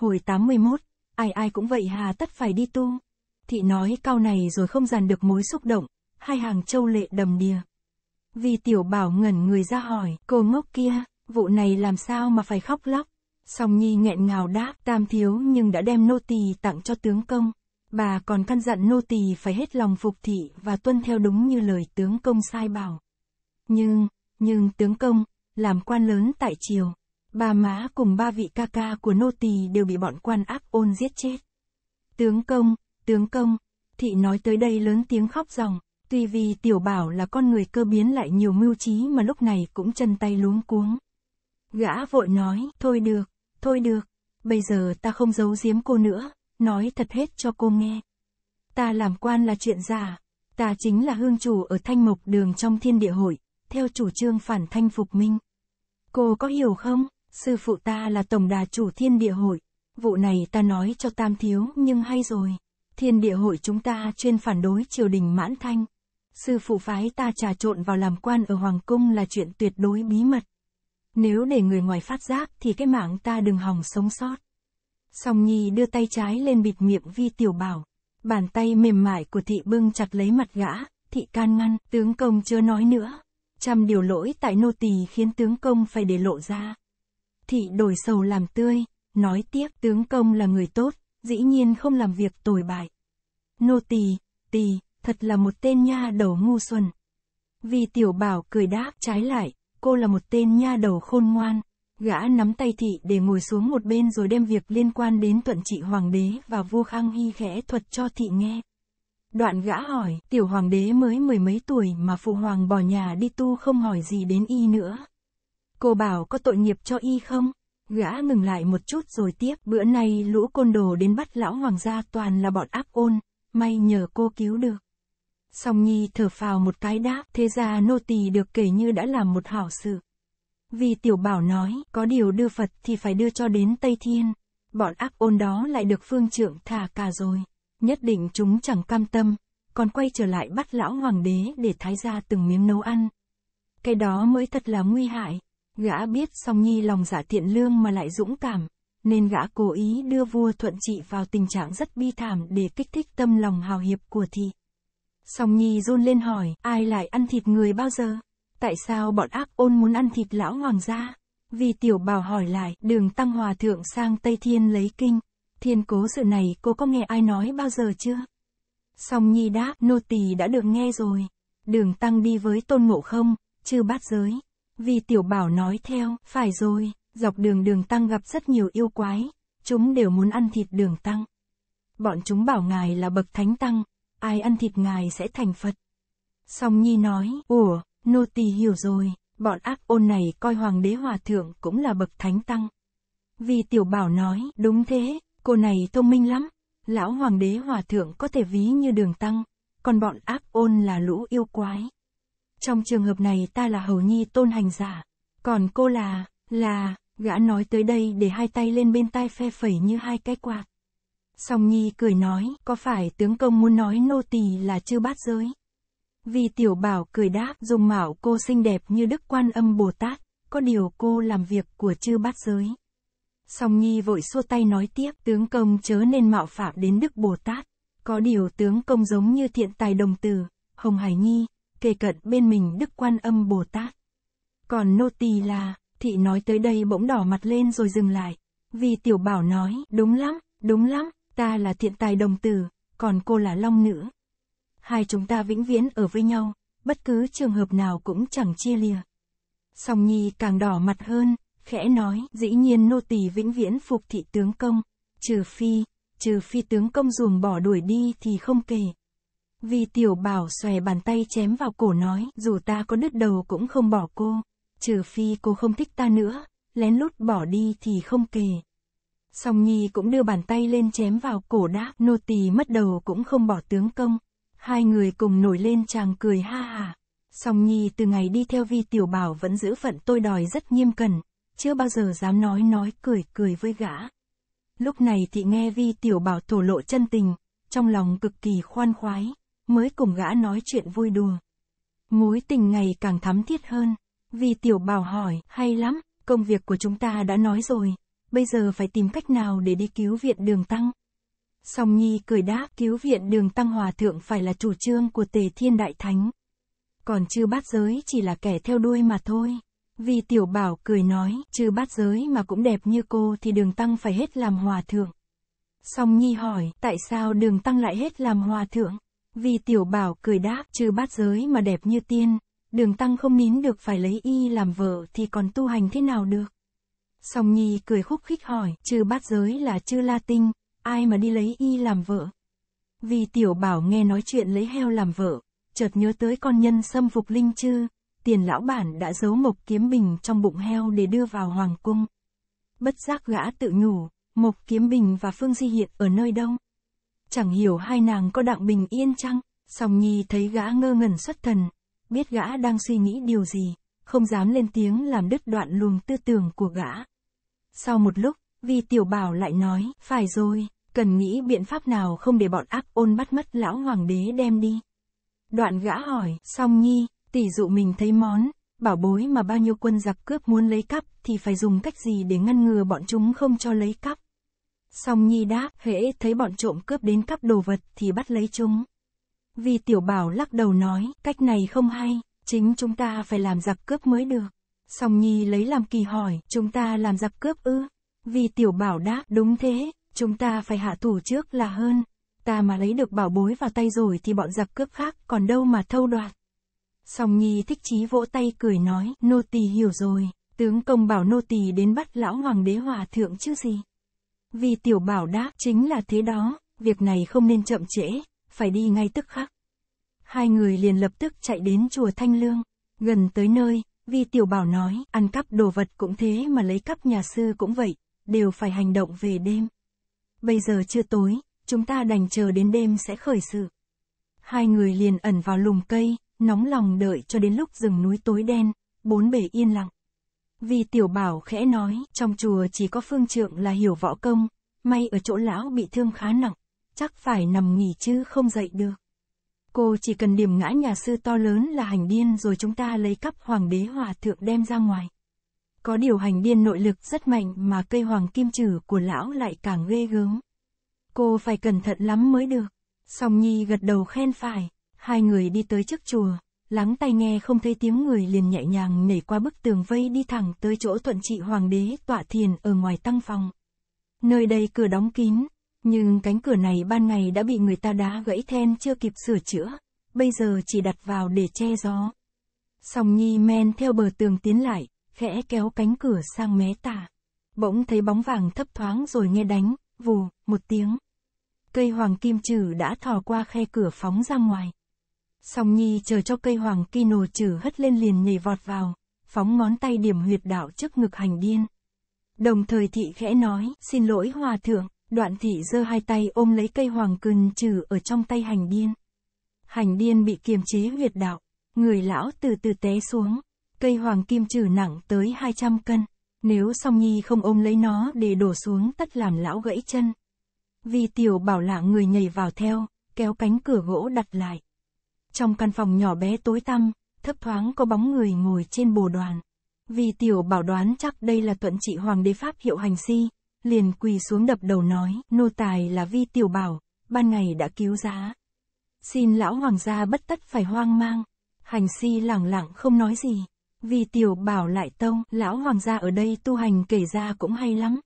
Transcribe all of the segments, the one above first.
Hồi 81, ai ai cũng vậy hà tất phải đi tu. Thị nói cao này rồi không dàn được mối xúc động, hai hàng châu lệ đầm đìa. Vì tiểu bảo ngẩn người ra hỏi, cô ngốc kia, vụ này làm sao mà phải khóc lóc. Song Nhi nghẹn ngào đáp, tam thiếu nhưng đã đem nô tỳ tặng cho tướng công. Bà còn căn dặn nô tỳ phải hết lòng phục thị và tuân theo đúng như lời tướng công sai bảo. Nhưng, nhưng tướng công, làm quan lớn tại triều, bà má cùng ba vị ca ca của nô tỳ đều bị bọn quan áp ôn giết chết. Tướng công, tướng công, thị nói tới đây lớn tiếng khóc ròng, tuy vì tiểu bảo là con người cơ biến lại nhiều mưu trí mà lúc này cũng chân tay luống cuống. Gã vội nói, thôi được, thôi được, bây giờ ta không giấu giếm cô nữa, nói thật hết cho cô nghe. Ta làm quan là chuyện giả, ta chính là hương chủ ở thanh mộc đường trong thiên địa hội, theo chủ trương phản thanh phục minh. Cô có hiểu không, sư phụ ta là tổng đà chủ thiên địa hội, vụ này ta nói cho tam thiếu nhưng hay rồi. Thiên địa hội chúng ta chuyên phản đối triều đình mãn thanh. Sư phụ phái ta trà trộn vào làm quan ở Hoàng Cung là chuyện tuyệt đối bí mật. Nếu để người ngoài phát giác thì cái mạng ta đừng hòng sống sót. Song Nhi đưa tay trái lên bịt miệng vi tiểu bảo. Bàn tay mềm mại của thị bưng chặt lấy mặt gã, thị can ngăn, tướng công chưa nói nữa. Trăm điều lỗi tại nô tỳ khiến tướng công phải để lộ ra. Thị đổi sầu làm tươi, nói tiếp tướng công là người tốt, dĩ nhiên không làm việc tồi bại. Nô tỳ, tỳ, thật là một tên nha đầu ngu xuẩn. Vì tiểu bảo cười đáp trái lại, cô là một tên nha đầu khôn ngoan. Gã nắm tay thị để ngồi xuống một bên rồi đem việc liên quan đến tuận trị hoàng đế và vua Khang Hy khẽ thuật cho thị nghe. Đoạn gã hỏi, tiểu hoàng đế mới mười mấy tuổi mà phụ hoàng bỏ nhà đi tu không hỏi gì đến y nữa. Cô bảo có tội nghiệp cho y không? Gã ngừng lại một chút rồi tiếp, bữa nay lũ côn đồ đến bắt lão hoàng gia toàn là bọn ác ôn, may nhờ cô cứu được. Song Nhi thở phào một cái đáp, thế ra nô tỳ được kể như đã làm một hảo sự. Vì tiểu bảo nói, có điều đưa Phật thì phải đưa cho đến Tây Thiên. Bọn ác ôn đó lại được phương trượng thả cả rồi. Nhất định chúng chẳng cam tâm, còn quay trở lại bắt lão hoàng đế để thái ra từng miếng nấu ăn. Cái đó mới thật là nguy hại. Gã biết song nhi lòng giả thiện lương mà lại dũng cảm, nên gã cố ý đưa vua thuận trị vào tình trạng rất bi thảm để kích thích tâm lòng hào hiệp của thị. Song nhi run lên hỏi, ai lại ăn thịt người bao giờ? Tại sao bọn ác ôn muốn ăn thịt lão hoàng gia? Vì tiểu bảo hỏi lại, đường tăng hòa thượng sang Tây Thiên lấy kinh. Thiên cố sự này cô có nghe ai nói bao giờ chưa? Song nhi đáp, nô tỳ đã được nghe rồi. Đường tăng đi với tôn ngộ không, chưa bát giới. Vì tiểu bảo nói theo, phải rồi, dọc đường đường tăng gặp rất nhiều yêu quái, chúng đều muốn ăn thịt đường tăng. Bọn chúng bảo ngài là bậc thánh tăng, ai ăn thịt ngài sẽ thành Phật. Song Nhi nói, ủa, nô tỳ hiểu rồi, bọn ác ôn này coi hoàng đế hòa thượng cũng là bậc thánh tăng. Vì tiểu bảo nói, đúng thế, cô này thông minh lắm, lão hoàng đế hòa thượng có thể ví như đường tăng, còn bọn ác ôn là lũ yêu quái. Trong trường hợp này ta là hầu nhi tôn hành giả, còn cô là, là, gã nói tới đây để hai tay lên bên tai phe phẩy như hai cái quạt. Song Nhi cười nói, có phải tướng công muốn nói nô tỳ là chư bát giới? Vì tiểu bảo cười đáp, dùng mạo cô xinh đẹp như Đức Quan Âm Bồ Tát, có điều cô làm việc của chư bát giới. Song Nhi vội xua tay nói tiếp, tướng công chớ nên mạo phạm đến Đức Bồ Tát. Có điều tướng công giống như thiện tài đồng tử, Hồng Hải Nhi, kề cận bên mình Đức Quan Âm Bồ Tát. Còn nô tỳ là, thị nói tới đây bỗng đỏ mặt lên rồi dừng lại. Vì tiểu bảo nói, đúng lắm, đúng lắm, ta là thiện tài đồng tử, còn cô là long nữ. Hai chúng ta vĩnh viễn ở với nhau, bất cứ trường hợp nào cũng chẳng chia lìa. Song Nhi càng đỏ mặt hơn, khẽ nói, dĩ nhiên nô tỳ vĩnh viễn phục thị tướng công, trừ phi, trừ phi tướng công ruồng bỏ đuổi đi thì không kể. Vì tiểu bảo xòe bàn tay chém vào cổ nói, dù ta có đứt đầu cũng không bỏ cô, trừ phi cô không thích ta nữa, lén lút bỏ đi thì không kể. Song Nhi cũng đưa bàn tay lên chém vào cổ đáp, nô tỳ mất đầu cũng không bỏ tướng công. Hai người cùng nổi lên chàng cười ha hà. Song Nhi từ ngày đi theo vi tiểu bảo vẫn giữ phận tôi đòi rất nghiêm cẩn, chưa bao giờ dám nói nói cười cười với gã. Lúc này thị nghe vi tiểu bảo thổ lộ chân tình, trong lòng cực kỳ khoan khoái, mới cùng gã nói chuyện vui đùa. Mối tình ngày càng thắm thiết hơn, vì tiểu bảo hỏi, hay lắm, công việc của chúng ta đã nói rồi, bây giờ phải tìm cách nào để đi cứu viện đường tăng. Song Nhi cười đáp, cứu viện đường tăng hòa thượng phải là chủ trương của tề thiên đại thánh. Còn chư bát giới chỉ là kẻ theo đuôi mà thôi. Vì tiểu bảo cười nói, chư bát giới mà cũng đẹp như cô thì đường tăng phải hết làm hòa thượng. Song Nhi hỏi, tại sao đường tăng lại hết làm hòa thượng? Vì tiểu bảo cười đáp, trừ bát giới mà đẹp như tiên, đường tăng không nín được phải lấy y làm vợ thì còn tu hành thế nào được? Song Nhi cười khúc khích hỏi, chư bát giới là chư la tinh, ai mà đi lấy y làm vợ? Vì tiểu bảo nghe nói chuyện lấy heo làm vợ, chợt nhớ tới con nhân xâm phục linh chư, tiền lão bản đã giấu mộc kiếm bình trong bụng heo để đưa vào hoàng cung. Bất giác gã tự nhủ, mộc kiếm bình và phương di hiện ở nơi đâu? Chẳng hiểu hai nàng có đặng bình yên chăng? Song Nhi thấy gã ngơ ngẩn xuất thần, biết gã đang suy nghĩ điều gì, không dám lên tiếng làm đứt đoạn luồng tư tưởng của gã. Sau một lúc, vi tiểu bảo lại nói, phải rồi, cần nghĩ biện pháp nào không để bọn ác ôn bắt mất lão hoàng đế đem đi. Đoạn gã hỏi, song nhi, tỷ dụ mình thấy món, bảo bối mà bao nhiêu quân giặc cướp muốn lấy cắp thì phải dùng cách gì để ngăn ngừa bọn chúng không cho lấy cắp. Song nhi đáp, hễ thấy bọn trộm cướp đến cắp đồ vật thì bắt lấy chúng. Vì tiểu bảo lắc đầu nói, cách này không hay, chính chúng ta phải làm giặc cướp mới được. Song nhi lấy làm kỳ hỏi, chúng ta làm giặc cướp ư? Vì tiểu bảo đáp, đúng thế, chúng ta phải hạ thủ trước là hơn. Ta mà lấy được bảo bối vào tay rồi thì bọn giặc cướp khác còn đâu mà thâu đoạt. Song Nhi thích chí vỗ tay cười nói, nô tỳ hiểu rồi, tướng công bảo nô tỳ đến bắt lão hoàng đế hòa thượng chứ gì. Vì tiểu bảo đáp, chính là thế đó, việc này không nên chậm trễ, phải đi ngay tức khắc. Hai người liền lập tức chạy đến chùa Thanh Lương, gần tới nơi, vì tiểu bảo nói, ăn cắp đồ vật cũng thế mà lấy cắp nhà sư cũng vậy, đều phải hành động về đêm. Bây giờ chưa tối, chúng ta đành chờ đến đêm sẽ khởi sự. Hai người liền ẩn vào lùm cây, nóng lòng đợi cho đến lúc rừng núi tối đen, bốn bể yên lặng. Vì tiểu bảo khẽ nói, trong chùa chỉ có phương trượng là hiểu võ công, may ở chỗ lão bị thương khá nặng, chắc phải nằm nghỉ chứ không dậy được. Cô chỉ cần điểm ngã nhà sư to lớn là hành điên rồi chúng ta lấy cắp hoàng đế hòa thượng đem ra ngoài. Có điều hành điên nội lực rất mạnh mà cây hoàng kim trừ của lão lại càng ghê gớm. Cô phải cẩn thận lắm mới được. Song Nhi gật đầu khen phải. Hai người đi tới trước chùa, lắng tai nghe không thấy tiếng người liền nhẹ nhàng nhảy qua bức tường vây đi thẳng tới chỗ thuận trị hoàng đế tọa thiền ở ngoài tăng phòng. Nơi đây cửa đóng kín, nhưng cánh cửa này ban ngày đã bị người ta đá gãy then chưa kịp sửa chữa, bây giờ chỉ đặt vào để che gió. Song Nhi men theo bờ tường tiến lại, khẽ kéo cánh cửa sang mé tả. Bỗng thấy bóng vàng thấp thoáng rồi nghe đánh, vù, một tiếng. Cây hoàng kim trừ đã thò qua khe cửa phóng ra ngoài. Song Nhi chờ cho cây hoàng kino trừ hất lên liền nhảy vọt vào, phóng ngón tay điểm huyệt đạo trước ngực hành điên. Đồng thời thị khẽ nói, xin lỗi hòa thượng, đoạn thị giơ hai tay ôm lấy cây hoàng cừn trừ ở trong tay hành điên. Hành điên bị kiềm chế huyệt đạo, người lão từ từ té xuống, cây hoàng kim trừ nặng tới 200 cân, nếu song nhi không ôm lấy nó để đổ xuống tất làm lão gãy chân. Vì tiểu bảo lạ người nhảy vào theo, kéo cánh cửa gỗ đặt lại. Trong căn phòng nhỏ bé tối tăm, thấp thoáng có bóng người ngồi trên bồ đoàn. Vì tiểu bảo đoán chắc đây là tuận trị hoàng đế Pháp hiệu hành si, liền quỳ xuống đập đầu nói, nô tài là vi tiểu bảo, ban ngày đã cứu giá. Xin lão hoàng gia bất tất phải hoang mang. Hành si lẳng lặng không nói gì. Vì tiểu bảo lại tông, lão hoàng gia ở đây tu hành kể ra cũng hay lắm.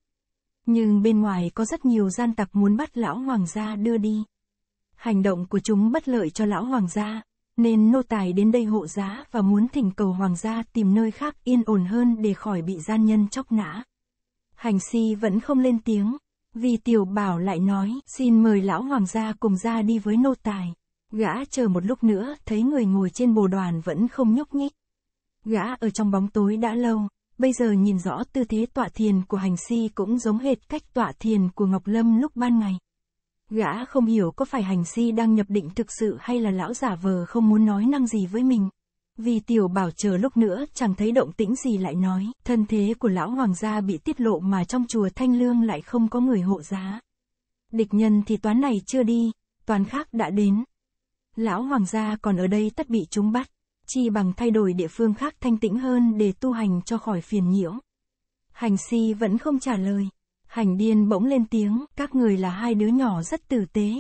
Nhưng bên ngoài có rất nhiều gian tặc muốn bắt lão hoàng gia đưa đi. Hành động của chúng bất lợi cho lão hoàng gia, nên nô tài đến đây hộ giá và muốn thỉnh cầu hoàng gia tìm nơi khác yên ổn hơn để khỏi bị gian nhân chóc nã. Hành si vẫn không lên tiếng, vì tiểu bảo lại nói, xin mời lão hoàng gia cùng ra đi với nô tài. Gã chờ một lúc nữa, thấy người ngồi trên bồ đoàn vẫn không nhúc nhích. Gã ở trong bóng tối đã lâu, bây giờ nhìn rõ tư thế tọa thiền của hành si cũng giống hệt cách tọa thiền của Ngọc Lâm lúc ban ngày. Gã không hiểu có phải hành si đang nhập định thực sự hay là lão giả vờ không muốn nói năng gì với mình. Vì tiểu bảo chờ lúc nữa chẳng thấy động tĩnh gì lại nói, thân thế của lão hoàng gia bị tiết lộ mà trong chùa Thanh Lương lại không có người hộ giá. Địch nhân thì toán này chưa đi, toán khác đã đến. Lão hoàng gia còn ở đây tất bị chúng bắt chi bằng thay đổi địa phương khác thanh tĩnh hơn để tu hành cho khỏi phiền nhiễu. Hành si vẫn không trả lời. Hành điên bỗng lên tiếng, các người là hai đứa nhỏ rất tử tế.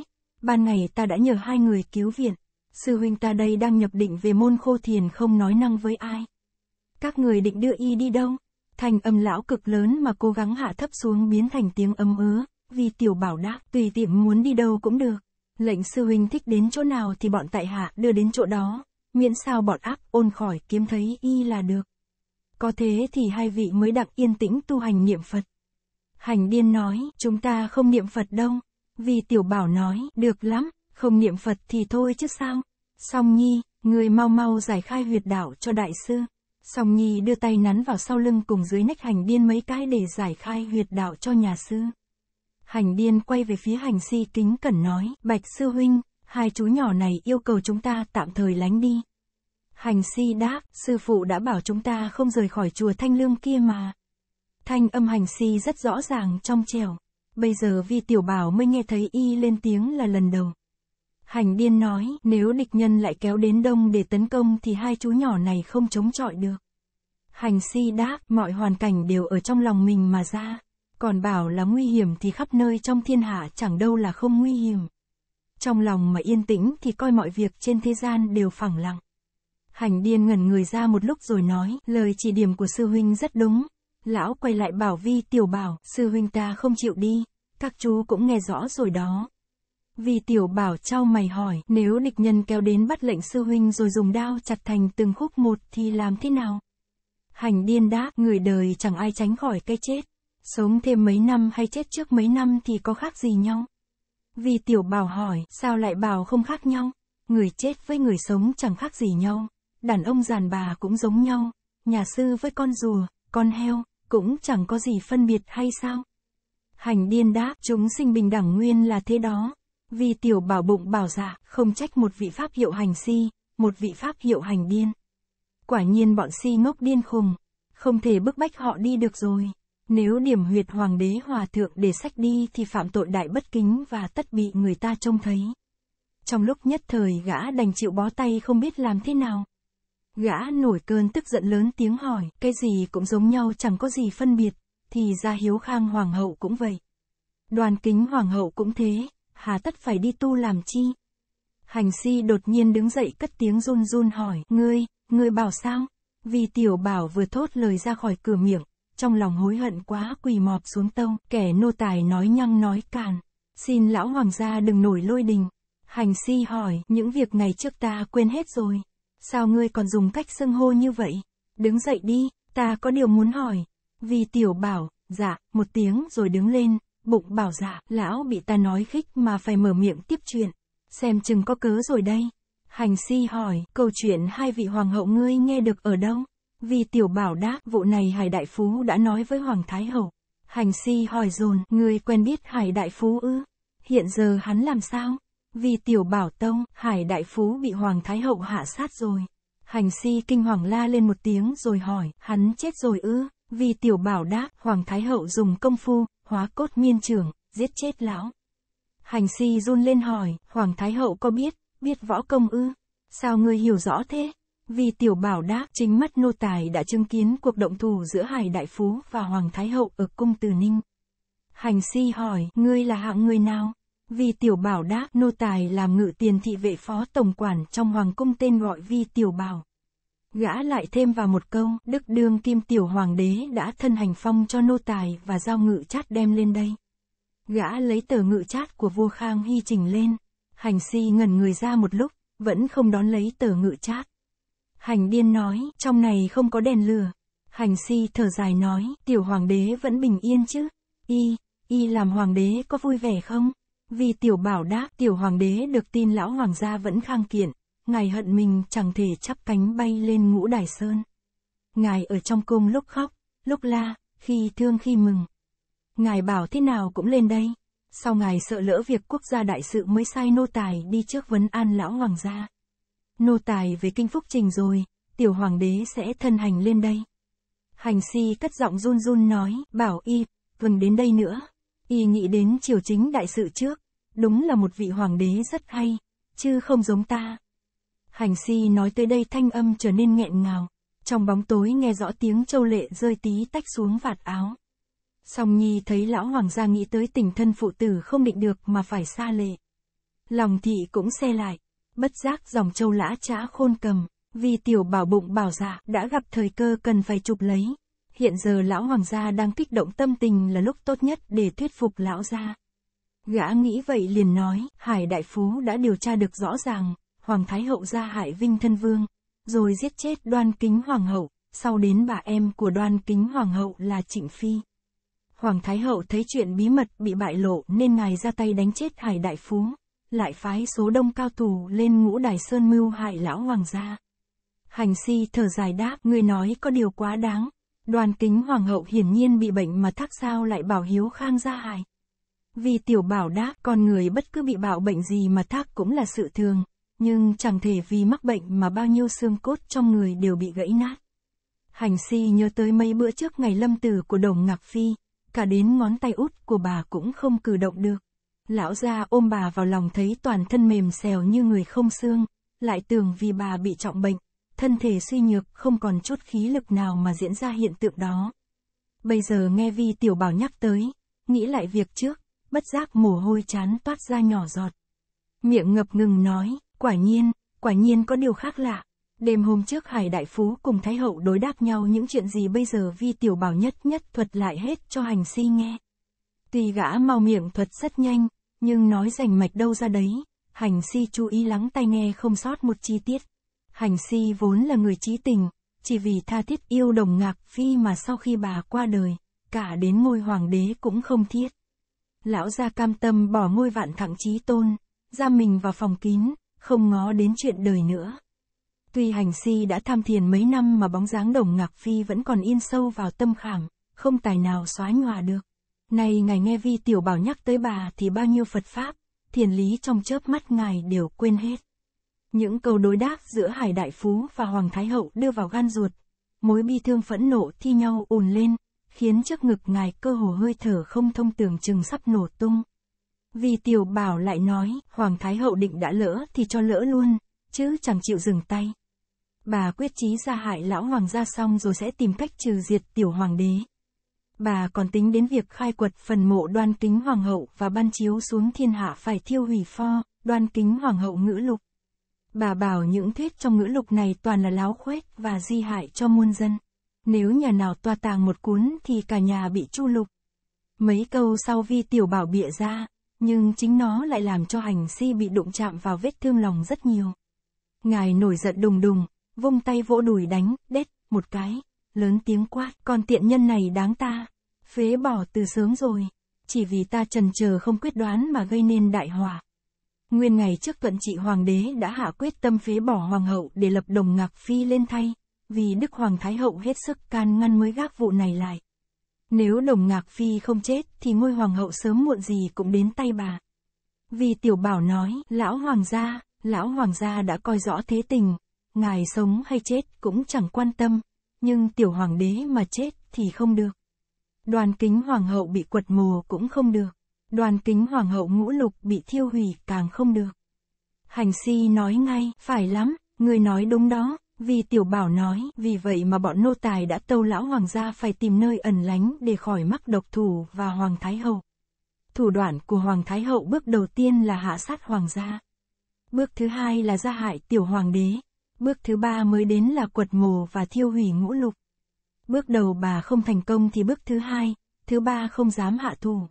Ban ngày ta đã nhờ hai người cứu viện. Sư huynh ta đây đang nhập định về môn khô thiền không nói năng với ai. Các người định đưa y đi đâu? Thành âm lão cực lớn mà cố gắng hạ thấp xuống biến thành tiếng âm ứa, vì tiểu bảo đáp, tùy tiệm muốn đi đâu cũng được. Lệnh sư huynh thích đến chỗ nào thì bọn tại hạ đưa đến chỗ đó, miễn sao bọn ác ôn khỏi kiếm thấy y là được. Có thế thì hai vị mới đặng yên tĩnh tu hành niệm Phật. Hành điên nói, chúng ta không niệm Phật đâu. Vì tiểu bảo nói, được lắm, không niệm Phật thì thôi chứ sao. Song Nhi, người mau mau giải khai huyệt đạo cho đại sư. Song Nhi đưa tay nắn vào sau lưng cùng dưới nách hành điên mấy cái để giải khai huyệt đạo cho nhà sư. Hành điên quay về phía hành si kính cẩn nói, Bạch Sư Huynh, hai chú nhỏ này yêu cầu chúng ta tạm thời lánh đi. Hành si đáp, sư phụ đã bảo chúng ta không rời khỏi chùa Thanh Lương kia mà. Thanh âm hành si rất rõ ràng trong trèo. Bây giờ vi tiểu bảo mới nghe thấy y lên tiếng là lần đầu. Hành điên nói, nếu địch nhân lại kéo đến đông để tấn công thì hai chú nhỏ này không chống chọi được. Hành si đáp, mọi hoàn cảnh đều ở trong lòng mình mà ra. Còn bảo là nguy hiểm thì khắp nơi trong thiên hạ chẳng đâu là không nguy hiểm. Trong lòng mà yên tĩnh thì coi mọi việc trên thế gian đều phẳng lặng. Hành điên ngẩn người ra một lúc rồi nói, lời chỉ điểm của sư huynh rất đúng. Lão quay lại bảo vi tiểu bảo, sư huynh ta không chịu đi, các chú cũng nghe rõ rồi đó. Vi tiểu bảo trao mày hỏi, nếu địch nhân kéo đến bắt lệnh sư huynh rồi dùng đao chặt thành từng khúc một thì làm thế nào? Hành điên đáp, người đời chẳng ai tránh khỏi cái chết. Sống thêm mấy năm hay chết trước mấy năm thì có khác gì nhau? Vi tiểu bảo hỏi, sao lại bảo không khác nhau? Người chết với người sống chẳng khác gì nhau. Đàn ông giàn bà cũng giống nhau. Nhà sư với con rùa, con heo, cũng chẳng có gì phân biệt hay sao? Hành điên đáp, chúng sinh bình đẳng nguyên là thế đó. Vì tiểu bảo bụng bảo dạ, không trách một vị pháp hiệu hành si, một vị pháp hiệu hành điên. Quả nhiên bọn si ngốc điên khùng, không thể bức bách họ đi được rồi. Nếu điểm huyệt hoàng đế hòa thượng để sách đi thì phạm tội đại bất kính và tất bị người ta trông thấy. Trong lúc nhất thời gã đành chịu bó tay không biết làm thế nào. Gã nổi cơn tức giận lớn tiếng hỏi, cái gì cũng giống nhau chẳng có gì phân biệt, thì ra hiếu khang hoàng hậu cũng vậy. Đoàn kính hoàng hậu cũng thế, hà tất phải đi tu làm chi? Hành si đột nhiên đứng dậy cất tiếng run run hỏi, ngươi, ngươi bảo sao? Vì tiểu bảo vừa thốt lời ra khỏi cửa miệng, trong lòng hối hận quá quỳ mọp xuống tông, kẻ nô tài nói nhăng nói càn. Xin lão hoàng gia đừng nổi lôi đình. Hành si hỏi, những việc ngày trước ta quên hết rồi. Sao ngươi còn dùng cách xưng hô như vậy? Đứng dậy đi, ta có điều muốn hỏi. Vì tiểu bảo, dạ, một tiếng rồi đứng lên, bụng bảo dạ, lão bị ta nói khích mà phải mở miệng tiếp chuyện. Xem chừng có cớ rồi đây. Hành si hỏi, câu chuyện hai vị hoàng hậu ngươi nghe được ở đâu? Vì tiểu bảo đáp, vụ này Hải Đại Phú đã nói với Hoàng Thái Hậu. Hành si hỏi dồn, ngươi quen biết Hải Đại Phú ư? Hiện giờ hắn làm sao? Vì tiểu bảo tông, Hải Đại Phú bị Hoàng Thái Hậu hạ sát rồi. Hành si kinh hoàng la lên một tiếng rồi hỏi, hắn chết rồi ư? Vì tiểu bảo đáp, Hoàng Thái Hậu dùng công phu, hóa cốt miên trường, giết chết lão. Hành si run lên hỏi, Hoàng Thái Hậu có biết, biết võ công ư? Sao ngươi hiểu rõ thế? Vì tiểu bảo đáp, chính mắt nô tài đã chứng kiến cuộc động thủ giữa Hải Đại Phú và Hoàng Thái Hậu ở cung Từ Ninh. Hành si hỏi, ngươi là hạng người nào? Vi tiểu bảo đáp, nô tài làm ngự tiền thị vệ phó tổng quản trong hoàng cung tên gọi vi tiểu bảo. Gã lại thêm vào một câu, đức đương kim tiểu hoàng đế đã thân hành phong cho nô tài và giao ngự chát đem lên đây. Gã lấy tờ ngự chát của vua Khang Hy trình lên. Hành si ngẩn người ra một lúc, vẫn không đón lấy tờ ngự chát. Hành điên nói, trong này không có đèn lửa. Hành si thở dài nói, tiểu hoàng đế vẫn bình yên chứ. Y, y làm hoàng đế có vui vẻ không? Vì tiểu bảo đáp, tiểu hoàng đế được tin lão hoàng gia vẫn khang kiện, ngài hận mình chẳng thể chắp cánh bay lên ngũ đài sơn. Ngài ở trong cung lúc khóc, lúc la, khi thương khi mừng. Ngài bảo thế nào cũng lên đây. Sau ngài sợ lỡ việc quốc gia đại sự mới sai nô tài đi trước vấn an lão hoàng gia. Nô tài về kinh phúc trình rồi, tiểu hoàng đế sẽ thân hành lên đây. Hành si cất giọng run run nói, bảo y, vừng đến đây nữa. Y nghĩ đến triều chính đại sự trước, đúng là một vị hoàng đế rất hay, chứ không giống ta. Hành si nói tới đây thanh âm trở nên nghẹn ngào. Trong bóng tối nghe rõ tiếng châu lệ rơi tí tách xuống vạt áo. Song Nhi thấy lão hoàng gia nghĩ tới tình thân phụ tử không định được mà phải xa lệ. Lòng thị cũng xe lại, bất giác dòng châu lã trã khôn cầm, vì tiểu bảo bụng bảo dạ đã gặp thời cơ cần phải chụp lấy. Hiện giờ lão hoàng gia đang kích động tâm tình là lúc tốt nhất để thuyết phục lão gia. Gã nghĩ vậy liền nói, Hải Đại Phú đã điều tra được rõ ràng, Hoàng Thái Hậu ra hại Vinh Thân Vương, rồi giết chết đoan kính Hoàng Hậu, sau đến bà em của đoan kính Hoàng Hậu là Trịnh Phi. Hoàng Thái Hậu thấy chuyện bí mật bị bại lộ nên ngài ra tay đánh chết Hải Đại Phú, lại phái số đông cao thủ lên ngũ đài sơn mưu hại lão hoàng gia. Hành si thở dài đáp, người nói có điều quá đáng. Đoàn kính hoàng hậu hiển nhiên bị bệnh mà thác sao lại bảo hiếu khang gia hại. Vì tiểu bảo đáp, con người bất cứ bị bạo bệnh gì mà thác cũng là sự thường, nhưng chẳng thể vì mắc bệnh mà bao nhiêu xương cốt trong người đều bị gãy nát. Hành si nhớ tới mấy bữa trước ngày lâm tử của đồng ngạc phi, cả đến ngón tay út của bà cũng không cử động được. Lão gia ôm bà vào lòng thấy toàn thân mềm xèo như người không xương, lại tưởng vì bà bị trọng bệnh, thân thể suy nhược không còn chút khí lực nào mà diễn ra hiện tượng đó. Bây giờ nghe Vi Tiểu Bảo nhắc tới, nghĩ lại việc trước, bất giác mồ hôi chán toát ra nhỏ giọt. Miệng ngập ngừng nói, quả nhiên, quả nhiên có điều khác lạ. Đêm hôm trước Hải Đại Phú cùng Thái Hậu đối đáp nhau những chuyện gì bây giờ Vi Tiểu Bảo nhất nhất thuật lại hết cho hành si nghe. Tuy gã mau miệng thuật rất nhanh, nhưng nói rành mạch đâu ra đấy, hành si chú ý lắng tai nghe không sót một chi tiết. Hành si vốn là người trí tình, chỉ vì tha thiết yêu đồng ngạc phi mà sau khi bà qua đời, cả đến ngôi hoàng đế cũng không thiết. Lão gia cam tâm bỏ ngôi vạn thẳng trí tôn, ra mình vào phòng kín, không ngó đến chuyện đời nữa. Tuy hành si đã tham thiền mấy năm mà bóng dáng đồng ngạc phi vẫn còn in sâu vào tâm khảm, không tài nào xóa nhòa được. Nay ngài nghe vi tiểu bảo nhắc tới bà thì bao nhiêu Phật Pháp, thiền lý trong chớp mắt ngài đều quên hết. Những câu đối đáp giữa Hải Đại Phú và Hoàng Thái Hậu đưa vào gan ruột, mối bi thương phẫn nộ thi nhau ùn lên, khiến trước ngực ngài cơ hồ hơi thở không thông tưởng chừng sắp nổ tung. Vì tiểu bảo lại nói, Hoàng Thái Hậu định đã lỡ thì cho lỡ luôn, chứ chẳng chịu dừng tay. Bà quyết chí ra hại lão hoàng gia xong rồi sẽ tìm cách trừ diệt tiểu hoàng đế. Bà còn tính đến việc khai quật phần mộ đoan kính hoàng hậu và ban chiếu xuống thiên hạ phải thiêu hủy pho, đoan kính hoàng hậu ngữ lục. Bà bảo những thuyết trong ngữ lục này toàn là láo khuếch và di hại cho muôn dân. Nếu nhà nào toa tàng một cuốn thì cả nhà bị chu lục. Mấy câu sau vi tiểu bảo bịa ra, nhưng chính nó lại làm cho hành si bị đụng chạm vào vết thương lòng rất nhiều. Ngài nổi giận đùng đùng, vung tay vỗ đùi đánh, đét, một cái, lớn tiếng quát, con tiện nhân này đáng ta, phế bỏ từ sớm rồi, chỉ vì ta trần chờ không quyết đoán mà gây nên đại họa. Nguyên ngày trước tuận trị hoàng đế đã hạ quyết tâm phế bỏ hoàng hậu để lập đồng ngạc phi lên thay, vì đức hoàng thái hậu hết sức can ngăn mới gác vụ này lại. Nếu đồng ngạc phi không chết thì ngôi hoàng hậu sớm muộn gì cũng đến tay bà. Vì tiểu bảo nói, lão hoàng gia, lão hoàng gia đã coi rõ thế tình, ngài sống hay chết cũng chẳng quan tâm, nhưng tiểu hoàng đế mà chết thì không được. Đoàn kính hoàng hậu bị quật mồ cũng không được. Đoàn kính hoàng hậu ngũ lục bị thiêu hủy càng không được. Hành si nói ngay, phải lắm, người nói đúng đó, vì tiểu bảo nói, vì vậy mà bọn nô tài đã tâu lão hoàng gia phải tìm nơi ẩn lánh để khỏi mắc độc thủ và hoàng thái hậu. Thủ đoạn của hoàng thái hậu bước đầu tiên là hạ sát hoàng gia. Bước thứ hai là gia hại tiểu hoàng đế. Bước thứ ba mới đến là quật mồ và thiêu hủy ngũ lục. Bước đầu bà không thành công thì bước thứ hai, thứ ba không dám hạ thủ.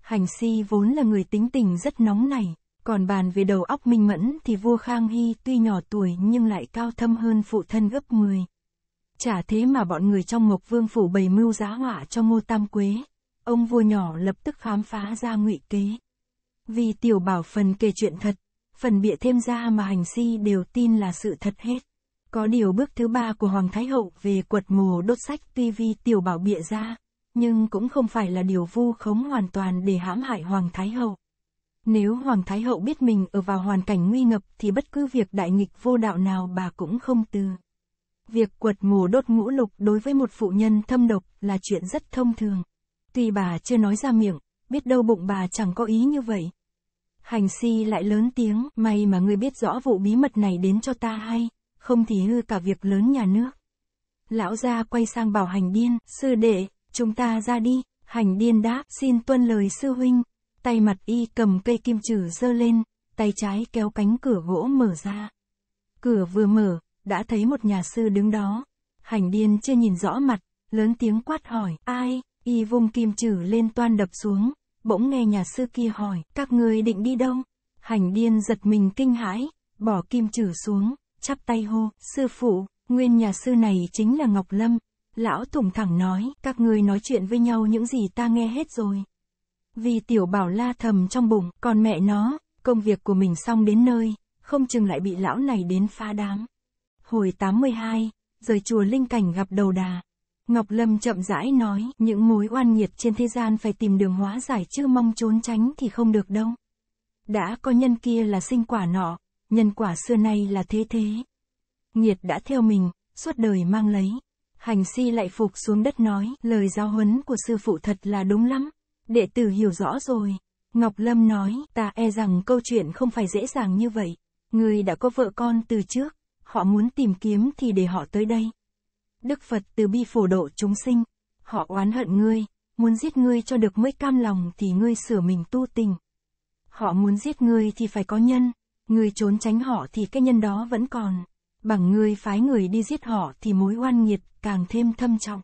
Hành si vốn là người tính tình rất nóng nảy, còn bàn về đầu óc minh mẫn thì vua Khang Hy tuy nhỏ tuổi nhưng lại cao thâm hơn phụ thân gấp 10. Chả thế mà bọn người trong Ngọc Vương phủ bày mưu giá họa cho Ngô Tam Quế. Ông vua nhỏ lập tức khám phá ra ngụy kế. Vì tiểu bảo phần kể chuyện thật, phần bịa thêm ra mà hành si đều tin là sự thật hết. Có điều bước thứ ba của Hoàng Thái Hậu về quật mồ đốt sách tuy vi tiểu bảo bịa ra, nhưng cũng không phải là điều vu khống hoàn toàn để hãm hại Hoàng Thái Hậu. Nếu Hoàng Thái Hậu biết mình ở vào hoàn cảnh nguy ngập thì bất cứ việc đại nghịch vô đạo nào bà cũng không từ. Việc quật mồ đốt ngũ lục đối với một phụ nhân thâm độc là chuyện rất thông thường. Tuy bà chưa nói ra miệng, biết đâu bụng bà chẳng có ý như vậy. Hành si lại lớn tiếng, may mà ngươi biết rõ vụ bí mật này đến cho ta hay, không thì hư cả việc lớn nhà nước. Lão gia quay sang bảo hành điên, sư đệ, chúng ta ra đi, hành điên đáp, xin tuân lời sư huynh. Tay mặt y cầm cây kim trừ giơ lên, tay trái kéo cánh cửa gỗ mở ra. Cửa vừa mở, đã thấy một nhà sư đứng đó. Hành điên chưa nhìn rõ mặt, lớn tiếng quát hỏi, ai, y vung kim trừ lên toan đập xuống, bỗng nghe nhà sư kia hỏi, các người định đi đâu? Hành điên giật mình kinh hãi, bỏ kim trừ xuống, chắp tay hô, sư phụ, nguyên nhà sư này chính là Ngọc Lâm. Lão thủng thẳng nói, các người nói chuyện với nhau những gì ta nghe hết rồi. Vì tiểu bảo la thầm trong bụng, còn mẹ nó, công việc của mình xong đến nơi, không chừng lại bị lão này đến phá đám. Hồi 82, rời chùa Linh Cảnh gặp đầu đà. Ngọc Lâm chậm rãi nói, những mối oan nghiệt trên thế gian phải tìm đường hóa giải chứ mong trốn tránh thì không được đâu. Đã có nhân kia là sinh quả nọ, nhân quả xưa nay là thế thế. Nghiệt đã theo mình, suốt đời mang lấy. Hành si lại phục xuống đất nói, lời giáo huấn của sư phụ thật là đúng lắm. Đệ tử hiểu rõ rồi. Ngọc Lâm nói, ta e rằng câu chuyện không phải dễ dàng như vậy. Người đã có vợ con từ trước, họ muốn tìm kiếm thì để họ tới đây. Đức Phật từ bi phổ độ chúng sinh, họ oán hận ngươi, muốn giết ngươi cho được mới cam lòng thì ngươi sửa mình tu tình. Họ muốn giết ngươi thì phải có nhân, ngươi trốn tránh họ thì cái nhân đó vẫn còn. Bằng ngươi phái người đi giết họ thì mối oan nghiệt càng thêm thâm trọng.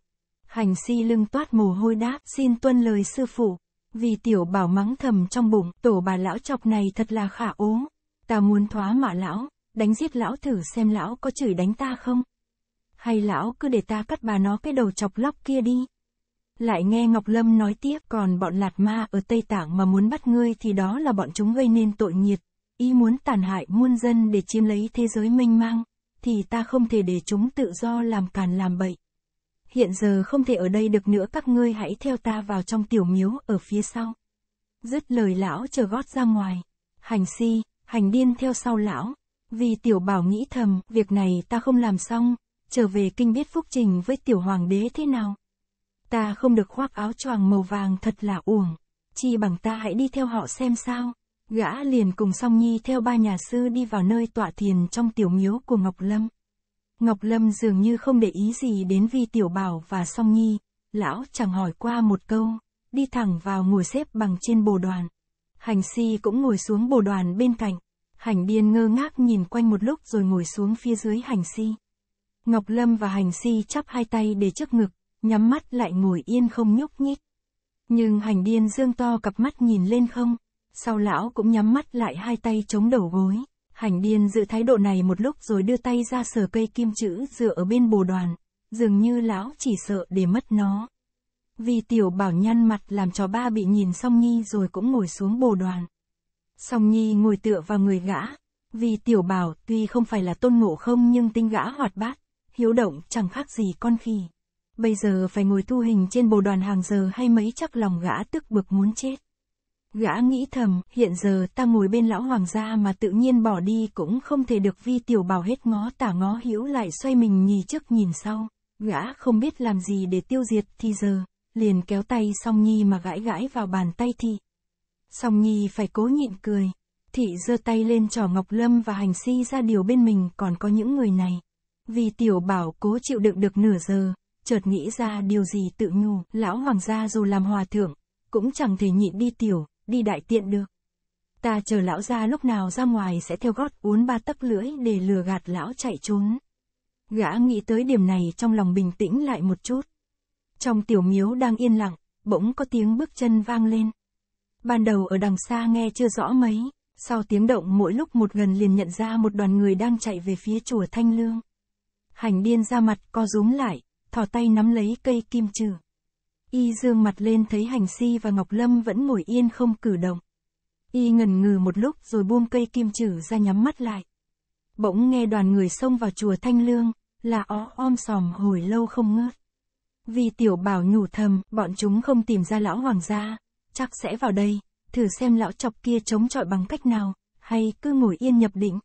Hành si lưng toát mồ hôi đáp, xin tuân lời sư phụ. Vì tiểu bảo mắng thầm trong bụng, tổ bà lão chọc này thật là khả ố. Ta muốn thoá mạ lão, đánh giết lão thử xem lão có chửi đánh ta không? Hay lão cứ để ta cắt bà nó cái đầu chọc lóc kia đi? Lại nghe Ngọc Lâm nói tiếp, còn bọn lạt ma ở Tây Tạng mà muốn bắt ngươi thì đó là bọn chúng gây nên tội nghiệt. Ý muốn tàn hại muôn dân để chiếm lấy thế giới mênh mang, thì ta không thể để chúng tự do làm càn làm bậy. Hiện giờ không thể ở đây được nữa các ngươi hãy theo ta vào trong tiểu miếu ở phía sau. Dứt lời lão chờ gót ra ngoài. Hành si, hành điên theo sau lão. Vì tiểu bảo nghĩ thầm, việc này ta không làm xong, trở về kinh biết phúc trình với tiểu hoàng đế thế nào. Ta không được khoác áo choàng màu vàng thật là uổng. Chi bằng ta hãy đi theo họ xem sao. Gã liền cùng song nhi theo ba nhà sư đi vào nơi tọa thiền trong tiểu miếu của Ngọc Lâm. Ngọc Lâm dường như không để ý gì đến vi tiểu bảo và song nhi, lão chẳng hỏi qua một câu, đi thẳng vào ngồi xếp bằng trên bồ đoàn. Hành si cũng ngồi xuống bồ đoàn bên cạnh, hành điên ngơ ngác nhìn quanh một lúc rồi ngồi xuống phía dưới hành si. Ngọc Lâm và hành si chắp hai tay để trước ngực, nhắm mắt lại ngồi yên không nhúc nhích. Nhưng hành điên dương to cặp mắt nhìn lên không, sau lão cũng nhắm mắt lại hai tay chống đầu gối. Hành điên giữ thái độ này một lúc rồi đưa tay ra sờ cây kim chữ dựa ở bên bồ đoàn, dường như lão chỉ sợ để mất nó. Vì tiểu bảo nhăn mặt làm cho ba bị nhìn song nhi rồi cũng ngồi xuống bồ đoàn. Song nhi ngồi tựa vào người gã, vì tiểu bảo tuy không phải là tôn ngộ không nhưng tinh gã hoạt bát, hiếu động chẳng khác gì con khỉ. Bây giờ phải ngồi thu hình trên bồ đoàn hàng giờ hay mấy chắc lòng gã tức bực muốn chết. Gã nghĩ thầm, hiện giờ ta ngồi bên lão hoàng gia mà tự nhiên bỏ đi cũng không thể được vi tiểu bảo hết ngó tả ngó hữu lại xoay mình nhì trước nhìn sau. Gã không biết làm gì để tiêu diệt thì giờ, liền kéo tay song nhi mà gãi gãi vào bàn tay thị. Song nhi phải cố nhịn cười. Thị giơ tay lên trò Ngọc Lâm và hành si ra điều bên mình còn có những người này. Vì tiểu bảo cố chịu đựng được nửa giờ, chợt nghĩ ra điều gì tự nhủ, lão hoàng gia dù làm hòa thượng, cũng chẳng thể nhịn đi tiểu, đi đại tiện được. Ta chờ lão ra lúc nào ra ngoài sẽ theo gót uốn ba tấc lưỡi để lừa gạt lão chạy trốn. Gã nghĩ tới điểm này trong lòng bình tĩnh lại một chút. Trong tiểu miếu đang yên lặng, bỗng có tiếng bước chân vang lên. Ban đầu ở đằng xa nghe chưa rõ mấy, sau tiếng động mỗi lúc một gần liền nhận ra một đoàn người đang chạy về phía chùa Thanh Lương. Hành điên ra mặt co rúm lại, thò tay nắm lấy cây kim trừ. Y dương mặt lên thấy hành si và Ngọc Lâm vẫn ngồi yên không cử động. Y ngần ngừ một lúc rồi buông cây kim chử ra nhắm mắt lại. Bỗng nghe đoàn người xông vào chùa Thanh Lương, là ó om sòm hồi lâu không ngớt. Vì tiểu bảo nhủ thầm, bọn chúng không tìm ra lão hoàng gia, chắc sẽ vào đây, thử xem lão chọc kia chống chọi bằng cách nào, hay cứ ngồi yên nhập định.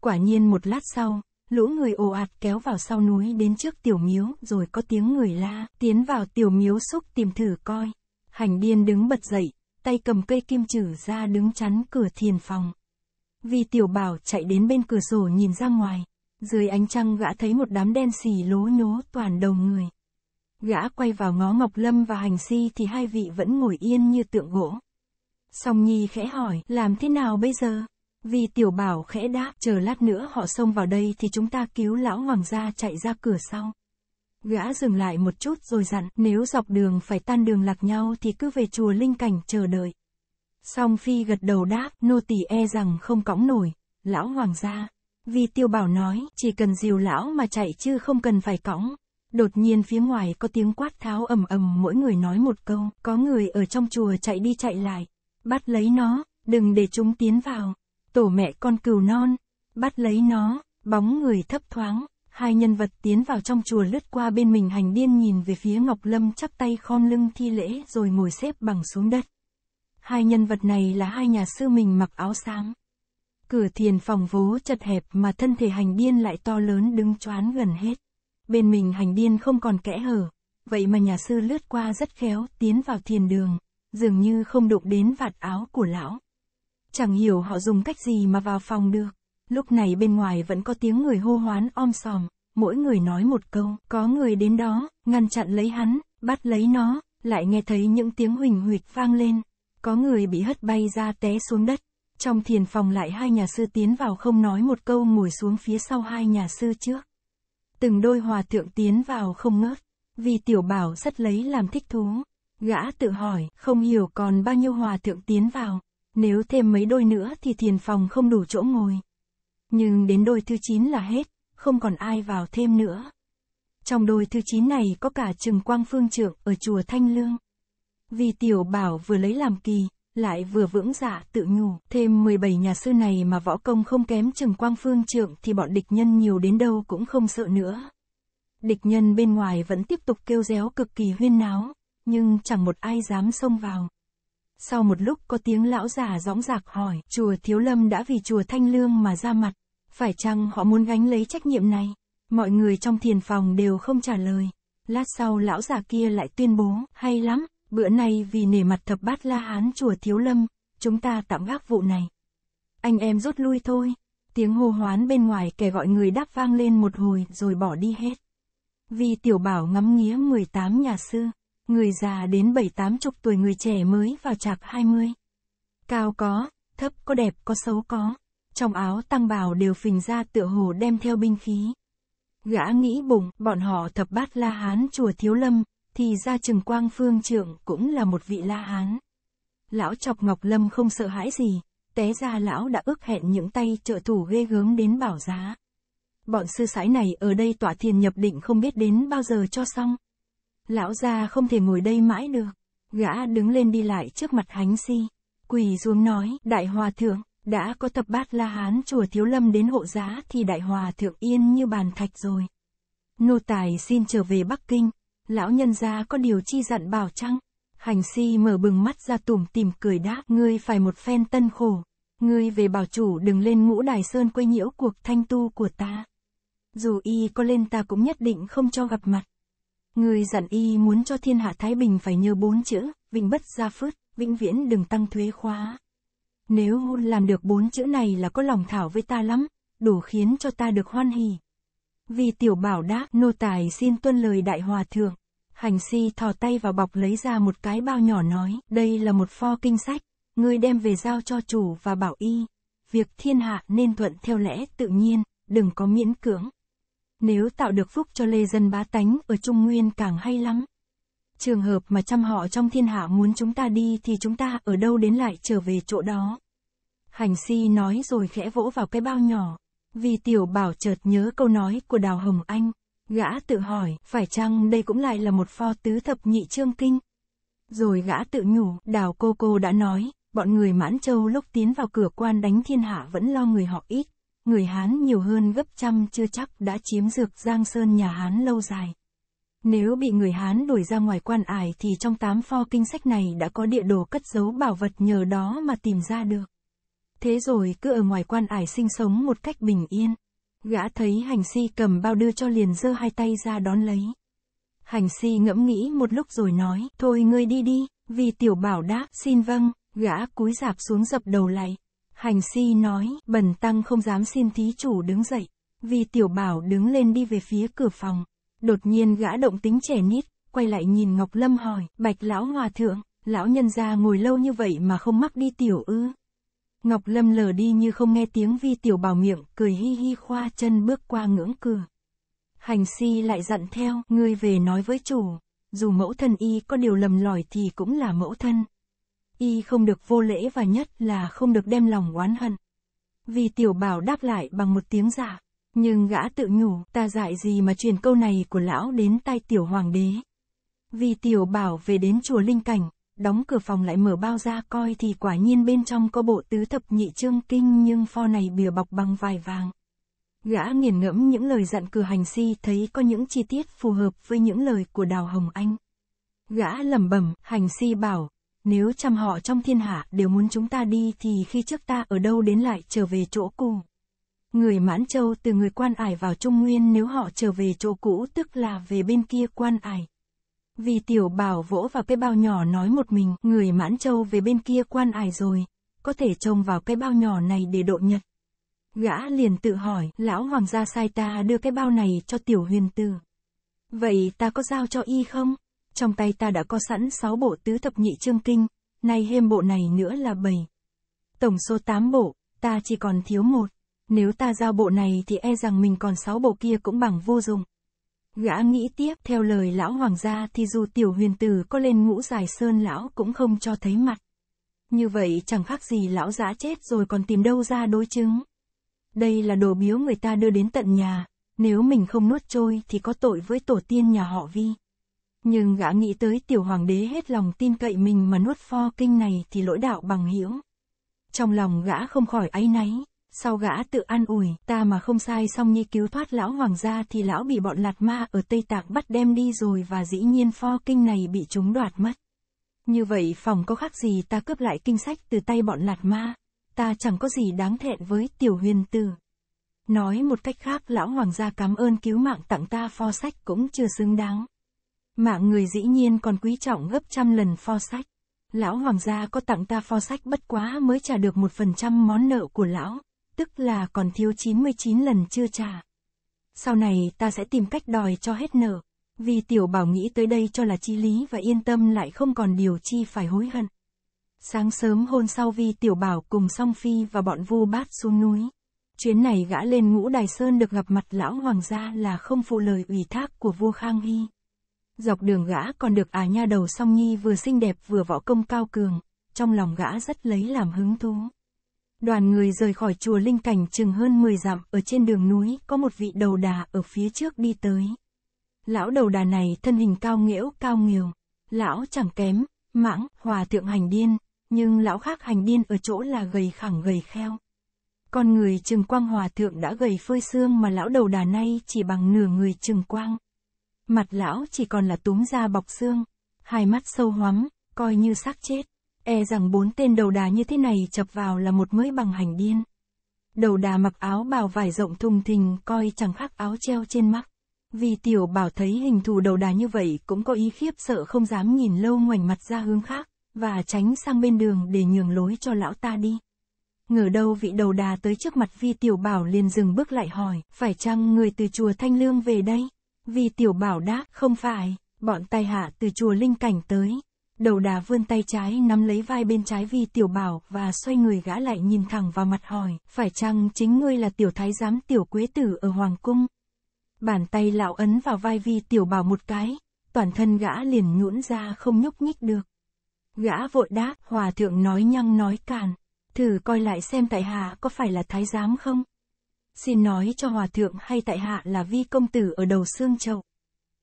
Quả nhiên một lát sau, Lũ người ồ ạt kéo vào sau núi đến trước tiểu miếu, rồi có tiếng người la, tiến vào tiểu miếu xúc tìm thử coi. Hành điên đứng bật dậy, tay cầm cây kim chử ra đứng chắn cửa thiền phòng. Vì tiểu bảo chạy đến bên cửa sổ nhìn ra ngoài, Dưới ánh trăng gã thấy một đám đen xì lố nhố toàn đầu người. Gã quay vào ngó Ngọc Lâm và Hành Si thì hai vị vẫn ngồi yên như tượng gỗ. Song Nhi khẽ hỏi, làm thế nào bây giờ? Vì tiểu bảo khẽ đáp, chờ lát nữa họ xông vào đây thì chúng ta cứu lão hoàng gia chạy ra cửa sau. Gã dừng lại một chút rồi dặn, nếu dọc đường phải tan đường lạc nhau thì cứ về chùa Linh Cảnh chờ đợi. Song Phi gật đầu đáp, nô tỳ e rằng không cõng nổi, lão hoàng gia. Vì tiêu bảo nói, chỉ cần dìu lão mà chạy chứ không cần phải cõng. Đột nhiên phía ngoài có tiếng quát tháo ầm ầm mỗi người nói một câu, có người ở trong chùa chạy đi chạy lại. Bắt lấy nó, đừng để chúng tiến vào. Tổ mẹ con cừu non, bắt lấy nó, bóng người thấp thoáng, hai nhân vật tiến vào trong chùa lướt qua bên mình hành điên nhìn về phía Ngọc Lâm chắp tay khom lưng thi lễ rồi ngồi xếp bằng xuống đất. Hai nhân vật này là hai nhà sư mình mặc áo sáng. Cửa thiền phòng vố chật hẹp mà thân thể hành điên lại to lớn đứng choán gần hết. Bên mình hành điên không còn kẽ hở, vậy mà nhà sư lướt qua rất khéo tiến vào thiền đường, dường như không đụng đến vạt áo của lão. Chẳng hiểu họ dùng cách gì mà vào phòng được. Lúc này bên ngoài vẫn có tiếng người hô hoán om sòm, mỗi người nói một câu, có người đến đó, ngăn chặn lấy hắn, bắt lấy nó, lại nghe thấy những tiếng huỳnh huỵch vang lên. Có người bị hất bay ra té xuống đất. Trong thiền phòng lại hai nhà sư tiến vào không nói một câu ngồi xuống phía sau hai nhà sư trước. Từng đôi hòa thượng tiến vào không ngớt, vì tiểu bảo rất lấy làm thích thú. Gã tự hỏi, không hiểu còn bao nhiêu hòa thượng tiến vào, nếu thêm mấy đôi nữa thì thiền phòng không đủ chỗ ngồi. Nhưng đến đôi thứ 9 là hết, không còn ai vào thêm nữa. Trong đôi thứ 9 này có cả Trừng Quang Phương Trượng ở chùa Thanh Lương. Vì tiểu bảo vừa lấy làm kỳ, lại vừa vững dạ tự nhủ, thêm 17 nhà sư này mà võ công không kém Trừng Quang Phương Trượng thì bọn địch nhân nhiều đến đâu cũng không sợ nữa. Địch nhân bên ngoài vẫn tiếp tục kêu réo cực kỳ huyên náo, nhưng chẳng một ai dám xông vào. Sau một lúc có tiếng lão già gióng giạc hỏi, chùa Thiếu Lâm đã vì chùa Thanh Lương mà ra mặt, phải chăng họ muốn gánh lấy trách nhiệm này? Mọi người trong thiền phòng đều không trả lời. Lát sau lão già kia lại tuyên bố, hay lắm, bữa nay vì nể mặt thập bát la hán chùa Thiếu Lâm, chúng ta tạm gác vụ này. Anh em rút lui thôi. Tiếng hô hoán bên ngoài kẻ gọi người đáp vang lên một hồi rồi bỏ đi hết. Vì tiểu bảo ngắm nghía 18 nhà sư. Người già đến bảy tám chục tuổi người trẻ mới vào chạc 20. Cao có, thấp có đẹp có xấu có. Trong áo tăng bào đều phình ra tựa hồ đem theo binh khí. Gã nghĩ bụng, bọn họ thập bát la hán chùa thiếu lâm, thì ra trừng quang phương trượng cũng là một vị la hán. Lão chọc Ngọc Lâm không sợ hãi gì, té ra lão đã ước hẹn những tay trợ thủ ghê gớm đến bảo giá. Bọn sư sãi này ở đây tỏa thiền nhập định không biết đến bao giờ cho xong. Lão gia không thể ngồi đây mãi được. Gã đứng lên đi lại trước mặt hánh si. Quỳ xuống nói, đại hòa thượng, đã có tập bát la hán chùa thiếu lâm đến hộ giá thì đại hòa thượng yên như bàn thạch rồi. Nô tài xin trở về Bắc Kinh. Lão nhân gia có điều chi dặn bảo chăng? Hành si mở bừng mắt ra tủm tìm cười đáp, ngươi phải một phen tân khổ. Ngươi về bảo chủ đừng lên ngũ đài sơn quấy nhiễu cuộc thanh tu của ta. Dù y có lên ta cũng nhất định không cho gặp mặt. Người dặn y muốn cho thiên hạ Thái Bình phải nhờ bốn chữ, vĩnh bất gia phước, vĩnh viễn đừng tăng thuế khóa. Nếu làm được bốn chữ này là có lòng thảo với ta lắm, đủ khiến cho ta được hoan hỉ. Vì tiểu bảo đáp, nô tài xin tuân lời đại hòa thượng. Hành si thò tay vào bọc lấy ra một cái bao nhỏ nói, đây là một pho kinh sách, ngươi đem về giao cho chủ và bảo y. Việc thiên hạ nên thuận theo lẽ tự nhiên, đừng có miễn cưỡng. Nếu tạo được phúc cho lê dân bá tánh ở Trung Nguyên càng hay lắm. Trường hợp mà trăm họ trong thiên hạ muốn chúng ta đi thì chúng ta ở đâu đến lại trở về chỗ đó. Hành si nói rồi khẽ vỗ vào cái bao nhỏ. Vì tiểu bảo chợt nhớ câu nói của Đào Hồng Anh. Gã tự hỏi, phải chăng đây cũng lại là một pho tứ thập nhị trương kinh? Rồi gã tự nhủ, Đào cô cô đã nói, bọn người mãn châu lúc tiến vào cửa quan đánh thiên hạ vẫn lo người họ ít người Hán nhiều hơn gấp trăm chưa chắc đã chiếm dược Giang Sơn nhà Hán lâu dài. Nếu bị người Hán đuổi ra ngoài quan ải thì trong tám pho kinh sách này đã có địa đồ cất giấu bảo vật nhờ đó mà tìm ra được. Thế rồi cứ ở ngoài quan ải sinh sống một cách bình yên. Gã thấy hành si cầm bao đưa cho liền giơ hai tay ra đón lấy. Hành si ngẫm nghĩ một lúc rồi nói, thôi ngươi đi đi, vì tiểu bảo đáp, xin vâng, gã cúi dạp xuống dập đầu lại. Hành si nói, bần tăng không dám xin thí chủ đứng dậy. Vì tiểu bảo đứng lên đi về phía cửa phòng. Đột nhiên gã động tính trẻ nít, quay lại nhìn Ngọc Lâm hỏi, bạch lão hòa thượng, lão nhân gia ngồi lâu như vậy mà không mắc đi tiểu ư. Ngọc Lâm lờ đi như không nghe tiếng vi tiểu bảo miệng, cười hi hi khoa chân bước qua ngưỡng cửa. Hành si lại dặn theo, ngươi về nói với chủ, dù mẫu thân y có điều lầm lỏi thì cũng là mẫu thân. Y không được vô lễ và nhất là không được đem lòng oán hận. Vì tiểu bảo đáp lại bằng một tiếng dạ. Nhưng gã tự nhủ, ta dại gì mà truyền câu này của lão đến tai tiểu hoàng đế. Vì tiểu bảo về đến chùa Linh Cảnh, đóng cửa phòng lại mở bao ra coi thì quả nhiên bên trong có bộ tứ thập nhị chương kinh nhưng pho này bìa bọc bằng vải vàng. Gã nghiền ngẫm những lời dặn cửa hành si thấy có những chi tiết phù hợp với những lời của Đào Hồng Anh. Gã lẩm bẩm, hành si bảo, nếu trăm họ trong thiên hạ đều muốn chúng ta đi thì khi trước ta ở đâu đến lại trở về chỗ cũ. Người Mãn Châu từ người quan ải vào Trung Nguyên nếu họ trở về chỗ cũ tức là về bên kia quan ải. Vì tiểu bảo vỗ vào cái bao nhỏ nói một mình, người Mãn Châu về bên kia quan ải rồi, có thể trông vào cái bao nhỏ này để độ nhật. Gã liền tự hỏi, lão hoàng gia sai ta đưa cái bao này cho tiểu huyền tử. Vậy ta có giao cho y không? Trong tay ta đã có sẵn 6 bộ tứ thập nhị chương kinh, nay thêm bộ này nữa là 7. Tổng số 8 bộ, ta chỉ còn thiếu một. Nếu ta giao bộ này thì e rằng mình còn 6 bộ kia cũng bằng vô dụng. Gã nghĩ tiếp, theo lời lão hoàng gia thì dù tiểu huyền tử có lên ngũ dài sơn lão cũng không cho thấy mặt. Như vậy chẳng khác gì lão giã chết rồi còn tìm đâu ra đối chứng. Đây là đồ biếu người ta đưa đến tận nhà, nếu mình không nuốt trôi thì có tội với tổ tiên nhà họ vi. Nhưng gã nghĩ tới tiểu hoàng đế hết lòng tin cậy mình mà nuốt pho kinh này thì lỗi đạo bằng hiểu. Trong lòng gã không khỏi áy náy, sau gã tự an ủi, ta mà không sai xong nhi cứu thoát lão hoàng gia thì lão bị bọn lạt ma ở Tây Tạng bắt đem đi rồi và dĩ nhiên pho kinh này bị chúng đoạt mất. Như vậy phòng có khác gì ta cướp lại kinh sách từ tay bọn lạt ma, ta chẳng có gì đáng thẹn với tiểu huyền tử. Nói một cách khác lão hoàng gia cảm ơn cứu mạng tặng ta pho sách cũng chưa xứng đáng. Mạng người dĩ nhiên còn quý trọng gấp trăm lần pho sách. Lão hoàng gia có tặng ta pho sách bất quá mới trả được một phần trăm món nợ của lão, tức là còn thiếu 99 lần chưa trả. Sau này ta sẽ tìm cách đòi cho hết nợ, vì tiểu bảo nghĩ tới đây cho là chi lý và yên tâm lại không còn điều chi phải hối hận. Sáng sớm hôm sau Vi Tiểu Bảo cùng Song Phi và bọn vu bát xuống núi. Chuyến này gã lên ngũ Đài Sơn được gặp mặt lão hoàng gia là không phụ lời ủy thác của vua Khang Hy. Dọc đường gã còn được à nha đầu song nhi vừa xinh đẹp vừa võ công cao cường, trong lòng gã rất lấy làm hứng thú. Đoàn người rời khỏi chùa Linh Cảnh chừng hơn 10 dặm ở trên đường núi có một vị đầu đà ở phía trước đi tới. Lão đầu đà này thân hình cao nghẽo cao nghiều. Lão chẳng kém, mãng, hòa thượng hành điên, nhưng lão khác hành điên ở chỗ là gầy khẳng gầy kheo. Con người trừng quang hòa thượng đã gầy phơi xương mà lão đầu đà nay chỉ bằng nửa người trừng quang. Mặt lão chỉ còn là túm da bọc xương, hai mắt sâu hoắm, coi như xác chết. E rằng bốn tên đầu đà như thế này chập vào là một mới bằng hành điên. Đầu đà mặc áo bào vải rộng thùng thình coi chẳng khác áo treo trên mắt. Vì tiểu bảo thấy hình thù đầu đà như vậy cũng có ý khiếp sợ không dám nhìn lâu ngoảnh mặt ra hướng khác, và tránh sang bên đường để nhường lối cho lão ta đi. Ngờ đâu vị đầu đà tới trước mặt vi tiểu bảo liền dừng bước lại hỏi, phải chăng người từ chùa Thanh Lương về đây? Vì tiểu bảo đáp, không phải, bọn tai hạ từ chùa Linh Cảnh tới. Đầu đà vươn tay trái nắm lấy vai bên trái vi tiểu bảo và xoay người gã lại nhìn thẳng vào mặt hỏi, phải chăng chính ngươi là tiểu thái giám tiểu quế tử ở Hoàng Cung? Bàn tay lão ấn vào vai vi tiểu bảo một cái, toàn thân gã liền nhũn ra không nhúc nhích được. Gã vội đáp, hòa thượng nói nhăng nói càn, thử coi lại xem tại hạ có phải là thái giám không? Xin nói cho hòa thượng hay tại hạ là vi công tử ở đầu xương chậu.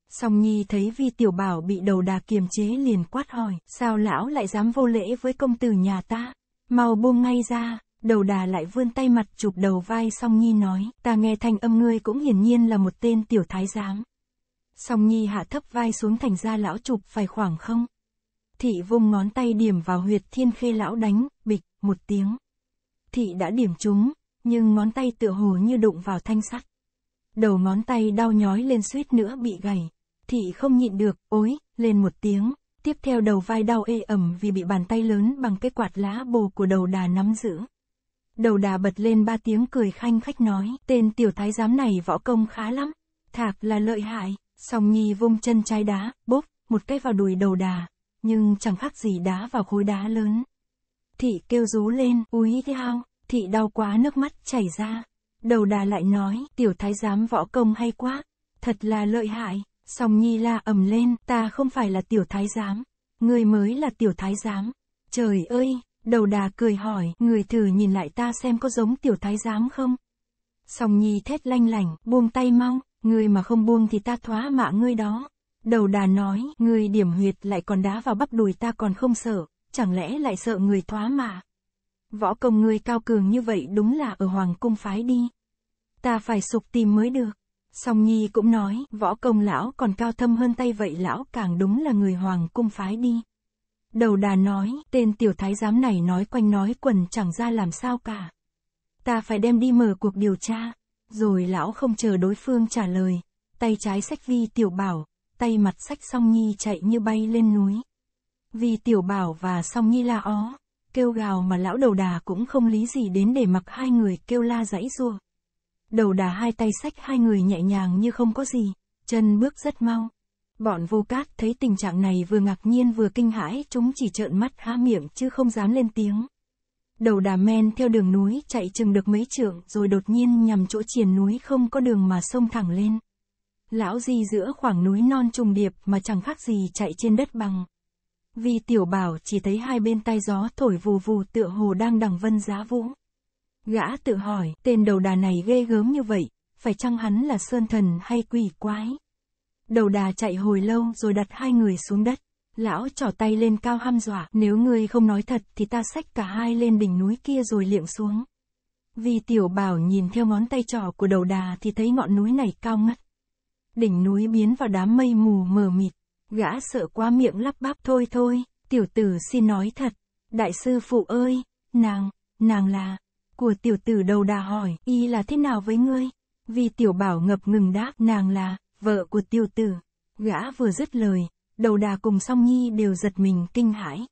Song Nhi thấy vi tiểu bảo bị đầu đà kiềm chế liền quát hỏi, sao lão lại dám vô lễ với công tử nhà ta? Mau buông ngay ra, đầu đà lại vươn tay mặt chụp đầu vai Song Nhi nói, ta nghe thanh âm ngươi cũng hiển nhiên là một tên tiểu thái giám. Song Nhi hạ thấp vai xuống thành ra lão chụp phải khoảng không? Thị vung ngón tay điểm vào huyệt thiên khê lão đánh, bịch, một tiếng. Thị đã điểm trúng, nhưng ngón tay tựa hồ như đụng vào thanh sắt. Đầu ngón tay đau nhói lên suýt nữa bị gầy, Thị không nhịn được, ối, lên một tiếng. Tiếp theo đầu vai đau ê ẩm vì bị bàn tay lớn bằng cái quạt lá bồ của đầu đà nắm giữ. Đầu đà bật lên ba tiếng cười khanh khách nói, tên tiểu thái giám này võ công khá lắm, thạc là lợi hại, song nhi vung chân trái đá, bốp, một cái vào đùi đầu đà, nhưng chẳng khác gì đá vào khối đá lớn. Thị kêu rú lên, úi theo, thị đau quá nước mắt chảy ra. Đầu đà lại nói, tiểu thái giám võ công hay quá, thật là lợi hại, song nhi la ầm lên, ta không phải là tiểu thái giám, người mới là tiểu thái giám. Trời ơi, đầu đà cười hỏi, người thử nhìn lại ta xem có giống tiểu thái giám không? Song nhi thét lanh lảnh, buông tay mau, người mà không buông thì ta thoá mạ ngươi đó. Đầu đà nói, người điểm huyệt lại còn đá vào bắp đùi ta còn không sợ, chẳng lẽ lại sợ người thoá mạ? Võ công ngươi cao cường như vậy đúng là ở hoàng cung phái đi. Ta phải sục tìm mới được. Song Nhi cũng nói, võ công lão còn cao thâm hơn tay vậy lão càng đúng là người hoàng cung phái đi. Đầu đà nói, tên tiểu thái giám này nói quanh nói quần chẳng ra làm sao cả. Ta phải đem đi mở cuộc điều tra. Rồi lão không chờ đối phương trả lời. Tay trái sách vi tiểu bảo, tay mặt sách song nhi chạy như bay lên núi. Vì tiểu bảo và song nhi la ó, kêu gào mà lão đầu đà cũng không lý gì đến để mặc hai người kêu la dãy rua. Đầu đà hai tay sách hai người nhẹ nhàng như không có gì, chân bước rất mau. Bọn vô cát thấy tình trạng này vừa ngạc nhiên vừa kinh hãi, chúng chỉ trợn mắt há miệng chứ không dám lên tiếng. Đầu đà men theo đường núi chạy chừng được mấy trượng rồi đột nhiên nhằm chỗ triền núi không có đường mà sông thẳng lên. Lão di giữa khoảng núi non trùng điệp mà chẳng khác gì chạy trên đất bằng. Vì tiểu bảo chỉ thấy hai bên tay gió thổi vù vù tựa hồ đang đằng vân giá vũ. Gã tự hỏi, tên đầu đà này ghê gớm như vậy, phải chăng hắn là sơn thần hay quỷ quái? Đầu đà chạy hồi lâu rồi đặt hai người xuống đất. Lão trỏ tay lên cao hăm dọa, nếu ngươi không nói thật thì ta xách cả hai lên đỉnh núi kia rồi liệng xuống. Vì tiểu bảo nhìn theo ngón tay trỏ của đầu đà thì thấy ngọn núi này cao ngất. Đỉnh núi biến vào đám mây mù mờ mịt. Gã sợ quá miệng lắp bắp thôi thôi, tiểu tử xin nói thật. Đại sư phụ ơi, nàng, nàng là, của tiểu tử đầu đà hỏi, y là thế nào với ngươi? Vì tiểu bảo ngập ngừng đáp, nàng là, vợ của tiểu tử. Gã vừa dứt lời, đầu đà cùng song nhi đều giật mình kinh hãi.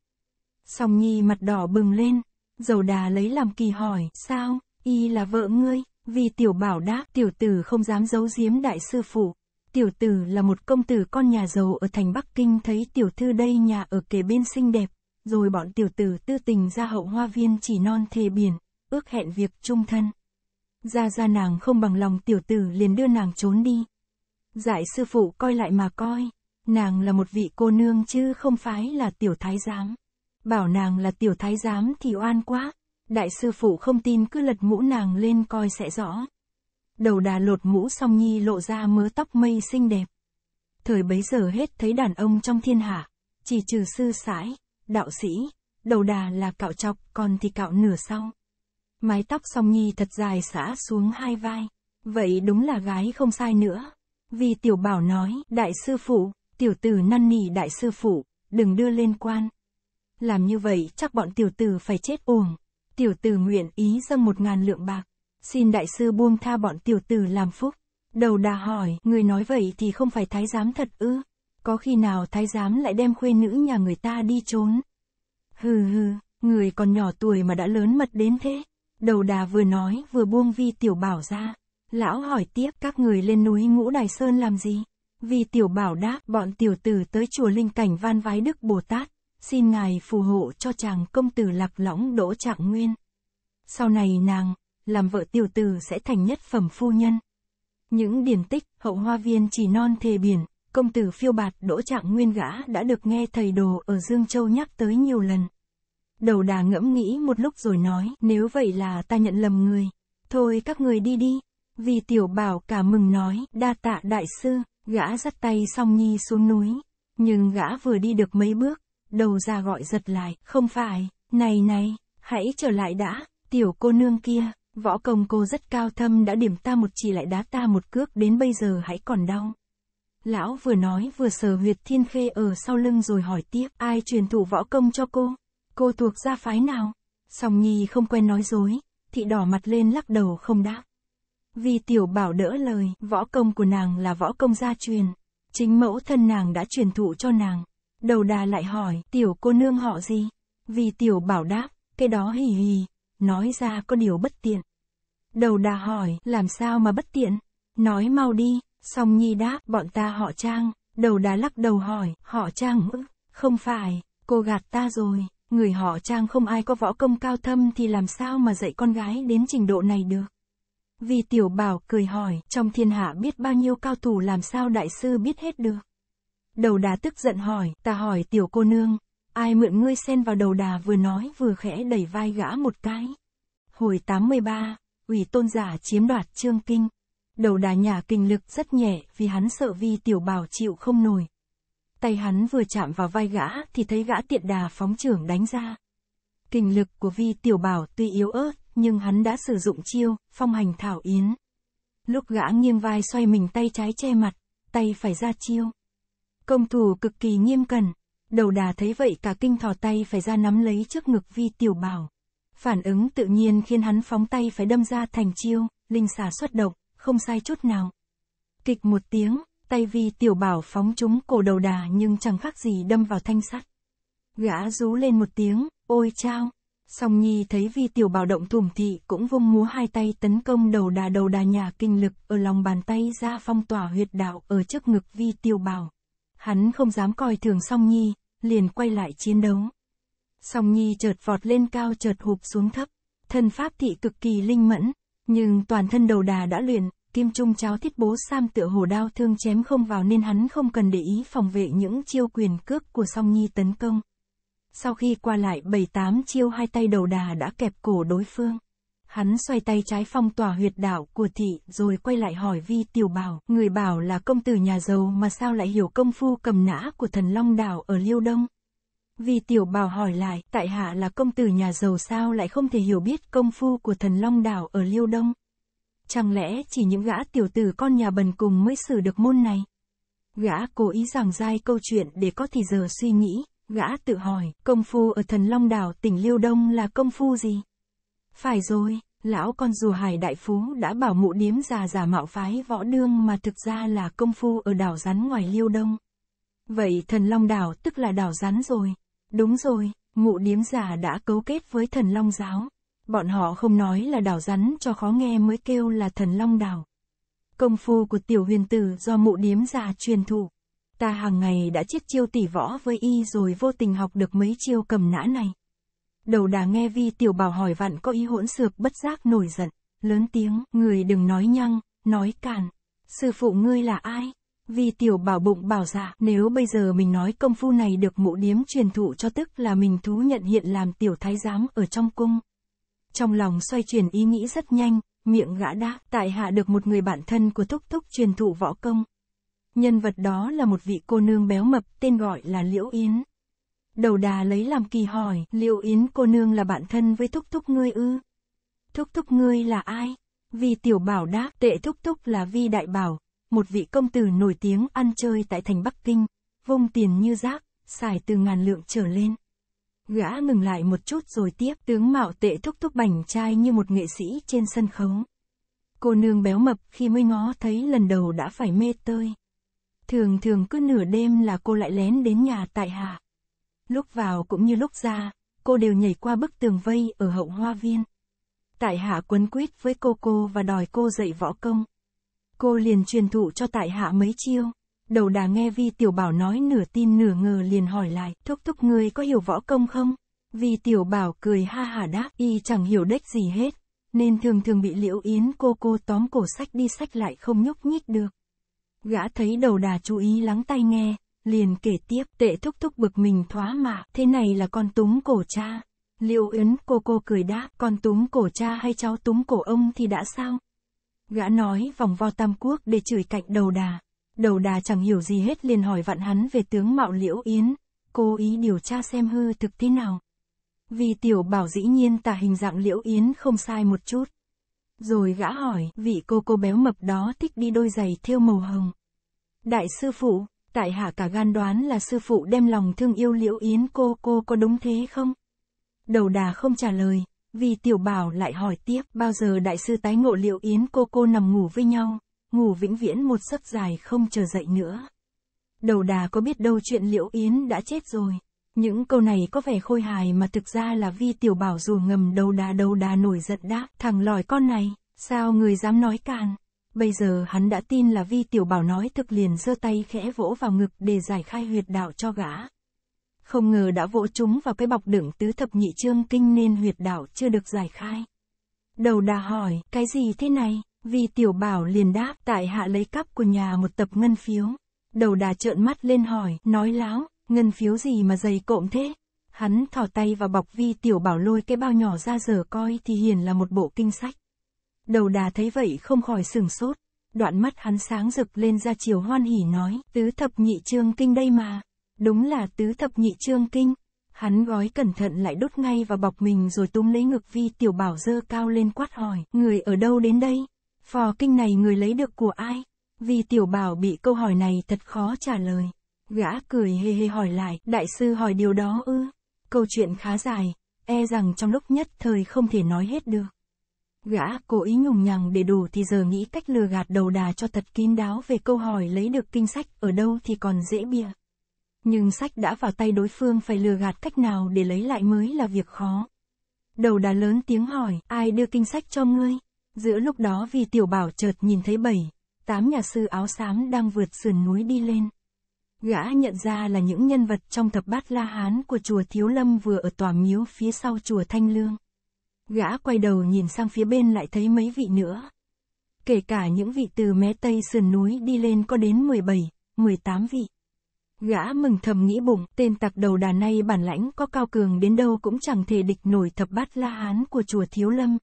Song nhi mặt đỏ bừng lên, dầu đà lấy làm kỳ hỏi, sao, y là vợ ngươi? Vì tiểu bảo đáp, tiểu tử không dám giấu giếm đại sư phụ. Tiểu tử là một công tử con nhà giàu ở thành Bắc Kinh thấy tiểu thư đây nhà ở kề bên xinh đẹp, rồi bọn tiểu tử tư tình ra hậu hoa viên chỉ non thề biển, ước hẹn việc chung thân. Ra ra nàng không bằng lòng tiểu tử liền đưa nàng trốn đi. Giải sư phụ coi lại mà coi, nàng là một vị cô nương chứ không phải là tiểu thái giám. Bảo nàng là tiểu thái giám thì oan quá, đại sư phụ không tin cứ lật mũ nàng lên coi sẽ rõ. Đầu đà lột mũ song nhi lộ ra mớ tóc mây xinh đẹp. Thời bấy giờ hết thấy đàn ông trong thiên hạ, chỉ trừ sư sãi, đạo sĩ, đầu đà là cạo chọc còn thì cạo nửa sau. Mái tóc song nhi thật dài xả xuống hai vai. Vậy đúng là gái không sai nữa. Vì tiểu bảo nói, đại sư phụ, tiểu tử năn nỉ đại sư phụ, đừng đưa lên quan. Làm như vậy chắc bọn tiểu tử phải chết uổng. Tiểu tử nguyện ý dâng một ngàn lượng bạc. Xin đại sư buông tha bọn tiểu tử làm phúc. Đầu đà hỏi, người nói vậy thì không phải thái giám thật ư? Có khi nào thái giám lại đem khuê nữ nhà người ta đi trốn? Hừ hừ, người còn nhỏ tuổi mà đã lớn mật đến thế. Đầu đà vừa nói vừa buông vi tiểu bảo ra. Lão hỏi tiếp các người lên núi ngũ đài sơn làm gì? Vi tiểu bảo đáp bọn tiểu tử tới chùa linh cảnh van vái Đức Bồ Tát. Xin ngài phù hộ cho chàng công tử lạc lõng đỗ trạng nguyên. Sau này nàng, làm vợ tiểu tử sẽ thành nhất phẩm phu nhân. Những điển tích, hậu hoa viên chỉ non thề biển, công tử phiêu bạt đỗ trạng nguyên gã đã được nghe thầy đồ ở Dương Châu nhắc tới nhiều lần. Đầu đà ngẫm nghĩ một lúc rồi nói, nếu vậy là ta nhận lầm người. Thôi các người đi đi. Vì tiểu bảo cả mừng nói, đa tạ đại sư, gã dắt tay song nhi xuống núi. Nhưng gã vừa đi được mấy bước, đầu ra gọi giật lại, không phải, này này, hãy trở lại đã, tiểu cô nương kia, võ công cô rất cao thâm đã điểm ta một chỉ lại đá ta một cước đến bây giờ hãy còn đau. Lão vừa nói vừa sờ huyệt thiên khê ở sau lưng rồi hỏi tiếp, ai truyền thụ võ công cho cô? Cô thuộc gia phái nào? Song Nhi không quen nói dối, thị đỏ mặt lên lắc đầu không đáp. Vì tiểu bảo đỡ lời, võ công của nàng là võ công gia truyền. Chính mẫu thân nàng đã truyền thụ cho nàng. Đầu đà lại hỏi, tiểu cô nương họ gì? Vì tiểu bảo đáp, cái đó hì hì nói ra có điều bất tiện. Đầu đà hỏi, làm sao mà bất tiện? Nói mau đi, song nhi đáp, bọn ta họ trang, đầu đà lắc đầu hỏi, họ trang ư, không phải, cô gạt ta rồi, người họ trang không ai có võ công cao thâm thì làm sao mà dạy con gái đến trình độ này được. Vì tiểu bảo cười hỏi, trong thiên hạ biết bao nhiêu cao thủ làm sao đại sư biết hết được. Đầu đà tức giận hỏi, ta hỏi tiểu cô nương, ai mượn ngươi xen vào đầu đà vừa nói vừa khẽ đẩy vai gã một cái. Hồi 83, ủy tôn giả chiếm đoạt trương kinh. Đầu đà nhà kinh lực rất nhẹ vì hắn sợ vi tiểu bảo chịu không nổi. Tay hắn vừa chạm vào vai gã thì thấy gã tiện đà phóng trưởng đánh ra. Kinh lực của vi tiểu bảo tuy yếu ớt, nhưng hắn đã sử dụng chiêu, phong hành thảo yến. Lúc gã nghiêng vai xoay mình tay trái che mặt, tay phải ra chiêu. Công thủ cực kỳ nghiêm cẩn. Đầu đà thấy vậy cả kinh thò tay phải ra nắm lấy trước ngực vi tiểu bảo. Phản ứng tự nhiên khiến hắn phóng tay phải đâm ra thành chiêu, linh xà xuất động, không sai chút nào. Kịch một tiếng, tay vi tiểu bảo phóng trúng cổ đầu đà nhưng chẳng khác gì đâm vào thanh sắt. Gã rú lên một tiếng, ôi chao. Song Nhi thấy vi tiểu bảo động thủm thị cũng vung múa hai tay tấn công đầu đà đầu đà nhà kinh lực ở lòng bàn tay ra phong tỏa huyệt đạo ở trước ngực vi tiểu bảo. Hắn không dám coi thường Song Nhi, liền quay lại chiến đấu. Song Nhi chợt vọt lên cao chợt hụp xuống thấp. Thân pháp thị cực kỳ linh mẫn, nhưng toàn thân đầu đà đã luyện, kim trung cháo thiết bố sam tựa hồ đao thương chém không vào nên hắn không cần để ý phòng vệ những chiêu quyền cước của Song Nhi tấn công. Sau khi qua lại bảy tám chiêu hai tay đầu đà đã kẹp cổ đối phương. Hắn xoay tay trái phong tỏa huyệt đạo của thị rồi quay lại hỏi vi tiểu bảo, người bảo là công tử nhà giàu mà sao lại hiểu công phu cầm nã của thần long đảo ở Liêu Đông. Vi tiểu bảo hỏi lại, tại hạ là công tử nhà giàu sao lại không thể hiểu biết công phu của thần long đảo ở Liêu Đông. Chẳng lẽ chỉ những gã tiểu tử con nhà bần cùng mới xử được môn này? Gã cố ý giảng dai câu chuyện để có thì giờ suy nghĩ, gã tự hỏi, công phu ở thần long đảo tỉnh Liêu Đông là công phu gì? Phải rồi, lão con rùa hải đại phú đã bảo mụ điếm già giả mạo phái võ đương mà thực ra là công phu ở đảo rắn ngoài Liêu Đông. Vậy thần long đảo tức là đảo rắn rồi. Đúng rồi, mụ điếm già đã cấu kết với thần long giáo. Bọn họ không nói là đảo rắn cho khó nghe mới kêu là thần long đảo. Công phu của tiểu huyền tử do mụ điếm già truyền thụ. Ta hàng ngày đã chiết chiêu tỉ võ với y rồi vô tình học được mấy chiêu cầm nã này. Đầu đà nghe vi tiểu bảo hỏi vặn có ý hỗn xược bất giác nổi giận, lớn tiếng, người đừng nói nhăng, nói càn. Sư phụ ngươi là ai? Vi tiểu bảo bụng bảo dạ, nếu bây giờ mình nói công phu này được mụ điếm truyền thụ cho tức là mình thú nhận hiện làm tiểu thái giám ở trong cung. Trong lòng xoay chuyển ý nghĩ rất nhanh, miệng gã đáp, tại hạ được một người bạn thân của thúc thúc truyền thụ võ công. Nhân vật đó là một vị cô nương béo mập tên gọi là Liễu Yến. Đầu đà lấy làm kỳ hỏi, liệu Yến cô nương là bạn thân với thúc thúc ngươi ư? Thúc thúc ngươi là ai? Vi tiểu bảo đáp, tệ thúc thúc là Vi đại bảo, một vị công tử nổi tiếng ăn chơi tại thành Bắc Kinh, vung tiền như rác, xài từ ngàn lượng trở lên. Gã ngừng lại một chút rồi tiếp, tướng mạo tệ thúc thúc bảnh trai như một nghệ sĩ trên sân khấu. Cô nương béo mập khi mới ngó thấy lần đầu đã phải mê tơi. Thường thường cứ nửa đêm là cô lại lén đến nhà tại hạ. Lúc vào cũng như lúc ra, cô đều nhảy qua bức tường vây ở hậu hoa viên. Tại hạ quấn quýt với cô cô và đòi cô dạy võ công. Cô liền truyền thụ cho tại hạ mấy chiêu. Đầu đà nghe Vi Tiểu Bảo nói nửa tin nửa ngờ liền hỏi lại, thúc thúc ngươi có hiểu võ công không? Vi Tiểu Bảo cười ha hà đáp, y chẳng hiểu đếch gì hết, nên thường thường bị Liễu Yến cô cô tóm cổ sách đi sách lại không nhúc nhích được. Gã thấy đầu đà chú ý lắng tai nghe, liền kể tiếp, tệ thúc thúc bực mình thoá mạ, thế này là con túng cổ cha. Liễu Yến cô cô cười đáp, con túng cổ cha hay cháu túng cổ ông thì đã sao? Gã nói vòng vo tam quốc để chửi cạnh đầu đà. Đầu đà chẳng hiểu gì hết liền hỏi vặn hắn về tướng mạo liễu yến, cố ý điều tra xem hư thực thế nào. Vì tiểu bảo dĩ nhiên tả hình dạng liễu yến không sai một chút. Rồi gã hỏi, vị cô cô béo mập đó thích đi đôi giày thêu màu hồng. Đại sư phụ, tại hạ cả gan đoán là sư phụ đem lòng thương yêu liễu yến cô cô có đúng thế không? Đầu đà không trả lời, vì tiểu bảo lại hỏi tiếp, bao giờ đại sư tái ngộ liễu yến cô cô nằm ngủ với nhau, ngủ vĩnh viễn một giấc dài không chờ dậy nữa. Đầu đà có biết đâu chuyện liễu yến đã chết rồi. Những câu này có vẻ khôi hài mà thực ra là vi tiểu bảo dù ngầm đầu đà đầu đà nổi giận đáp, thằng lòi con này, sao người dám nói càn. Bây giờ hắn đã tin là vi tiểu bảo nói thực liền giơ tay khẽ vỗ vào ngực để giải khai huyệt đạo cho gã. Không ngờ đã vỗ chúng vào cái bọc đựng tứ thập nhị chương kinh nên huyệt đạo chưa được giải khai. Đầu đà hỏi, cái gì thế này? Vi tiểu bảo liền đáp, tại hạ lấy cắp của nhà một tập ngân phiếu. Đầu đà trợn mắt lên hỏi, nói láo, ngân phiếu gì mà dày cộm thế? Hắn thò tay vào bọc vi tiểu bảo lôi cái bao nhỏ ra giờ coi thì hiền là một bộ kinh sách. Đầu đà thấy vậy không khỏi sừng sốt. Đoạn mắt hắn sáng rực lên ra chiều hoan hỉ nói, tứ thập nhị trương kinh đây mà. Đúng là tứ thập nhị trương kinh. Hắn gói cẩn thận lại đốt ngay vào bọc mình rồi túm lấy ngực vi tiểu bảo dơ cao lên quát hỏi, người ở đâu đến đây? Phò kinh này người lấy được của ai? Vi tiểu bảo bị câu hỏi này thật khó trả lời. Gã cười hê hê hỏi lại, đại sư hỏi điều đó ư? Câu chuyện khá dài, e rằng trong lúc nhất thời không thể nói hết được. Gã cố ý nhùng nhằng để đủ thì giờ nghĩ cách lừa gạt đầu đà cho thật kín đáo về câu hỏi lấy được kinh sách ở đâu thì còn dễ bịa. Nhưng sách đã vào tay đối phương phải lừa gạt cách nào để lấy lại mới là việc khó. Đầu đà lớn tiếng hỏi, ai đưa kinh sách cho ngươi? Giữa lúc đó vì tiểu bảo chợt nhìn thấy bảy, tám nhà sư áo xám đang vượt sườn núi đi lên. Gã nhận ra là những nhân vật trong thập bát La Hán của chùa Thiếu Lâm vừa ở tòa miếu phía sau chùa Thanh Lương. Gã quay đầu nhìn sang phía bên lại thấy mấy vị nữa. Kể cả những vị từ mé tây sườn núi đi lên có đến 17, 18 vị. Gã mừng thầm nghĩ bụng, tên tặc đầu đà này bản lãnh có cao cường đến đâu cũng chẳng thể địch nổi thập bát la hán của chùa Thiếu Lâm.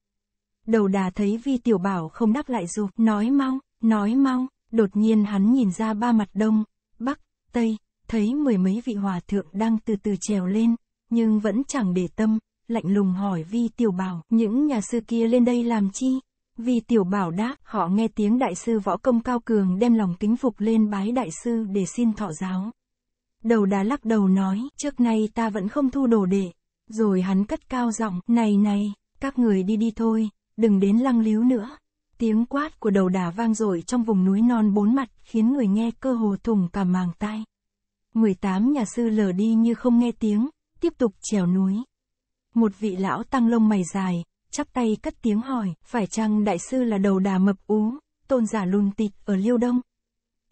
Đầu đà thấy vi tiểu bảo không đáp lại dục, nói mau, nói mau, đột nhiên hắn nhìn ra ba mặt đông, bắc, tây, thấy mười mấy vị hòa thượng đang từ từ trèo lên, nhưng vẫn chẳng để tâm, lạnh lùng hỏi vi tiểu bảo, những nhà sư kia lên đây làm chi? Vi tiểu bảo đáp, họ nghe tiếng đại sư võ công cao cường đem lòng kính phục lên bái đại sư để xin thọ giáo. Đầu đá lắc đầu nói, trước nay ta vẫn không thu đồ đệ. Rồi hắn cất cao giọng, này này, các người đi đi thôi, đừng đến lăng líu nữa. Tiếng quát của đầu đà vang dội trong vùng núi non bốn mặt, khiến người nghe cơ hồ thùng cả màng tai. 18 nhà sư lờ đi như không nghe tiếng, tiếp tục trèo núi. Một vị lão tăng lông mày dài, chắp tay cất tiếng hỏi, phải chăng đại sư là đầu đà mập ú, tôn giả lùn tịt ở Liêu Đông?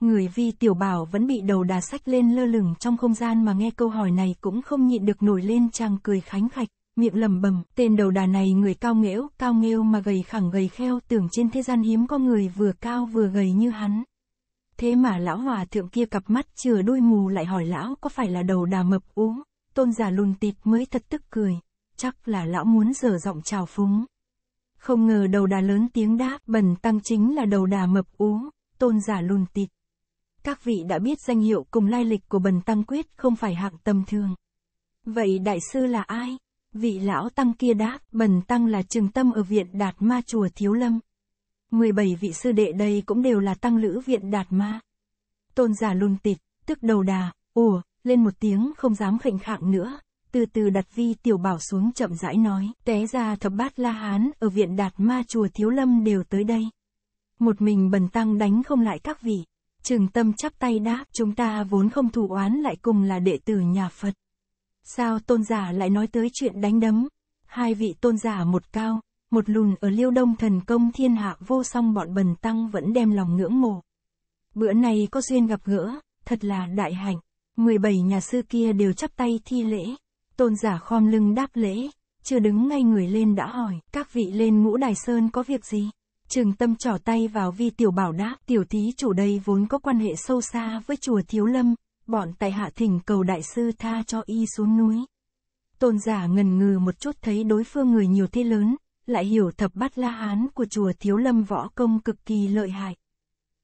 Người vi tiểu bảo vẫn bị đầu đà sách lên lơ lửng trong không gian mà nghe câu hỏi này cũng không nhịn được nổi lên chàng cười khánh khạch, miệng lầm bầm, tên đầu đà này người cao nghẽo, cao nghêu mà gầy khẳng gầy kheo tưởng trên thế gian hiếm có người vừa cao vừa gầy như hắn. Thế mà lão hòa thượng kia cặp mắt chừa đôi mù lại hỏi lão có phải là đầu đà mập ú, tôn giả lùn tịt mới thật tức cười, chắc là lão muốn dở giọng chào phúng. Không ngờ đầu đà lớn tiếng đáp, bần tăng chính là đầu đà mập ú, tôn giả lùn tịt. Các vị đã biết danh hiệu cùng lai lịch của bần tăng quyết không phải hạng tầm thường. Vậy đại sư là ai? Vị lão tăng kia đáp, bần tăng là trường tâm ở viện Đạt Ma chùa Thiếu Lâm. 17 vị sư đệ đây cũng đều là tăng lữ viện Đạt Ma. Tôn giả lùn tịt, tức đầu đà, ủa, lên một tiếng không dám khệnh khạng nữa. Từ từ đặt vi tiểu bảo xuống chậm rãi nói, té ra thập bát la hán ở viện Đạt Ma chùa Thiếu Lâm đều tới đây. Một mình bần tăng đánh không lại các vị. Trường tâm chắp tay đáp, chúng ta vốn không thù oán lại cùng là đệ tử nhà Phật. Sao tôn giả lại nói tới chuyện đánh đấm? Hai vị tôn giả một cao, một lùn ở liêu đông thần công thiên hạ vô song bọn bần tăng vẫn đem lòng ngưỡng mộ. Bữa này có duyên gặp gỡ, thật là đại hạnh. 17 nhà sư kia đều chắp tay thi lễ. Tôn giả khom lưng đáp lễ, chưa đứng ngay người lên đã hỏi, các vị lên ngũ đài sơn có việc gì? Trường tâm trỏ tay vào vi tiểu bảo đáp, tiểu thí chủ đây vốn có quan hệ sâu xa với chùa Thiếu Lâm, bọn tại hạ thỉnh cầu đại sư tha cho y xuống núi. Tôn giả ngần ngừ một chút thấy đối phương người nhiều thế lớn, lại hiểu thập bát la hán của chùa Thiếu Lâm võ công cực kỳ lợi hại.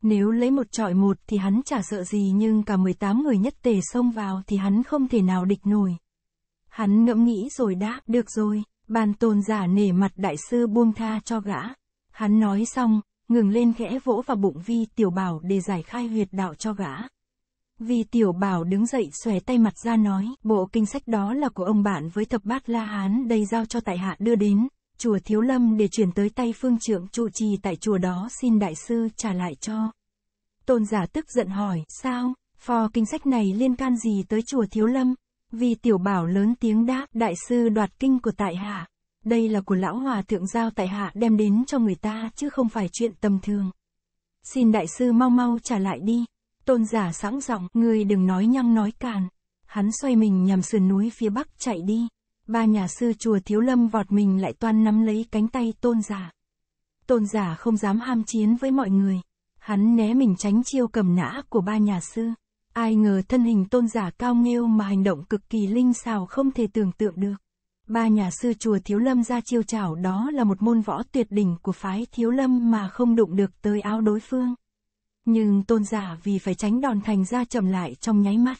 Nếu lấy một trọi một thì hắn chả sợ gì nhưng cả 18 người nhất tề xông vào thì hắn không thể nào địch nổi. Hắn ngẫm nghĩ rồi đáp, được rồi, bàn tôn giả nể mặt đại sư buông tha cho gã. Hắn nói xong, ngừng lên khẽ vỗ vào bụng vi tiểu bảo để giải khai huyệt đạo cho gã. Vi tiểu bảo đứng dậy xòe tay mặt ra nói, bộ kinh sách đó là của ông bạn với thập bát La Hán đây giao cho tại hạ đưa đến, chùa Thiếu Lâm để chuyển tới tay phương trượng trụ trì tại chùa đó xin đại sư trả lại cho. Tôn giả tức giận hỏi, sao, phò kinh sách này liên can gì tới chùa Thiếu Lâm? Vì tiểu bảo lớn tiếng đáp, đại sư đoạt kinh của tại hạ. Đây là của lão hòa thượng giao tại hạ đem đến cho người ta chứ không phải chuyện tầm thường. Xin đại sư mau mau trả lại đi. Tôn giả sẵn giọng, người đừng nói nhăng nói càn. Hắn xoay mình nhằm sườn núi phía bắc chạy đi. Ba nhà sư chùa Thiếu Lâm vọt mình lại toan nắm lấy cánh tay tôn giả. Tôn giả không dám ham chiến với mọi người. Hắn né mình tránh chiêu cầm nã của ba nhà sư. Ai ngờ thân hình tôn giả cao nghêu mà hành động cực kỳ linh xào không thể tưởng tượng được. Ba nhà sư chùa Thiếu Lâm ra chiêu chảo đó là một môn võ tuyệt đỉnh của phái Thiếu Lâm mà không đụng được tới áo đối phương. Nhưng tôn giả vì phải tránh đòn thành ra chậm lại trong nháy mắt.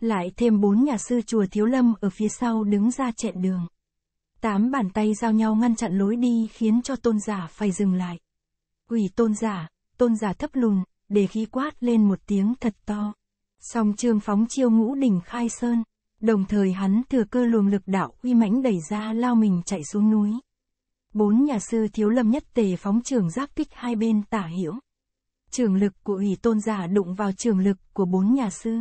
Lại thêm bốn nhà sư chùa Thiếu Lâm ở phía sau đứng ra chẹn đường. Tám bàn tay giao nhau ngăn chặn lối đi khiến cho tôn giả phải dừng lại. Quỷ tôn giả, tôn giả thấp lùn, để khí quát lên một tiếng thật to. Song trương phóng chiêu ngũ đỉnh khai sơn. Đồng thời hắn thừa cơ luồng lực đạo uy mãnh đẩy ra lao mình chạy xuống núi. Bốn nhà sư thiếu lâm nhất tề phóng trường giáp kích hai bên tả hiểu. Trường lực của ủy tôn giả đụng vào trường lực của bốn nhà sư.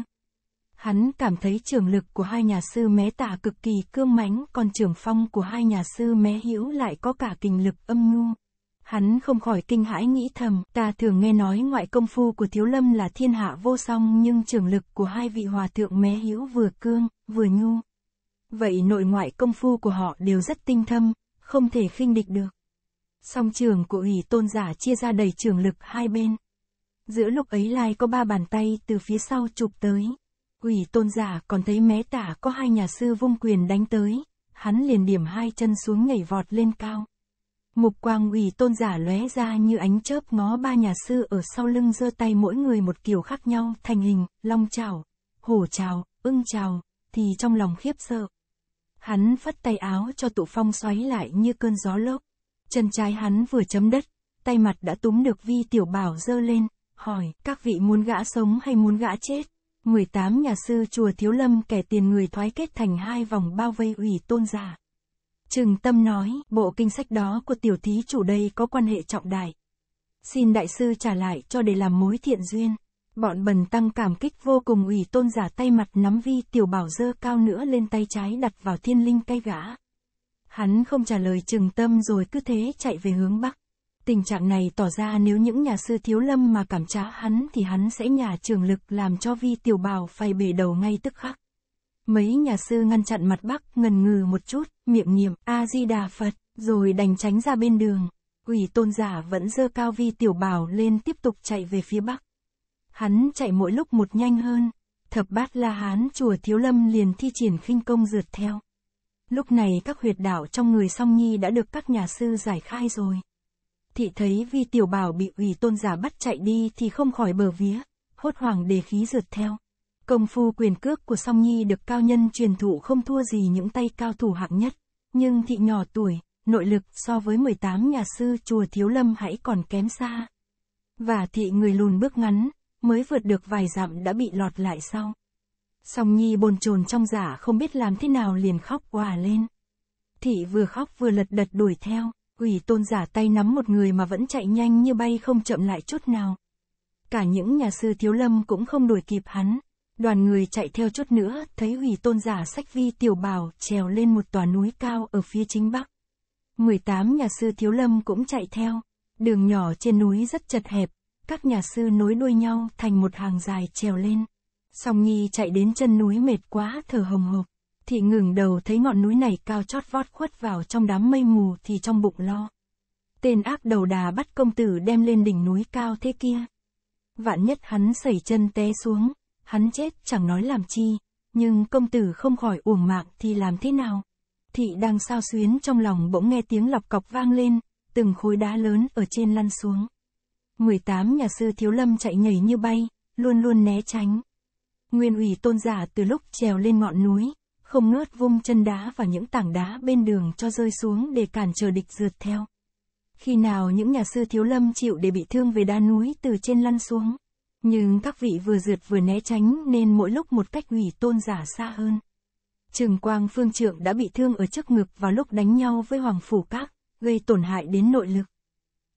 Hắn cảm thấy trường lực của hai nhà sư mé tả cực kỳ cương mãnh, còn trường phong của hai nhà sư mé hữu lại có cả kình lực âm nhu. Hắn không khỏi kinh hãi nghĩ thầm, ta thường nghe nói ngoại công phu của thiếu lâm là thiên hạ vô song nhưng trường lực của hai vị hòa thượng mé hữu vừa cương, vừa nhu. Vậy nội ngoại công phu của họ đều rất tinh thâm, không thể khinh địch được. Song trường của ủy tôn giả chia ra đầy trường lực hai bên. Giữa lúc ấy lai có ba bàn tay từ phía sau chụp tới. Ủy tôn giả còn thấy mé tả có hai nhà sư vung quyền đánh tới, hắn liền điểm hai chân xuống nhảy vọt lên cao. Mục quang ủy tôn giả lóe ra như ánh chớp ngó ba nhà sư ở sau lưng giơ tay mỗi người một kiểu khác nhau thành hình, long chào, hổ chào, ưng chào, thì trong lòng khiếp sợ. Hắn phất tay áo cho tụ phong xoáy lại như cơn gió lốc. Chân trái hắn vừa chấm đất, tay mặt đã túm được vi tiểu bảo dơ lên, hỏi, các vị muốn gã sống hay muốn gã chết? 18 nhà sư chùa Thiếu Lâm kẻ tiền người thoái kết thành hai vòng bao vây ủy tôn giả. Trừng Tâm nói, bộ kinh sách đó của tiểu thí chủ đây có quan hệ trọng đại. Xin đại sư trả lại cho để làm mối thiện duyên. Bọn bần tăng cảm kích vô cùng ủy tôn giả tay mặt nắm vi tiểu bảo dơ cao nữa lên tay trái đặt vào thiên linh cây gã. Hắn không trả lời trừng tâm rồi cứ thế chạy về hướng bắc. Tình trạng này tỏ ra nếu những nhà sư thiếu lâm mà cảm trả hắn thì hắn sẽ nhà trường lực làm cho vi tiểu bảo phải bể đầu ngay tức khắc. Mấy nhà sư ngăn chặn mặt bắc ngần ngừ một chút, miệng niệm A-di-đà Phật, rồi đành tránh ra bên đường. Quỷ tôn giả vẫn dơ cao vi tiểu bảo lên tiếp tục chạy về phía bắc. Hắn chạy mỗi lúc một nhanh hơn. Thập bát la hán chùa thiếu lâm liền thi triển khinh công rượt theo. Lúc này các huyệt đạo trong người song nhi đã được các nhà sư giải khai rồi. Thị thấy vi tiểu bảo bị ủy tôn giả bắt chạy đi thì không khỏi bờ vía, hốt hoảng đề khí rượt theo. Công phu quyền cước của song nhi được cao nhân truyền thụ không thua gì những tay cao thủ hạng nhất. Nhưng thị nhỏ tuổi, nội lực so với 18 nhà sư chùa thiếu lâm hãy còn kém xa. Và thị người lùn bước ngắn, mới vượt được vài dặm đã bị lọt lại sau. Song Nhi bồn chồn trong giả không biết làm thế nào liền khóc hòa lên. Thị vừa khóc vừa lật đật đuổi theo, quỷ tôn giả tay nắm một người mà vẫn chạy nhanh như bay không chậm lại chút nào. Cả những nhà sư thiếu lâm cũng không đuổi kịp hắn. Đoàn người chạy theo chút nữa, thấy hủy tôn giả sách vi tiểu bào trèo lên một tòa núi cao ở phía chính bắc. 18 nhà sư thiếu lâm cũng chạy theo. Đường nhỏ trên núi rất chật hẹp, các nhà sư nối đuôi nhau thành một hàng dài trèo lên. Song Nhi chạy đến chân núi mệt quá thở hồng hộc. Thị ngừng đầu thấy ngọn núi này cao chót vót khuất vào trong đám mây mù thì trong bụng lo. Tên ác đầu đà bắt công tử đem lên đỉnh núi cao thế kia. Vạn nhất hắn sẩy chân té xuống, hắn chết chẳng nói làm chi, nhưng công tử không khỏi uổng mạng thì làm thế nào? Thị đang sao xuyến trong lòng bỗng nghe tiếng lọc cọc vang lên, từng khối đá lớn ở trên lăn xuống. 18 nhà sư thiếu lâm chạy nhảy như bay, luôn luôn né tránh. Nguyên ủy tôn giả từ lúc trèo lên ngọn núi, không ngớt vung chân đá và những tảng đá bên đường cho rơi xuống để cản trở địch rượt theo. Khi nào những nhà sư thiếu lâm chịu để bị thương về đá núi từ trên lăn xuống. Nhưng các vị vừa rượt vừa né tránh nên mỗi lúc một cách ủy tôn giả xa hơn. Trừng Quang Phương Trượng đã bị thương ở trước ngực vào lúc đánh nhau với Hoàng Phủ Các, gây tổn hại đến nội lực.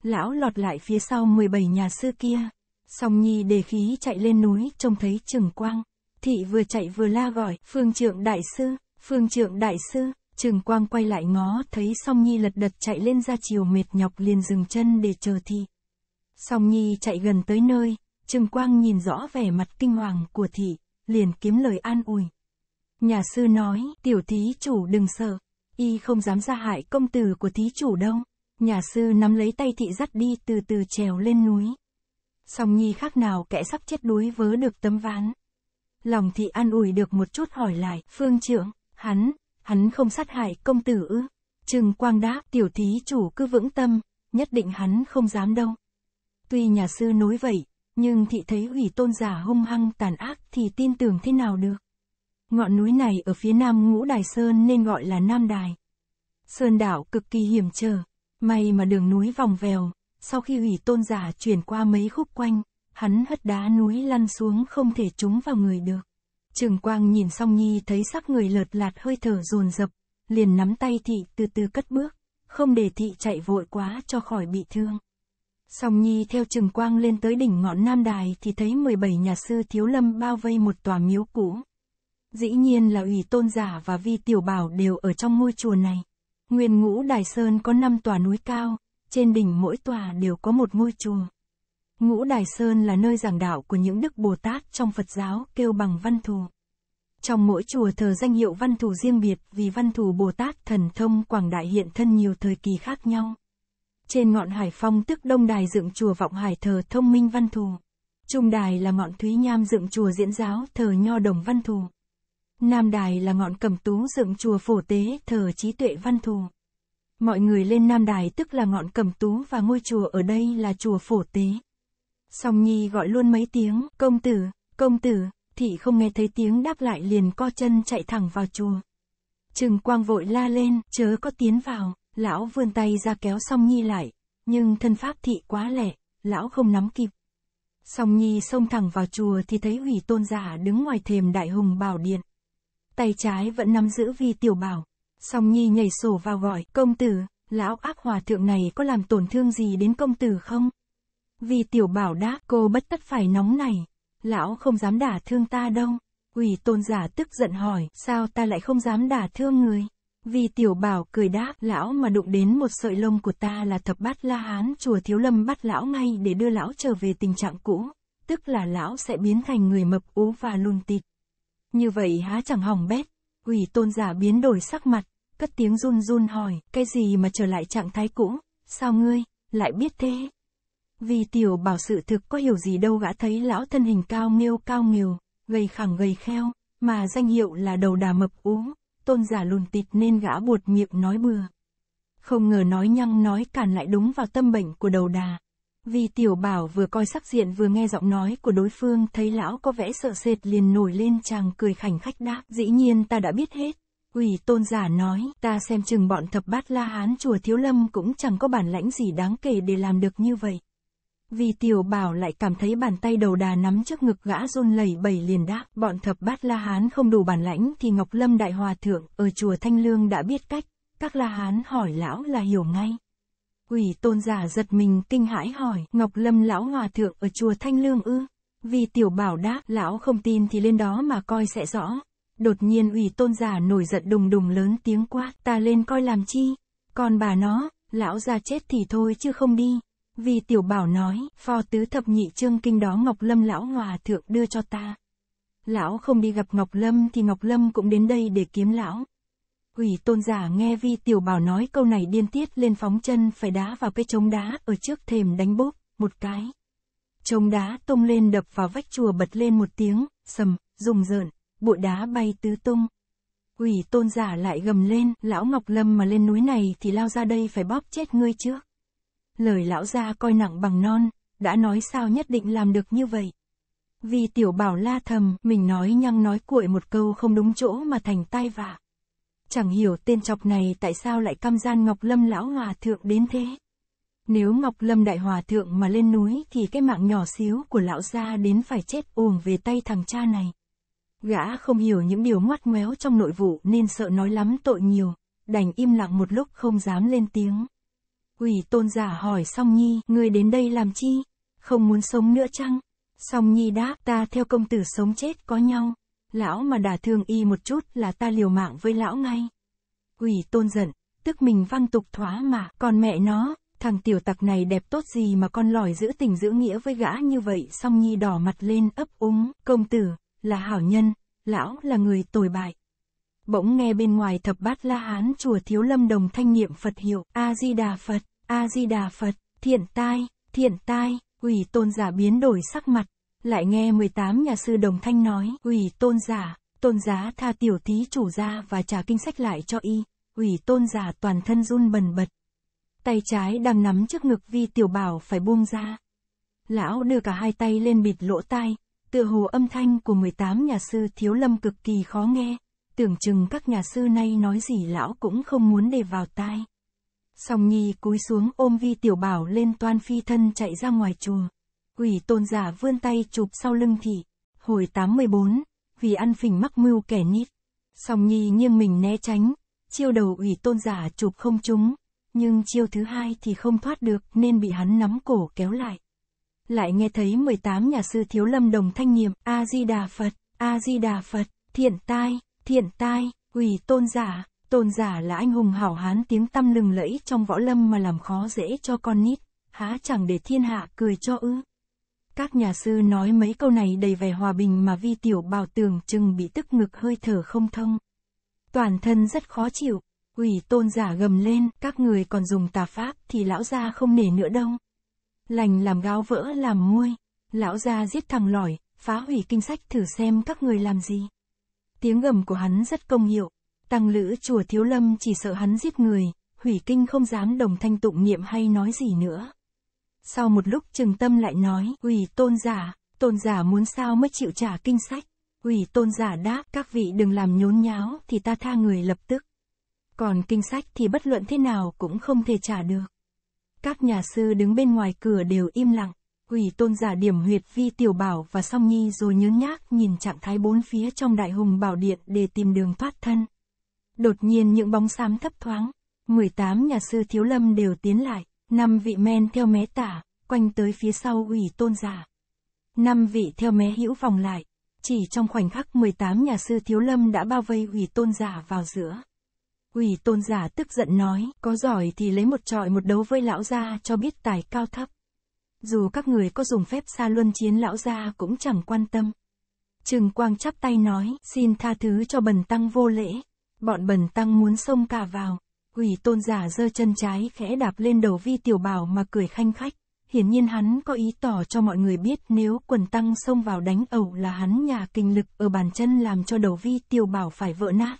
Lão lọt lại phía sau 17 nhà sư kia. Song Nhi đề khí chạy lên núi trông thấy Trừng Quang. Thị vừa chạy vừa la gọi, phương trượng đại sư, phương trượng đại sư, Trừng Quang quay lại ngó, thấy Song Nhi lật đật chạy lên ra chiều mệt nhọc liền dừng chân để chờ thị. Song Nhi chạy gần tới nơi, Trừng Quang nhìn rõ vẻ mặt kinh hoàng của thị, liền kiếm lời an ủi. Nhà sư nói, tiểu thí chủ đừng sợ, y không dám ra hại công tử của thí chủ đâu. Nhà sư nắm lấy tay thị dắt đi từ từ trèo lên núi. Song Nhi khác nào kẻ sắp chết đuối vớ được tấm ván. Lòng thị an ủi được một chút hỏi lại, phương trưởng, hắn, hắn không sát hại công tử ư. Trừng Quang đáp, tiểu thí chủ cứ vững tâm, nhất định hắn không dám đâu. Tuy nhà sư nói vậy, nhưng thị thấy ủy tôn giả hung hăng tàn ác thì tin tưởng thế nào được. Ngọn núi này ở phía nam ngũ đài sơn nên gọi là Nam Đài. Sơn đảo cực kỳ hiểm trở, may mà đường núi vòng vèo, sau khi ủy tôn giả chuyển qua mấy khúc quanh, hắn hất đá núi lăn xuống không thể trúng vào người được. Trường Quang nhìn song nhi thấy sắc người lợt lạt hơi thở dồn dập, liền nắm tay thị từ từ cất bước, không để thị chạy vội quá cho khỏi bị thương. Song Nhi theo Trừng Quang lên tới đỉnh ngọn Nam Đài thì thấy 17 nhà sư thiếu lâm bao vây một tòa miếu cũ. Dĩ nhiên là ủy tôn giả và vi tiểu bảo đều ở trong ngôi chùa này. Nguyên ngũ Đài Sơn có 5 tòa núi cao, trên đỉnh mỗi tòa đều có một ngôi chùa. Ngũ Đài Sơn là nơi giảng đạo của những đức Bồ Tát trong Phật giáo kêu bằng văn thù. Trong mỗi chùa thờ danh hiệu văn thù riêng biệt vì văn thù Bồ Tát thần thông quảng đại hiện thân nhiều thời kỳ khác nhau. Trên ngọn Hải Phong tức Đông Đài dựng chùa Vọng Hải thờ thông minh văn thù. Trung Đài là ngọn Thúy Nham dựng chùa diễn giáo thờ nho đồng văn thù. Nam Đài là ngọn Cẩm Tú dựng chùa Phổ Tế thờ trí tuệ văn thù. Mọi người lên Nam Đài tức là ngọn Cẩm Tú và ngôi chùa ở đây là chùa Phổ Tế. Song Nhi gọi luôn mấy tiếng, công tử, công tử, thị không nghe thấy tiếng đáp lại liền co chân chạy thẳng vào chùa. Trừng quang vội la lên, chớ có tiến vào, lão vươn tay ra kéo song nhi lại, nhưng thân pháp thị quá lẹ, lão không nắm kịp. Song nhi xông thẳng vào chùa thì thấy hủy tôn giả đứng ngoài thềm đại hùng bảo điện. Tay trái vẫn nắm giữ vi tiểu bảo. Song nhi nhảy sổ vào gọi, công tử, lão ác hòa thượng này có làm tổn thương gì đến công tử không? Vì tiểu bảo đáp, cô bất tất phải nóng này. Lão không dám đả thương ta đâu. Ủy tôn giả tức giận hỏi, sao ta lại không dám đả thương người? Vì tiểu bảo cười đáp, lão mà đụng đến một sợi lông của ta là thập bát la hán, chùa thiếu lâm bắt lão ngay để đưa lão trở về tình trạng cũ, tức là lão sẽ biến thành người mập ú và lùn tịt. Như vậy há chẳng hỏng bét, quỷ tôn giả biến đổi sắc mặt, cất tiếng run run hỏi, cái gì mà trở lại trạng thái cũ, sao ngươi, lại biết thế? Vì tiểu bảo sự thực có hiểu gì đâu gã thấy lão thân hình cao nghêu cao nghều, gầy khẳng gầy kheo, mà danh hiệu là đầu đà mập ú, tôn giả lùn tịt nên gã buột miệng nói bừa. Không ngờ nói nhăng nói cản lại đúng vào tâm bệnh của đầu đà. Vì tiểu bảo vừa coi sắc diện vừa nghe giọng nói của đối phương thấy lão có vẻ sợ sệt liền nổi lên chàng cười khảnh khách đáp. Dĩ nhiên ta đã biết hết. Quỷ tôn giả nói, ta xem chừng bọn thập bát la hán chùa thiếu lâm cũng chẳng có bản lãnh gì đáng kể để làm được như vậy. Vì tiểu bảo lại cảm thấy bàn tay đầu đà nắm trước ngực gã run lẩy bẩy liền đáp, bọn thập bát La Hán không đủ bản lãnh thì Ngọc Lâm Đại Hòa Thượng ở chùa Thanh Lương đã biết cách, các La Hán hỏi lão là hiểu ngay. Quỷ tôn giả giật mình kinh hãi hỏi, Ngọc Lâm Lão Hòa Thượng ở chùa Thanh Lương ư? Vì tiểu bảo đáp, lão không tin thì lên đó mà coi sẽ rõ. Đột nhiên ủy tôn giả nổi giận đùng đùng lớn tiếng quát, ta lên coi làm chi? Còn bà nó, lão già chết thì thôi chứ không đi. Vì tiểu bảo nói, pho tứ thập nhị chương kinh đó Ngọc Lâm lão hòa thượng đưa cho ta. Lão không đi gặp Ngọc Lâm thì Ngọc Lâm cũng đến đây để kiếm lão. Quỷ tôn giả nghe vi tiểu bảo nói câu này điên tiết lên phóng chân phải đá vào cái trống đá ở trước thềm đánh bốp, một cái. Trống đá tung lên đập vào vách chùa bật lên một tiếng, sầm, rùng rợn, bụi đá bay tứ tung. Quỷ tôn giả lại gầm lên, lão Ngọc Lâm mà lên núi này thì lao ra đây phải bóp chết ngươi trước. Lời lão gia coi nặng bằng non, đã nói sao nhất định làm được như vậy. Vì tiểu bảo la thầm, mình nói nhăng nói cuội một câu không đúng chỗ mà thành tai vạ. Chẳng hiểu tên chọc này tại sao lại căm gian Ngọc Lâm lão hòa thượng đến thế. Nếu Ngọc Lâm đại hòa thượng mà lên núi thì cái mạng nhỏ xíu của lão gia đến phải chết uổng về tay thằng cha này. Gã không hiểu những điều ngoắt ngoéo trong nội vụ nên sợ nói lắm tội nhiều, đành im lặng một lúc không dám lên tiếng. Quỷ tôn giả hỏi Song Nhi, người đến đây làm chi? Không muốn sống nữa chăng? Song Nhi đáp, ta theo công tử sống chết có nhau. Lão mà đả thương y một chút là ta liều mạng với lão ngay. Quỷ tôn giận, tức mình văng tục thoá mà, còn mẹ nó, thằng tiểu tặc này đẹp tốt gì mà con lòi giữ tình giữ nghĩa với gã như vậy song nhi đỏ mặt lên ấp úng, công tử, là hảo nhân, lão là người tồi bại. Bỗng nghe bên ngoài thập bát la hán chùa thiếu lâm đồng thanh niệm Phật hiệu, A-di-đà Phật, A-di-đà Phật, thiện tai, thiện tai, quỷ tôn giả biến đổi sắc mặt, lại nghe 18 nhà sư đồng thanh nói, quỷ tôn giả, tôn giá tha tiểu thí chủ ra và trả kinh sách lại cho y, quỷ tôn giả toàn thân run bần bật. Tay trái đang nắm trước ngực vi tiểu bảo phải buông ra. Lão đưa cả hai tay lên bịt lỗ tai, tựa hồ âm thanh của 18 nhà sư thiếu lâm cực kỳ khó nghe, tưởng chừng các nhà sư nay nói gì lão cũng không muốn để vào tai. Song Nhi cúi xuống ôm vi tiểu bảo lên toan phi thân chạy ra ngoài chùa. Quỷ tôn giả vươn tay chụp sau lưng thị. Hồi 84, vì ăn phình mắc mưu kẻ nít. Song Nhi nghiêng mình né tránh, chiêu đầu ủy tôn giả chụp không trúng, nhưng chiêu thứ hai thì không thoát được nên bị hắn nắm cổ kéo lại. Lại nghe thấy 18 nhà sư thiếu lâm đồng thanh niệm, A-di-đà Phật, A-di-đà Phật, thiện tai, thiện tai, quỷ tôn giả, tôn giả là anh hùng hảo hán tiếng tăm lừng lẫy trong võ lâm mà làm khó dễ cho con nít, há chẳng để thiên hạ cười cho ư. Các nhà sư nói mấy câu này đầy vẻ hòa bình mà vi tiểu bào tường chừng bị tức ngực hơi thở không thông. Toàn thân rất khó chịu, quỷ tôn giả gầm lên, các người còn dùng tà pháp thì lão gia không nể nữa đâu. Lành làm gáo vỡ làm muôi, lão gia giết thằng lỏi, phá hủy kinh sách thử xem các người làm gì. Tiếng gầm của hắn rất công hiệu, tăng lữ chùa thiếu lâm chỉ sợ hắn giết người, hủy kinh không dám đồng thanh tụng niệm hay nói gì nữa. Sau một lúc trừng tâm lại nói, quỷ tôn giả, tôn giả muốn sao mới chịu trả kinh sách. Quỷ tôn giả đáp, các vị đừng làm nhốn nháo thì ta tha người lập tức. Còn kinh sách thì bất luận thế nào cũng không thể trả được. Các nhà sư đứng bên ngoài cửa đều im lặng. Quỷ tôn giả điểm huyệt vi tiểu bảo và song nhi rồi nhớ nhác nhìn trạng thái bốn phía trong đại hùng bảo điện để tìm đường thoát thân. Đột nhiên những bóng xám thấp thoáng. 18 nhà sư thiếu lâm đều tiến lại. Năm vị men theo mé tả, quanh tới phía sau ủy tôn giả. Năm vị theo mé hữu vòng lại. Chỉ trong khoảnh khắc 18 nhà sư thiếu lâm đã bao vây ủy tôn giả vào giữa. Ủy tôn giả tức giận nói, có giỏi thì lấy một trọi một đấu với lão gia cho biết tài cao thấp. Dù các người có dùng phép xa luân chiến lão gia cũng chẳng quan tâm. Trừng Quang chắp tay nói, xin tha thứ cho bần tăng vô lễ. Bọn bần tăng muốn xông cả vào. Quỷ tôn giả giơ chân trái khẽ đạp lên đầu vi tiểu bảo mà cười khanh khách. Hiển nhiên hắn có ý tỏ cho mọi người biết nếu quần tăng xông vào đánh ẩu là hắn nhà kinh lực ở bàn chân làm cho đầu vi tiểu bảo phải vỡ nát.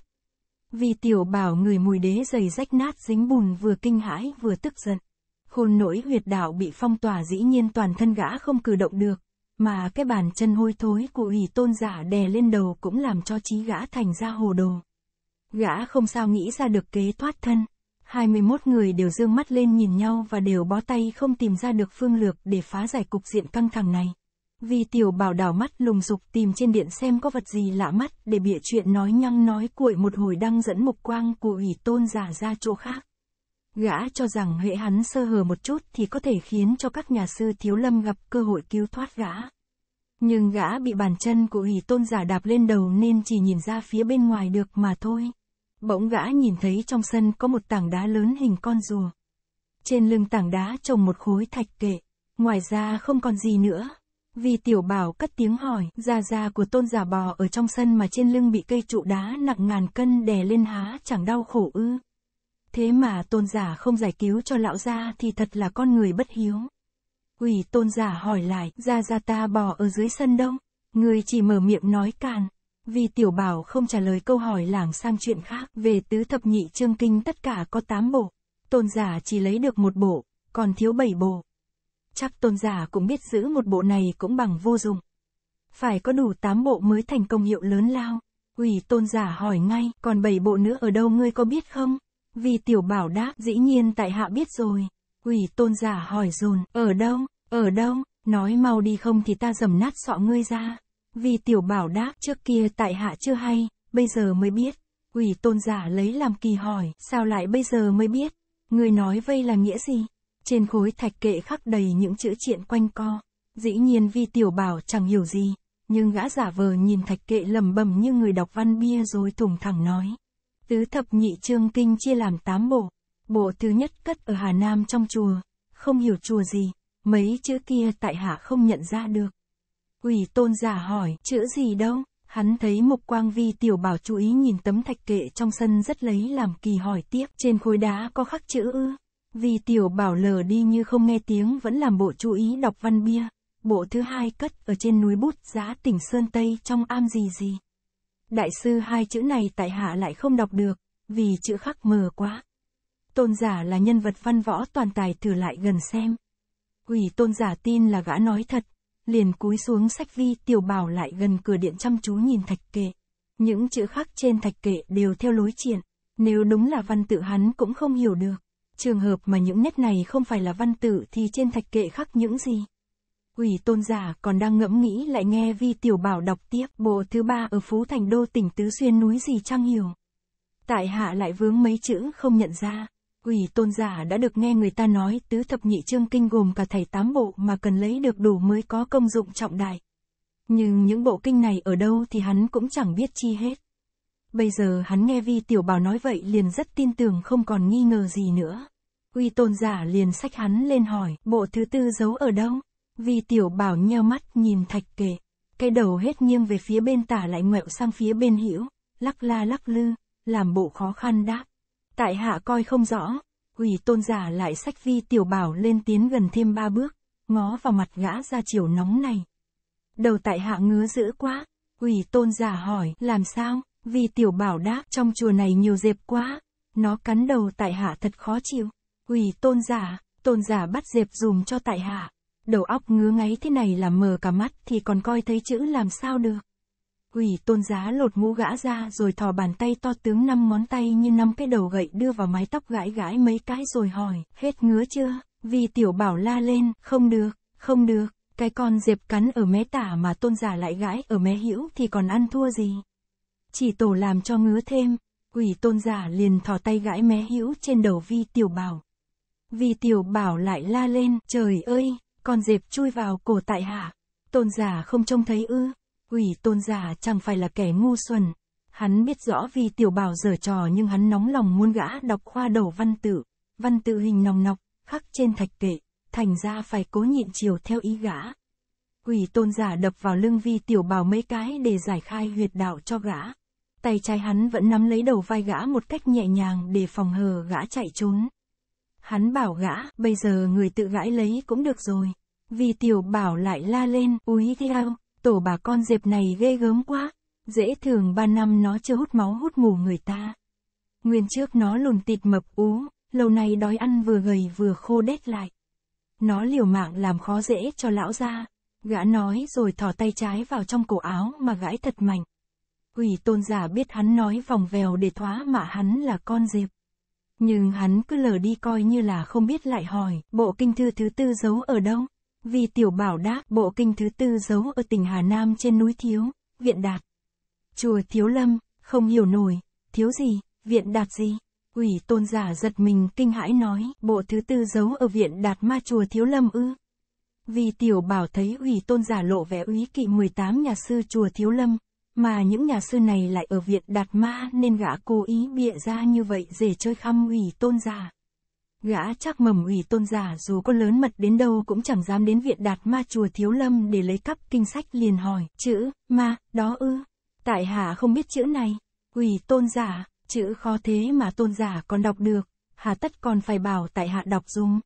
Vi tiểu bảo người mùi đế giày rách nát dính bùn vừa kinh hãi vừa tức giận. Khôn nỗi huyệt đạo bị phong tỏa dĩ nhiên toàn thân gã không cử động được, mà cái bàn chân hôi thối của ủy tôn giả đè lên đầu cũng làm cho trí gã thành ra hồ đồ. Gã không sao nghĩ ra được kế thoát thân. 21 người đều dương mắt lên nhìn nhau và đều bó tay không tìm ra được phương lược để phá giải cục diện căng thẳng này. Vì tiểu bảo đảo mắt lùng dục tìm trên điện xem có vật gì lạ mắt để bịa chuyện nói nhăng nói cuội một hồi đang dẫn mục quang của ủy tôn giả ra chỗ khác. Gã cho rằng hệ hắn sơ hở một chút thì có thể khiến cho các nhà sư thiếu lâm gặp cơ hội cứu thoát gã. Nhưng gã bị bàn chân của ủy tôn giả đạp lên đầu nên chỉ nhìn ra phía bên ngoài được mà thôi. Bỗng gã nhìn thấy trong sân có một tảng đá lớn hình con rùa. Trên lưng tảng đá trồng một khối thạch kệ. Ngoài ra không còn gì nữa. Vì tiểu bảo cất tiếng hỏi, da da của tôn giả bò ở trong sân mà trên lưng bị cây trụ đá nặng ngàn cân đè lên há chẳng đau khổ ư. Thế mà tôn giả không giải cứu cho lão gia thì thật là con người bất hiếu. Quỷ tôn giả hỏi lại, ra ra ta bò ở dưới sân đông Người chỉ mở miệng nói càn. Vì tiểu bảo không trả lời câu hỏi làng sang chuyện khác, về tứ thập nhị chương kinh tất cả có 8 bộ. Tôn giả chỉ lấy được một bộ, còn thiếu 7 bộ. Chắc tôn giả cũng biết giữ một bộ này cũng bằng vô dụng. Phải có đủ 8 bộ mới thành công hiệu lớn lao. Quỷ tôn giả hỏi ngay, còn 7 bộ nữa ở đâu ngươi có biết không? Vì tiểu bảo đáp, dĩ nhiên tại hạ biết rồi. Quỷ tôn giả hỏi dồn, ở đâu, ở đâu, nói mau đi không thì ta dầm nát sọ ngươi ra. Vì tiểu bảo đáp, trước kia tại hạ chưa hay, bây giờ mới biết. Quỷ tôn giả lấy làm kỳ hỏi, sao lại bây giờ mới biết? Người nói vây là nghĩa gì? Trên khối thạch kệ khắc đầy những chữ triện quanh co. Dĩ nhiên vi tiểu bảo chẳng hiểu gì. nhưng gã giả vờ nhìn thạch kệ lầm bầm như người đọc văn bia rồi thủng thẳng nói. Tứ thập nhị chương kinh chia làm tám bộ. Bộ thứ nhất cất ở Hà Nam trong chùa, không hiểu chùa gì, mấy chữ kia tại hạ không nhận ra được. Quỷ tôn giả hỏi, chữ gì đâu? Hắn thấy mục quang vi tiểu bảo chú ý nhìn tấm thạch kệ trong sân rất lấy làm kỳ hỏi tiếp, trên khối đá có khắc chữ ư. Vì tiểu bảo lờ đi như không nghe tiếng vẫn làm bộ chú ý đọc văn bia. Bộ thứ hai cất ở trên núi bút giá tỉnh Sơn Tây trong am gì gì. Đại sư hai chữ này tại hạ lại không đọc được, vì chữ khắc mờ quá. Tôn giả là nhân vật văn võ toàn tài thử lại gần xem. Quỷ tôn giả tin là gã nói thật, liền cúi xuống sách vi tiểu bảo lại gần cửa điện chăm chú nhìn thạch kệ. Những chữ khắc trên thạch kệ đều theo lối triển, nếu đúng là văn tự hắn cũng không hiểu được. Trường hợp mà những nét này không phải là văn tự thì trên thạch kệ khắc những gì? Quỷ tôn giả còn đang ngẫm nghĩ lại nghe vi tiểu bảo đọc tiếp bộ thứ ba ở Phú Thành Đô tỉnh Tứ Xuyên núi gì chăng hiểu. Tại hạ lại vướng mấy chữ không nhận ra. Quỷ tôn giả đã được nghe người ta nói tứ thập nhị chương kinh gồm cả thầy tám bộ mà cần lấy được đủ mới có công dụng trọng đại. Nhưng những bộ kinh này ở đâu thì hắn cũng chẳng biết chi hết. Bây giờ hắn nghe vi tiểu bảo nói vậy liền rất tin tưởng không còn nghi ngờ gì nữa. quỷ tôn giả liền sách hắn lên hỏi, bộ thứ tư giấu ở đâu? Vì tiểu bảo nheo mắt nhìn thạch kệ. Cái đầu hết nghiêng về phía bên tả lại ngoẹo sang phía bên hữu lắc la lắc lư, làm bộ khó khăn đáp. Tại hạ coi không rõ, quỷ tôn giả lại sách vi tiểu bảo lên tiến gần thêm ba bước, ngó vào mặt gã ra chiều nóng này. Đầu tại hạ ngứa dữ quá, quỷ tôn giả hỏi, làm sao, vì tiểu bảo đáp, trong chùa này nhiều dẹp quá, nó cắn đầu tại hạ thật khó chịu. Quỷ tôn giả, tôn giả bắt dẹp dùm cho tại hạ. Đầu óc ngứa ngáy thế này là mờ cả mắt thì còn coi thấy chữ làm sao được. Quỷ tôn giá lột mũ gã ra rồi thò bàn tay to tướng năm ngón tay như năm cái đầu gậy đưa vào mái tóc gãi gãi mấy cái rồi hỏi, hết ngứa chưa? Vì tiểu bảo la lên, không được, không được, cái con dẹp cắn ở mé tả mà tôn giả lại gãi ở mé hữu thì còn ăn thua gì? Chỉ tổ làm cho ngứa thêm, quỷ tôn giả liền thò tay gãi mé hữu trên đầu vi tiểu bảo. vì tiểu bảo lại la lên, trời ơi, con dẹp chui vào cổ tại hạ. Tôn giả không trông thấy ư. Quỷ tôn giả chẳng phải là kẻ ngu xuẩn. Hắn biết rõ vì tiểu bảo dở trò nhưng hắn nóng lòng muốn gã đọc khoa đầu văn tự. Văn tự hình nòng nọc, khắc trên thạch kệ, thành ra phải cố nhịn chiều theo ý gã. Quỷ tôn giả đập vào lưng vi tiểu bảo mấy cái để giải khai huyệt đạo cho gã. Tay trái hắn vẫn nắm lấy đầu vai gã một cách nhẹ nhàng để phòng hờ gã chạy trốn. Hắn bảo gã, bây giờ người tự gãi lấy cũng được rồi. Vì tiểu bảo lại la lên, úi theo, tổ bà con dẹp này ghê gớm quá. Dễ thường ba năm nó chưa hút máu hút mù người ta. Nguyên trước nó lùn tịt mập ú, lâu nay đói ăn vừa gầy vừa khô đét lại. Nó liều mạng làm khó dễ cho lão ra. Gã nói rồi thò tay trái vào trong cổ áo mà gãi thật mạnh. Quỷ tôn giả biết hắn nói vòng vèo để thoá mạ hắn là con dẹp. Nhưng hắn cứ lờ đi coi như là không biết lại hỏi, bộ kinh thư thứ tư giấu ở đâu? Vì tiểu bảo đáp, bộ kinh thứ tư giấu ở tỉnh Hà Nam trên núi Thiếu, viện đạt. Chùa Thiếu Lâm, không hiểu nổi, thiếu gì, viện đạt gì? Quỷ tôn giả giật mình kinh hãi nói, bộ thứ tư giấu ở viện đạt ma chùa Thiếu Lâm ư. Vì tiểu bảo thấy ủy tôn giả lộ vẻ úy kỵ 18 nhà sư chùa Thiếu Lâm, mà những nhà sư này lại ở viện đạt ma nên gã cố ý bịa ra như vậy để chơi khăm ủy tôn giả. Gã chắc mầm ủy tôn giả dù có lớn mật đến đâu cũng chẳng dám đến viện đạt ma chùa thiếu lâm để lấy cắp kinh sách liền hỏi, chữ, ma, đó ư. Tại hạ không biết chữ này. Ủy tôn giả, chữ khó thế mà tôn giả còn đọc được, hà tất còn phải bảo tại hạ đọc dùng.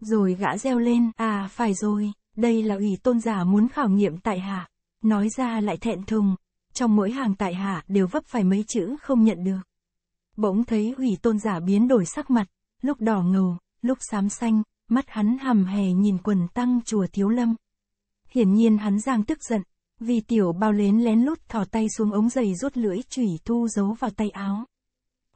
Rồi gã reo lên, à phải rồi, đây là ủy tôn giả muốn khảo nghiệm tại hạ. Nói ra lại thẹn thùng, trong mỗi hàng tại hạ đều vấp phải mấy chữ không nhận được. Bỗng thấy hủy tôn giả biến đổi sắc mặt, lúc đỏ ngầu, lúc xám xanh, mắt hắn hầm hè nhìn quần tăng chùa thiếu lâm. Hiển nhiên hắn giang tức giận, vì tiểu bao lén lén lút thò tay xuống ống giày rút lưỡi chủy thu giấu vào tay áo.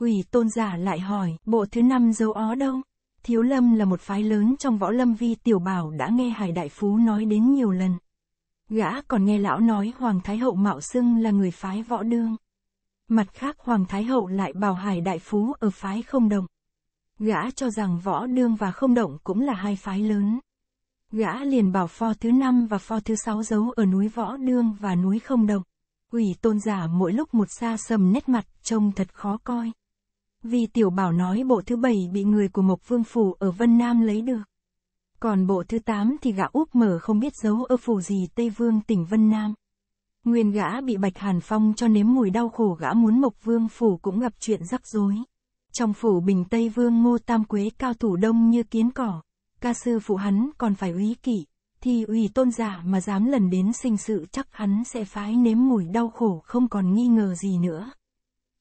Quỷ tôn giả lại hỏi, bộ thứ năm dấu ó đâu? Thiếu lâm là một phái lớn trong võ lâm vi tiểu bảo đã nghe Hải Đại Phú nói đến nhiều lần. Gã còn nghe lão nói Hoàng Thái Hậu mạo xưng là người phái võ đương. Mặt khác Hoàng Thái Hậu lại bảo Hải Đại Phú ở phái không động. Gã cho rằng võ đương và không động cũng là hai phái lớn. Gã liền bảo pho thứ năm và pho thứ sáu giấu ở núi Võ Đương và núi Không động Quỷ tôn giả mỗi lúc một xa sầm nét mặt, trông thật khó coi. Vì tiểu bảo nói bộ thứ bảy bị người của Mộc Vương Phủ ở Vân Nam lấy được. Còn bộ thứ tám thì gã úp mở không biết giấu ở phủ gì Tây Vương tỉnh Vân Nam. Nguyên gã bị Bạch Hàn Phong cho nếm mùi đau khổ gã muốn Mộc Vương Phủ cũng gặp chuyện rắc rối. Trong phủ Bình Tây Vương Ngô Tam Quế cao thủ đông như kiến cỏ, ca sư phụ hắn còn phải úy kỵ, thì ủy tôn giả mà dám lần đến sinh sự chắc hắn sẽ phái nếm mùi đau khổ không còn nghi ngờ gì nữa.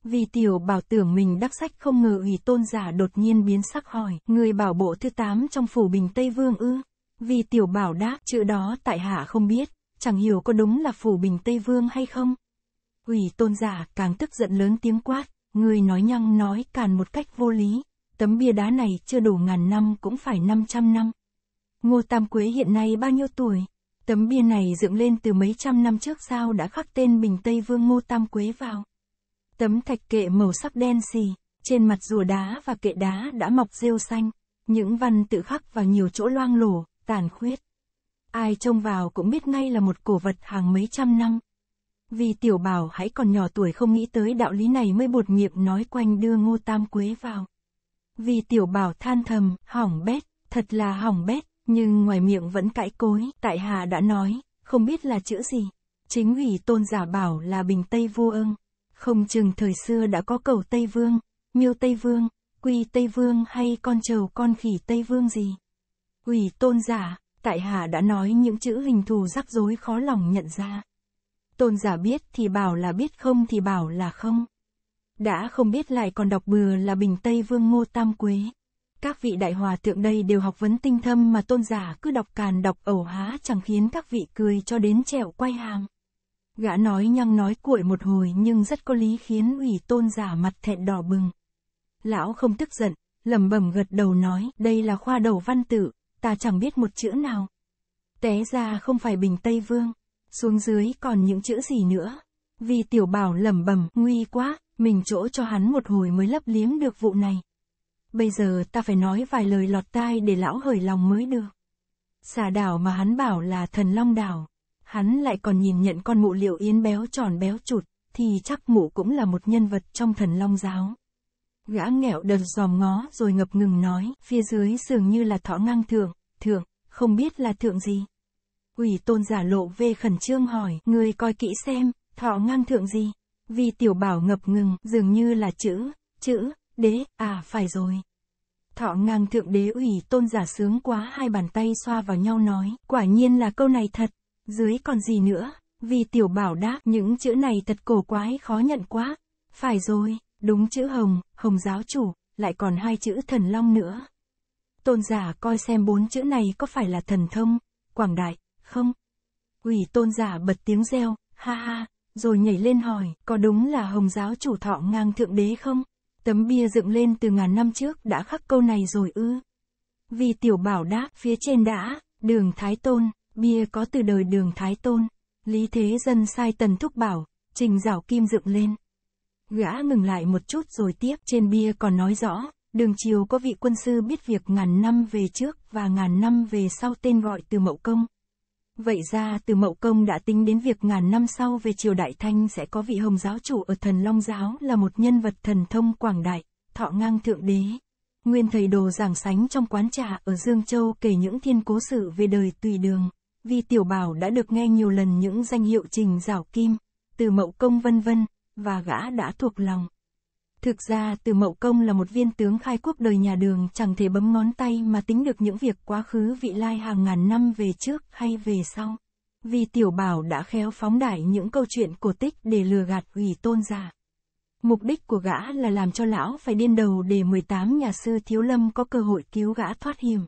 Vì tiểu bảo tưởng mình đắc sách không ngờ ủy tôn giả đột nhiên biến sắc hỏi, người bảo bộ thứ tám trong phủ bình Tây Vương ư? Vì tiểu bảo đáp, chữ đó tại hạ không biết, chẳng hiểu có đúng là phủ bình Tây Vương hay không? Ủy tôn giả càng tức giận lớn tiếng quát, người nói nhăng nói càn một cách vô lý, tấm bia đá này chưa đủ ngàn năm cũng phải 500 năm. Ngô Tam Quế hiện nay bao nhiêu tuổi? Tấm bia này dựng lên từ mấy trăm năm trước sao đã khắc tên Bình Tây Vương Ngô Tam Quế vào. Tấm thạch kệ màu sắc đen xì, trên mặt rùa đá và kệ đá đã mọc rêu xanh, những văn tự khắc vào nhiều chỗ loang lổ, tàn khuyết. Ai trông vào cũng biết ngay là một cổ vật hàng mấy trăm năm. Vì tiểu bảo hãy còn nhỏ tuổi không nghĩ tới đạo lý này mới bột nghiệp nói quanh đưa ngô tam quế vào. Vì tiểu bảo than thầm, hỏng bét, thật là hỏng bét, nhưng ngoài miệng vẫn cãi cối, tại hà đã nói, không biết là chữ gì. Chính ủy tôn giả bảo là bình Tây vua ưng. Không chừng thời xưa đã có cầu Tây Vương, miêu Tây Vương, quy Tây Vương hay con trầu con khỉ Tây Vương gì. Quỷ tôn giả, tại hạ đã nói những chữ hình thù rắc rối khó lòng nhận ra. Tôn giả biết thì bảo là biết không thì bảo là không. Đã không biết lại còn đọc bừa là bình Tây Vương Ngô Tam Quế. Các vị đại hòa thượng đây đều học vấn tinh thâm mà tôn giả cứ đọc càn đọc ẩu há chẳng khiến các vị cười cho đến trẹo quay hàm. Gã nói nhăng nói cuội một hồi nhưng rất có lý khiến ủy tôn giả mặt thẹn đỏ bừng. Lão không tức giận, lẩm bẩm gật đầu nói, đây là khoa đầu văn tự, ta chẳng biết một chữ nào. Té ra không phải bình Tây Vương, xuống dưới còn những chữ gì nữa. Vì tiểu bảo lẩm bẩm, nguy quá, mình chỗ cho hắn một hồi mới lấp liếm được vụ này. Bây giờ ta phải nói vài lời lọt tai để lão hởi lòng mới được. Xà đảo mà hắn bảo là thần long đảo, hắn lại còn nhìn nhận con mụ liệu yến béo tròn béo chụt, thì chắc mụ cũng là một nhân vật trong thần long giáo. Gã nghẹo đần dòm ngó rồi ngập ngừng nói, phía dưới dường như là thọ ngang thượng, thượng, không biết là thượng gì. Ủy tôn giả lộ về khẩn trương hỏi, người coi kỹ xem, thọ ngang thượng gì? Vì tiểu bảo ngập ngừng, dường như là chữ, chữ, đế, à phải rồi. Thọ ngang thượng đế ủy tôn giả sướng quá hai bàn tay xoa vào nhau nói, quả nhiên là câu này thật. Dưới còn gì nữa? Vì tiểu bảo đáp, những chữ này thật cổ quái khó nhận quá. Phải rồi, đúng chữ hồng, hồng giáo chủ, lại còn hai chữ thần long nữa. Tôn giả coi xem bốn chữ này có phải là thần thông, quảng đại, không? Quỷ tôn giả bật tiếng reo, ha ha, rồi nhảy lên hỏi, có đúng là hồng giáo chủ thọ ngang thượng đế không? Tấm bia dựng lên từ ngàn năm trước đã khắc câu này rồi ư? Vì tiểu bảo đáp, phía trên đã, đường Thái Tôn, Bia có từ đời đường Thái Tôn. Lý Thế Dân sai tần thúc bảo, trình rảo kim dựng lên. Gã ngừng lại một chút rồi tiếp, trên bia còn nói rõ, đường triều có vị quân sư biết việc ngàn năm về trước và ngàn năm về sau tên gọi từ mậu công. Vậy ra từ mậu công đã tính đến việc ngàn năm sau về triều đại thanh sẽ có vị hồng giáo chủ ở thần Long Giáo là một nhân vật thần thông quảng đại, thọ ngang thượng đế. Nguyên thầy đồ giảng sánh trong quán trà ở Dương Châu kể những thiên cố sự về đời tùy đường vi tiểu bảo đã được nghe nhiều lần những danh hiệu trình rảo kim, từ mậu công vân vân, và gã đã thuộc lòng. Thực ra từ mậu công là một viên tướng khai quốc đời nhà đường chẳng thể bấm ngón tay mà tính được những việc quá khứ vị lai hàng ngàn năm về trước hay về sau. Vì tiểu bảo đã khéo phóng đại những câu chuyện cổ tích để lừa gạt ủy tôn giả. Mục đích của gã là làm cho lão phải điên đầu để 18 nhà sư thiếu lâm có cơ hội cứu gã thoát hiểm.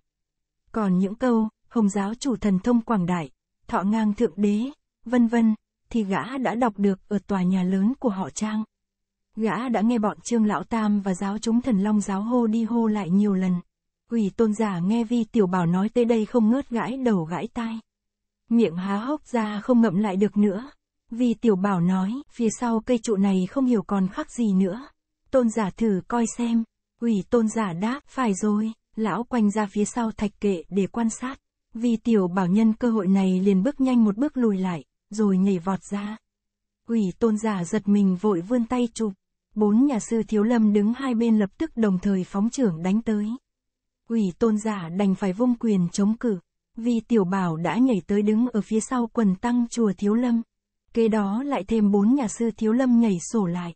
Còn những câu, hồng giáo chủ thần thông quảng đại, thọ ngang thượng đế, vân vân, thì gã đã đọc được ở tòa nhà lớn của họ Trang. Gã đã nghe bọn Trương Lão Tam và giáo chúng thần long giáo hô đi hô lại nhiều lần. Quỷ tôn giả nghe vi tiểu bảo nói tới đây không ngớt gãi đầu gãi tai. Miệng há hốc ra không ngậm lại được nữa. Vì tiểu bảo nói, phía sau cây trụ này không hiểu còn khác gì nữa. Tôn giả thử coi xem. Quỷ tôn giả đáp, phải rồi, lão quanh ra phía sau thạch kệ để quan sát. Vì tiểu bảo nhân cơ hội này liền bước nhanh một bước lùi lại, rồi nhảy vọt ra. quỷ tôn giả giật mình vội vươn tay chụp. Bốn nhà sư thiếu lâm đứng hai bên lập tức đồng thời phóng trưởng đánh tới. quỷ tôn giả đành phải vung quyền chống cử. Vì tiểu bảo đã nhảy tới đứng ở phía sau quần tăng chùa thiếu lâm. Kế đó lại thêm bốn nhà sư thiếu lâm nhảy sổ lại.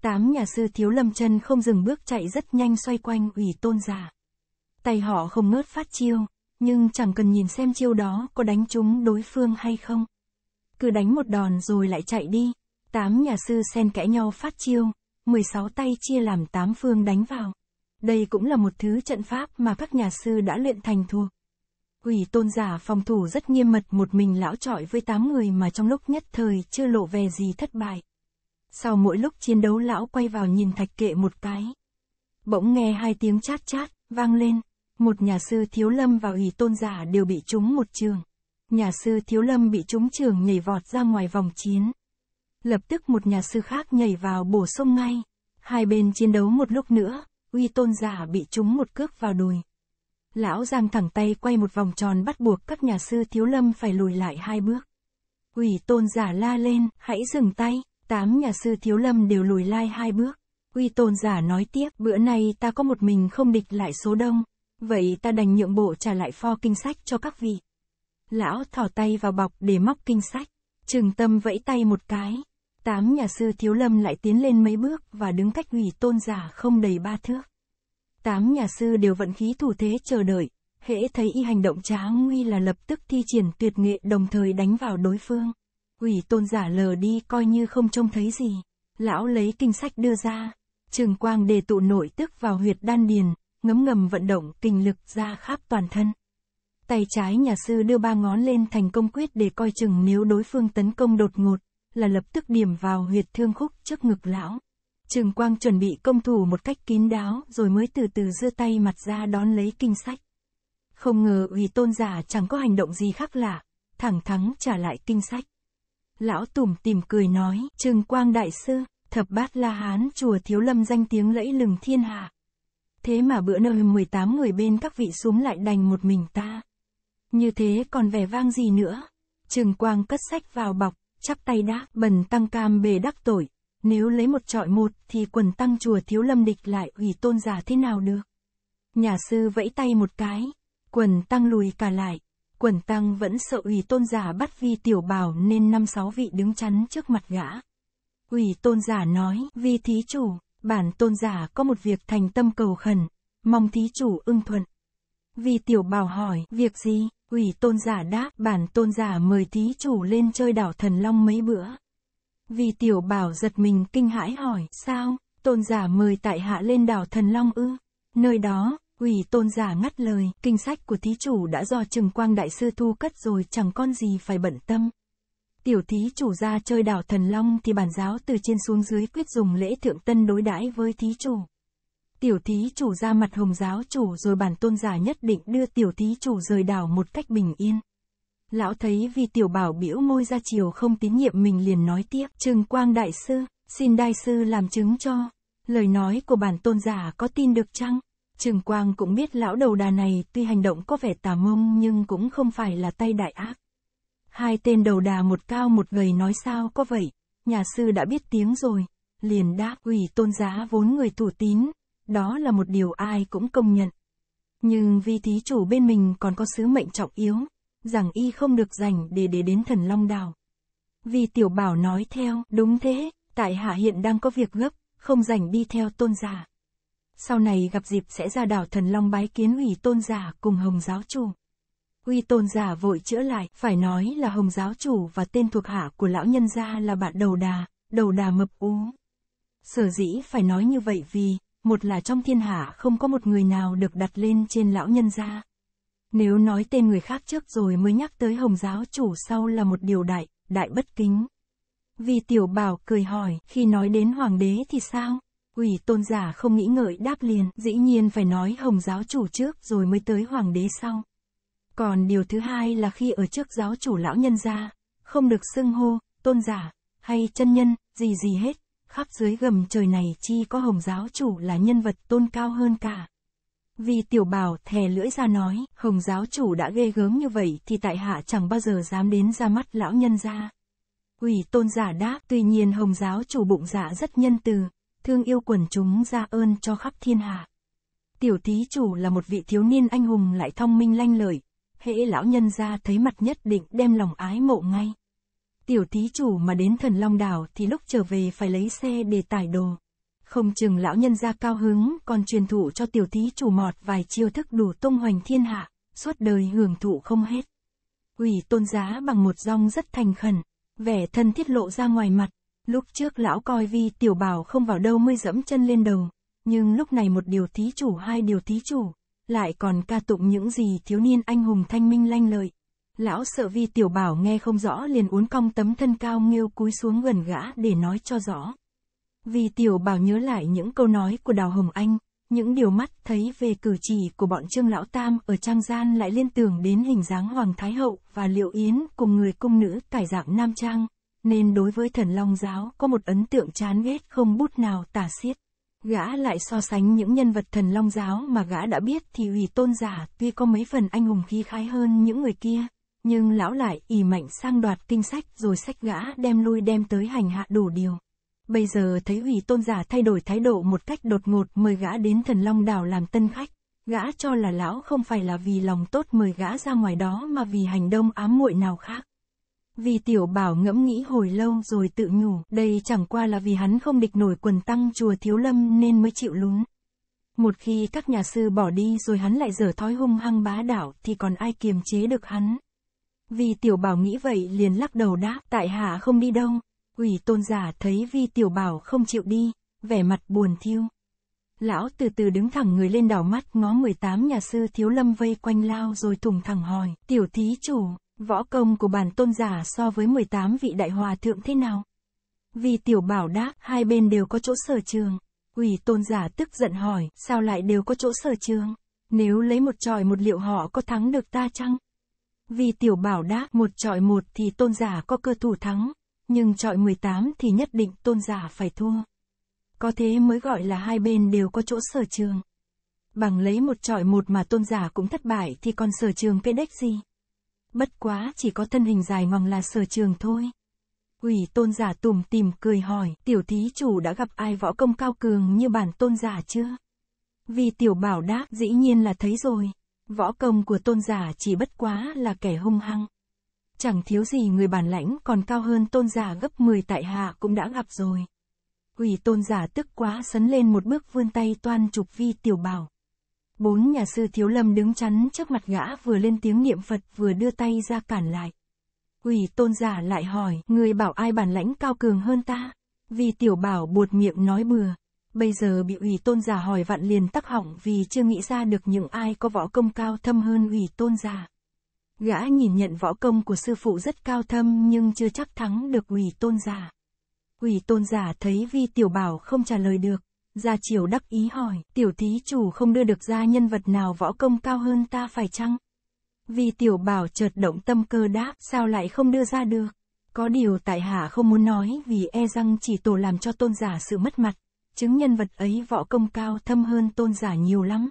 Tám nhà sư thiếu lâm chân không dừng bước chạy rất nhanh xoay quanh ủy tôn giả. Tay họ không ngớt phát chiêu, nhưng chẳng cần nhìn xem chiêu đó có đánh trúng đối phương hay không. Cứ đánh một đòn rồi lại chạy đi. Tám nhà sư xen kẽ nhau phát chiêu, 16 tay chia làm 8 phương đánh vào. Đây cũng là một thứ trận pháp mà các nhà sư đã luyện thành thuộc. Quỷ tôn giả phòng thủ rất nghiêm mật một mình lão trọi với 8 người mà trong lúc nhất thời chưa lộ vẻ gì thất bại. Sau mỗi lúc chiến đấu lão quay vào nhìn thạch kệ một cái. Bỗng nghe hai tiếng chát chát, vang lên. Một nhà sư thiếu lâm và ủy tôn giả đều bị trúng một trường. Nhà sư thiếu lâm bị trúng trường nhảy vọt ra ngoài vòng chiến. Lập tức một nhà sư khác nhảy vào bổ sung ngay. Hai bên chiến đấu một lúc nữa, uy tôn giả bị trúng một cước vào đùi. Lão giang thẳng tay quay một vòng tròn bắt buộc các nhà sư thiếu lâm phải lùi lại hai bước. Ủy tôn giả la lên, hãy dừng tay, tám nhà sư thiếu lâm đều lùi lai hai bước. Uy tôn giả nói tiếp, bữa nay ta có một mình không địch lại số đông, vậy ta đành nhượng bộ trả lại pho kinh sách cho các vị. Lão thỏ tay vào bọc để móc kinh sách, trừng tâm vẫy tay một cái. Tám nhà sư thiếu lâm lại tiến lên mấy bước và đứng cách ủy tôn giả không đầy ba thước. Tám nhà sư đều vận khí thủ thế chờ đợi, hễ thấy y hành động trá nguy là lập tức thi triển tuyệt nghệ đồng thời đánh vào đối phương. Ủy tôn giả lờ đi coi như không trông thấy gì. Lão lấy kinh sách đưa ra. Trường quang đề tụ nội tức vào huyệt đan điền, ngấm ngầm vận động kinh lực ra khắp toàn thân. Tay trái nhà sư đưa ba ngón lên thành công quyết để coi chừng nếu đối phương tấn công đột ngột, là lập tức điểm vào huyệt thương khúc trước ngực lão. Trường Quang chuẩn bị công thủ một cách kín đáo rồi mới từ từ giơ tay mặt ra đón lấy kinh sách. Không ngờ ủy tôn giả chẳng có hành động gì khác lạ, thẳng thắng trả lại kinh sách. Lão tủm tìm cười nói, Trường Quang Đại Sư, thập bát La Hán chùa Thiếu Lâm danh tiếng lẫy lừng thiên hạ. Thế mà bữa nơi 18 người bên các vị xuống lại đành một mình ta. Như thế còn vẻ vang gì nữa? Trường Quang cất sách vào bọc, chắp tay đáp, bần tăng cam bề đắc tội. Nếu lấy một trọi một thì quần tăng chùa thiếu lâm địch lại ủy tôn giả thế nào được? Nhà sư vẫy tay một cái, quần tăng lùi cả lại. Quần tăng vẫn sợ ủy tôn giả bắt vi tiểu bảo nên năm sáu vị đứng chắn trước mặt gã. Ủy tôn giả nói, vi thí chủ, bản tôn giả có một việc thành tâm cầu khẩn, mong thí chủ ưng thuận. vì tiểu bảo hỏi, việc gì? quỷ tôn giả đáp, bản tôn giả mời thí chủ lên chơi đảo thần long mấy bữa. Vì tiểu bảo giật mình kinh hãi hỏi, sao, tôn giả mời tại hạ lên đảo thần long ư? Nơi đó, quỷ tôn giả ngắt lời, kinh sách của thí chủ đã do trừng quang đại sư thu cất rồi chẳng con gì phải bận tâm. Tiểu thí chủ ra chơi đảo thần long thì bản giáo từ trên xuống dưới quyết dùng lễ thượng tân đối đãi với thí chủ. Tiểu thí chủ ra mặt hồng giáo chủ rồi bản tôn giả nhất định đưa tiểu thí chủ rời đảo một cách bình yên. Lão thấy vì tiểu bảo biểu môi ra chiều không tín nhiệm mình liền nói tiếp, Trừng Quang Đại Sư, xin Đại Sư làm chứng cho. Lời nói của bản tôn giả có tin được chăng? Trừng Quang cũng biết lão đầu đà này tuy hành động có vẻ tà mông nhưng cũng không phải là tay đại ác. Hai tên đầu đà một cao một gầy nói sao có vậy, nhà sư đã biết tiếng rồi, liền đáp ủy tôn giá vốn người thủ tín, đó là một điều ai cũng công nhận. Nhưng vì thí chủ bên mình còn có sứ mệnh trọng yếu, rằng y không được dành để để đến thần Long Đảo. Vì tiểu bảo nói theo, đúng thế, tại hạ hiện đang có việc gấp, không dành đi theo tôn giả. Sau này gặp dịp sẽ ra đảo thần Long bái kiến ủy tôn giả cùng hồng giáo chủ. Uy tôn giả vội chữa lại, phải nói là hồng giáo chủ và tên thuộc hạ của lão nhân gia là bạn đầu đà, đầu đà mập ú. Sở dĩ phải nói như vậy vì, một là trong thiên hạ không có một người nào được đặt lên trên lão nhân gia. Nếu nói tên người khác trước rồi mới nhắc tới hồng giáo chủ sau là một điều đại, đại bất kính. Vì tiểu bảo cười hỏi, khi nói đến hoàng đế thì sao? Quỷ tôn giả không nghĩ ngợi đáp liền, dĩ nhiên phải nói hồng giáo chủ trước rồi mới tới hoàng đế sau. Còn điều thứ hai là khi ở trước giáo chủ lão nhân gia, không được xưng hô, tôn giả, hay chân nhân, gì gì hết, khắp dưới gầm trời này chi có hồng giáo chủ là nhân vật tôn cao hơn cả. Vì tiểu bảo thè lưỡi ra nói, hồng giáo chủ đã ghê gớm như vậy thì tại hạ chẳng bao giờ dám đến ra mắt lão nhân gia quỷ tôn giả đáp, tuy nhiên hồng giáo chủ bụng dạ rất nhân từ, thương yêu quần chúng ra ơn cho khắp thiên hạ. Tiểu thí chủ là một vị thiếu niên anh hùng lại thông minh lanh lợi, hễ lão nhân ra thấy mặt nhất định đem lòng ái mộ ngay. Tiểu thí chủ mà đến thần Long Đảo thì lúc trở về phải lấy xe để tải đồ. Không chừng lão nhân ra cao hứng, còn truyền thụ cho tiểu thí chủ mọt vài chiêu thức đủ tung hoành thiên hạ, suốt đời hưởng thụ không hết. Ủy tôn giá bằng một rong rất thành khẩn, vẻ thân thiết lộ ra ngoài mặt. Lúc trước lão coi vi tiểu bảo không vào đâu mới dẫm chân lên đầu, nhưng lúc này một điều thí chủ hai điều thí chủ, lại còn ca tụng những gì thiếu niên anh hùng thanh minh lanh lợi. Lão sợ vi tiểu bảo nghe không rõ liền uốn cong tấm thân cao nghiêu cúi xuống gần gã để nói cho rõ. Vì tiểu bảo nhớ lại những câu nói của Đào Hồng Anh, những điều mắt thấy về cử chỉ của bọn Trương Lão Tam ở trang gian lại liên tưởng đến hình dáng Hoàng Thái Hậu và Liệu Yến cùng người cung nữ cải dạng Nam Trang, nên đối với thần Long Giáo có một ấn tượng chán ghét không bút nào tả xiết. Gã lại so sánh những nhân vật thần Long Giáo mà gã đã biết thì ủy tôn giả tuy có mấy phần anh hùng khí khái hơn những người kia, nhưng lão lại ỉ mạnh sang đoạt kinh sách rồi sách gã đem lui đem tới hành hạ đủ điều. Bây giờ thấy ủy tôn giả thay đổi thái độ một cách đột ngột mời gã đến thần Long Đảo làm tân khách. Gã cho là lão không phải là vì lòng tốt mời gã ra ngoài đó mà vì hành động ám muội nào khác. Vì tiểu bảo ngẫm nghĩ hồi lâu rồi tự nhủ, đây chẳng qua là vì hắn không địch nổi quần tăng chùa thiếu lâm nên mới chịu lún. Một khi các nhà sư bỏ đi rồi hắn lại dở thói hung hăng bá đảo thì còn ai kiềm chế được hắn. Vì tiểu bảo nghĩ vậy liền lắc đầu đáp, tại hạ không đi đâu. Quỷ tôn giả thấy vi tiểu bảo không chịu đi, vẻ mặt buồn thiêu. Lão từ từ đứng thẳng người lên đảo mắt ngó 18 nhà sư thiếu lâm vây quanh lao rồi thùng thẳng hỏi, tiểu thí chủ, võ công của bản tôn giả so với 18 vị đại hòa thượng thế nào? Vì tiểu bảo đáp, hai bên đều có chỗ sở trường. Quỷ tôn giả tức giận hỏi, sao lại đều có chỗ sở trường? Nếu lấy một tròi một liệu họ có thắng được ta chăng? Vì tiểu bảo đáp, một trọi một thì tôn giả có cơ thủ thắng, nhưng trọi 18 thì nhất định tôn giả phải thua. Có thế mới gọi là hai bên đều có chỗ sở trường. Bằng lấy một trọi một mà tôn giả cũng thất bại thì còn sở trường cái đếch gì. Bất quá chỉ có thân hình dài ngoằng là sở trường thôi. Quỷ tôn giả tùm tìm cười hỏi, tiểu thí chủ đã gặp ai võ công cao cường như bản tôn giả chưa? Vì tiểu bảo đáp dĩ nhiên là thấy rồi. Võ công của tôn giả chỉ bất quá là kẻ hung hăng. Chẳng thiếu gì người bản lãnh còn cao hơn tôn giả gấp 10 tại hạ cũng đã gặp rồi. Quỷ tôn giả tức quá sấn lên một bước vươn tay toan trục vi tiểu bảo. Bốn nhà sư thiếu lâm đứng chắn trước mặt gã vừa lên tiếng niệm Phật vừa đưa tay ra cản lại. Quỷ tôn giả lại hỏi, người bảo ai bản lãnh cao cường hơn ta? Vì tiểu bảo buột miệng nói bừa. Bây giờ bị ủy tôn giả hỏi vạn liền tắc hỏng vì chưa nghĩ ra được những ai có võ công cao thâm hơn ủy tôn giả. Gã nhìn nhận võ công của sư phụ rất cao thâm nhưng chưa chắc thắng được ủy tôn giả. Ủy tôn giả thấy vi tiểu bảo không trả lời được. Gia triều đắc ý hỏi, tiểu thí chủ không đưa được ra nhân vật nào võ công cao hơn ta phải chăng? Vì tiểu bảo chợt động tâm cơ đáp, sao lại không đưa ra được? Có điều tại hạ không muốn nói vì e rằng chỉ tổ làm cho tôn giả sự mất mặt chứng nhân vật ấy võ công cao thâm hơn tôn giả nhiều lắm.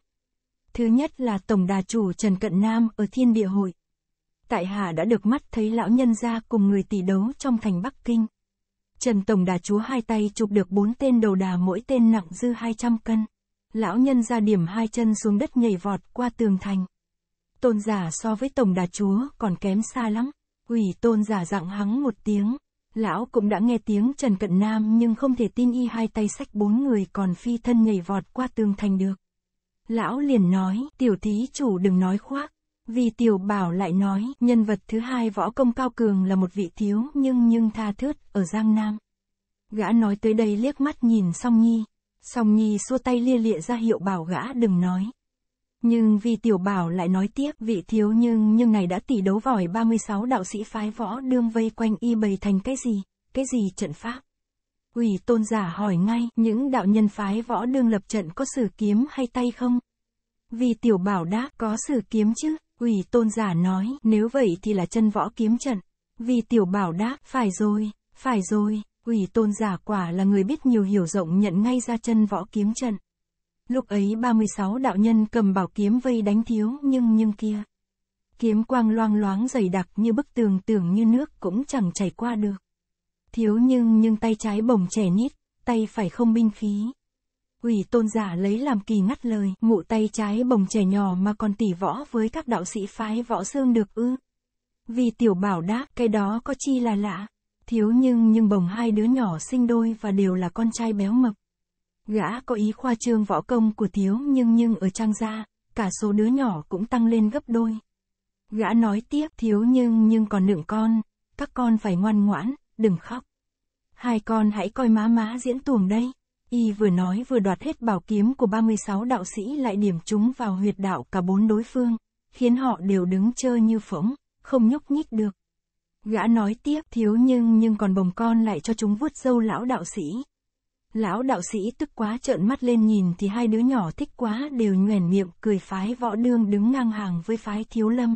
Thứ nhất là Tổng Đà Chủ Trần Cận Nam ở Thiên Địa Hội. Tại Hạ đã được mắt thấy lão nhân gia cùng người tỷ đấu trong thành Bắc Kinh. Trần Tổng Đà Chúa hai tay chụp được bốn tên đầu đà mỗi tên nặng dư 200 cân. Lão nhân ra điểm hai chân xuống đất nhảy vọt qua tường thành. Tôn giả so với Tổng Đà Chúa còn kém xa lắm. Quỷ tôn giả dạng hắng một tiếng, Lão cũng đã nghe tiếng Trần Cận Nam nhưng không thể tin y hai tay sách bốn người còn phi thân nhảy vọt qua tường thành được. Lão liền nói, tiểu thí chủ đừng nói khoác. Vì tiểu bảo lại nói, nhân vật thứ hai võ công cao cường là một vị thiếu nhưng nhưng tha thướt, ở Giang Nam. Gã nói tới đây liếc mắt nhìn song nhi. Song nhi xua tay lia lịa ra hiệu bảo gã đừng nói. Nhưng vì tiểu bảo lại nói tiếp vị thiếu nhưng nhưng này đã tỷ đấu vòi 36 đạo sĩ phái võ đương vây quanh y bày thành cái gì, cái gì trận pháp. Quỷ tôn giả hỏi ngay, những đạo nhân phái võ đương lập trận có sử kiếm hay tay không? Vì tiểu bảo đáp, có sử kiếm chứ, quỷ tôn giả nói, nếu vậy thì là chân võ kiếm trận. Vì tiểu bảo đáp, phải rồi, phải rồi, quỷ tôn giả quả là người biết nhiều hiểu rộng nhận ngay ra chân võ kiếm trận. Lúc ấy 36 đạo nhân cầm bảo kiếm vây đánh thiếu nhưng nhưng kia. Kiếm quang loang loáng dày đặc như bức tường tưởng như nước cũng chẳng chảy qua được. Thiếu nhưng nhưng tay trái bồng trẻ nít, tay phải không binh khí quỷ tôn giả lấy làm kỳ ngắt lời, ngụ tay trái bồng trẻ nhỏ mà còn tỉ võ với các đạo sĩ phái võ xương được ư. Vì tiểu bảo đáp, cái đó có chi là lạ. Thiếu nhưng nhưng bồng hai đứa nhỏ sinh đôi và đều là con trai béo mập. Gã có ý khoa trương võ công của thiếu nhưng nhưng ở trang gia, cả số đứa nhỏ cũng tăng lên gấp đôi. Gã nói tiếp thiếu nhưng nhưng còn nựng con, các con phải ngoan ngoãn, đừng khóc. Hai con hãy coi má má diễn tuồng đây. Y vừa nói vừa đoạt hết bảo kiếm của 36 đạo sĩ lại điểm chúng vào huyệt đạo cả bốn đối phương, khiến họ đều đứng chơ như phỗng, không nhúc nhích được. Gã nói tiếp thiếu nhưng nhưng còn bồng con lại cho chúng vuốt dâu lão đạo sĩ. Lão đạo sĩ tức quá trợn mắt lên nhìn thì hai đứa nhỏ thích quá đều nhoẻn miệng cười phái võ đương đứng ngang hàng với phái thiếu lâm.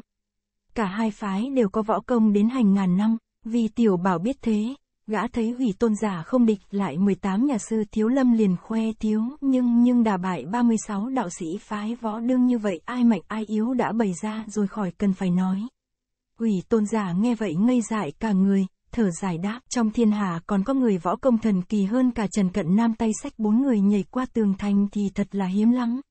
Cả hai phái đều có võ công đến hành ngàn năm, vì tiểu bảo biết thế, gã thấy hủy tôn giả không địch lại 18 nhà sư thiếu lâm liền khoe thiếu, nhưng nhưng đà bại 36 đạo sĩ phái võ đương như vậy ai mạnh ai yếu đã bày ra rồi khỏi cần phải nói. Hủy tôn giả nghe vậy ngây dại cả người, thở dài đáp, trong thiên hà còn có người võ công thần kỳ hơn cả Trần Cận Nam tay sách bốn người nhảy qua tường thành thì thật là hiếm lắm.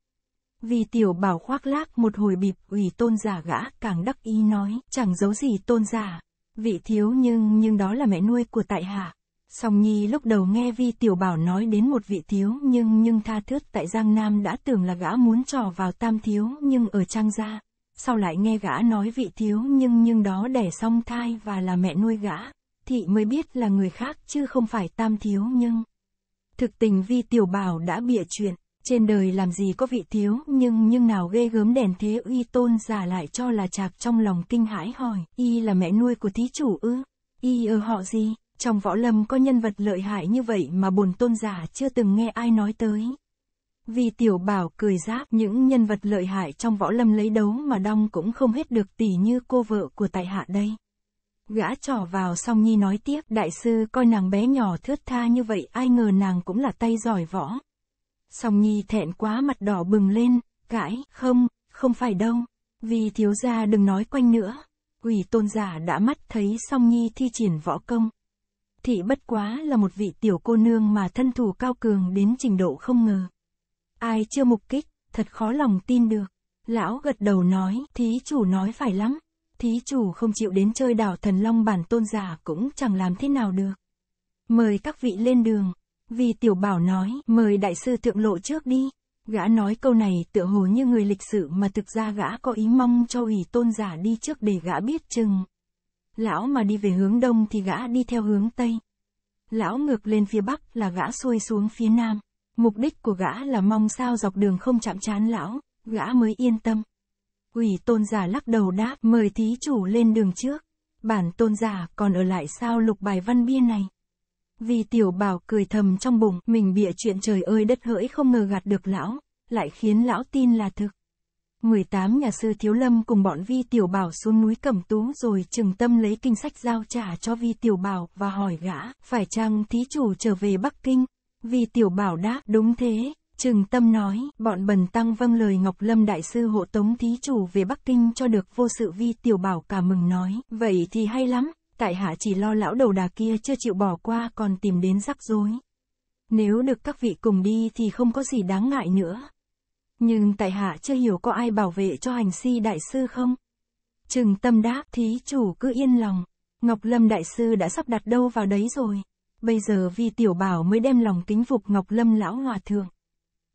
Vì tiểu bảo khoác lác một hồi bịp ủy tôn giả gã càng đắc ý nói, chẳng giấu gì tôn giả. Vị thiếu nhưng nhưng đó là mẹ nuôi của tại hạ. Song Nhi lúc đầu nghe Vi Tiểu Bảo nói đến một vị thiếu nhưng nhưng tha thướt tại Giang Nam đã tưởng là gã muốn trò vào tam thiếu nhưng ở Trang Gia. Sau lại nghe gã nói vị thiếu nhưng nhưng đó đẻ xong thai và là mẹ nuôi gã. Thị mới biết là người khác chứ không phải tam thiếu nhưng. Thực tình Vi Tiểu Bảo đã bịa chuyện. Trên đời làm gì có vị thiếu, nhưng nhưng nào ghê gớm đèn thế uy tôn giả lại cho là chạc trong lòng kinh hãi hỏi, y là mẹ nuôi của thí chủ ư? Y ở họ gì? Trong võ lâm có nhân vật lợi hại như vậy mà bồn tôn giả chưa từng nghe ai nói tới. Vì tiểu bảo cười giáp những nhân vật lợi hại trong võ lâm lấy đấu mà đong cũng không hết được tỷ như cô vợ của tại hạ đây. Gã trỏ vào song nhi nói tiếp, đại sư coi nàng bé nhỏ thướt tha như vậy ai ngờ nàng cũng là tay giỏi võ. Song Nhi thẹn quá mặt đỏ bừng lên, cãi, không, không phải đâu. Vì thiếu gia đừng nói quanh nữa. Quỷ tôn giả đã mắt thấy Song Nhi thi triển võ công. Thị bất quá là một vị tiểu cô nương mà thân thủ cao cường đến trình độ không ngờ. Ai chưa mục kích, thật khó lòng tin được. Lão gật đầu nói, thí chủ nói phải lắm. Thí chủ không chịu đến chơi đảo thần long bản tôn giả cũng chẳng làm thế nào được. Mời các vị lên đường. Vì tiểu bảo nói, mời đại sư thượng lộ trước đi. Gã nói câu này tựa hồ như người lịch sự mà thực ra gã có ý mong cho ủy tôn giả đi trước để gã biết chừng. Lão mà đi về hướng đông thì gã đi theo hướng tây. Lão ngược lên phía bắc là gã xuôi xuống phía nam. Mục đích của gã là mong sao dọc đường không chạm chán lão, gã mới yên tâm. Ủy tôn giả lắc đầu đáp, mời thí chủ lên đường trước. Bản tôn giả còn ở lại sao lục bài văn bia này. Vì tiểu bảo cười thầm trong bụng, mình bịa chuyện trời ơi đất hỡi không ngờ gạt được lão, lại khiến lão tin là thực. 18 nhà sư Thiếu Lâm cùng bọn Vi Tiểu Bảo xuống núi Cẩm Tú rồi trừng tâm lấy kinh sách giao trả cho Vi Tiểu Bảo và hỏi gã, phải chăng thí chủ trở về Bắc Kinh? Vi Tiểu Bảo đáp, đúng thế. Trừng tâm nói, bọn bần tăng vâng lời Ngọc Lâm Đại sư hộ tống thí chủ về Bắc Kinh cho được vô sự Vi Tiểu Bảo cả mừng nói, vậy thì hay lắm, tại hạ chỉ lo lão đầu đà kia chưa chịu bỏ qua còn tìm đến rắc rối. Nếu được các vị cùng đi thì không có gì đáng ngại nữa. Nhưng tại hạ chưa hiểu có ai bảo vệ cho hành si đại sư không? Trừng tâm đáp, thí chủ cứ yên lòng. Ngọc Lâm đại sư đã sắp đặt đâu vào đấy rồi. Bây giờ vì tiểu bảo mới đem lòng kính phục Ngọc Lâm lão hòa thượng.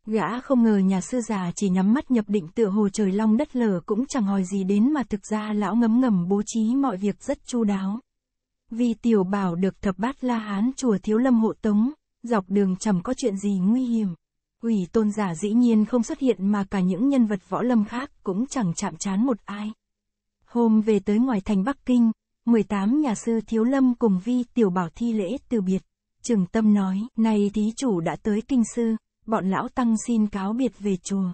Gã không ngờ nhà sư già chỉ nhắm mắt nhập định tựa hồ trời long đất lở cũng chẳng hỏi gì đến mà thực ra lão ngấm ngầm bố trí mọi việc rất chu đáo. Vì tiểu bảo được thập bát la hán chùa thiếu lâm hộ tống, dọc đường chẳng có chuyện gì nguy hiểm. Quỷ tôn giả dĩ nhiên không xuất hiện mà cả những nhân vật võ lâm khác cũng chẳng chạm chán một ai. Hôm về tới ngoài thành Bắc Kinh, 18 nhà sư thiếu lâm cùng vi tiểu bảo thi lễ từ biệt. Trừng tâm nói, này thí chủ đã tới kinh sư, bọn lão tăng xin cáo biệt về chùa.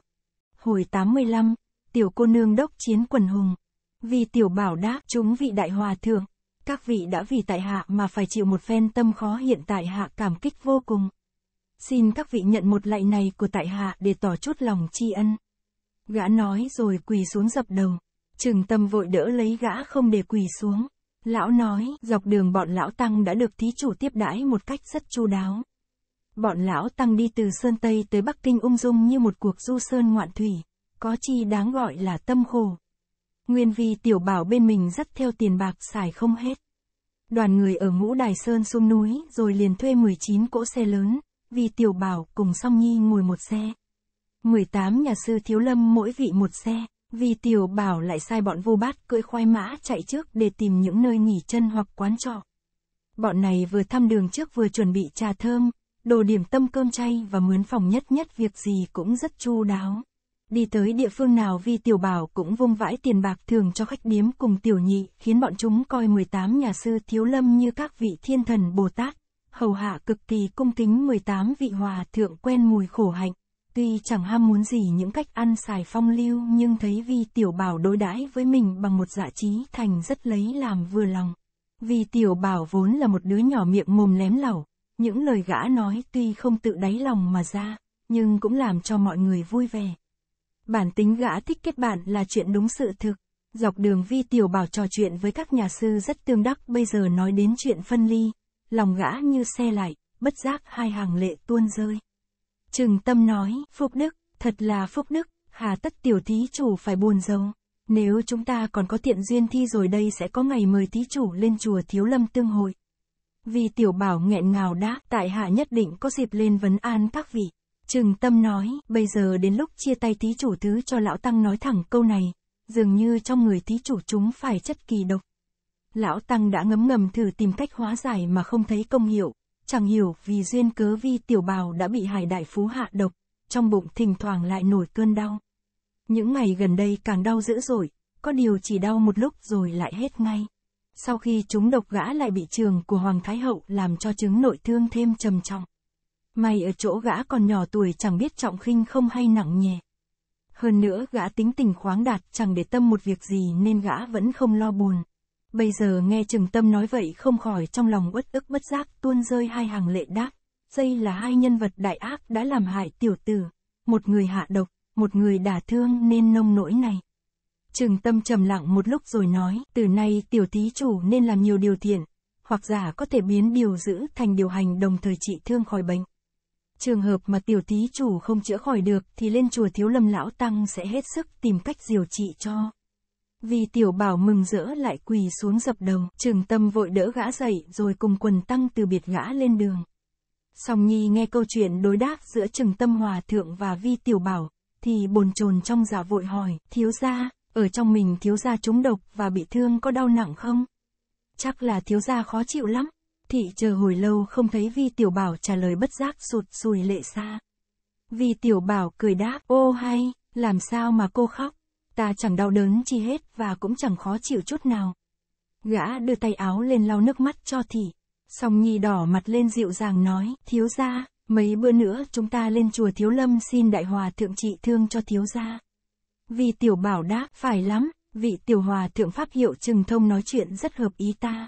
Hồi 85, tiểu cô nương đốc chiến quần hùng. Vì tiểu bảo đáp chúng vị đại hòa thượng, các vị đã vì tại hạ mà phải chịu một phen tâm khó hiện tại hạ cảm kích vô cùng. Xin các vị nhận một lạy này của tại hạ để tỏ chút lòng tri ân. Gã nói rồi quỳ xuống dập đầu. Trừng tâm vội đỡ lấy gã không để quỳ xuống. Lão nói, dọc đường bọn lão tăng đã được thí chủ tiếp đãi một cách rất chu đáo. Bọn lão tăng đi từ Sơn Tây tới Bắc Kinh ung dung như một cuộc du sơn ngoạn thủy, có chi đáng gọi là tâm khổ. Nguyên vì tiểu bảo bên mình dắt theo tiền bạc xài không hết. Đoàn người ở ngũ đài sơn xuống núi rồi liền thuê 19 cỗ xe lớn, vì tiểu bảo cùng song nhi ngồi một xe. 18 nhà sư thiếu lâm mỗi vị một xe, vì tiểu bảo lại sai bọn vô bát cưỡi khoai mã chạy trước để tìm những nơi nghỉ chân hoặc quán trọ. Bọn này vừa thăm đường trước vừa chuẩn bị trà thơm, đồ điểm tâm cơm chay và mướn phòng nhất nhất việc gì cũng rất chu đáo. Đi tới địa phương nào vi tiểu bảo cũng vung vãi tiền bạc thường cho khách điếm cùng tiểu nhị, khiến bọn chúng coi 18 nhà sư thiếu lâm như các vị thiên thần Bồ Tát, hầu hạ cực kỳ cung kính 18 vị hòa thượng quen mùi khổ hạnh. Tuy chẳng ham muốn gì những cách ăn xài phong lưu nhưng thấy vi tiểu bảo đối đãi với mình bằng một dạ trí thành rất lấy làm vừa lòng. Vì tiểu bảo vốn là một đứa nhỏ miệng mồm lém lẩu, những lời gã nói tuy không tự đáy lòng mà ra, nhưng cũng làm cho mọi người vui vẻ. Bản tính gã thích kết bạn là chuyện đúng sự thực. Dọc đường vi tiểu bảo trò chuyện với các nhà sư rất tương đắc bây giờ nói đến chuyện phân ly. Lòng gã như xe lại, bất giác hai hàng lệ tuôn rơi. Trừng tâm nói, phúc đức, thật là phúc đức, hà tất tiểu thí chủ phải buồn giàu. Nếu chúng ta còn có tiện duyên thi rồi đây sẽ có ngày mời thí chủ lên chùa Thiếu Lâm tương hội. Vì tiểu bảo nghẹn ngào đã tại hạ nhất định có dịp lên vấn an các vị. Trừng tâm nói, bây giờ đến lúc chia tay thí chủ thứ cho lão tăng nói thẳng câu này, dường như trong người thí chủ chúng phải chất kỳ độc. Lão tăng đã ngấm ngầm thử tìm cách hóa giải mà không thấy công hiệu, chẳng hiểu vì duyên cớ vi tiểu bào đã bị hải đại phú hạ độc, trong bụng thỉnh thoảng lại nổi cơn đau. Những ngày gần đây càng đau dữ dội, có điều chỉ đau một lúc rồi lại hết ngay. Sau khi chúng độc gã lại bị trường của Hoàng Thái Hậu làm cho chứng nội thương thêm trầm trọng. May ở chỗ gã còn nhỏ tuổi chẳng biết trọng khinh không hay nặng nhẹ. Hơn nữa gã tính tình khoáng đạt chẳng để tâm một việc gì nên gã vẫn không lo buồn. Bây giờ nghe Trừng Tâm nói vậy không khỏi trong lòng uất ức bất giác tuôn rơi hai hàng lệ đáp. Đây là hai nhân vật đại ác đã làm hại tiểu tử. Một người hạ độc, một người đả thương nên nông nỗi này. Trừng Tâm trầm lặng một lúc rồi nói, từ nay tiểu thí chủ nên làm nhiều điều thiện, hoặc giả có thể biến điều giữ thành điều hành đồng thời trị thương khỏi bệnh. Trường hợp mà tiểu thí chủ không chữa khỏi được thì lên chùa thiếu lâm lão tăng sẽ hết sức tìm cách diều trị cho. Vì tiểu bảo mừng rỡ lại quỳ xuống dập đầu, trường tâm vội đỡ gã dậy rồi cùng quần tăng từ biệt gã lên đường. Song Nhi nghe câu chuyện đối đáp giữa Trừng Tâm Hòa Thượng và Vi Tiểu Bảo, thì bồn chồn trong dạ vội hỏi, thiếu gia, ở trong mình thiếu gia trúng độc và bị thương có đau nặng không? Chắc là thiếu gia khó chịu lắm. Thị chờ hồi lâu không thấy Vi Tiểu Bảo trả lời bất giác sụt sùi lệ xa. Vi Tiểu Bảo cười đáp, ô hay, làm sao mà cô khóc? Ta chẳng đau đớn chi hết và cũng chẳng khó chịu chút nào. Gã đưa tay áo lên lau nước mắt cho thị. Song Nhi đỏ mặt lên dịu dàng nói, thiếu gia, mấy bữa nữa chúng ta lên chùa Thiếu Lâm xin đại hòa thượng trị thương cho thiếu gia. Vi Tiểu Bảo đáp, phải lắm, vị Tiểu Hòa thượng Pháp hiệu trừng thông nói chuyện rất hợp ý ta.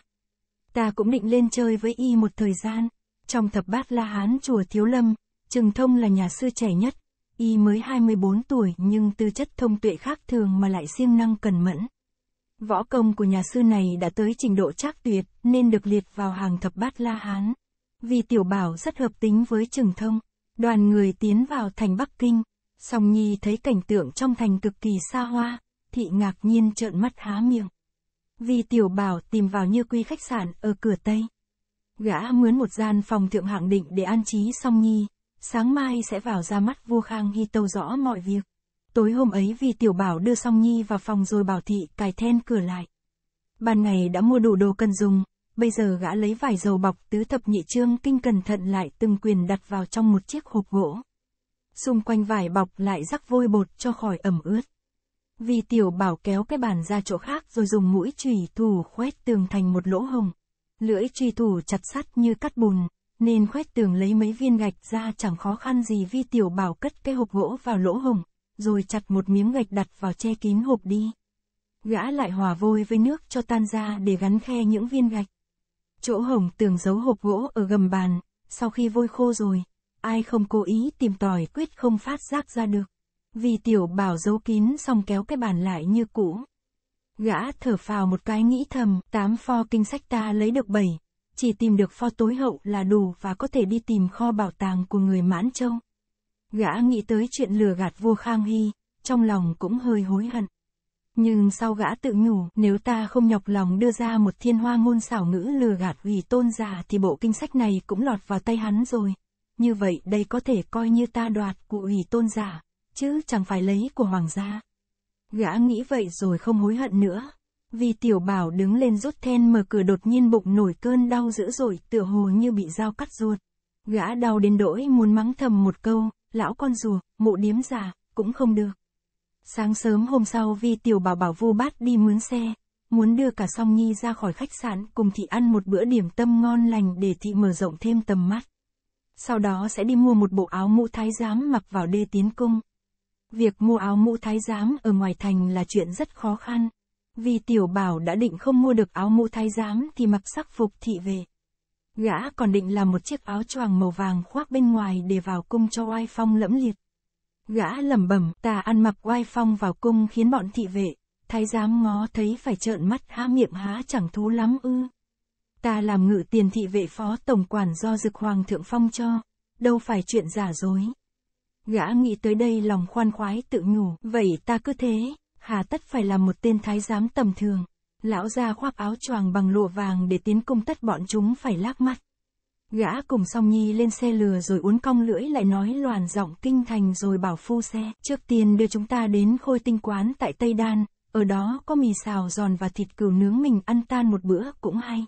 Ta cũng định lên chơi với y một thời gian. Trong thập bát La Hán chùa Thiếu Lâm, Trừng Thông là nhà sư trẻ nhất. Y mới 24 tuổi nhưng tư chất thông tuệ khác thường mà lại siêng năng cần mẫn. Võ công của nhà sư này đã tới trình độ chắc tuyệt nên được liệt vào hàng thập bát La Hán. Vì tiểu bảo rất hợp tính với Trừng Thông. Đoàn người tiến vào thành Bắc Kinh. Song Nhi thấy cảnh tượng trong thành cực kỳ xa hoa. Thị ngạc nhiên trợn mắt há miệng. Vì tiểu bảo tìm vào như quy khách sạn ở cửa Tây. Gã mướn một gian phòng thượng hạng định để an trí song nhi, sáng mai sẽ vào ra mắt vua Khang Hy tâu rõ mọi việc. Tối hôm ấy vì tiểu bảo đưa song nhi vào phòng rồi bảo thị cài then cửa lại. Ban ngày đã mua đủ đồ cần dùng, bây giờ gã lấy vải dầu bọc tứ thập nhị trương kinh cẩn thận lại từng quyền đặt vào trong một chiếc hộp gỗ. Xung quanh vải bọc lại rắc vôi bột cho khỏi ẩm ướt. Vì tiểu bảo kéo cái bàn ra chỗ khác rồi dùng mũi chùy thủ khoét tường thành một lỗ hồng. Lưỡi chùy thủ chặt sắt như cắt bùn, nên khoét tường lấy mấy viên gạch ra chẳng khó khăn gì vi tiểu bảo cất cái hộp gỗ vào lỗ hồng, rồi chặt một miếng gạch đặt vào che kín hộp đi. Gã lại hòa vôi với nước cho tan ra để gắn khe những viên gạch. Chỗ hồng tường giấu hộp gỗ ở gầm bàn, sau khi vôi khô rồi, ai không cố ý tìm tòi quyết không phát giác ra được. Vì tiểu bảo giấu kín xong kéo cái bàn lại như cũ. Gã thở phào một cái nghĩ thầm, tám pho kinh sách ta lấy được bảy, chỉ tìm được pho tối hậu là đủ và có thể đi tìm kho bảo tàng của người Mãn Châu. Gã nghĩ tới chuyện lừa gạt vua Khang Hy, trong lòng cũng hơi hối hận. Nhưng sau gã tự nhủ, nếu ta không nhọc lòng đưa ra một thiên hoa ngôn xảo ngữ lừa gạt ủy tôn giả thì bộ kinh sách này cũng lọt vào tay hắn rồi. Như vậy đây có thể coi như ta đoạt của ủy tôn giả, chứ chẳng phải lấy của hoàng gia. Gã nghĩ vậy rồi không hối hận nữa. Vì tiểu bảo đứng lên rút then mở cửa đột nhiên bụng nổi cơn đau dữ dội tựa hồ như bị dao cắt ruột. Gã đau đến đỗi muốn mắng thầm một câu, lão con rùa, mụ điếm già, cũng không được. Sáng sớm hôm sau Vi Tiểu Bảo bảo Vu Bát đi mướn xe, muốn đưa cả Song Nhi ra khỏi khách sạn cùng thị ăn một bữa điểm tâm ngon lành để thị mở rộng thêm tầm mắt. Sau đó sẽ đi mua một bộ áo mũ thái giám mặc vào đê tiến cung. Việc mua áo mũ thái giám ở ngoài thành là chuyện rất khó khăn. Vì Tiểu Bảo đã định không mua được áo mũ thái giám thì mặc sắc phục thị về. Gã còn định làm một chiếc áo choàng màu vàng khoác bên ngoài để vào cung cho oai phong lẫm liệt. Gã lẩm bẩm, ta ăn mặc oai phong vào cung khiến bọn thị vệ, thái giám ngó thấy phải trợn mắt há miệng há chẳng thú lắm ư. Ta làm ngự tiền thị vệ phó tổng quản do dực hoàng thượng phong cho, đâu phải chuyện giả dối. Gã nghĩ tới đây lòng khoan khoái tự nhủ, vậy ta cứ thế, hà tất phải làm một tên thái giám tầm thường. Lão ra khoác áo choàng bằng lụa vàng để tiến công tất bọn chúng phải lác mắt. Gã cùng song nhi lên xe lừa rồi uốn cong lưỡi lại nói loàn giọng kinh thành rồi bảo phu xe, trước tiên đưa chúng ta đến khôi tinh quán tại Tây Đan, ở đó có mì xào giòn và thịt cừu nướng mình ăn tan một bữa cũng hay.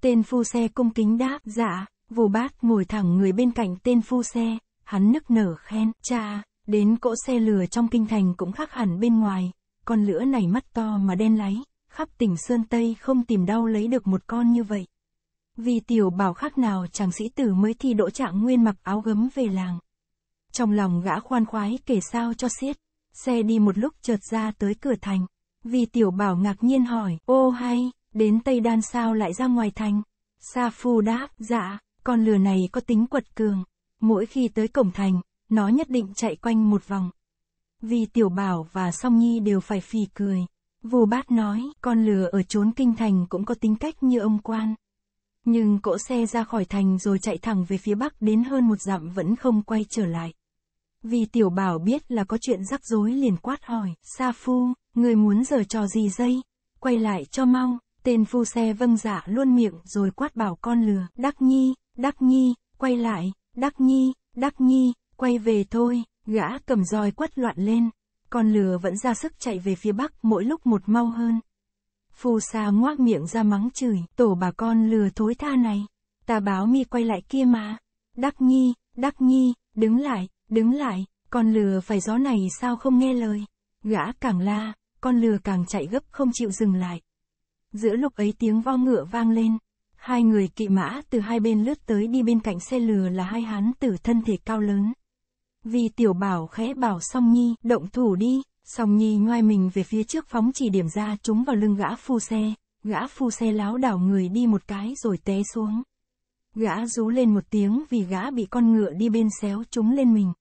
Tên phu xe cung kính đáp, dạ, vô bát ngồi thẳng người bên cạnh tên phu xe, hắn nức nở khen, cha, đến cỗ xe lừa trong kinh thành cũng khác hẳn bên ngoài, con lửa này mắt to mà đen láy, khắp tỉnh Sơn Tây không tìm đâu lấy được một con như vậy. Vì tiểu bảo khác nào chàng sĩ tử mới thi đỗ trạng nguyên mặc áo gấm về làng. Trong lòng gã khoan khoái kể sao cho xiết. Xe đi một lúc chợt ra tới cửa thành. Vì tiểu bảo ngạc nhiên hỏi, ô hay, đến Tây Đan sao lại ra ngoài thành? Sa Phu đáp, dạ, con lừa này có tính quật cường. Mỗi khi tới cổng thành, nó nhất định chạy quanh một vòng. Vì tiểu bảo và song nhi đều phải phì cười. Vua bát nói, con lừa ở trốn kinh thành cũng có tính cách như ông quan. Nhưng cỗ xe ra khỏi thành rồi chạy thẳng về phía bắc đến hơn một dặm vẫn không quay trở lại. Vì tiểu bảo biết là có chuyện rắc rối liền quát hỏi, Sa Phu, người muốn giờ trò gì dây? Quay lại cho mau, tên phu xe vâng dạ luôn miệng rồi quát bảo con lừa, Đắc Nhi, Đắc Nhi, quay lại, Đắc Nhi, Đắc Nhi, quay về thôi, gã cầm roi quất loạn lên. Con lừa vẫn ra sức chạy về phía bắc mỗi lúc một mau hơn. Phù sa ngoác miệng ra mắng chửi, tổ bà con lừa thối tha này. Ta báo mi quay lại kia mà. Đắc nhi, đắc nhi, đứng lại, đứng lại, con lừa phải gió này sao không nghe lời. Gã càng la, con lừa càng chạy gấp không chịu dừng lại. Giữa lúc ấy tiếng vo ngựa vang lên. Hai người kỵ mã từ hai bên lướt tới đi bên cạnh xe lừa là hai hán tử thân thể cao lớn. Vì tiểu bảo khẽ bảo song nhi, động thủ đi, Song Nhi ngoai mình về phía trước phóng chỉ điểm ra trúng vào lưng gã phu xe, gã phu xe láo đảo người đi một cái rồi té xuống. Gã rú lên một tiếng vì gã bị con ngựa đi bên xéo trúng lên mình.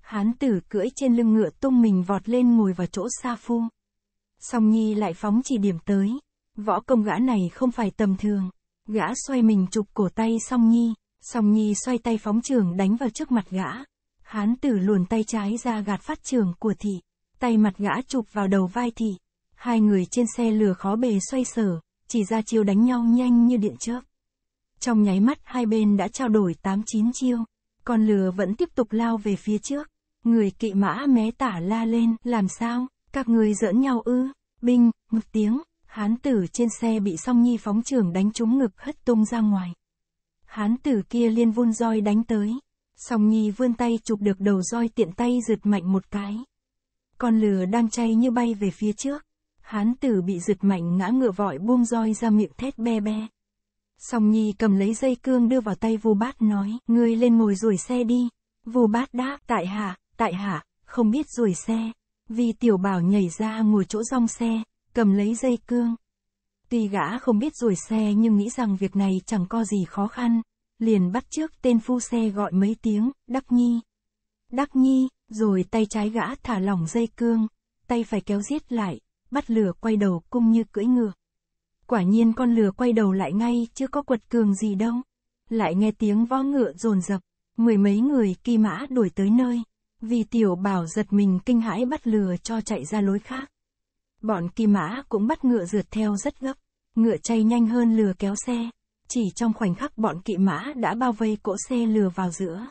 Hán tử cưỡi trên lưng ngựa tung mình vọt lên ngồi vào chỗ xa phu. Song Nhi lại phóng chỉ điểm tới. Võ công gã này không phải tầm thường. Gã xoay mình chụp cổ tay Song Nhi. Song Nhi xoay tay phóng trường đánh vào trước mặt gã. Hán tử luồn tay trái ra gạt phát trường của thị tay mặt gã chụp vào đầu vai thị. Hai người trên xe lừa khó bề xoay sở, chỉ ra chiêu đánh nhau nhanh như điện chớp. Trong nháy mắt hai bên đã trao đổi 8-9 chiêu, con lừa vẫn tiếp tục lao về phía trước. Người kỵ mã mé tả la lên, làm sao, các người giỡn nhau ư, binh, một tiếng, hán tử trên xe bị song nhi phóng trường đánh trúng ngực hất tung ra ngoài. Hán tử kia liên vun roi đánh tới, song nhi vươn tay chụp được đầu roi tiện tay giật mạnh một cái. Con lừa đang chay như bay về phía trước. Hán tử bị giật mạnh ngã ngựa vội buông roi ra miệng thét be be. Song Nhi cầm lấy dây cương đưa vào tay vua bát nói, ngươi lên ngồi rủi xe đi. Vua bát đáp, tại hạ, tại hạ, không biết rủi xe. Vì tiểu bảo nhảy ra ngồi chỗ rong xe, cầm lấy dây cương. Tuy gã không biết rồi xe nhưng nghĩ rằng việc này chẳng có gì khó khăn. liền bắt trước tên phu xe gọi mấy tiếng, Đắc Nhi. Đắc Nhi, rồi tay trái gã thả lỏng dây cương, tay phải kéo giết lại, bắt lửa quay đầu cung như cưỡi ngựa. Quả nhiên con lừa quay đầu lại ngay, chưa có quật cường gì đâu. Lại nghe tiếng vó ngựa rồn rập, mười mấy người kỳ mã đuổi tới nơi. Vì tiểu bảo giật mình kinh hãi bắt lừa cho chạy ra lối khác. Bọn kỳ mã cũng bắt ngựa rượt theo rất gấp. Ngựa chay nhanh hơn lừa kéo xe. Chỉ trong khoảnh khắc bọn kỵ mã đã bao vây cỗ xe lừa vào giữa.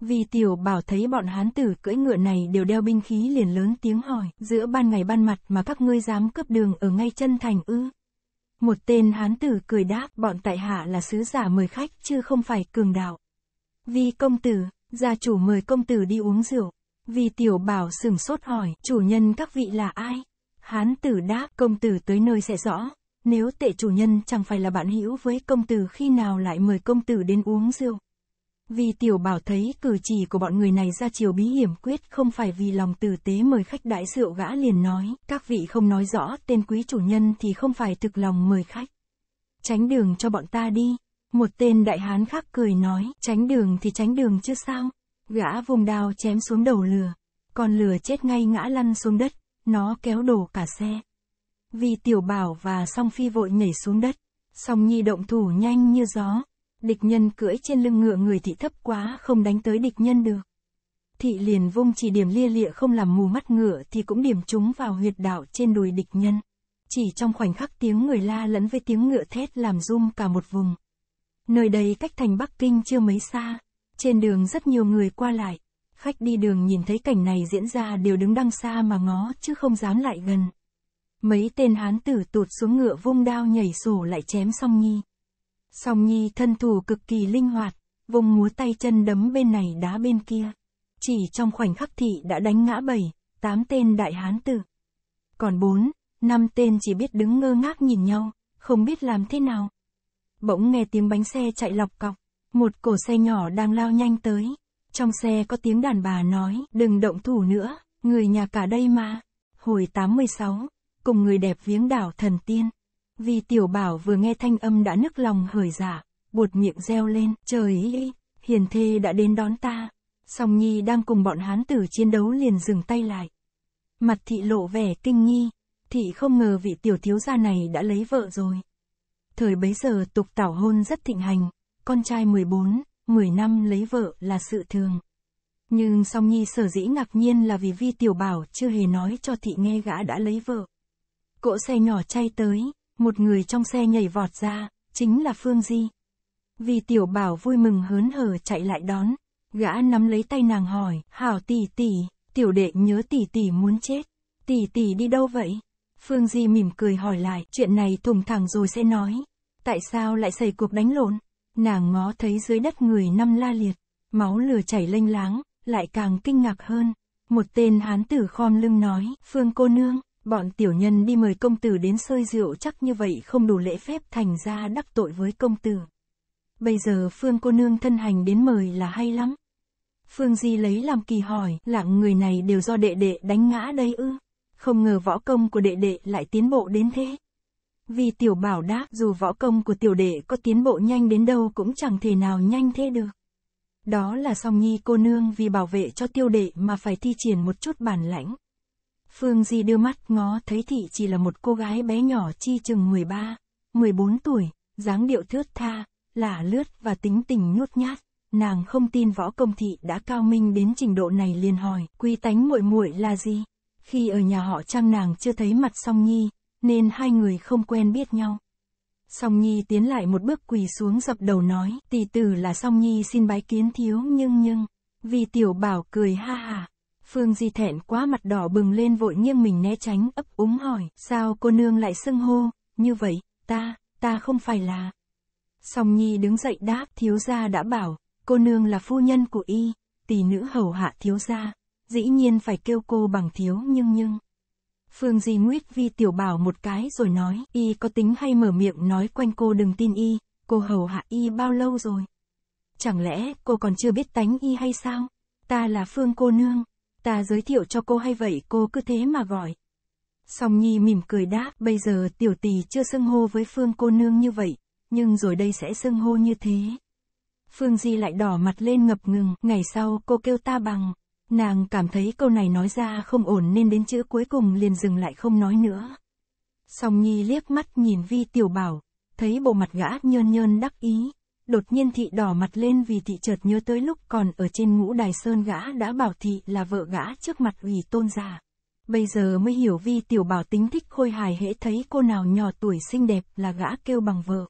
Vì tiểu bảo thấy bọn hán tử cưỡi ngựa này đều đeo binh khí liền lớn tiếng hỏi, giữa ban ngày ban mặt mà các ngươi dám cướp đường ở ngay chân thành ư. Một tên hán tử cười đáp, bọn tại hạ là sứ giả mời khách chứ không phải cường đạo. Vì công tử, gia chủ mời công tử đi uống rượu. Vì tiểu bảo sừng sốt hỏi, chủ nhân các vị là ai? Hán tử đáp, công tử tới nơi sẽ rõ. Nếu tệ chủ nhân chẳng phải là bạn hữu với công tử khi nào lại mời công tử đến uống rượu. Vì tiểu bảo thấy cử chỉ của bọn người này ra chiều bí hiểm quyết không phải vì lòng tử tế mời khách đãi rượu gã liền nói, các vị không nói rõ tên quý chủ nhân thì không phải thực lòng mời khách. Tránh đường cho bọn ta đi. Một tên đại hán khác cười nói, tránh đường thì tránh đường chứ sao. Gã vùng đao chém xuống đầu lừa. còn lừa chết ngay ngã lăn xuống đất, nó kéo đổ cả xe. Vì tiểu bảo và song phi vội nhảy xuống đất, song nhi động thủ nhanh như gió, Địch nhân cưỡi trên lưng ngựa người thị thấp quá không đánh tới địch nhân được. Thị liền vung chỉ điểm lia lịa không làm mù mắt ngựa thì cũng điểm chúng vào huyệt đạo trên đùi địch nhân. Chỉ trong khoảnh khắc tiếng người la lẫn với tiếng ngựa thét làm rung cả một vùng. Nơi đây cách thành Bắc Kinh chưa mấy xa. Trên đường rất nhiều người qua lại. Khách đi đường nhìn thấy cảnh này diễn ra đều đứng đằng xa mà ngó chứ không dám lại gần. Mấy tên hán tử tụt xuống ngựa vung đao nhảy sổ lại chém song nhi. Song Nhi thân thủ cực kỳ linh hoạt, vùng múa tay chân đấm bên này đá bên kia. Chỉ trong khoảnh khắc thị đã đánh ngã bảy, tám tên đại hán tử. Còn bốn, năm tên chỉ biết đứng ngơ ngác nhìn nhau, không biết làm thế nào. Bỗng nghe tiếng bánh xe chạy lọc cọc, một cổ xe nhỏ đang lao nhanh tới. Trong xe có tiếng đàn bà nói, đừng động thủ nữa, người nhà cả đây mà. Hồi 86, cùng người đẹp viếng đảo thần tiên. Vì tiểu bảo vừa nghe thanh âm đã nức lòng hởi giả dạ, buột miệng reo lên, trời ý, hiền thê đã đến đón ta. Song Nhi đang cùng bọn hán tử chiến đấu liền dừng tay lại. Mặt thị lộ vẻ kinh nghi, thị không ngờ vị tiểu thiếu gia này đã lấy vợ rồi. Thời bấy giờ tục tảo hôn rất thịnh hành, con trai 14, 10 năm lấy vợ là sự thường. Nhưng song nhi sở dĩ ngạc nhiên là vì vi tiểu bảo chưa hề nói cho thị nghe gã đã lấy vợ. Cỗ xe nhỏ chay tới, một người trong xe nhảy vọt ra, chính là Phương Di. Vi tiểu bảo vui mừng hớn hở chạy lại đón, gã nắm lấy tay nàng hỏi, hảo tỷ tỷ, tiểu đệ nhớ tỷ tỷ muốn chết, tỷ tỷ đi đâu vậy? Phương Di mỉm cười hỏi lại, chuyện này thùng thẳng rồi sẽ nói, tại sao lại xảy cuộc đánh lộn? Nàng ngó thấy dưới đất người năm la liệt, máu lửa chảy lênh láng, lại càng kinh ngạc hơn. Một tên hán tử khom lưng nói, Phương cô nương, Bọn tiểu nhân đi mời công tử đến sơi rượu chắc như vậy không đủ lễ phép thành ra đắc tội với công tử. Bây giờ Phương cô nương thân hành đến mời là hay lắm. Phương Di lấy làm kỳ hỏi, lạng người này đều do đệ đệ đánh ngã đây ư. Không ngờ võ công của đệ đệ lại tiến bộ đến thế. Vì tiểu bảo đáp dù võ công của tiểu đệ có tiến bộ nhanh đến đâu cũng chẳng thể nào nhanh thế được. Đó là song nhi cô nương vì bảo vệ cho tiêu đệ mà phải thi triển một chút bản lãnh. Phương Di đưa mắt ngó thấy thị chỉ là một cô gái bé nhỏ chi chừng 13, 14 tuổi, dáng điệu thướt tha, lả lướt và tính tình nhút nhát. Nàng không tin võ công thị đã cao minh đến trình độ này liền hỏi, quy tánh muội muội là gì? Khi ở nhà họ trang nàng chưa thấy mặt song nhi, nên hai người không quen biết nhau. Song Nhi tiến lại một bước quỳ xuống dập đầu nói, tỷ tử là Song Nhi xin bái kiến thiếu nhưng nhưng, vì tiểu bảo cười ha ha, Phương Di thẹn quá mặt đỏ bừng lên vội nghiêng mình né tránh ấp úng hỏi, sao cô nương lại xưng hô, như vậy, ta, ta không phải là. Song Nhi đứng dậy đáp, thiếu gia đã bảo, cô nương là phu nhân của y, tỷ nữ hầu hạ thiếu gia, dĩ nhiên phải kêu cô bằng thiếu nhưng nhưng. Phương Di nguyết vi tiểu bảo một cái rồi nói, y có tính hay mở miệng nói quanh cô đừng tin y, cô hầu hạ y bao lâu rồi? Chẳng lẽ cô còn chưa biết tánh y hay sao? Ta là Phương cô nương. Ta giới thiệu cho cô hay vậy cô cứ thế mà gọi. Song Nhi mỉm cười đáp, bây giờ tiểu tỷ chưa xưng hô với Phương cô nương như vậy, nhưng rồi đây sẽ xưng hô như thế. Phương Di lại đỏ mặt lên ngập ngừng, ngày sau cô kêu ta bằng. Nàng cảm thấy câu này nói ra không ổn nên đến chữ cuối cùng liền dừng lại không nói nữa. Song Nhi liếc mắt nhìn Vi Tiểu Bảo, thấy bộ mặt gã nhơn nhơn đắc ý. Đột nhiên thị đỏ mặt lên vì thị chợt nhớ tới lúc còn ở trên ngũ đài sơn gã đã bảo thị là vợ gã trước mặt ủy tôn giả. Bây giờ mới hiểu Vi Tiểu Bảo tính thích khôi hài hễ thấy cô nào nhỏ tuổi xinh đẹp là gã kêu bằng vợ.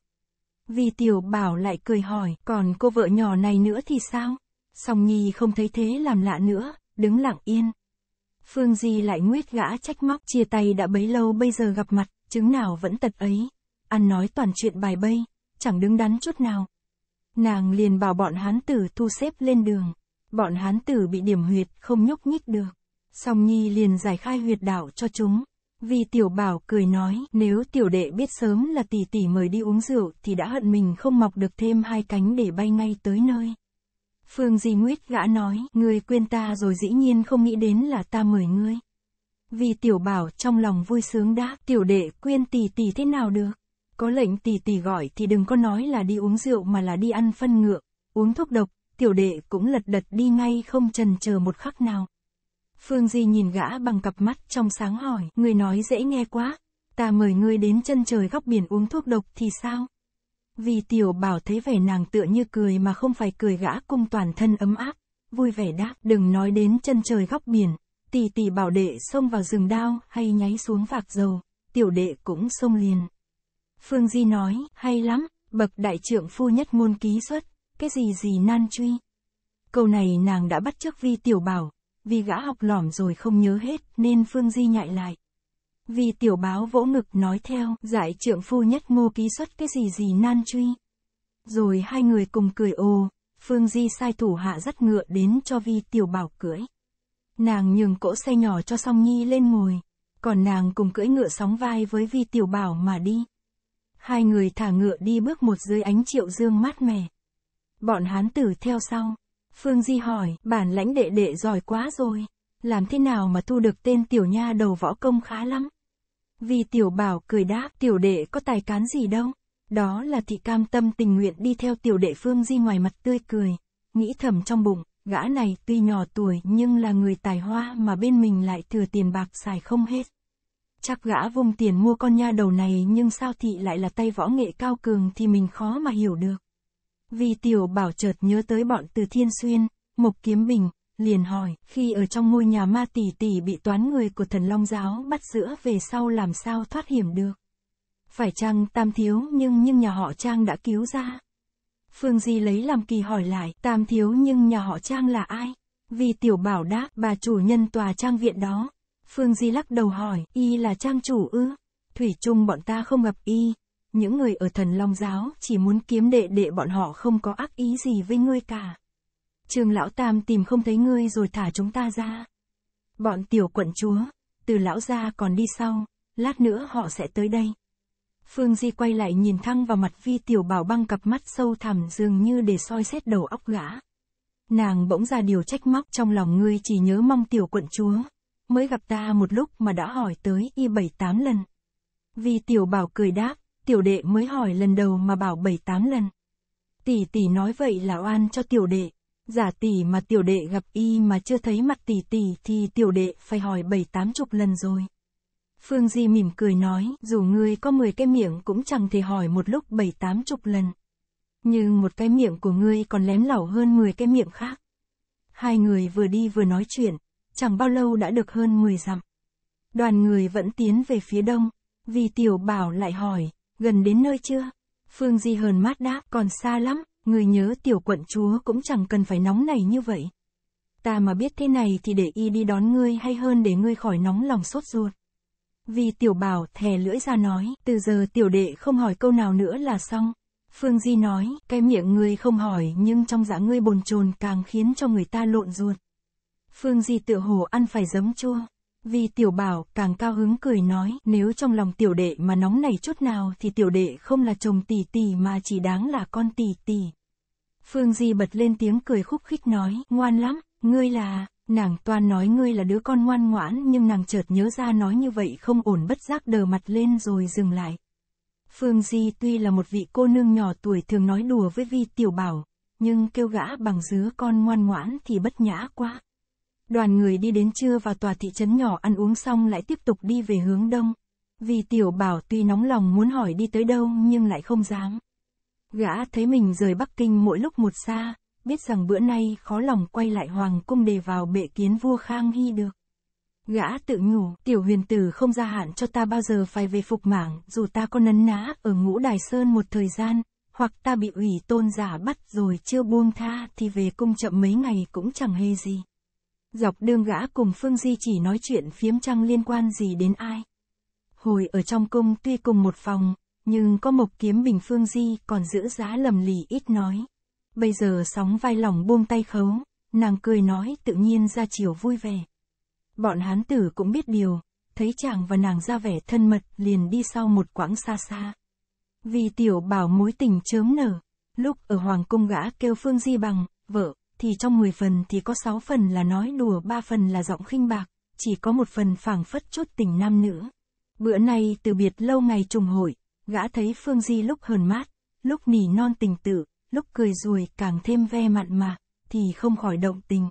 Vi Tiểu Bảo lại cười hỏi, còn cô vợ nhỏ này nữa thì sao? Song Nhi không thấy thế làm lạ nữa, đứng lặng yên. Phương Di lại nguyết gã trách móc, chia tay đã bấy lâu bây giờ gặp mặt, chứng nào vẫn tật ấy. Ăn nói toàn chuyện bài bay, chẳng đứng đắn chút nào. Nàng liền bảo bọn hán tử thu xếp lên đường. Bọn hán tử bị điểm huyệt, không nhúc nhích được. Song Nhi liền giải khai huyệt đạo cho chúng. Vì tiểu bảo cười nói, nếu tiểu đệ biết sớm là tỷ tỷ mời đi uống rượu thì đã hận mình không mọc được thêm hai cánh để bay ngay tới nơi. Phương Di Nguyết gã nói, ngươi quên ta rồi dĩ nhiên không nghĩ đến là ta mời ngươi. Vì tiểu bảo trong lòng vui sướng đáp, tiểu đệ quyên tỷ tỷ thế nào được. Có lệnh tỷ tỷ gọi thì đừng có nói là đi uống rượu mà là đi ăn phân ngựa, uống thuốc độc, tiểu đệ cũng lật đật đi ngay không trần chờ một khắc nào. Phương Di nhìn gã bằng cặp mắt trong sáng hỏi, người nói dễ nghe quá, ta mời ngươi đến chân trời góc biển uống thuốc độc thì sao? Vì tiểu bảo thấy vẻ nàng tựa như cười mà không phải cười gã cung toàn thân ấm áp, vui vẻ đáp, đừng nói đến chân trời góc biển, tỷ tỷ bảo đệ xông vào rừng đao hay nháy xuống vạc dầu, tiểu đệ cũng xông liền. Phương Di nói, hay lắm, bậc đại trưởng phu nhất môn ký xuất, cái gì gì nan truy. Câu này nàng đã bắt trước vi tiểu bảo, vì gã học lỏm rồi không nhớ hết nên Phương Di nhại lại. Vì tiểu báo vỗ ngực nói theo, giải trưởng phu nhất ngô ký xuất cái gì gì nan truy. Rồi hai người cùng cười ồ, Phương Di sai thủ hạ dắt ngựa đến cho Vi tiểu bảo cưỡi. Nàng nhường cỗ xe nhỏ cho song nhi lên ngồi, còn nàng cùng cưỡi ngựa sóng vai với Vi tiểu bảo mà đi. Hai người thả ngựa đi bước một dưới ánh triệu dương mát mẻ. Bọn hán tử theo sau. Phương Di hỏi, bản lãnh đệ đệ giỏi quá rồi. Làm thế nào mà thu được tên tiểu nha đầu võ công khá lắm. Vì tiểu bảo cười đáp, tiểu đệ có tài cán gì đâu. Đó là thị cam tâm tình nguyện đi theo tiểu đệ Phương Di ngoài mặt tươi cười. Nghĩ thầm trong bụng, gã này tuy nhỏ tuổi nhưng là người tài hoa mà bên mình lại thừa tiền bạc xài không hết. Chắc gã vung tiền mua con nha đầu này nhưng sao thị lại là tay võ nghệ cao cường thì mình khó mà hiểu được. Vì tiểu bảo chợt nhớ tới bọn từ thiên xuyên, mộc kiếm bình, liền hỏi, khi ở trong ngôi nhà ma tỷ tỷ bị toán người của thần Long Giáo bắt giữa về sau làm sao thoát hiểm được. Phải chăng tam thiếu nhưng nhưng nhà họ Trang đã cứu ra. Phương Di lấy làm kỳ hỏi lại, tam thiếu nhưng nhà họ Trang là ai? Vì tiểu bảo đáp, bà chủ nhân tòa trang viện đó. Phương Di lắc đầu hỏi, y là trang chủ ư? Thủy chung bọn ta không gặp y. Những người ở thần Long Giáo chỉ muốn kiếm đệ đệ bọn họ không có ác ý gì với ngươi cả trương lão tam tìm không thấy ngươi rồi thả chúng ta ra. Bọn tiểu quận chúa, từ lão ra còn đi sau, lát nữa họ sẽ tới đây. Phương Di quay lại nhìn thăng vào mặt vi tiểu bảo băng cặp mắt sâu thẳm dường như để soi xét đầu óc gã. Nàng bỗng ra điều trách móc trong lòng ngươi chỉ nhớ mong tiểu quận chúa. Mới gặp ta một lúc mà đã hỏi tới y bảy tám lần. Vi tiểu bảo cười đáp, tiểu đệ mới hỏi lần đầu mà bảo bảy tám lần. Tỷ tỷ nói vậy là oan cho tiểu đệ. Giả tỷ mà tiểu đệ gặp y mà chưa thấy mặt tỷ tỷ thì tiểu đệ phải hỏi bảy tám chục lần rồi. Phương Di mỉm cười nói, dù ngươi có 10 cái miệng cũng chẳng thể hỏi một lúc bảy tám chục lần. Nhưng một cái miệng của ngươi còn lém lỏng hơn 10 cái miệng khác. Hai người vừa đi vừa nói chuyện, chẳng bao lâu đã được hơn 10 dặm. Đoàn người vẫn tiến về phía đông, vì tiểu bảo lại hỏi, gần đến nơi chưa? Phương Di hờn mát đáp, còn xa lắm, người nhớ tiểu quận chúa cũng chẳng cần phải nóng này như vậy. Ta mà biết thế này thì để y đi đón ngươi hay hơn để ngươi khỏi nóng lòng sốt ruột. Vì tiểu bảo thè lưỡi ra nói, từ giờ tiểu đệ không hỏi câu nào nữa là xong. Phương Di nói, cái miệng ngươi không hỏi nhưng trong dạ ngươi bồn chồn càng khiến cho người ta lộn ruột. Phương Di tự hồ ăn phải giấm chua. Vì tiểu bảo càng cao hứng cười nói, nếu trong lòng tiểu đệ mà nóng này chút nào thì tiểu đệ không là chồng tỷ tỷ mà chỉ đáng là con tỷ tỷ. Phương Di bật lên tiếng cười khúc khích nói, ngoan lắm, ngươi là, nàng toan nói ngươi là đứa con ngoan ngoãn nhưng nàng chợt nhớ ra nói như vậy không ổn bất giác đờ mặt lên rồi dừng lại. Phương Di tuy là một vị cô nương nhỏ tuổi thường nói đùa với Vi Tiểu Bảo, nhưng kêu gã bằng dứa con ngoan ngoãn thì bất nhã quá. Đoàn người đi đến trưa vào tòa thị trấn nhỏ ăn uống xong lại tiếp tục đi về hướng đông. Vì tiểu bảo tuy nóng lòng muốn hỏi đi tới đâu nhưng lại không dám. Gã thấy mình rời Bắc Kinh mỗi lúc một xa, biết rằng bữa nay khó lòng quay lại hoàng cung để vào bệ kiến vua Khang Hy được. Gã tự nhủ, tiểu huyền tử không gia hạn cho ta bao giờ phải về phục mảng, dù ta có nấn ná ở ngũ đài sơn một thời gian, hoặc ta bị ủy tôn giả bắt rồi chưa buông tha thì về cung chậm mấy ngày cũng chẳng hề gì. Dọc đường gã cùng Phương Di chỉ nói chuyện phiếm chăng liên quan gì đến ai. Hồi ở trong cung tuy cùng một phòng, nhưng có mộc kiếm bình Phương Di còn giữ giá lầm lì ít nói. Bây giờ sóng vai lòng buông tay khấu, nàng cười nói tự nhiên ra chiều vui vẻ. Bọn hán tử cũng biết điều, thấy chàng và nàng ra vẻ thân mật liền đi sau một quãng xa xa. Vì tiểu bảo mối tình chớm nở, lúc ở hoàng cung gã kêu Phương Di bằng, vợ, thì trong 10 phần thì có 6 phần là nói đùa, 3 phần là giọng khinh bạc, chỉ có một phần phảng phất chút tình nam nữ. Bữa nay từ biệt lâu ngày trùng hội, gã thấy Phương Di lúc hờn mát, lúc nỉ non tình tự, lúc cười ruồi càng thêm ve mặn mà, thì không khỏi động tình.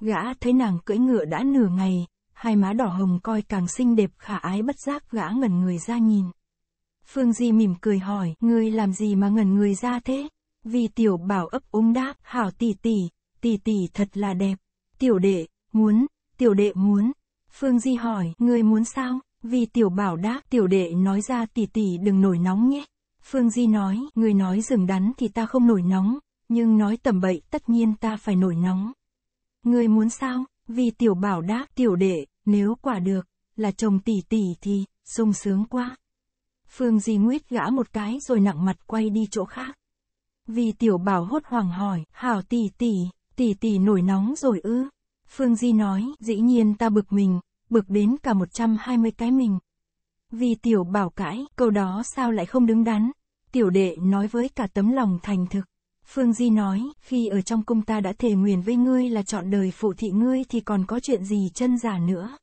Gã thấy nàng cưỡi ngựa đã nửa ngày, hai má đỏ hồng coi càng xinh đẹp khả ái bất giác gã ngẩn người ra nhìn. Phương Di mỉm cười hỏi, ngươi làm gì mà ngẩn người ra thế? Vì tiểu bảo ấp úng đáp, hảo tỷ tỷ, tỷ tỷ thật là đẹp. Tiểu đệ, muốn, tiểu đệ muốn. Phương Di hỏi, người muốn sao? Vì tiểu bảo đáp, tiểu đệ nói ra tỷ tỷ đừng nổi nóng nhé. Phương Di nói, người nói rừng đắn thì ta không nổi nóng, nhưng nói tầm bậy tất nhiên ta phải nổi nóng. người muốn sao? Vì tiểu bảo đáp, tiểu đệ, nếu quả được, là chồng tỷ tỷ thì, sung sướng quá. Phương Di nguyết gã một cái rồi nặng mặt quay đi chỗ khác. Vì tiểu bảo hốt hoảng hỏi, hảo tỷ tỷ, tỷ tỷ nổi nóng rồi ư. Phương Di nói, dĩ nhiên ta bực mình, bực đến cả 120 cái mình. Vì tiểu bảo cãi, câu đó sao lại không đứng đắn. Tiểu đệ nói với cả tấm lòng thành thực. Phương Di nói, khi ở trong cung ta đã thề nguyền với ngươi là chọn đời phụ thị ngươi thì còn có chuyện gì chân giả nữa.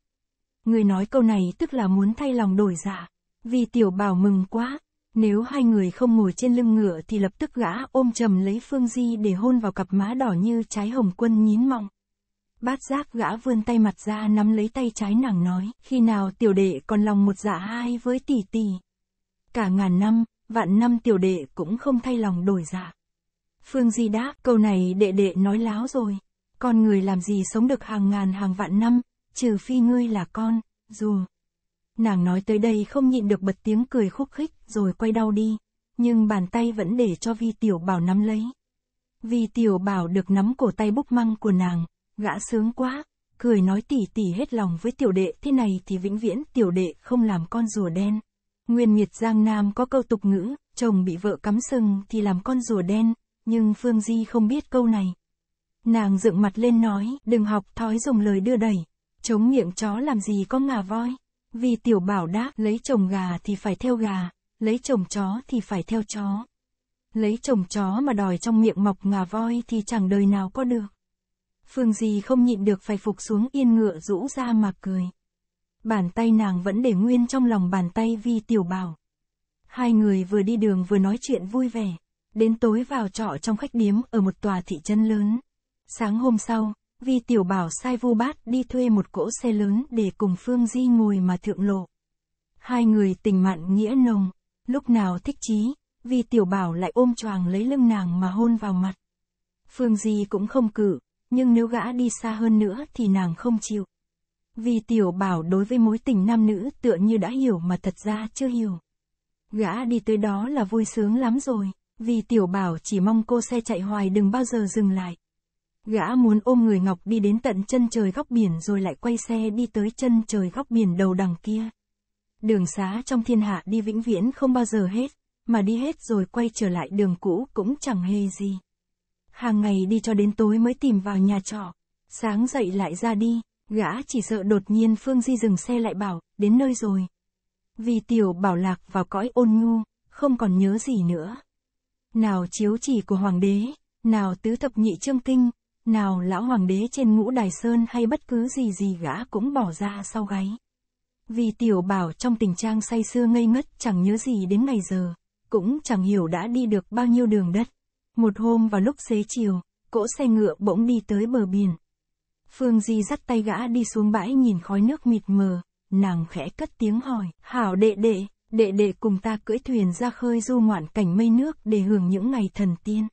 Ngươi nói câu này tức là muốn thay lòng đổi dạ. Vì tiểu bảo mừng quá. Nếu hai người không ngồi trên lưng ngựa thì lập tức gã ôm chầm lấy Phương Di để hôn vào cặp má đỏ như trái hồng quân nhín mọng. Bát giác gã vươn tay mặt ra nắm lấy tay trái nàng nói, khi nào tiểu đệ còn lòng một dạ hai với tỷ tỷ. Cả ngàn năm, vạn năm tiểu đệ cũng không thay lòng đổi dạ. Phương Di đáp, câu này đệ đệ nói láo rồi. Con người làm gì sống được hàng ngàn hàng vạn năm, trừ phi ngươi là con, dù. Nàng nói tới đây không nhịn được bật tiếng cười khúc khích rồi quay đau đi. Nhưng bàn tay vẫn để cho vi tiểu bảo nắm lấy. Vi tiểu bảo được nắm cổ tay búc măng của nàng, gã sướng quá, cười nói tỉ tỉ hết lòng với tiểu đệ thế này thì vĩnh viễn tiểu đệ không làm con rùa đen. Nguyên Nhiệt Giang Nam có câu tục ngữ, chồng bị vợ cắm sừng thì làm con rùa đen, nhưng Phương Di không biết câu này. Nàng dựng mặt lên nói, đừng học thói dùng lời đưa đẩy, chống miệng chó làm gì có ngà voi. Vì tiểu bảo đáp, lấy chồng gà thì phải theo gà, lấy chồng chó thì phải theo chó. Lấy chồng chó mà đòi trong miệng mọc ngà voi thì chẳng đời nào có được. Phương Di không nhịn được phải phục xuống yên ngựa rũ ra mà cười. Bàn tay nàng vẫn để nguyên trong lòng bàn tay vi tiểu bảo. Hai người vừa đi đường vừa nói chuyện vui vẻ. Đến tối vào trọ trong khách điếm ở một tòa thị trấn lớn. Sáng hôm sau, Vi Tiểu Bảo sai Vu Bát đi thuê một cỗ xe lớn để cùng Phương Di ngồi mà thượng lộ. Hai người tình mặn nghĩa nồng, lúc nào thích chí, Vi Tiểu Bảo lại ôm choàng lấy lưng nàng mà hôn vào mặt. Phương Di cũng không cử, nhưng nếu gã đi xa hơn nữa thì nàng không chịu. Vì Tiểu Bảo đối với mối tình nam nữ tựa như đã hiểu mà thật ra chưa hiểu. Gã đi tới đó là vui sướng lắm rồi. Vì tiểu bảo chỉ mong cô xe chạy hoài đừng bao giờ dừng lại. Gã muốn ôm người Ngọc đi đến tận chân trời góc biển rồi lại quay xe đi tới chân trời góc biển đầu đằng kia. Đường xá trong thiên hạ đi vĩnh viễn không bao giờ hết, mà đi hết rồi quay trở lại đường cũ cũng chẳng hề gì. Hàng ngày đi cho đến tối mới tìm vào nhà trọ, sáng dậy lại ra đi, gã chỉ sợ đột nhiên Phương Di dừng xe lại bảo, đến nơi rồi. Vì tiểu bảo lạc vào cõi ôn nhu, không còn nhớ gì nữa. Nào chiếu chỉ của hoàng đế, nào tứ thập nhị trương kinh, nào lão hoàng đế trên ngũ đài sơn hay bất cứ gì gì gã cũng bỏ ra sau gáy. Vì tiểu bảo trong tình trạng say sưa ngây ngất chẳng nhớ gì đến ngày giờ, cũng chẳng hiểu đã đi được bao nhiêu đường đất. Một hôm vào lúc xế chiều, cỗ xe ngựa bỗng đi tới bờ biển. Phương Di dắt tay gã đi xuống bãi nhìn khói nước mịt mờ, nàng khẽ cất tiếng hỏi, hảo đệ đệ, đệ đệ cùng ta cưỡi thuyền ra khơi du ngoạn cảnh mây nước để hưởng những ngày thần tiên.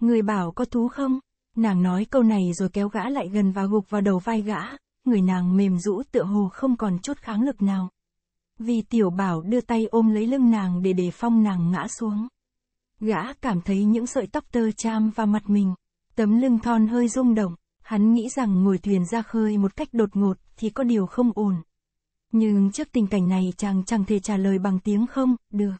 Người bảo có thú không? Nàng nói câu này rồi kéo gã lại gần và gục vào đầu vai gã, người nàng mềm rũ tựa hồ không còn chút kháng lực nào. Vì tiểu bảo đưa tay ôm lấy lưng nàng để đề phong nàng ngã xuống. Gã cảm thấy những sợi tóc tơ cham vào mặt mình. Tấm lưng thon hơi rung động, hắn nghĩ rằng ngồi thuyền ra khơi một cách đột ngột thì có điều không ổn. Nhưng trước tình cảnh này chàng chẳng thể trả lời bằng tiếng không, được.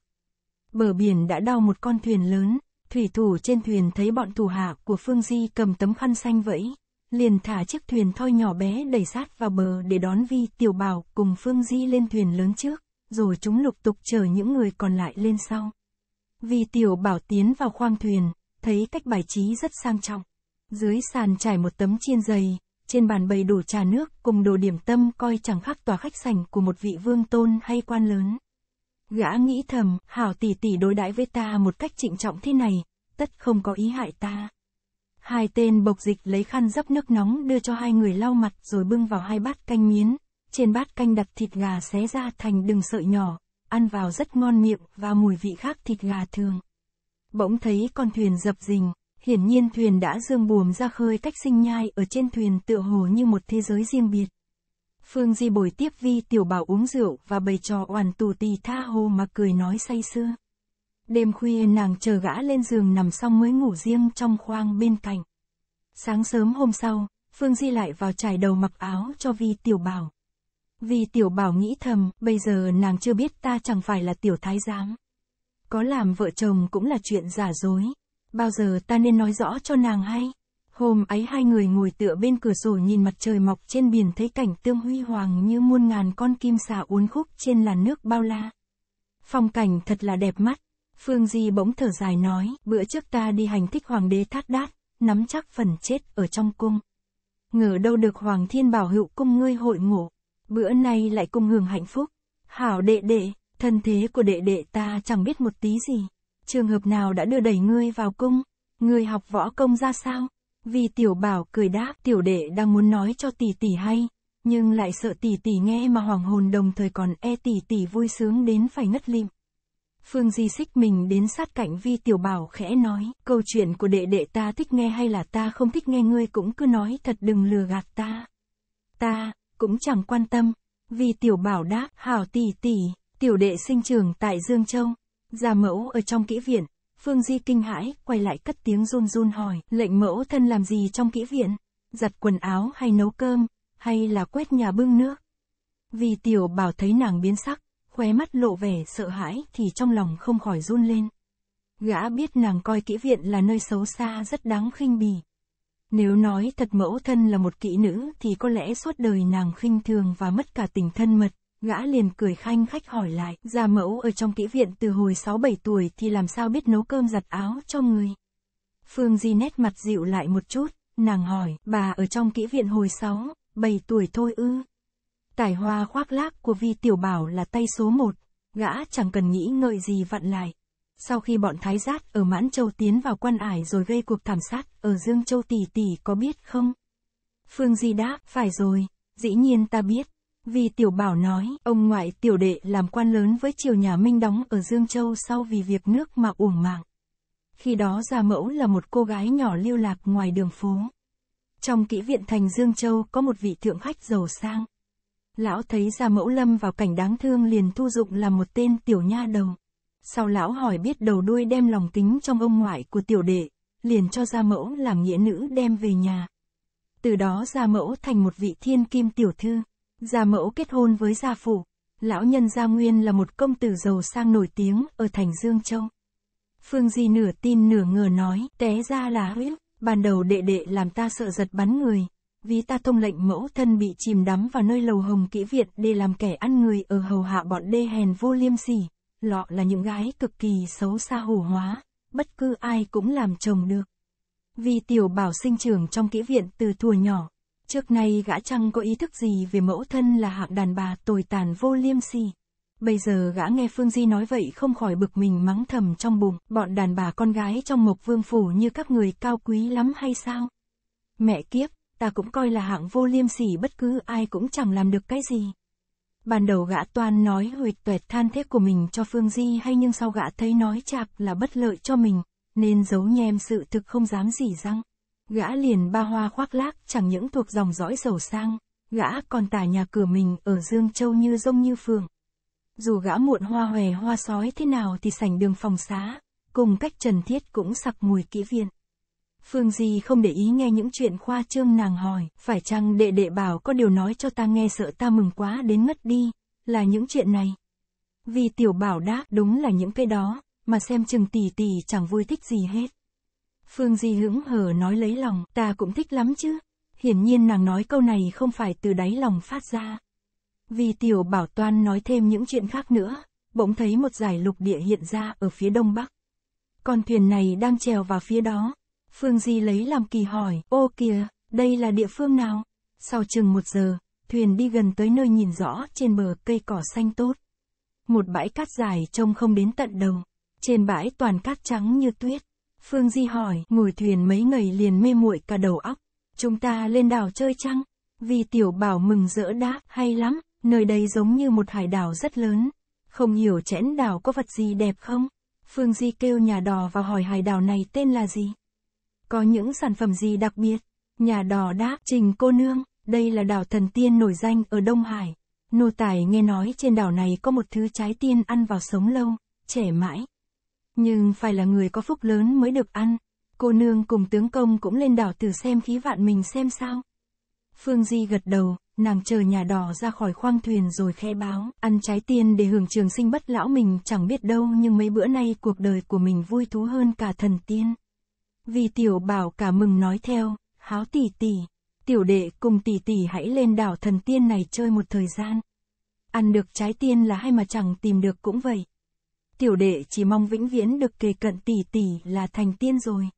Bờ biển đã đau một con thuyền lớn, thủy thủ trên thuyền thấy bọn thủ hạ của Phương Di cầm tấm khăn xanh vẫy, liền thả chiếc thuyền thoi nhỏ bé đẩy sát vào bờ để đón Vi Tiểu Bảo cùng Phương Di lên thuyền lớn trước, rồi chúng lục tục chờ những người còn lại lên sau. Vi Tiểu Bảo tiến vào khoang thuyền, thấy cách bài trí rất sang trọng. Dưới sàn trải một tấm chiên dày, trên bàn bày đủ trà nước cùng đồ điểm tâm coi chẳng khác tòa khách sảnh của một vị vương tôn hay quan lớn. Gã nghĩ thầm, hảo tỷ tỷ đối đãi với ta một cách trịnh trọng thế này, tất không có ý hại ta. Hai tên bộc dịch lấy khăn dấp nước nóng đưa cho hai người lau mặt rồi bưng vào hai bát canh miến. Trên bát canh đặt thịt gà xé ra thành đường sợi nhỏ, ăn vào rất ngon miệng và mùi vị khác thịt gà thường. Bỗng thấy con thuyền dập dình, hiển nhiên thuyền đã dương buồm ra khơi cách sinh nhai ở trên thuyền tựa hồ như một thế giới riêng biệt. Phương Di bồi tiếp Vi tiểu bảo uống rượu và bày trò oàn tù tì tha hồ mà cười nói say sưa. Đêm khuya nàng chờ gã lên giường nằm xong mới ngủ riêng trong khoang bên cạnh. Sáng sớm hôm sau, Phương Di lại vào trải đầu mặc áo cho Vi tiểu bảo. Vi tiểu bảo nghĩ thầm, bây giờ nàng chưa biết ta chẳng phải là tiểu thái giám. Có làm vợ chồng cũng là chuyện giả dối. Bao giờ ta nên nói rõ cho nàng hay? Hôm ấy hai người ngồi tựa bên cửa sổ nhìn mặt trời mọc trên biển thấy cảnh tương huy hoàng như muôn ngàn con kim xà uốn khúc trên làn nước bao la. Phong cảnh thật là đẹp mắt. Phương Di bỗng thở dài nói, bữa trước ta đi hành thích hoàng đế thát đát, nắm chắc phần chết ở trong cung. Ngờ đâu được hoàng thiên bảo hữu cung ngươi hội ngộ, bữa nay lại cùng hưởng hạnh phúc. Hảo đệ đệ, thân thế của đệ đệ ta chẳng biết một tí gì. Trường hợp nào đã đưa đẩy ngươi vào cung? Ngươi học võ công ra sao? Vì tiểu bảo cười đáp tiểu đệ đang muốn nói cho tỷ tỷ hay, nhưng lại sợ tỷ tỷ nghe mà hoàng hồn đồng thời còn e tỷ tỷ vui sướng đến phải ngất lim. Phương Di xích mình đến sát cạnh Vi Tiểu Bảo khẽ nói, câu chuyện của đệ đệ ta thích nghe hay là ta không thích nghe ngươi cũng cứ nói thật đừng lừa gạt ta. Ta, cũng chẳng quan tâm. Vi Tiểu Bảo đáp, hảo tỷ tỷ, tiểu đệ sinh trưởng tại Dương Châu. Già mẫu ở trong kỹ viện, Phương Di kinh hãi, quay lại cất tiếng run run hỏi, lệnh mẫu thân làm gì trong kỹ viện? Giặt quần áo hay nấu cơm, hay là quét nhà bưng nước? Vì tiểu bảo thấy nàng biến sắc, khóe mắt lộ vẻ sợ hãi thì trong lòng không khỏi run lên. Gã biết nàng coi kỹ viện là nơi xấu xa rất đáng khinh bỉ. Nếu nói thật mẫu thân là một kỹ nữ thì có lẽ suốt đời nàng khinh thường và mất cả tình thân mật. Gã liền cười khanh khách hỏi lại, gia mẫu ở trong kỹ viện từ hồi 6-7 tuổi thì làm sao biết nấu cơm giặt áo cho người. Phương Di nét mặt dịu lại một chút, nàng hỏi, bà ở trong kỹ viện hồi 6, 7 tuổi thôi ư. Tài hoa khoác lác của Vi Tiểu Bảo là tay số 1, gã chẳng cần nghĩ ngợi gì vặn lại. Sau khi bọn Thái Giác ở Mãn Châu tiến vào quan ải rồi gây cuộc thảm sát, ở Dương Châu tỷ tỷ có biết không? Phương Di đáp, phải rồi, dĩ nhiên ta biết. Vì tiểu bảo nói, ông ngoại tiểu đệ làm quan lớn với triều nhà Minh đóng ở Dương Châu sau vì việc nước mà uổng mạng. Khi đó gia mẫu là một cô gái nhỏ lưu lạc ngoài đường phố. Trong kỹ viện thành Dương Châu có một vị thượng khách giàu sang. Lão thấy gia mẫu lâm vào cảnh đáng thương liền thu dụng làm một tên tiểu nha đầu. Sau lão hỏi biết đầu đuôi đem lòng tính trong ông ngoại của tiểu đệ, liền cho gia mẫu làm nghĩa nữ đem về nhà. Từ đó gia mẫu thành một vị thiên kim tiểu thư. Gia mẫu kết hôn với gia phụ. Lão nhân Gia Nguyên là một công tử giàu sang nổi tiếng ở thành Dương Châu. Phương Di nửa tin nửa ngờ nói, té ra là huyết, ban đầu đệ đệ làm ta sợ giật bắn người, vì ta thông lệnh mẫu thân bị chìm đắm vào nơi lầu hồng kỹ viện để làm kẻ ăn người ở hầu hạ bọn đê hèn vô liêm sỉ. Lọ là những gái cực kỳ xấu xa hủ hóa, bất cứ ai cũng làm chồng được. Vì tiểu bảo sinh trưởng trong kỹ viện từ thuở nhỏ, Trước nay gã chăng có ý thức gì về mẫu thân là hạng đàn bà tồi tàn vô liêm sỉ. Bây giờ gã nghe Phương Di nói vậy không khỏi bực mình mắng thầm trong bụng, bọn đàn bà con gái trong mộc vương phủ như các người cao quý lắm hay sao? Mẹ kiếp, ta cũng coi là hạng vô liêm sỉ bất cứ ai cũng chẳng làm được cái gì. Ban đầu gã toan nói huyệt tuệt than thiết của mình cho Phương Di hay nhưng sau gã thấy nói chạp là bất lợi cho mình, nên giấu nhem sự thực không dám gì răng. Gã liền ba hoa khoác lác chẳng những thuộc dòng dõi giàu sang, gã còn tả nhà cửa mình ở Dương Châu như rông như phượng. Dù gã muộn hoa hòe hoa sói thế nào thì sảnh đường phòng xá, cùng cách trần thiết cũng sặc mùi kỹ viện. Phương Di không để ý nghe những chuyện khoa trương nàng hỏi, phải chăng đệ đệ bảo có điều nói cho ta nghe sợ ta mừng quá đến ngất đi, là những chuyện này. Vì tiểu bảo đáp đúng là những cái đó, mà xem chừng tỷ tỷ chẳng vui thích gì hết. Phương Di hững hờ nói lấy lòng, ta cũng thích lắm chứ. Hiển nhiên nàng nói câu này không phải từ đáy lòng phát ra. Vì tiểu bảo toan nói thêm những chuyện khác nữa, bỗng thấy một giải lục địa hiện ra ở phía đông bắc. Con thuyền này đang trèo vào phía đó. Phương Di lấy làm kỳ hỏi, ô kìa, đây là địa phương nào? Sau chừng một giờ, thuyền đi gần tới nơi nhìn rõ trên bờ cây cỏ xanh tốt. Một bãi cát dài trông không đến tận đầu. Trên bãi toàn cát trắng như tuyết. Phương Di hỏi, ngồi thuyền mấy ngày liền mê muội cả đầu óc. Chúng ta lên đảo chơi chăng? Vì tiểu bảo mừng rỡ đáp, hay lắm, nơi đây giống như một hải đảo rất lớn. Không hiểu chẽn đảo có vật gì đẹp không? Phương Di kêu nhà đò và hỏi hải đảo này tên là gì? Có những sản phẩm gì đặc biệt? Nhà đò đáp, trình cô nương, đây là đảo thần tiên nổi danh ở Đông Hải. Nô tài nghe nói trên đảo này có một thứ trái tiên ăn vào sống lâu, trẻ mãi. Nhưng phải là người có phúc lớn mới được ăn. Cô nương cùng tướng công cũng lên đảo từ xem khí vạn mình xem sao. Phương Di gật đầu, nàng chờ nhà đỏ ra khỏi khoang thuyền rồi khe báo, ăn trái tiên để hưởng trường sinh bất lão mình chẳng biết đâu nhưng mấy bữa nay cuộc đời của mình vui thú hơn cả thần tiên. Vì tiểu bảo cả mừng nói theo, háo tỷ tỷ, tiểu đệ cùng tỷ tỷ hãy lên đảo thần tiên này chơi một thời gian. Ăn được trái tiên là hay mà chẳng tìm được cũng vậy. Tiểu đệ chỉ mong vĩnh viễn được kề cận tỷ tỷ là thành tiên rồi.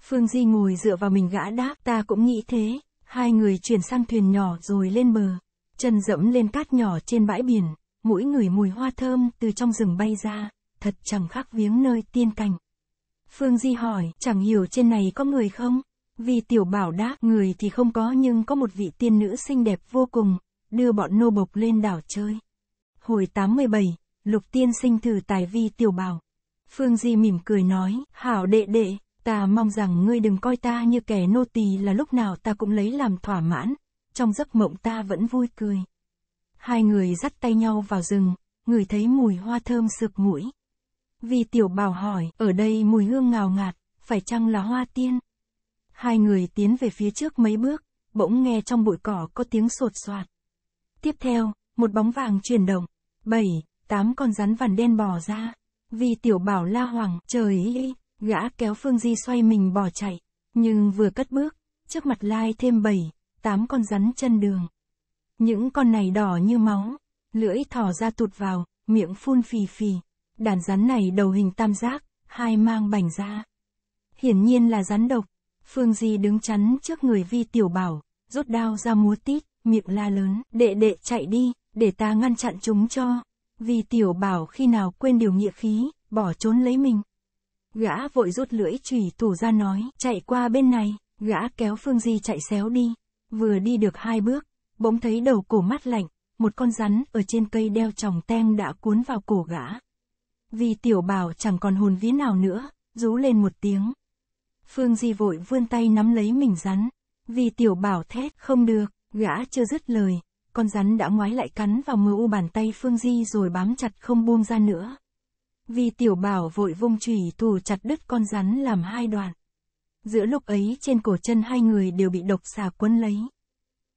Phương Di ngồi dựa vào mình gã đáp, ta cũng nghĩ thế. Hai người chuyển sang thuyền nhỏ rồi lên bờ. Chân dẫm lên cát nhỏ trên bãi biển, mũi người mùi hoa thơm từ trong rừng bay ra, thật chẳng khác viếng nơi tiên cảnh. Phương Di hỏi, chẳng hiểu trên này có người không? Vì tiểu bảo đáp, người thì không có nhưng có một vị tiên nữ xinh đẹp vô cùng, đưa bọn nô bộc lên đảo chơi. Hồi 87, Lục tiên sinh thử tài vi tiểu bảo. Phương Di mỉm cười nói, hảo đệ đệ, ta mong rằng ngươi đừng coi ta như kẻ nô tỳ là lúc nào ta cũng lấy làm thỏa mãn, trong giấc mộng ta vẫn vui cười. Hai người dắt tay nhau vào rừng, người thấy mùi hoa thơm sực mũi. Vì tiểu bảo hỏi, ở đây mùi hương ngào ngạt, phải chăng là hoa tiên? Hai người tiến về phía trước mấy bước, bỗng nghe trong bụi cỏ có tiếng sột soạt. Tiếp theo, một bóng vàng chuyển động. Bảy, tám con rắn vằn đen bò ra. Vì tiểu bảo la hoàng, trời ý, gã kéo Phương Di xoay mình bỏ chạy. Nhưng vừa cất bước, trước mặt lai thêm bảy, tám con rắn chân đường. Những con này đỏ như máu, lưỡi thỏ ra tụt vào, miệng phun phì phì. Đàn rắn này đầu hình tam giác, hai mang bành ra. Hiển nhiên là rắn độc. Phương Di đứng chắn trước người vi tiểu bảo, rút đao ra múa tít, miệng la lớn, đệ đệ chạy đi, để ta ngăn chặn chúng cho. Vì tiểu bảo khi nào quên điều nghĩa khí, bỏ trốn lấy mình. Gã vội rút lưỡi chùy thủ ra nói, chạy qua bên này, gã kéo Phương Di chạy xéo đi. Vừa đi được hai bước, bỗng thấy đầu cổ mắt lạnh, một con rắn ở trên cây đeo tròng ten đã cuốn vào cổ gã. Vì tiểu bảo chẳng còn hồn vía nào nữa, rú lên một tiếng. Phương Di vội vươn tay nắm lấy mình rắn. Vì tiểu bảo thét, không được, gã chưa dứt lời, con rắn đã ngoái lại cắn vào mờ bàn tay Phương Di rồi bám chặt không buông ra nữa. Vì tiểu bảo vội vung chùy thủ chặt đứt con rắn làm hai đoạn. Giữa lúc ấy trên cổ chân hai người đều bị độc xà quấn lấy.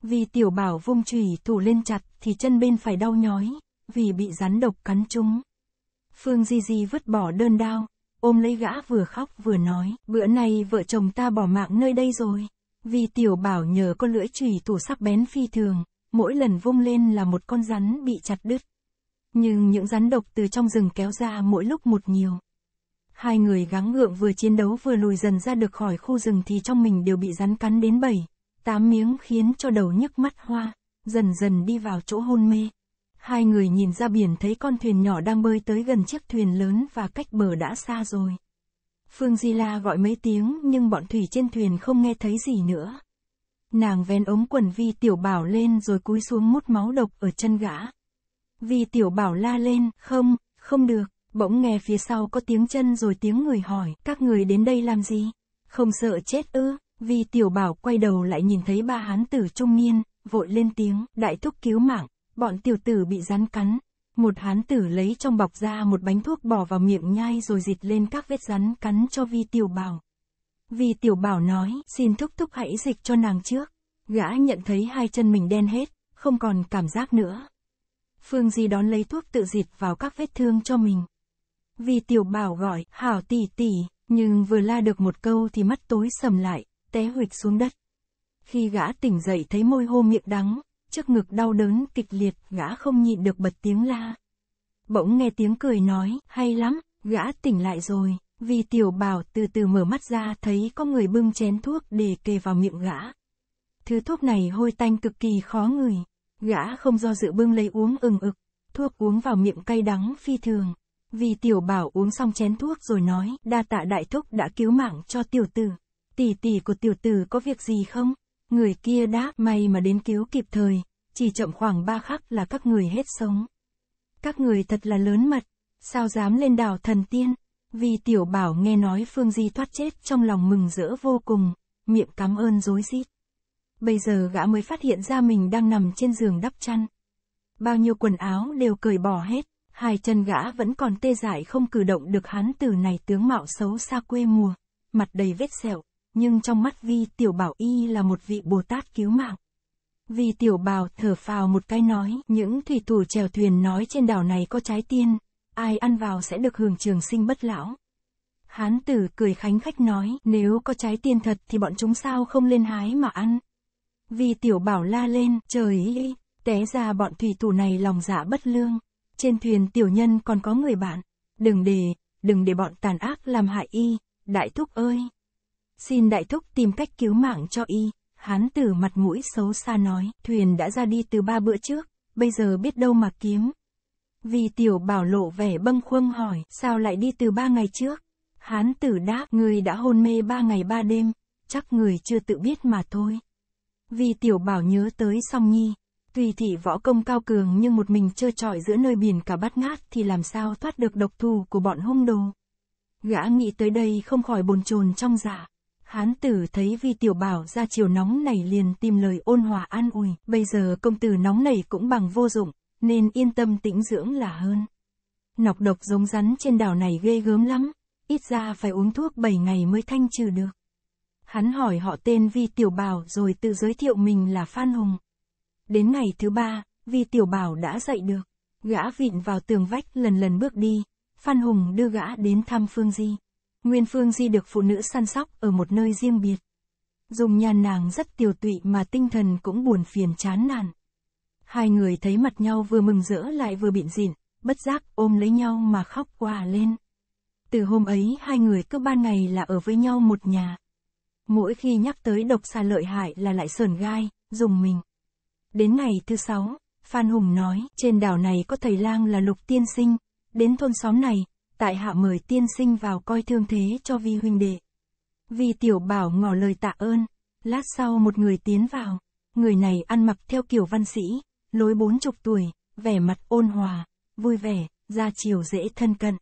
Vì tiểu bảo vung chùy thủ lên chặt thì chân bên phải đau nhói, vì bị rắn độc cắn trúng. Phương Di Di vứt bỏ đơn đao, ôm lấy gã vừa khóc vừa nói, bữa nay vợ chồng ta bỏ mạng nơi đây rồi. Vì tiểu bảo nhờ con lưỡi chùy thủ sắc bén phi thường, mỗi lần vung lên là một con rắn bị chặt đứt. Nhưng những rắn độc từ trong rừng kéo ra mỗi lúc một nhiều. Hai người gắng gượng vừa chiến đấu vừa lùi dần ra được khỏi khu rừng thì trong mình đều bị rắn cắn đến bảy, tám miếng khiến cho đầu nhức mắt hoa, dần dần đi vào chỗ hôn mê. Hai người nhìn ra biển thấy con thuyền nhỏ đang bơi tới gần chiếc thuyền lớn và cách bờ đã xa rồi. Phương Di La gọi mấy tiếng nhưng bọn thủy trên thuyền không nghe thấy gì nữa. Nàng vén ống quần Vi Tiểu Bảo lên rồi cúi xuống mút máu độc ở chân gã. Vi Tiểu Bảo la lên, không, không được, bỗng nghe phía sau có tiếng chân rồi tiếng người hỏi, các người đến đây làm gì? Không sợ chết ư? Vi Tiểu Bảo quay đầu lại nhìn thấy ba hán tử trung niên, vội lên tiếng, đại thúc cứu mạng, bọn tiểu tử bị rắn cắn. Một hán tử lấy trong bọc ra một bánh thuốc bỏ vào miệng nhai rồi dịt lên các vết rắn cắn cho Vi Tiểu Bảo vì Tiểu Bảo nói, xin thúc thúc hãy dịch cho nàng trước. Gã nhận thấy hai chân mình đen hết, không còn cảm giác nữa. Phương Di đón lấy thuốc tự dịch vào các vết thương cho mình. vì Tiểu Bảo gọi, hảo tỷ tỷ, nhưng vừa la được một câu thì mắt tối sầm lại, té huỵch xuống đất. Khi gã tỉnh dậy thấy môi hô miệng đắng, trước ngực đau đớn kịch liệt, gã không nhịn được bật tiếng la. Bỗng nghe tiếng cười nói, hay lắm, gã tỉnh lại rồi, vì tiểu bảo từ từ mở mắt ra thấy có người bưng chén thuốc để kề vào miệng gã. Thứ thuốc này hôi tanh cực kỳ khó ngửi, gã không do dự bưng lấy uống ừng ực, thuốc uống vào miệng cay đắng phi thường. Vì tiểu bảo uống xong chén thuốc rồi nói, đa tạ đại thúc đã cứu mạng cho tiểu tử. Tỷ tỷ của tiểu tử có việc gì không? Người kia đáp, may mà đến cứu kịp thời, chỉ chậm khoảng ba khắc là các người hết sống. Các người thật là lớn mật, sao dám lên đảo thần tiên? Vì tiểu bảo nghe nói Phương Di thoát chết trong lòng mừng rỡ vô cùng, miệng cảm ơn dối rít. Bây giờ gã mới phát hiện ra mình đang nằm trên giường đắp chăn. Bao nhiêu quần áo đều cởi bỏ hết, hai chân gã vẫn còn tê dại không cử động được hán tử này tướng mạo xấu xa quê mùa, mặt đầy vết sẹo, nhưng trong mắt Vi Tiểu Bảo y là một vị Bồ Tát cứu mạng. Vi Tiểu Bảo thở phào một cái nói, những thủy thủ chèo thuyền nói trên đảo này có trái tiên, ai ăn vào sẽ được hưởng trường sinh bất lão. Hán tử cười khánh khách nói, nếu có trái tiên thật thì bọn chúng sao không lên hái mà ăn. Vì Tiểu Bảo la lên, trời ơi, té ra bọn thủy thủ này lòng dạ bất lương. Trên thuyền tiểu nhân còn có người bạn, đừng để, đừng để bọn tàn ác làm hại y, đại thúc ơi. Xin đại thúc tìm cách cứu mạng cho y. Hán tử mặt mũi xấu xa nói, thuyền đã ra đi từ ba bữa trước, bây giờ biết đâu mà kiếm. Vì tiểu bảo lộ vẻ bâng khuâng hỏi, sao lại đi từ ba ngày trước? Hán tử đáp, người đã hôn mê ba ngày ba đêm, chắc người chưa tự biết mà thôi. Vì tiểu bảo nhớ tới song nhi, tùy thị võ công cao cường nhưng một mình trơ trọi giữa nơi biển cả bát ngát thì làm sao thoát được độc thù của bọn hung đồ. Gã nghĩ tới đây không khỏi bồn chồn trong dạ. Hán tử thấy vi tiểu bảo ra chiều nóng nảy liền tìm lời ôn hòa an ủi, bây giờ công tử nóng nảy cũng bằng vô dụng, nên yên tâm tĩnh dưỡng là hơn. Nọc độc giống rắn trên đảo này ghê gớm lắm, ít ra phải uống thuốc 7 ngày mới thanh trừ được. Hắn hỏi họ tên Vi Tiểu Bảo rồi tự giới thiệu mình là Phan Hùng. Đến ngày thứ ba, Vi Tiểu Bảo đã dậy được. Gã vịn vào tường vách lần lần bước đi. Phan Hùng đưa gã đến thăm Phương Di. Nguyên Phương Di được phụ nữ săn sóc ở một nơi riêng biệt. Dùng nhà nàng rất tiều tụy mà tinh thần cũng buồn phiền chán nản. Hai người thấy mặt nhau vừa mừng rỡ lại vừa bịn dịn, bất giác ôm lấy nhau mà khóc quà lên. Từ hôm ấy hai người cứ ban ngày là ở với nhau một nhà. Mỗi khi nhắc tới độc xà lợi hại là lại sờn gai, dùng mình. Đến ngày thứ sáu, Phan Hùng nói, trên đảo này có thầy lang là lục tiên sinh, đến thôn xóm này, tại hạ mời tiên sinh vào coi thương thế cho vi huynh đệ. Vi tiểu bảo ngỏ lời tạ ơn, lát sau một người tiến vào, người này ăn mặc theo kiểu văn sĩ, lối bốn chục tuổi, vẻ mặt ôn hòa, vui vẻ, ra chiều dễ thân cận.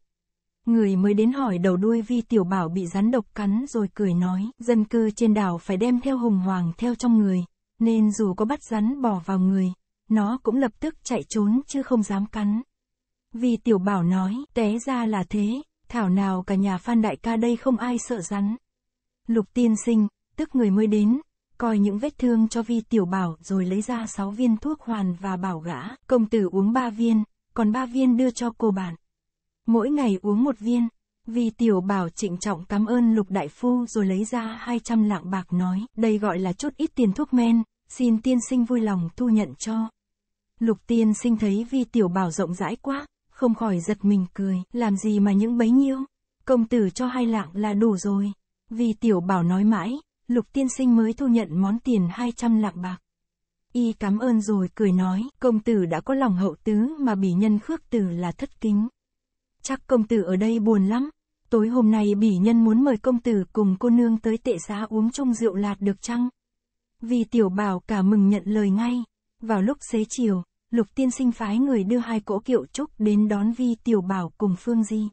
Người mới đến hỏi đầu đuôi vi tiểu bảo bị rắn độc cắn rồi cười nói, dân cư trên đảo phải đem theo hùng hoàng theo trong người, nên dù có bắt rắn bỏ vào người, nó cũng lập tức chạy trốn chứ không dám cắn. Vì tiểu bảo nói, té ra là thế, thảo nào cả nhà phan đại ca đây không ai sợ rắn. Lục tiên sinh, tức người mới đến, coi những vết thương cho vi tiểu bảo rồi lấy ra 6 viên thuốc hoàn và bảo gã, công tử uống 3 viên, còn 3 viên đưa cho cô bạn. Mỗi ngày uống một viên, vì tiểu bảo trịnh trọng cảm ơn lục đại phu rồi lấy ra 200 lạng bạc nói, đây gọi là chút ít tiền thuốc men, xin tiên sinh vui lòng thu nhận cho. Lục tiên sinh thấy vi tiểu bảo rộng rãi quá, không khỏi giật mình cười, làm gì mà những bấy nhiêu, công tử cho hai lạng là đủ rồi. Vi tiểu bảo nói mãi, lục tiên sinh mới thu nhận món tiền 200 lạng bạc. Y cảm ơn rồi cười nói, công tử đã có lòng hậu tứ mà bỉ nhân khước từ là thất kính. Chắc công tử ở đây buồn lắm. Tối hôm nay bỉ nhân muốn mời công tử cùng cô nương tới tệ giá uống chung rượu lạt được chăng? Vì tiểu bảo cả mừng nhận lời ngay. Vào lúc xế chiều, lục tiên sinh phái người đưa hai cỗ kiệu trúc đến đón vi tiểu bảo cùng Phương Di.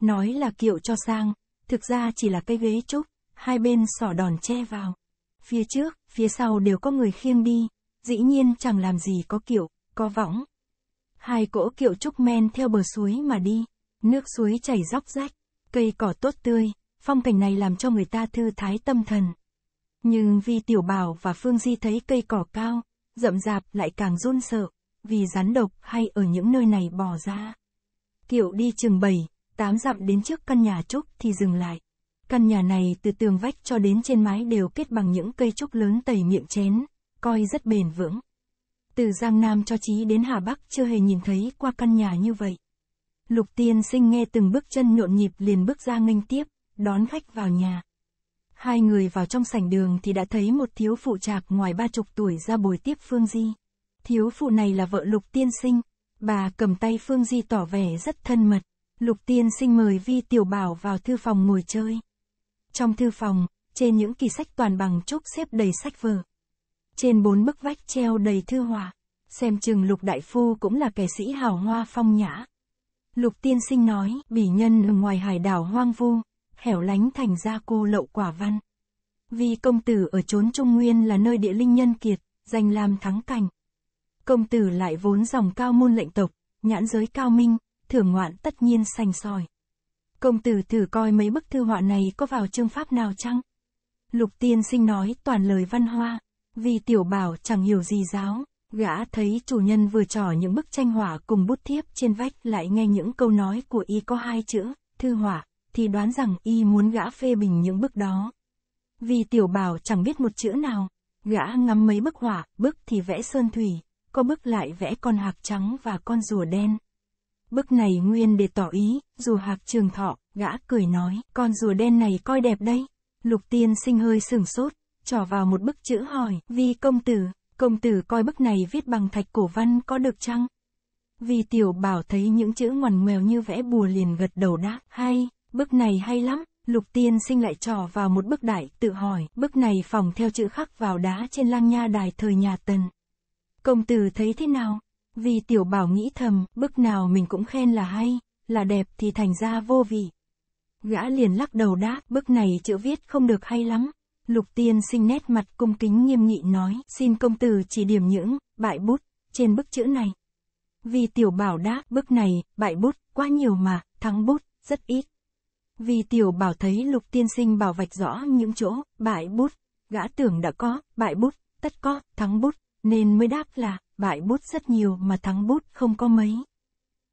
Nói là kiệu cho sang, thực ra chỉ là cây ghế trúc, hai bên sỏ đòn che vào. Phía trước, phía sau đều có người khiêng đi, dĩ nhiên chẳng làm gì có kiệu, có võng. Hai cỗ kiệu trúc men theo bờ suối mà đi, nước suối chảy róc rách, cây cỏ tốt tươi, phong cảnh này làm cho người ta thư thái tâm thần. Nhưng vì tiểu bảo và Phương Di thấy cây cỏ cao, rậm rạp lại càng run sợ, vì rắn độc hay ở những nơi này bỏ ra. Kiệu đi chừng 7, 8 dặm đến trước căn nhà trúc thì dừng lại. Căn nhà này từ tường vách cho đến trên mái đều kết bằng những cây trúc lớn tẩy miệng chén, coi rất bền vững. Từ Giang Nam cho chí đến Hà Bắc chưa hề nhìn thấy qua căn nhà như vậy. Lục tiên sinh nghe từng bước chân nhộn nhịp liền bước ra nghênh tiếp, đón khách vào nhà. Hai người vào trong sảnh đường thì đã thấy một thiếu phụ trạc ngoài ba chục tuổi ra bồi tiếp Phương Di. Thiếu phụ này là vợ Lục tiên sinh, bà cầm tay Phương Di tỏ vẻ rất thân mật. Lục tiên sinh mời Vi Tiểu Bảo vào thư phòng ngồi chơi. Trong thư phòng, trên những kỳ sách toàn bằng trúc xếp đầy sách vở. Trên bốn bức vách treo đầy thư họa. Xem chừng Lục Đại Phu cũng là kẻ sĩ hào hoa phong nhã. Lục tiên sinh nói, bỉ nhân ở ngoài hải đảo hoang vu, hẻo lánh thành ra cô lậu quả văn. Vì công tử ở chốn Trung Nguyên là nơi địa linh nhân kiệt, danh làm thắng cảnh. Công tử lại vốn dòng cao môn lệnh tộc, nhãn giới cao minh, thưởng ngoạn tất nhiên sành sỏi. Công tử thử coi mấy bức thư họa này có vào chương pháp nào chăng? Lục tiên sinh nói toàn lời văn hoa, vì tiểu bảo chẳng hiểu gì giáo, gã thấy chủ nhân vừa trỏ những bức tranh họa cùng bút thiếp trên vách lại nghe những câu nói của y có hai chữ, thư họa, thì đoán rằng y muốn gã phê bình những bức đó. Vì tiểu bảo chẳng biết một chữ nào, gã ngắm mấy bức họa, bức thì vẽ sơn thủy, có bức lại vẽ con hạc trắng và con rùa đen. Bức này nguyên để tỏ ý, dù hạc trường thọ, gã cười nói, con rùa đen này coi đẹp đấy. Lục tiên sinh hơi sừng sốt, trỏ vào một bức chữ hỏi, vi công tử, công tử coi bức này viết bằng thạch cổ văn có được chăng? Vì tiểu bảo thấy những chữ ngoằn ngoèo như vẽ bùa liền gật đầu đáp, hay, bức này hay lắm. Lục tiên sinh lại trò vào một bức đại, tự hỏi, bức này phòng theo chữ khắc vào đá trên lang nha đài thời nhà tần. Công tử thấy thế nào? Vì tiểu bảo nghĩ thầm, bức nào mình cũng khen là hay, là đẹp thì thành ra vô vị. Gã liền lắc đầu đáp, bức này chữ viết không được hay lắm. Lục tiên sinh nét mặt cung kính nghiêm nghị nói, xin công tử chỉ điểm những, bại bút, trên bức chữ này. Vì tiểu bảo đáp, bức này, bại bút, quá nhiều mà, thắng bút, rất ít. Vì tiểu bảo thấy lục tiên sinh bảo vạch rõ những chỗ, bại bút, gã tưởng đã có, bại bút, tất có, thắng bút, nên mới đáp là, bại bút rất nhiều mà thắng bút không có mấy.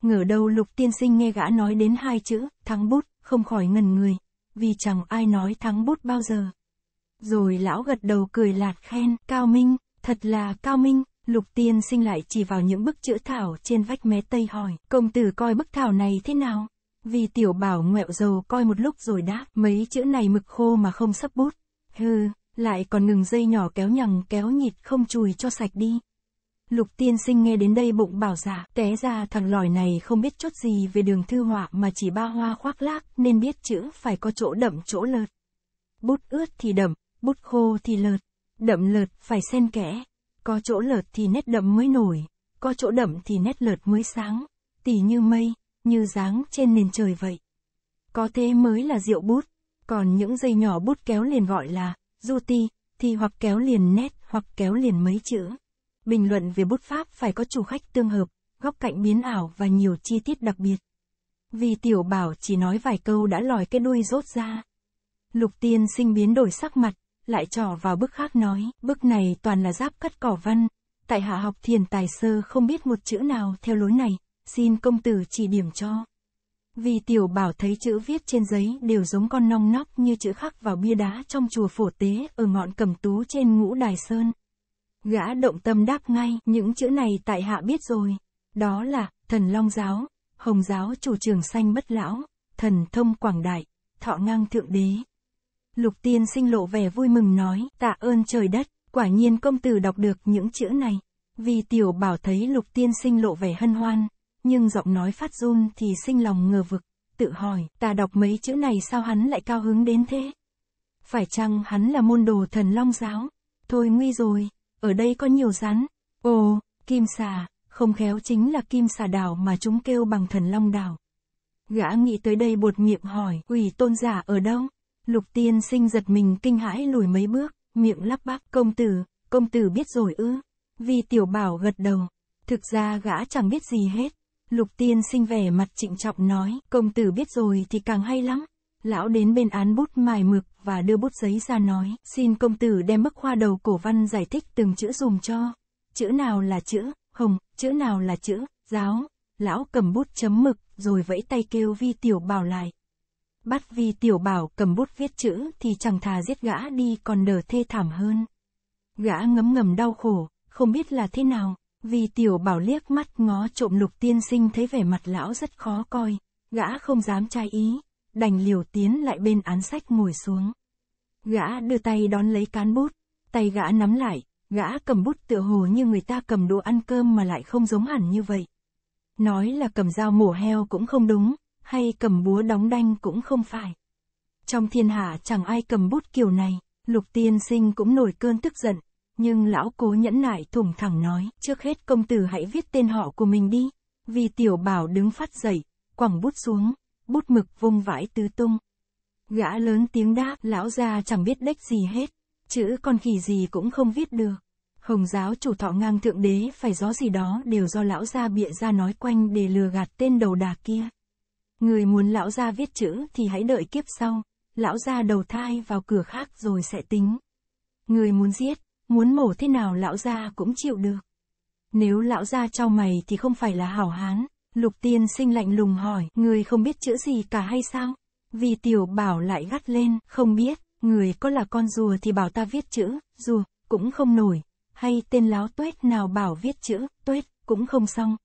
Ngờ đâu lục tiên sinh nghe gã nói đến hai chữ, thắng bút, không khỏi ngần người, vì chẳng ai nói thắng bút bao giờ. Rồi lão gật đầu cười lạt khen, cao minh, thật là cao minh, lục tiên sinh lại chỉ vào những bức chữ thảo trên vách mé tây hỏi, công tử coi bức thảo này thế nào? Vì tiểu bảo ngoẹo dầu coi một lúc rồi đáp, mấy chữ này mực khô mà không sắp bút. Hừ, lại còn ngừng dây nhỏ kéo nhằng kéo nhịt không chùi cho sạch đi. Lục tiên sinh nghe đến đây bụng bảo dạ, té ra thằng lòi này không biết chút gì về đường thư họa mà chỉ ba hoa khoác lác, nên biết chữ phải có chỗ đậm chỗ lợt. Bút ướt thì đậm, bút khô thì lợt, đậm lợt phải xen kẽ, có chỗ lợt thì nét đậm mới nổi, có chỗ đậm thì nét lợt mới sáng, tỉ như mây, như dáng trên nền trời vậy. Có thế mới là rượu bút, còn những dây nhỏ bút kéo liền gọi là, du ti, thì hoặc kéo liền nét hoặc kéo liền mấy chữ. Bình luận về bút pháp phải có chủ khách tương hợp, góc cạnh biến ảo và nhiều chi tiết đặc biệt. Vì tiểu bảo chỉ nói vài câu đã lòi cái đuôi rốt ra. Lục tiên sinh biến đổi sắc mặt, lại trỏ vào bức khác nói, bức này toàn là giáp cắt cỏ văn, tại hạ học thiền tài sơ không biết một chữ nào theo lối này, xin công tử chỉ điểm cho. Vì tiểu bảo thấy chữ viết trên giấy đều giống con nong nóc như chữ khắc vào bia đá trong chùa phổ tế ở ngọn cẩm tú trên ngũ đài sơn. Gã động tâm đáp ngay, những chữ này tại hạ biết rồi. Đó là, thần long giáo, hồng giáo chủ trường xanh bất lão, thần thông quảng đại, thọ ngang thượng đế. Lục tiên sinh lộ vẻ vui mừng nói, tạ ơn trời đất, Quả nhiên công tử đọc được những chữ này. Vì tiểu bảo thấy lục tiên sinh lộ vẻ hân hoan, nhưng giọng nói phát run thì sinh lòng ngờ vực, tự hỏi, ta đọc mấy chữ này sao hắn lại cao hứng đến thế? Phải chăng hắn là môn đồ thần long giáo? Thôi nguy rồi, ở đây có nhiều rắn. Ồ, kim xà, không khéo chính là kim xà đảo mà chúng kêu bằng thần long đảo. Gã nghĩ tới đây buột miệng hỏi, quỷ tôn giả ở đâu? Lục tiên sinh giật mình kinh hãi lùi mấy bước, miệng lắp bắp, công tử, công tử biết rồi ư. Vì tiểu bảo gật đầu. Thực ra gã chẳng biết gì hết. Lục tiên sinh vẻ mặt trịnh trọng nói, công tử biết rồi thì càng hay lắm. Lão đến bên án bút mài mực và đưa bút giấy ra nói, xin công tử đem bức khoa đầu cổ văn giải thích từng chữ dùng cho. Chữ nào là chữ, hồng, chữ nào là chữ, giáo. Lão cầm bút chấm mực, rồi vẫy tay kêu vi tiểu bảo lại. Bắt vi tiểu bảo cầm bút viết chữ thì chẳng thà giết gã đi còn đỡ thê thảm hơn. Gã ngấm ngầm đau khổ, không biết là thế nào, vì tiểu bảo liếc mắt ngó trộm lục tiên sinh thấy vẻ mặt lão rất khó coi, gã không dám trai ý, đành liều tiến lại bên án sách ngồi xuống. Gã đưa tay đón lấy cán bút, tay gã nắm lại, gã cầm bút tựa hồ như người ta cầm đồ ăn cơm mà lại không giống hẳn như vậy. Nói là cầm dao mổ heo cũng không đúng, hay cầm búa đóng đanh cũng không phải. Trong thiên hạ chẳng ai cầm bút kiểu này, lục tiên sinh cũng nổi cơn tức giận, nhưng lão cố nhẫn nại thủng thẳng nói, trước hết công tử hãy viết tên họ của mình đi. Vì tiểu bảo đứng phát dậy, quẳng bút xuống, bút mực vung vãi tứ tung. Gã lớn tiếng đáp, lão gia chẳng biết đếch gì hết, chữ con khỉ gì cũng không viết được. Hồng giáo chủ thọ ngang thượng đế phải gió gì đó đều do lão gia bịa ra nói quanh để lừa gạt tên đầu đà kia. Người muốn lão gia viết chữ thì hãy đợi kiếp sau, lão gia đầu thai vào cửa khác rồi sẽ tính. Người muốn giết, muốn mổ thế nào lão gia cũng chịu được. Nếu lão gia trao mày thì không phải là hảo hán. Lục tiên sinh lạnh lùng hỏi, người không biết chữ gì cả hay sao? Vì tiểu bảo lại gắt lên, không biết, người có là con rùa thì bảo ta viết chữ, rùa, cũng không nổi. Hay tên láo tuết nào bảo viết chữ, tuết, cũng không xong.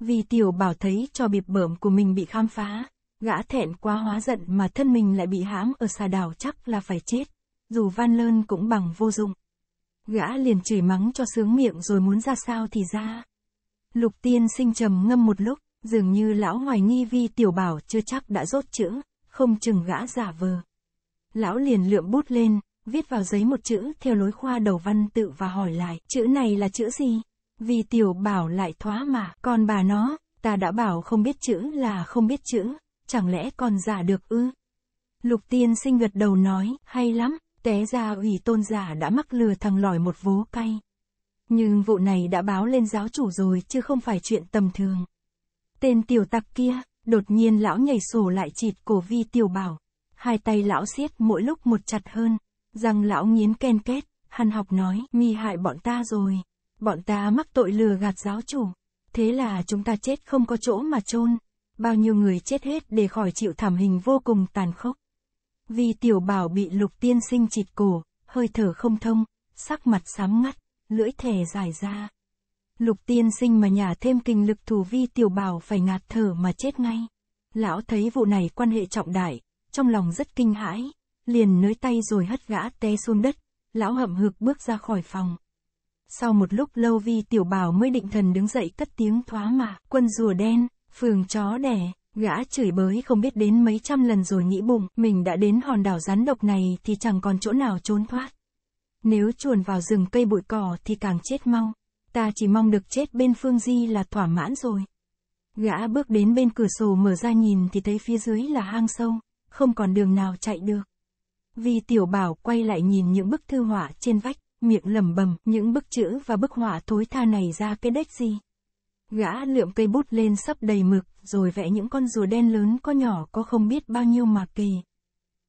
Vì tiểu bảo thấy cho biệp bợm của mình bị khám phá, gã thẹn quá hóa giận mà thân mình lại bị hãm ở xà đảo chắc là phải chết. Dù van lơn cũng bằng vô dụng. Gã liền chửi mắng cho sướng miệng rồi muốn ra sao thì ra. Lục tiên sinh trầm ngâm một lúc, dường như lão hoài nghi vi tiểu bảo chưa chắc đã rốt chữ, không chừng gã giả vờ. Lão liền lượm bút lên, viết vào giấy một chữ theo lối khoa đầu văn tự và hỏi lại, chữ này là chữ gì? Vì tiểu bảo lại thoá mà, còn bà nó, ta đã bảo không biết chữ là không biết chữ, chẳng lẽ còn giả được ư? Lục tiên sinh gật đầu nói, hay lắm, té ra ủy tôn giả đã mắc lừa thằng lòi một vố cay. Nhưng vụ này đã báo lên giáo chủ rồi chứ không phải chuyện tầm thường. Tên tiểu tặc kia, đột nhiên lão nhảy sổ lại chịt cổ vi tiểu bảo. Hai tay lão siết mỗi lúc một chặt hơn. răng lão nghiến ken kết, hăn học nói, mi hại bọn ta rồi. Bọn ta mắc tội lừa gạt giáo chủ. Thế là chúng ta chết không có chỗ mà chôn Bao nhiêu người chết hết để khỏi chịu thảm hình vô cùng tàn khốc. Vì tiểu bảo bị lục tiên sinh chịt cổ, hơi thở không thông, sắc mặt xám ngắt, lưỡi thể dài ra. Lục tiên sinh mà nhả thêm kinh lực thủ vi tiểu bảo phải ngạt thở mà chết ngay. Lão thấy vụ này quan hệ trọng đại, trong lòng rất kinh hãi, liền nới tay rồi hất gã té xuống đất, lão hậm hực bước ra khỏi phòng. Sau một lúc lâu vi tiểu bảo mới định thần đứng dậy cất tiếng thoá mà, quân rùa đen, phường chó đẻ, gã chửi bới không biết đến mấy trăm lần rồi nghĩ bụng, mình đã đến hòn đảo rắn độc này thì chẳng còn chỗ nào trốn thoát. Nếu chuồn vào rừng cây bụi cỏ thì càng chết mau. Ta chỉ mong được chết bên Phương Di là thỏa mãn rồi. Gã bước đến bên cửa sổ mở ra nhìn thì thấy phía dưới là hang sâu, không còn đường nào chạy được. Vì tiểu bảo quay lại nhìn những bức thư họa trên vách, miệng lẩm bẩm những bức chữ và bức họa thối tha này ra cái đếch gì. Gã lượm cây bút lên sắp đầy mực, rồi vẽ những con rùa đen lớn có nhỏ có không biết bao nhiêu mà kỳ.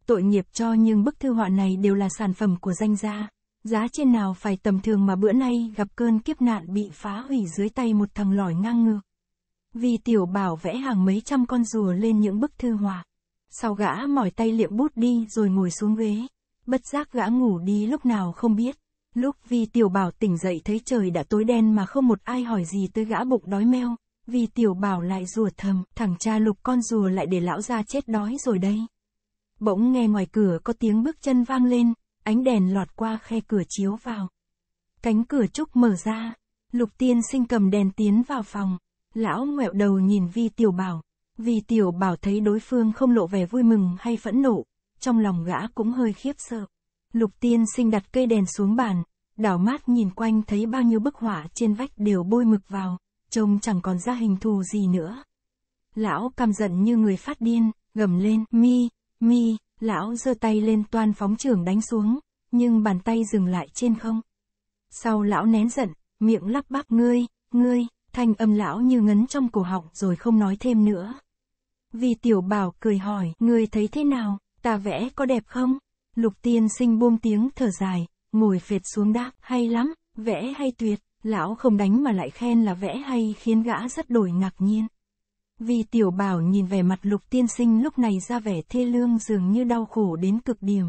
Tội nghiệp cho nhưng bức thư họa này đều là sản phẩm của danh gia. Giá trên nào phải tầm thường mà bữa nay gặp cơn kiếp nạn bị phá hủy dưới tay một thằng lỏi ngang ngược. Vì tiểu bảo vẽ hàng mấy trăm con rùa lên những bức thư họa. Sau gã mỏi tay liệm bút đi rồi ngồi xuống ghế. Bất giác gã ngủ đi lúc nào không biết. Lúc vì tiểu bảo tỉnh dậy thấy trời đã tối đen mà không một ai hỏi gì tới gã bụng đói meo. Vì tiểu bảo lại rùa thầm, thằng cha lục con rùa lại để lão ra chết đói rồi đây. Bỗng nghe ngoài cửa có tiếng bước chân vang lên, ánh đèn lọt qua khe cửa chiếu vào. Cánh cửa trúc mở ra. Lục tiên sinh cầm đèn tiến vào phòng. Lão ngoẹo đầu nhìn vi tiểu bảo. Vi tiểu bảo thấy đối phương không lộ vẻ vui mừng hay phẫn nộ. Trong lòng gã cũng hơi khiếp sợ. Lục tiên sinh đặt cây đèn xuống bàn. Đảo mát nhìn quanh thấy bao nhiêu bức họa trên vách đều bôi mực vào. Trông chẳng còn ra hình thù gì nữa. Lão căm giận như người phát điên, gầm lên, mi, mi, lão giơ tay lên toan phóng trưởng đánh xuống, nhưng bàn tay dừng lại trên không. Sau lão nén giận, miệng lắp bắp ngươi, ngươi, thanh âm lão như ngấn trong cổ họng rồi không nói thêm nữa. Vì tiểu bảo cười hỏi, ngươi thấy thế nào, ta vẽ có đẹp không? Lục tiên sinh buông tiếng thở dài, ngồi phệt xuống đáp, hay lắm, vẽ hay tuyệt, lão không đánh mà lại khen là vẽ hay khiến gã rất đổi ngạc nhiên. Vì tiểu bảo nhìn vẻ mặt lục tiên sinh lúc này ra vẻ thê lương dường như đau khổ đến cực điểm.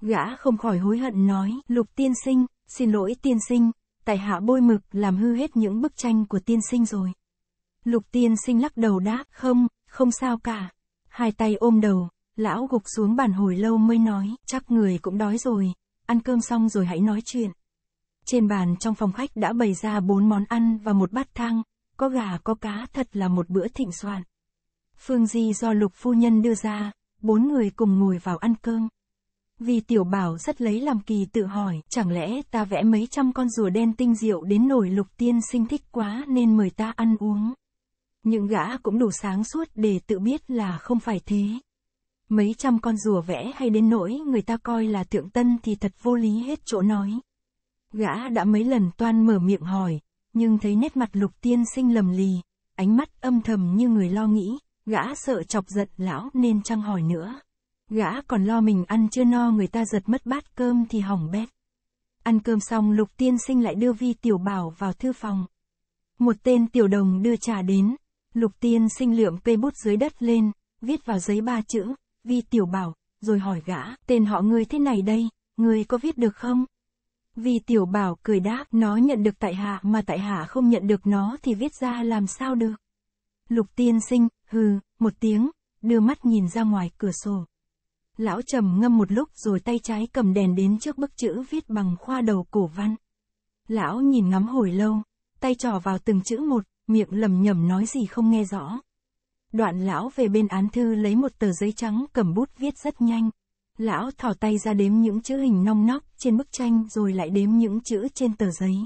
Gã không khỏi hối hận nói, lục tiên sinh, xin lỗi tiên sinh, tại hạ bôi mực làm hư hết những bức tranh của tiên sinh rồi. Lục tiên sinh lắc đầu đáp, không, không sao cả. Hai tay ôm đầu, lão gục xuống bàn hồi lâu mới nói, chắc người cũng đói rồi, ăn cơm xong rồi hãy nói chuyện. Trên bàn trong phòng khách đã bày ra bốn món ăn và một bát thang, có gà có cá thật là một bữa thịnh soạn. Phương Di do lục phu nhân đưa ra, bốn người cùng ngồi vào ăn cơm. Vì tiểu bảo rất lấy làm kỳ tự hỏi, chẳng lẽ ta vẽ mấy trăm con rùa đen tinh diệu đến nổi lục tiên sinh thích quá nên mời ta ăn uống. Những gã cũng đủ sáng suốt để tự biết là không phải thế. Mấy trăm con rùa vẽ hay đến nỗi người ta coi là tượng tân thì thật vô lý hết chỗ nói. Gã đã mấy lần toan mở miệng hỏi, nhưng thấy nét mặt lục tiên sinh lầm lì, ánh mắt âm thầm như người lo nghĩ, gã sợ chọc giận lão nên chăng hỏi nữa. Gã còn lo mình ăn chưa no người ta giật mất bát cơm thì hỏng bét. Ăn cơm xong lục tiên sinh lại đưa vi tiểu bảo vào thư phòng. Một tên tiểu đồng đưa trà đến, lục tiên sinh lượm cây bút dưới đất lên, viết vào giấy ba chữ, vi tiểu bảo, rồi hỏi gã, tên họ người thế này đây, người có viết được không? Vì tiểu bảo cười đáp, nó nhận được tại hạ mà tại hạ không nhận được nó thì viết ra làm sao được. Lục tiên sinh, hừ, một tiếng, đưa mắt nhìn ra ngoài cửa sổ. Lão trầm ngâm một lúc rồi tay trái cầm đèn đến trước bức chữ viết bằng khoa đầu cổ văn. Lão nhìn ngắm hồi lâu, tay trò vào từng chữ một, miệng lầm nhầm nói gì không nghe rõ. Đoạn lão về bên án thư lấy một tờ giấy trắng cầm bút viết rất nhanh. Lão thỏ tay ra đếm những chữ hình nong nóc trên bức tranh rồi lại đếm những chữ trên tờ giấy.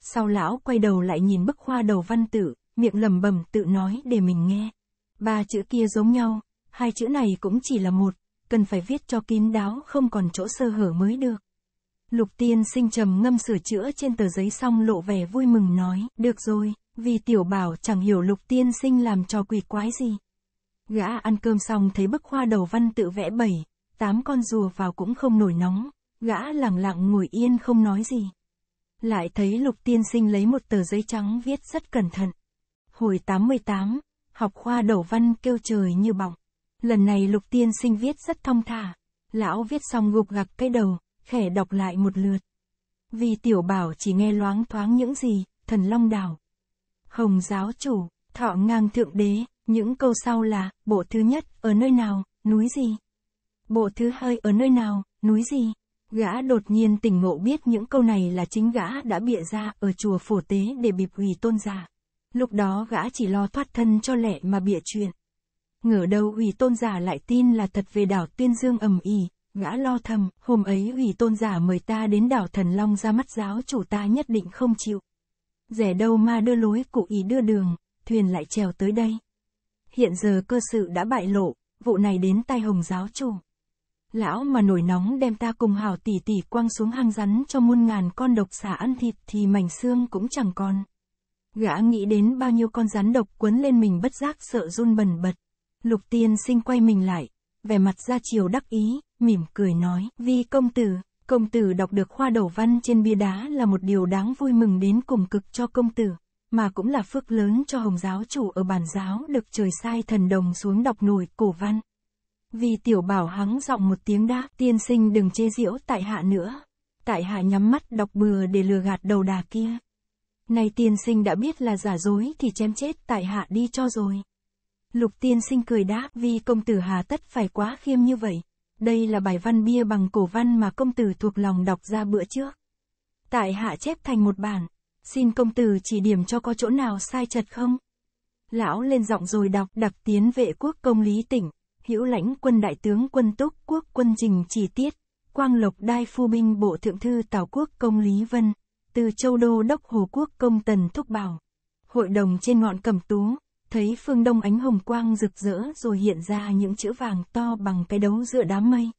Sau lão quay đầu lại nhìn bức hoa đầu văn tự, miệng lầm bầm tự nói để mình nghe. Ba chữ kia giống nhau, hai chữ này cũng chỉ là một, cần phải viết cho kín đáo không còn chỗ sơ hở mới được. Lục tiên sinh trầm ngâm sửa chữa trên tờ giấy xong lộ vẻ vui mừng nói, được rồi, vì tiểu bảo chẳng hiểu lục tiên sinh làm trò quỷ quái gì. Gã ăn cơm xong thấy bức khoa đầu văn tự vẽ bảy, tám con rùa vào cũng không nổi nóng, gã lặng lặng ngồi yên không nói gì. Lại thấy lục tiên sinh lấy một tờ giấy trắng viết rất cẩn thận. Hồi 88, học khoa đầu văn kêu trời như bọng. Lần này lục tiên sinh viết rất thong thả. Lão viết xong gục gặc cái đầu, khẽ đọc lại một lượt. Vì tiểu bảo chỉ nghe loáng thoáng những gì, thần long đảo. Hồng giáo chủ, thọ ngang thượng đế, những câu sau là, bộ thứ nhất, ở nơi nào, núi gì? Bộ thứ hai ở nơi nào, núi gì? Gã đột nhiên tỉnh ngộ biết những câu này là chính gã đã bịa ra ở chùa phổ tế để bịp hủy tôn giả. Lúc đó gã chỉ lo thoát thân cho lẹ mà bịa chuyện. Ngờ đâu ủy tôn giả lại tin là thật về đảo tuyên dương ầm ỉ, gã lo thầm, hôm ấy ủy tôn giả mời ta đến đảo thần long ra mắt giáo chủ ta nhất định không chịu. Rẻ đâu mà đưa lối cụ ý đưa đường, thuyền lại trèo tới đây. Hiện giờ cơ sự đã bại lộ, vụ này đến tay hồng giáo chủ. Lão mà nổi nóng đem ta cùng hảo tỷ tỷ quăng xuống hang rắn cho muôn ngàn con độc xả ăn thịt thì mảnh xương cũng chẳng còn. Gã nghĩ đến bao nhiêu con rắn độc quấn lên mình bất giác sợ run bần bật. Lục tiên sinh quay mình lại, vẻ mặt ra chiều đắc ý, mỉm cười nói, vi công tử, công tử đọc được khoa đầu văn trên bia đá là một điều đáng vui mừng đến cùng cực cho công tử, mà cũng là phước lớn cho hồng giáo chủ ở bản giáo được trời sai thần đồng xuống đọc nổi cổ văn. Vì tiểu bảo hắng giọng một tiếng đáp, tiên sinh đừng chê diễu tại hạ nữa. Tại hạ nhắm mắt đọc bừa để lừa gạt đầu đà kia. Này tiên sinh đã biết là giả dối thì chém chết tại hạ đi cho rồi. Lục tiên sinh cười đáp, vì công tử hà tất phải quá khiêm như vậy. Đây là bài văn bia bằng cổ văn mà công tử thuộc lòng đọc ra bữa trước. Tại hạ chép thành một bản. Xin công tử chỉ điểm cho có chỗ nào sai chật không? Lão lên giọng rồi đọc đặc tiến vệ quốc công lý tỉnh, hữu lãnh quân đại tướng quân túc quốc quân trình chỉ tiết, quang lộc đai phu binh bộ thượng thư tào quốc công lý vân, từ châu đô đốc hồ quốc công tần thúc bảo. Hội đồng trên ngọn cầm tú, thấy phương đông ánh hồng quang rực rỡ rồi hiện ra những chữ vàng to bằng cái đấu giữa đám mây.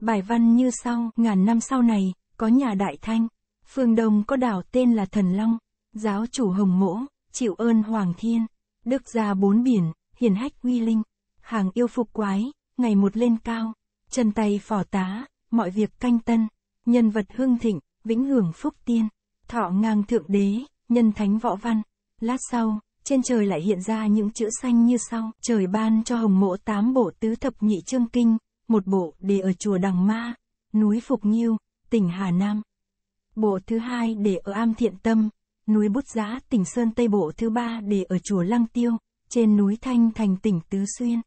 Bài văn như sau, ngàn năm sau này, có nhà đại thanh, phương đông có đảo tên là Thần Long, giáo chủ hồng mỗ, chịu ơn Hoàng Thiên, đức gia bốn biển, hiền hách uy linh, hàng yêu phục quái, ngày một lên cao, chân tay phò tá, mọi việc canh tân, nhân vật hương thịnh, vĩnh hưởng phúc tiên, thọ ngang thượng đế, nhân thánh võ văn. Lát sau, trên trời lại hiện ra những chữ xanh như sau, trời ban cho hồng mộ tám bộ tứ thập nhị chương kinh, một bộ để ở chùa Đằng Ma, núi Phục Nhiêu, tỉnh Hà Nam. Bộ thứ hai để ở Am Thiện Tâm, núi Bút Giá, tỉnh Sơn Tây Bộ thứ ba để ở chùa Lăng Tiêu, trên núi Thanh Thành tỉnh Tứ Xuyên.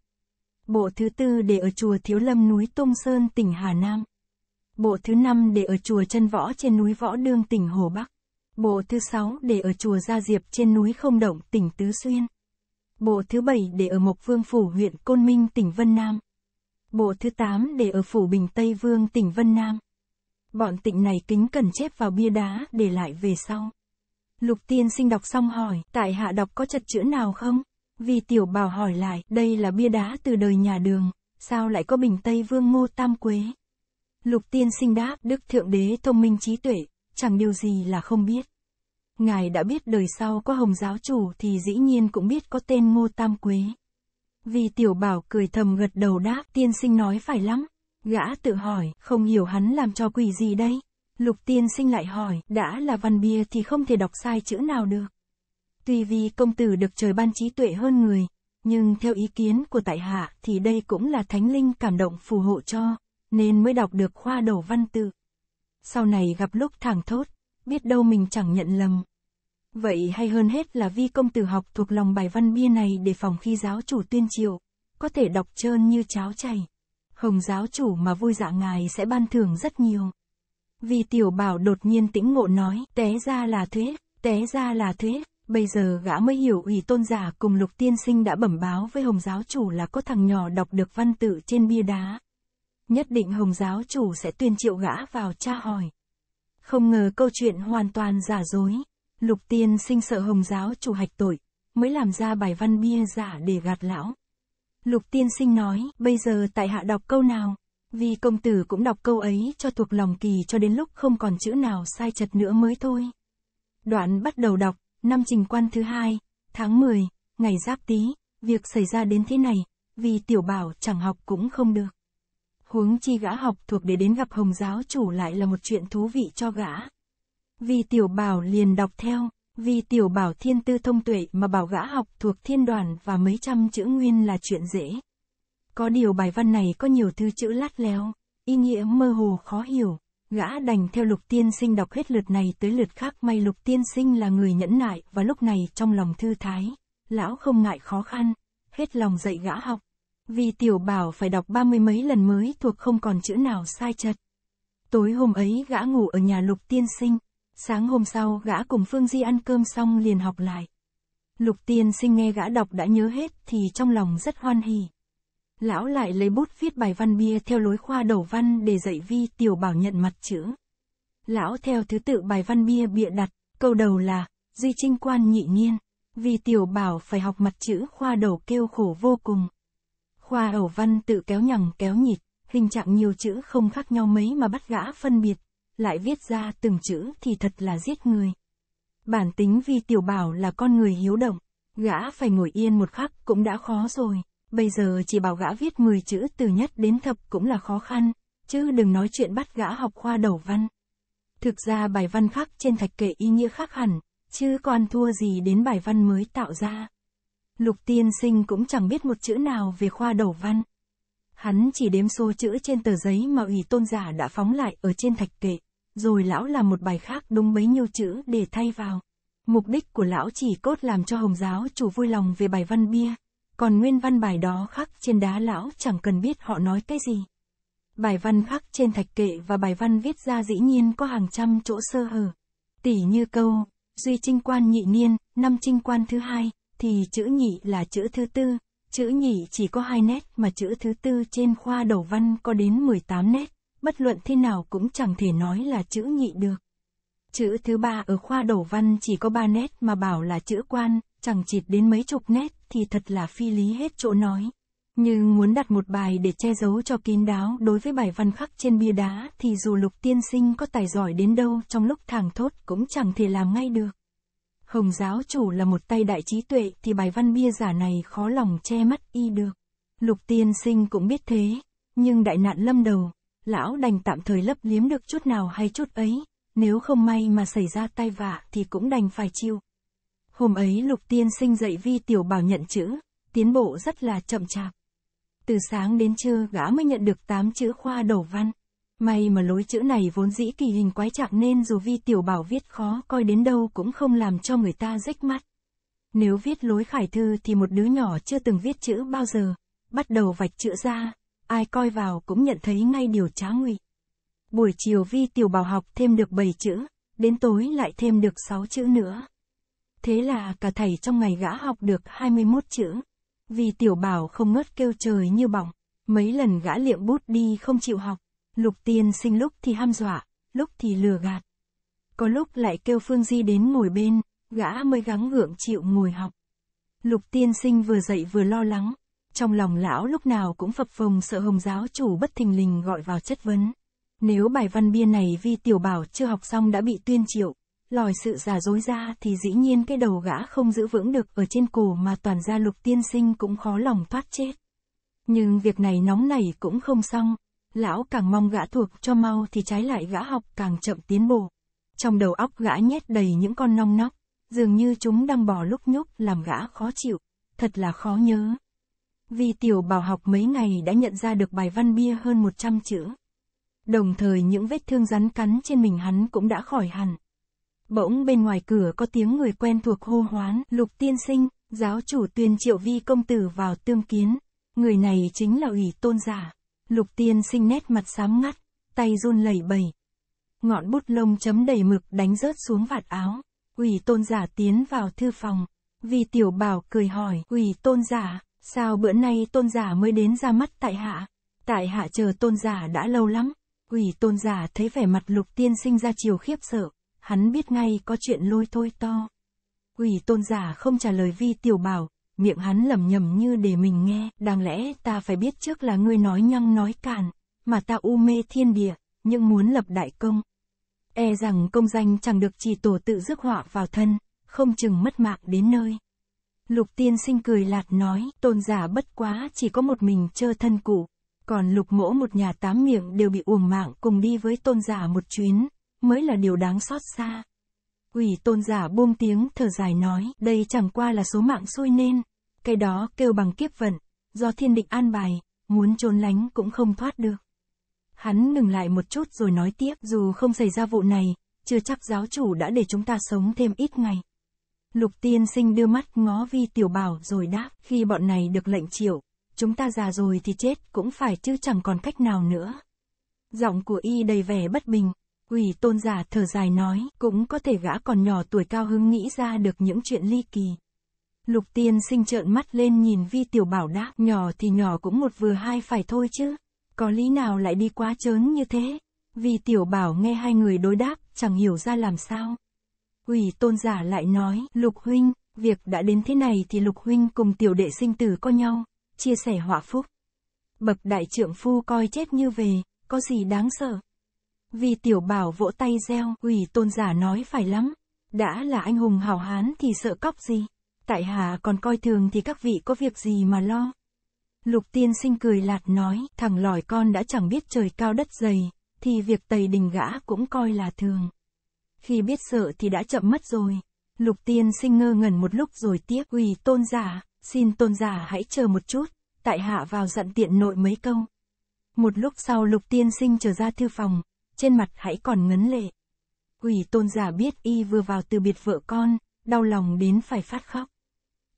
Bộ thứ tư để ở chùa Thiếu Lâm núi tông Sơn tỉnh Hà Nam. Bộ thứ năm để ở chùa Chân Võ trên núi Võ Đương tỉnh Hồ Bắc. Bộ thứ sáu để ở chùa Gia Diệp trên núi Không Động tỉnh Tứ Xuyên. Bộ thứ bảy để ở Mộc Vương Phủ huyện Côn Minh tỉnh Vân Nam. Bộ thứ tám để ở Phủ Bình Tây Vương tỉnh Vân Nam. Bọn tịnh này kính cần chép vào bia đá để lại về sau. Lục tiên sinh đọc xong hỏi, tại hạ đọc có chật chữ nào không? Vì tiểu bảo hỏi lại, đây là bia đá từ đời nhà đường, sao lại có bình Tây Vương Ngô Tam Quế? Lục tiên sinh đáp, Đức Thượng Đế thông minh trí tuệ, chẳng điều gì là không biết. Ngài đã biết đời sau có hồng giáo chủ thì dĩ nhiên cũng biết có tên Ngô Tam Quế. Vì tiểu bảo cười thầm gật đầu đáp, tiên sinh nói phải lắm. Gã tự hỏi, không hiểu hắn làm cho quỷ gì đây? Lục tiên sinh lại hỏi, đã là văn bia thì không thể đọc sai chữ nào được. Tuy vì công tử được trời ban trí tuệ hơn người, nhưng theo ý kiến của tại hạ thì đây cũng là thánh linh cảm động phù hộ cho, nên mới đọc được khoa đầu văn tự. Sau này gặp lúc thẳng thốt, biết đâu mình chẳng nhận lầm. Vậy hay hơn hết là vi công tử học thuộc lòng bài văn bia này để phòng khi giáo chủ tuyên triệu, có thể đọc trơn như cháo chảy. Hồng giáo chủ mà vui dạ ngài sẽ ban thưởng rất nhiều. Vì tiểu bảo đột nhiên tĩnh ngộ nói, té ra là thế, té ra là thế. Bây giờ gã mới hiểu ủy tôn giả cùng lục tiên sinh đã bẩm báo với hồng giáo chủ là có thằng nhỏ đọc được văn tự trên bia đá. Nhất định hồng giáo chủ sẽ tuyên triệu gã vào tra hỏi. Không ngờ câu chuyện hoàn toàn giả dối. Lục tiên sinh sợ hồng giáo chủ hạch tội, mới làm ra bài văn bia giả để gạt lão. Lục tiên sinh nói, bây giờ tại hạ đọc câu nào? Vì công tử cũng đọc câu ấy cho thuộc lòng kỳ cho đến lúc không còn chữ nào sai chật nữa mới thôi. Đoạn bắt đầu đọc, năm trình quan thứ hai, tháng 10, ngày giáp tý, việc xảy ra đến thế này, vì tiểu bảo chẳng học cũng không được. Huống chi gã học thuộc để đến gặp hồng giáo chủ lại là một chuyện thú vị cho gã. Vì tiểu bảo liền đọc theo, vì tiểu bảo thiên tư thông tuệ mà bảo gã học thuộc thiên đoàn và mấy trăm chữ nguyên là chuyện dễ. Có điều bài văn này có nhiều thư chữ lát léo, ý nghĩa mơ hồ khó hiểu. Gã đành theo lục tiên sinh đọc hết lượt này tới lượt khác may lục tiên sinh là người nhẫn nại và lúc này trong lòng thư thái. Lão không ngại khó khăn, hết lòng dạy gã học. Vì tiểu bảo phải đọc ba mươi mấy lần mới thuộc không còn chữ nào sai chật. Tối hôm ấy gã ngủ ở nhà lục tiên sinh. Sáng hôm sau gã cùng Phương Di ăn cơm xong liền học lại. Lục tiên sinh nghe gã đọc đã nhớ hết thì trong lòng rất hoan hỉ. Lão lại lấy bút viết bài văn bia theo lối khoa đầu văn để dạy vi tiểu bảo nhận mặt chữ. Lão theo thứ tự bài văn bia bịa đặt, câu đầu là, Duy Trinh Quan nhị nghiên, vì tiểu bảo phải học mặt chữ khoa đầu kêu khổ vô cùng. Khoa ẩu văn tự kéo nhằng kéo nhịt, hình trạng nhiều chữ không khác nhau mấy mà bắt gã phân biệt, lại viết ra từng chữ thì thật là giết người. Bản tính vì tiểu bảo là con người hiếu động, gã phải ngồi yên một khắc cũng đã khó rồi, bây giờ chỉ bảo gã viết 10 chữ từ nhất đến thập cũng là khó khăn, chứ đừng nói chuyện bắt gã học khoa đầu văn. Thực ra bài văn khác trên thạch kệ ý nghĩa khác hẳn, chứ còn thua gì đến bài văn mới tạo ra. Lục tiên sinh cũng chẳng biết một chữ nào về khoa đầu văn. Hắn chỉ đếm số chữ trên tờ giấy mà ủy tôn giả đã phóng lại ở trên thạch kệ, rồi lão làm một bài khác đúng bấy nhiêu chữ để thay vào. Mục đích của lão chỉ cốt làm cho hồng giáo chủ vui lòng về bài văn bia, còn nguyên văn bài đó khắc trên đá lão chẳng cần biết họ nói cái gì. Bài văn khắc trên thạch kệ và bài văn viết ra dĩ nhiên có hàng trăm chỗ sơ hở. Tỷ như câu, duy trinh quan nhị niên, năm trinh quan thứ hai, thì chữ nhị là chữ thứ tư, chữ nhị chỉ có hai nét mà chữ thứ tư trên khoa đầu văn có đến 18 nét, bất luận thế nào cũng chẳng thể nói là chữ nhị được. Chữ thứ ba ở khoa đầu văn chỉ có ba nét mà bảo là chữ quan, chẳng chịt đến mấy chục nét thì thật là phi lý hết chỗ nói. Nhưng muốn đặt một bài để che giấu cho kín đáo đối với bài văn khắc trên bia đá thì dù lục tiên sinh có tài giỏi đến đâu trong lúc thẳng thốt cũng chẳng thể làm ngay được. Hồng giáo chủ là một tay đại trí tuệ thì bài văn bia giả này khó lòng che mắt y được. Lục tiên sinh cũng biết thế, nhưng đại nạn lâm đầu, lão đành tạm thời lấp liếm được chút nào hay chút ấy, nếu không may mà xảy ra tai vạ thì cũng đành phải chịu. Hôm ấy lục tiên sinh dạy vi tiểu bảo nhận chữ, tiến bộ rất là chậm chạp. Từ sáng đến trưa gã mới nhận được 8 chữ khoa đầu văn. May mà lối chữ này vốn dĩ kỳ hình quái trạng nên dù vi tiểu bảo viết khó coi đến đâu cũng không làm cho người ta rách mắt. Nếu viết lối khải thư thì một đứa nhỏ chưa từng viết chữ bao giờ, bắt đầu vạch chữ ra, ai coi vào cũng nhận thấy ngay điều trá ngụy. Buổi chiều vi tiểu bảo học thêm được 7 chữ, đến tối lại thêm được 6 chữ nữa. Thế là cả thầy trong ngày gã học được 21 chữ. Vì tiểu bảo không ngớt kêu trời như bỏng, mấy lần gã liệm bút đi không chịu học. Lục tiên sinh lúc thì ham dọa, lúc thì lừa gạt. Có lúc lại kêu Phương Di đến ngồi bên, gã mới gắng gượng chịu ngồi học. Lục tiên sinh vừa dậy vừa lo lắng. Trong lòng lão lúc nào cũng phập phồng sợ hồng giáo chủ bất thình lình gọi vào chất vấn. Nếu bài văn bia này vi tiểu bảo chưa học xong đã bị tuyên triệu, lòi sự giả dối ra thì dĩ nhiên cái đầu gã không giữ vững được ở trên cổ mà toàn gia lục tiên sinh cũng khó lòng thoát chết. Nhưng việc này nóng nảy cũng không xong, lão càng mong gã thuộc cho mau thì trái lại gã học càng chậm tiến bộ. Trong đầu óc gã nhét đầy những con nong nóc, dường như chúng đang bò lúc nhúc làm gã khó chịu, thật là khó nhớ. Vì tiểu bảo học mấy ngày đã nhận ra được bài văn bia hơn 100 chữ. Đồng thời những vết thương rắn cắn trên mình hắn cũng đã khỏi hẳn. Bỗng bên ngoài cửa có tiếng người quen thuộc hô hoán, lục tiên sinh, giáo chủ tuyên triệu vi công tử vào tương kiến. Người này chính là ủy tôn giả. Lục tiên sinh nét mặt xám ngắt, tay run lẩy bẩy. Ngọn bút lông chấm đầy mực đánh rớt xuống vạt áo. Ủy tôn giả tiến vào thư phòng. Vì tiểu bảo cười hỏi, ủy tôn giả, sao bữa nay tôn giả mới đến ra mắt tại hạ? Tại hạ chờ tôn giả đã lâu lắm. Ủy tôn giả thấy vẻ mặt lục tiên sinh ra chiều khiếp sợ, hắn biết ngay có chuyện lôi thôi to. Quỷ tôn giả không trả lời vi tiểu bảo, miệng hắn lầm nhầm như để mình nghe, đáng lẽ ta phải biết trước là ngươi nói nhăng nói càn, mà ta u mê thiên địa, nhưng muốn lập đại công. E rằng công danh chẳng được chỉ tổ tự rước họa vào thân, không chừng mất mạng đến nơi. Lục tiên sinh cười lạt nói, tôn giả bất quá chỉ có một mình chơ thân cụ, còn lục mỗ một nhà tám miệng đều bị uổng mạng cùng đi với tôn giả một chuyến, mới là điều đáng xót xa. Quỷ tôn giả buông tiếng thở dài nói, đây chẳng qua là số mạng xui nên, cái đó kêu bằng kiếp vận, do thiên định an bài, muốn trốn lánh cũng không thoát được. Hắn ngừng lại một chút rồi nói tiếp, dù không xảy ra vụ này, chưa chắc giáo chủ đã để chúng ta sống thêm ít ngày. Lục tiên sinh đưa mắt ngó vi tiểu bảo rồi đáp, khi bọn này được lệnh triệu, chúng ta già rồi thì chết cũng phải chứ chẳng còn cách nào nữa. Giọng của y đầy vẻ bất bình, Quỷ tôn giả thở dài nói, cũng có thể gã còn nhỏ tuổi cao hứng nghĩ ra được những chuyện ly kỳ. Lục tiên sinh trợn mắt lên nhìn vi tiểu bảo đáp, nhỏ thì nhỏ cũng một vừa hai phải thôi chứ. Có lý nào lại đi quá chớn như thế? Vi tiểu bảo nghe hai người đối đáp, chẳng hiểu ra làm sao. Quỷ tôn giả lại nói, lục huynh, việc đã đến thế này thì lục huynh cùng tiểu đệ sinh tử có nhau, chia sẻ họa phúc. Bậc đại trượng phu coi chết như về, có gì đáng sợ. Vì tiểu bảo vỗ tay reo, Quỷ tôn giả nói phải lắm. Đã là anh hùng hào hán thì sợ cóc gì. Tại hạ còn coi thường thì các vị có việc gì mà lo. Lục tiên sinh cười lạt nói, thằng lòi con đã chẳng biết trời cao đất dày, thì việc tầy đình gã cũng coi là thường. Khi biết sợ thì đã chậm mất rồi. Lục tiên sinh ngơ ngẩn một lúc rồi tiếp, quỳ tôn giả, xin tôn giả hãy chờ một chút, tại hạ vào dặn tiện nội mấy câu. Một lúc sau lục tiên sinh trở ra thư phòng, trên mặt hãy còn ngấn lệ. Quỷ tôn giả biết y vừa vào từ biệt vợ con, đau lòng đến phải phát khóc.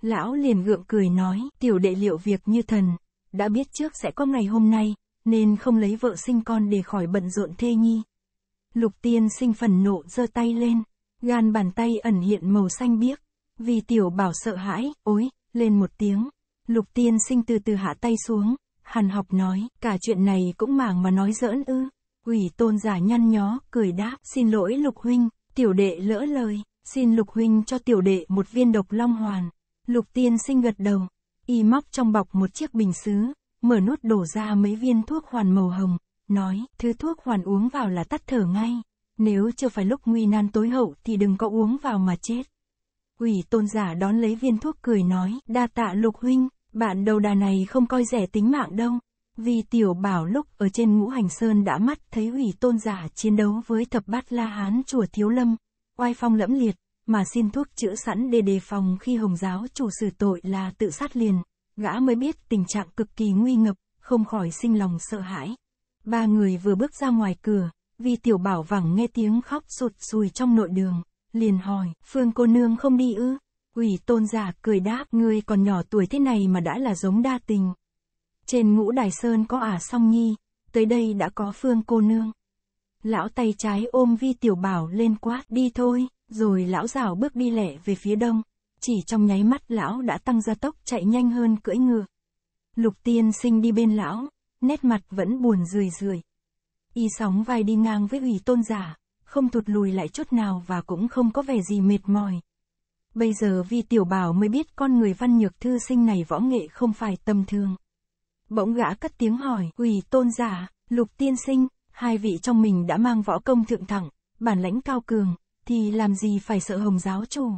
Lão liền gượng cười nói, tiểu đệ liệu việc như thần, đã biết trước sẽ có ngày hôm nay, nên không lấy vợ sinh con để khỏi bận rộn thê nhi. Lục tiên sinh phần nộ giơ tay lên, gan bàn tay ẩn hiện màu xanh biếc, vì tiểu bảo sợ hãi, ối, lên một tiếng. Lục tiên sinh từ từ hạ tay xuống, hàn học nói, cả chuyện này cũng màng mà nói giỡn ư. Quỷ tôn giả nhăn nhó, cười đáp, xin lỗi lục huynh, tiểu đệ lỡ lời, xin lục huynh cho tiểu đệ một viên độc long hoàn. Lục tiên sinh gật đầu, y móc trong bọc một chiếc bình sứ, mở nút đổ ra mấy viên thuốc hoàn màu hồng, nói, thứ thuốc hoàn uống vào là tắt thở ngay. Nếu chưa phải lúc nguy nan tối hậu thì đừng có uống vào mà chết. Quỷ tôn giả đón lấy viên thuốc cười nói, đa tạ lục huynh, bạn đầu đà này không coi rẻ tính mạng đâu. Vì tiểu bảo lúc ở trên ngũ hành sơn đã mắt thấy hủy tôn giả chiến đấu với thập bát la hán chùa thiếu lâm, oai phong lẫm liệt, mà xin thuốc chữa sẵn để đề phòng khi hồng giáo chủ xử tội là tự sát liền. Gã mới biết tình trạng cực kỳ nguy ngập, không khỏi sinh lòng sợ hãi. Ba người vừa bước ra ngoài cửa, vì tiểu bảo vẳng nghe tiếng khóc sụt sùi trong nội đường, liền hỏi, phương cô nương không đi ư? Quỷ tôn giả cười đáp, ngươi còn nhỏ tuổi thế này mà đã là giống đa tình. Trên ngũ đài sơn có ả song nhi, tới đây đã có phương cô nương. Lão tay trái ôm vi tiểu bảo lên quát, đi thôi, rồi lão rảo bước đi lẻ về phía đông. Chỉ trong nháy mắt lão đã tăng gia tốc chạy nhanh hơn cưỡi ngựa. Lục tiên sinh đi bên lão, nét mặt vẫn buồn rười rười. Y sóng vai đi ngang với ủy tôn giả, không thụt lùi lại chút nào và cũng không có vẻ gì mệt mỏi. Bây giờ vi tiểu bảo mới biết con người văn nhược thư sinh này võ nghệ không phải tầm thường. Bỗng gã cất tiếng hỏi, ủy tôn giả, lục tiên sinh, hai vị trong mình đã mang võ công thượng thẳng, bản lãnh cao cường, thì làm gì phải sợ hồng giáo chủ.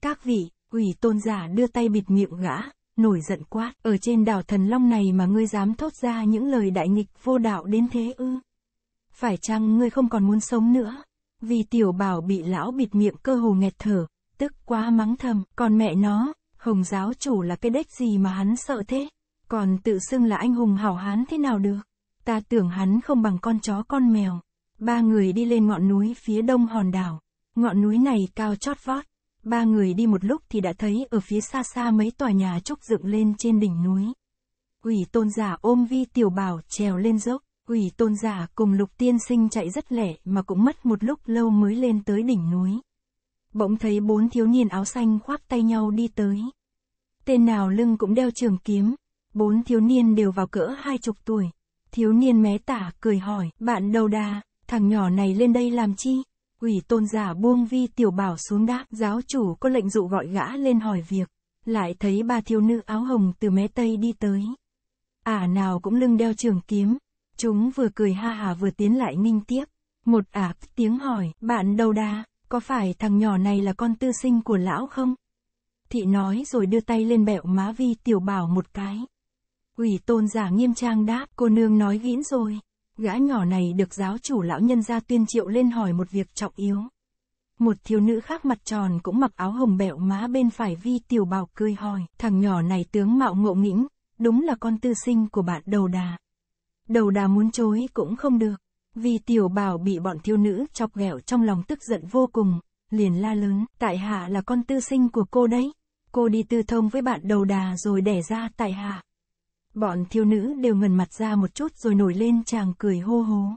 Các vị, ủy tôn giả đưa tay bịt miệng gã, nổi giận quát, ở trên đảo thần long này mà ngươi dám thốt ra những lời đại nghịch vô đạo đến thế ư. Phải chăng ngươi không còn muốn sống nữa? Vì tiểu bảo bị lão bịt miệng cơ hồ nghẹt thở, tức quá mắng thầm, còn mẹ nó, hồng giáo chủ là cái đếch gì mà hắn sợ thế? Còn tự xưng là anh hùng hảo hán thế nào được? Ta tưởng hắn không bằng con chó con mèo. Ba người đi lên ngọn núi phía đông hòn đảo. Ngọn núi này cao chót vót. Ba người đi một lúc thì đã thấy ở phía xa xa mấy tòa nhà trúc dựng lên trên đỉnh núi. Quỷ tôn giả ôm vi tiểu bảo trèo lên dốc. Quỷ tôn giả cùng lục tiên sinh chạy rất lẻ mà cũng mất một lúc lâu mới lên tới đỉnh núi. Bỗng thấy bốn thiếu niên áo xanh khoác tay nhau đi tới. Tên nào lưng cũng đeo trường kiếm. Bốn thiếu niên đều vào cỡ hai chục tuổi. Thiếu niên mé tả cười hỏi, bạn đầu đà, thằng nhỏ này lên đây làm chi? Quỷ tôn giả buông vi tiểu bảo xuống đáp, giáo chủ có lệnh dụ gọi gã lên hỏi việc. Lại thấy ba thiếu nữ áo hồng từ mé tây đi tới. Ả à nào cũng lưng đeo trường kiếm, Chúng vừa cười ha hà vừa tiến lại ninh tiếp. Một ả tiếng hỏi, bạn đầu đà, có phải thằng nhỏ này là con tư sinh của lão không? Thị nói rồi đưa tay lên bẹo má vi tiểu bảo một cái. Quỷ tôn giả nghiêm trang đáp, cô nương nói gĩn rồi. Gã nhỏ này được giáo chủ lão nhân gia tuyên triệu lên hỏi một việc trọng yếu. Một thiếu nữ khác mặt tròn cũng mặc áo hồng bẹo má bên phải vi tiểu bảo cười hỏi, thằng nhỏ này tướng mạo ngộ nghĩnh, đúng là con tư sinh của bạn đầu đà. Đầu đà muốn chối cũng không được, vì tiểu bảo bị bọn thiếu nữ chọc ghẹo trong lòng tức giận vô cùng, liền la lớn, tại hạ là con tư sinh của cô đấy, cô đi tư thông với bạn đầu đà rồi đẻ ra tại hạ. Bọn thiếu nữ đều ngần mặt ra một chút rồi nổi lên chàng cười hô hố.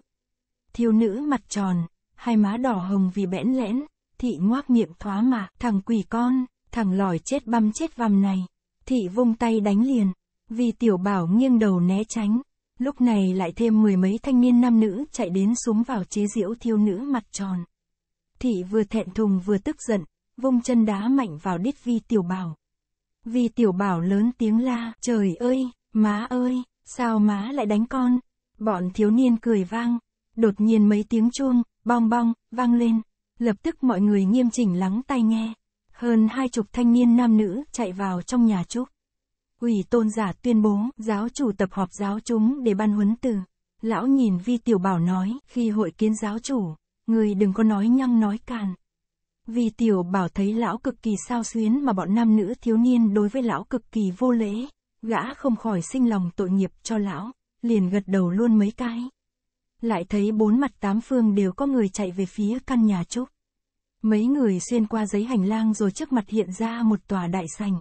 Thiếu nữ mặt tròn, hai má đỏ hồng vì bẽn lẽn, thị ngoác miệng thoá mạ, thằng quỷ con, thằng lòi chết băm chết vằm này. Thị vung tay đánh liền, vì tiểu bảo nghiêng đầu né tránh, Lúc này lại thêm mười mấy thanh niên nam nữ chạy đến xuống vào chế diễu thiêu nữ mặt tròn. Thị vừa thẹn thùng vừa tức giận, vung chân đá mạnh vào đít vi tiểu bảo. Vi tiểu bảo lớn tiếng la, trời ơi, má ơi, sao má lại đánh con? Bọn thiếu niên cười vang, đột nhiên mấy tiếng chuông, bong bong, vang lên. Lập tức mọi người nghiêm chỉnh lắng tai nghe. Hơn hai chục thanh niên nam nữ chạy vào trong nhà trúc. Quỷ tôn giả tuyên bố, giáo chủ tập họp giáo chúng để ban huấn từ. Lão nhìn vi tiểu bảo nói, khi hội kiến giáo chủ, người đừng có nói nhăng nói càn. Vi tiểu bảo thấy lão cực kỳ sao xuyến mà bọn nam nữ thiếu niên đối với lão cực kỳ vô lễ, gã không khỏi sinh lòng tội nghiệp cho lão, liền gật đầu luôn mấy cái. Lại thấy bốn mặt tám phương đều có người chạy về phía căn nhà trúc. Mấy người xuyên qua giấy hành lang rồi trước mặt hiện ra một tòa đại sành.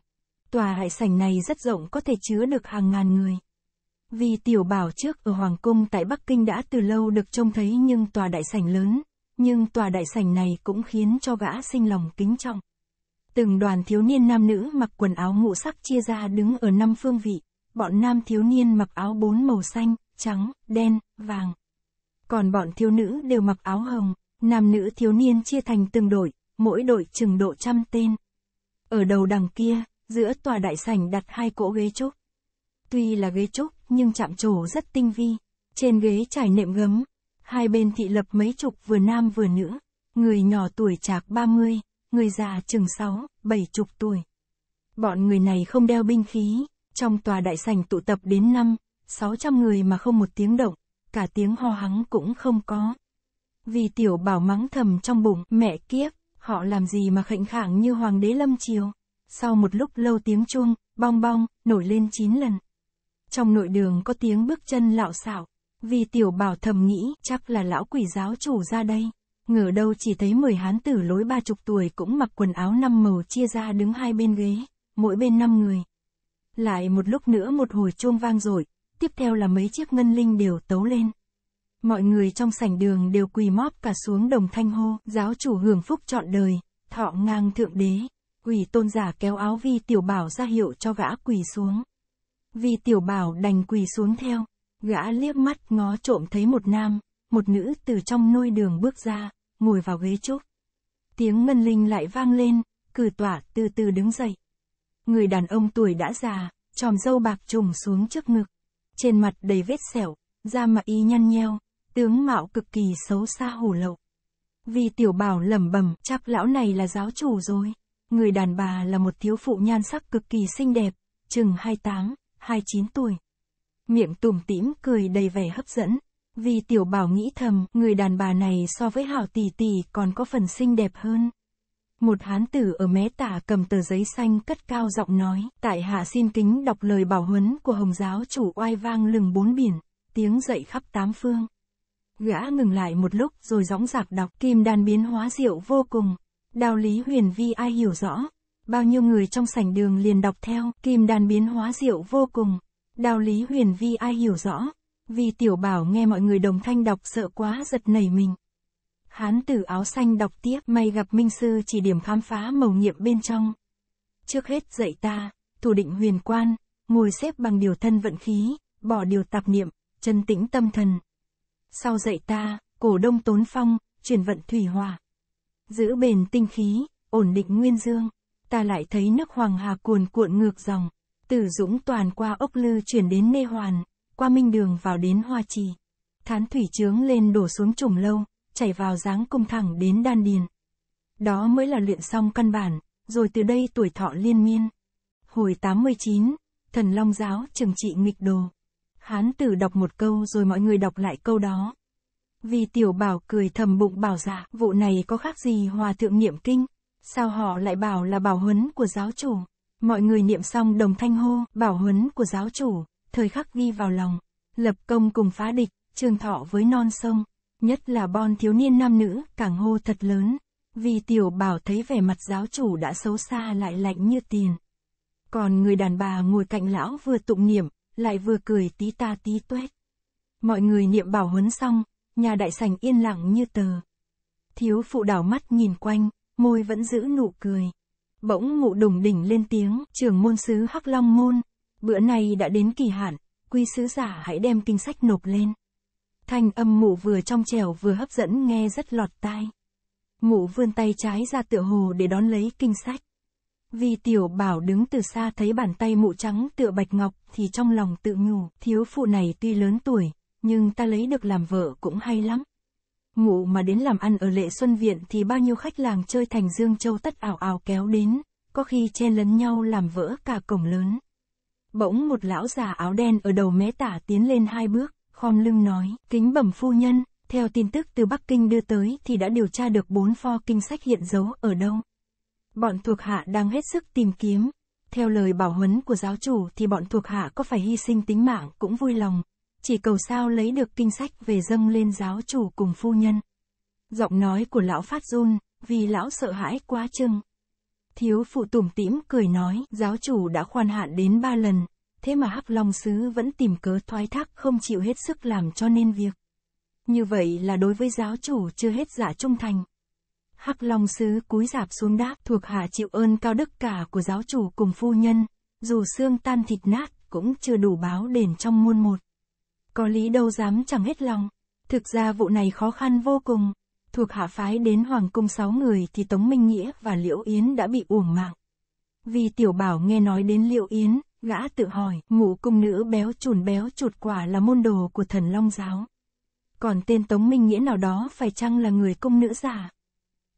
Tòa đại sảnh này rất rộng có thể chứa được hàng ngàn người. Vì tiểu bảo trước ở Hoàng Cung tại Bắc Kinh đã từ lâu được trông thấy nhưng tòa đại sảnh lớn, nhưng tòa đại sảnh này cũng khiến cho gã sinh lòng kính trọng. Từng đoàn thiếu niên nam nữ mặc quần áo ngũ sắc chia ra đứng ở năm phương vị, bọn nam thiếu niên mặc áo bốn màu xanh, trắng, đen, vàng. Còn bọn thiếu nữ đều mặc áo hồng, nam nữ thiếu niên chia thành từng đội, mỗi đội chừng độ trăm tên. Ở đầu đằng kia, giữa tòa đại sảnh đặt hai cỗ ghế trúc. Tuy là ghế trúc, nhưng chạm trổ rất tinh vi. Trên ghế trải nệm gấm, hai bên thị lập mấy chục vừa nam vừa nữ, người nhỏ tuổi chạc 30, người già chừng 6, 7 chục tuổi. Bọn người này không đeo binh khí, trong tòa đại sảnh tụ tập đến năm, 600 người mà không một tiếng động, cả tiếng ho hắng cũng không có. Vì tiểu bảo mắng thầm trong bụng, mẹ kiếp, họ làm gì mà khệnh khạng như hoàng đế lâm triều. Sau một lúc lâu tiếng chuông, bong bong, nổi lên 9 lần. Trong nội đường có tiếng bước chân lạo xạo, vì tiểu bảo thầm nghĩ chắc là lão quỷ giáo chủ ra đây. Ngờ đâu chỉ thấy 10 hán tử lối ba chục tuổi cũng mặc quần áo năm màu chia ra đứng hai bên ghế, mỗi bên năm người. Lại một lúc nữa một hồi chuông vang rồi, tiếp theo là mấy chiếc ngân linh đều tấu lên. Mọi người trong sảnh đường đều quỳ móp cả xuống đồng thanh hô, giáo chủ hưởng phúc trọn đời, thọ ngang thượng đế. quỳ tôn giả kéo áo vi tiểu bảo ra hiệu cho gã quỳ xuống. Vi tiểu bảo đành quỳ xuống theo, gã liếc mắt ngó trộm thấy một nam, một nữ từ trong nôi đường bước ra, ngồi vào ghế trúc. Tiếng ngân linh lại vang lên, cử tỏa từ từ đứng dậy. Người đàn ông tuổi đã già, tròm dâu bạc trùng xuống trước ngực. Trên mặt đầy vết sẹo, da mặt y nhăn nheo, tướng mạo cực kỳ xấu xa hủ lậu. Vì tiểu bảo lẩm bẩm, chắc lão này là giáo chủ rồi. Người đàn bà là một thiếu phụ nhan sắc cực kỳ xinh đẹp, chừng 28, 29 tuổi. Miệng tủm tỉm cười đầy vẻ hấp dẫn. Vì tiểu bảo nghĩ thầm, người đàn bà này so với hảo tỷ tỷ còn có phần xinh đẹp hơn. Một hán tử ở mé tả cầm tờ giấy xanh cất cao giọng nói, tại hạ xin kính đọc lời bảo huấn của Hồng giáo chủ oai vang lừng bốn biển, tiếng dậy khắp tám phương. Gã ngừng lại một lúc rồi gióng giạc đọc, kim đàn biến hóa diệu vô cùng. Đạo lý huyền vi ai hiểu rõ. Bao nhiêu người trong sảnh đường liền đọc theo, kim đàn biến hóa diệu vô cùng. Đạo lý huyền vi ai hiểu rõ. Vì tiểu bảo nghe mọi người đồng thanh đọc sợ quá giật nảy mình. Hán tử áo xanh đọc tiếp, may gặp minh sư chỉ điểm khám phá mầu nhiệm bên trong. Trước hết dạy ta, thủ định huyền quan, ngồi xếp bằng điều thân vận khí, bỏ điều tạp niệm, chân tĩnh tâm thần. Sau dạy ta, cổ đông tốn phong, chuyển vận thủy hòa Giữ bền tinh khí, ổn định nguyên dương. Ta lại thấy nước hoàng hà cuồn cuộn ngược dòng. Từ dũng toàn qua ốc lư chuyển đến nê hoàn, qua minh đường vào đến hoa trì. Thán thủy trướng lên đổ xuống trùng lâu, chảy vào dáng cung thẳng đến đan điền. Đó mới là luyện xong căn bản, rồi từ đây tuổi thọ liên miên. Hồi 89, thần long giáo trừng trị nghịch đồ. Hán tử đọc một câu rồi mọi người đọc lại câu đó. Vì tiểu bảo cười thầm bụng bảo giả vụ này có khác gì hòa thượng niệm kinh, sao họ lại bảo là bảo huấn của giáo chủ. Mọi người niệm xong đồng thanh hô, bảo huấn của giáo chủ, thời khắc ghi vào lòng, lập công cùng phá địch, trường thọ với non sông, nhất là bon thiếu niên nam nữ, càng hô thật lớn. Vì tiểu bảo thấy vẻ mặt giáo chủ đã xấu xa lại lạnh như tiền. Còn người đàn bà ngồi cạnh lão vừa tụng niệm, lại vừa cười tí ta tí tuét. Mọi người niệm bảo huấn xong, nhà đại sảnh yên lặng như tờ. Thiếu phụ đảo mắt nhìn quanh, môi vẫn giữ nụ cười. Bỗng mụ đùng đỉnh lên tiếng, trưởng môn sứ Hắc Long Môn, bữa nay đã đến kỳ hạn, quy sứ giả hãy đem kinh sách nộp lên. Thanh âm mụ vừa trong trẻo vừa hấp dẫn nghe rất lọt tai. Mụ vươn tay trái ra tựa hồ để đón lấy kinh sách. Vì tiểu bảo đứng từ xa thấy bàn tay mụ trắng tựa bạch ngọc thì trong lòng tự nhủ, thiếu phụ này tuy lớn tuổi, nhưng ta lấy được làm vợ cũng hay lắm. Mụ mà đến làm ăn ở lệ xuân viện thì bao nhiêu khách làng chơi thành Dương Châu tất ảo ảo kéo đến, có khi chen lấn nhau làm vỡ cả cổng lớn. Bỗng một lão già áo đen ở đầu mé tả tiến lên hai bước, khom lưng nói, kính bẩm phu nhân, theo tin tức từ Bắc Kinh đưa tới thì đã điều tra được bốn pho kinh sách hiện giấu ở đâu. Bọn thuộc hạ đang hết sức tìm kiếm. Theo lời bảo huấn của giáo chủ thì bọn thuộc hạ có phải hy sinh tính mạng cũng vui lòng. Chỉ cầu sao lấy được kinh sách về dâng lên giáo chủ cùng phu nhân. Giọng nói của lão phát run, vì lão sợ hãi quá chừng. Thiếu phụ tủm tỉm cười nói, giáo chủ đã khoan hạn đến ba lần, thế mà Hắc Long Sứ vẫn tìm cớ thoái thác không chịu hết sức làm cho nên việc. Như vậy là đối với giáo chủ chưa hết giả trung thành. Hắc Long Sứ cúi dạp xuống đáp thuộc hạ chịu ơn cao đức cả của giáo chủ cùng phu nhân, dù xương tan thịt nát, cũng chưa đủ báo đền trong muôn một. Có lý đâu dám chẳng hết lòng. Thực ra vụ này khó khăn vô cùng. Thuộc hạ phái đến Hoàng cung sáu người thì Tống Minh Nghĩa và Liễu Yến đã bị uổng mạng. Vì tiểu bảo nghe nói đến Liễu Yến, gã tự hỏi, ngũ cung nữ béo chùn béo chuột quả là môn đồ của thần Long Giáo. Còn tên Tống Minh Nghĩa nào đó phải chăng là người cung nữ giả?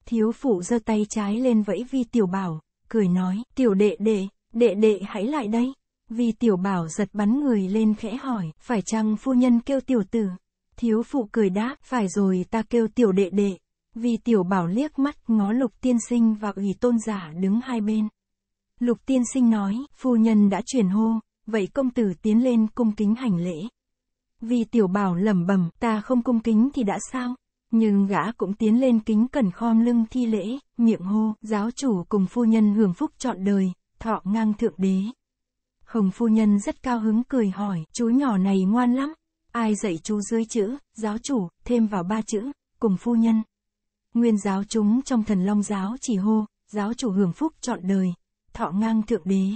Thiếu phụ giơ tay trái lên vẫy vi tiểu bảo, cười nói, tiểu đệ đệ, đệ đệ hãy lại đây. Vì tiểu bảo giật bắn người lên khẽ hỏi, phải chăng phu nhân kêu tiểu tử? Thiếu phụ cười đáp, phải rồi ta kêu tiểu đệ đệ. Vì tiểu bảo liếc mắt ngó lục tiên sinh và ủy tôn giả đứng hai bên. Lục tiên sinh nói, phu nhân đã chuyển hô, vậy công tử tiến lên cung kính hành lễ. Vì tiểu bảo lẩm bẩm, ta không cung kính thì đã sao? Nhưng gã cũng tiến lên kính cẩn khom lưng thi lễ, miệng hô, giáo chủ cùng phu nhân hưởng phúc trọn đời, thọ ngang thượng đế. Hồng phu nhân rất cao hứng cười hỏi, chú nhỏ này ngoan lắm. Ai dạy chú dưới chữ, giáo chủ, thêm vào ba chữ, cùng phu nhân. Nguyên giáo chúng trong thần long giáo chỉ hô, giáo chủ hưởng phúc trọn đời, thọ ngang thượng đế.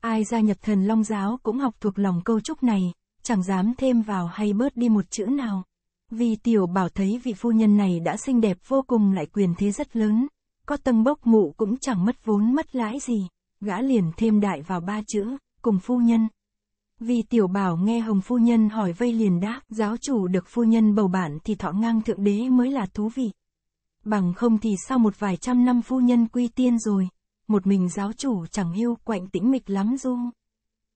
Ai gia nhập thần long giáo cũng học thuộc lòng câu chúc này, chẳng dám thêm vào hay bớt đi một chữ nào. Vì tiểu bảo thấy vị phu nhân này đã xinh đẹp vô cùng lại quyền thế rất lớn, có tầng bốc mụ cũng chẳng mất vốn mất lãi gì, gã liền thêm đại vào ba chữ, cùng phu nhân. Vì tiểu bảo nghe hồng phu nhân hỏi vây liền đáp, giáo chủ được phu nhân bầu bạn thì thọ ngang thượng đế mới là thú vị. Bằng không thì sau một vài trăm năm phu nhân quy tiên rồi, một mình giáo chủ chẳng hiu quạnh tĩnh mịch lắm du.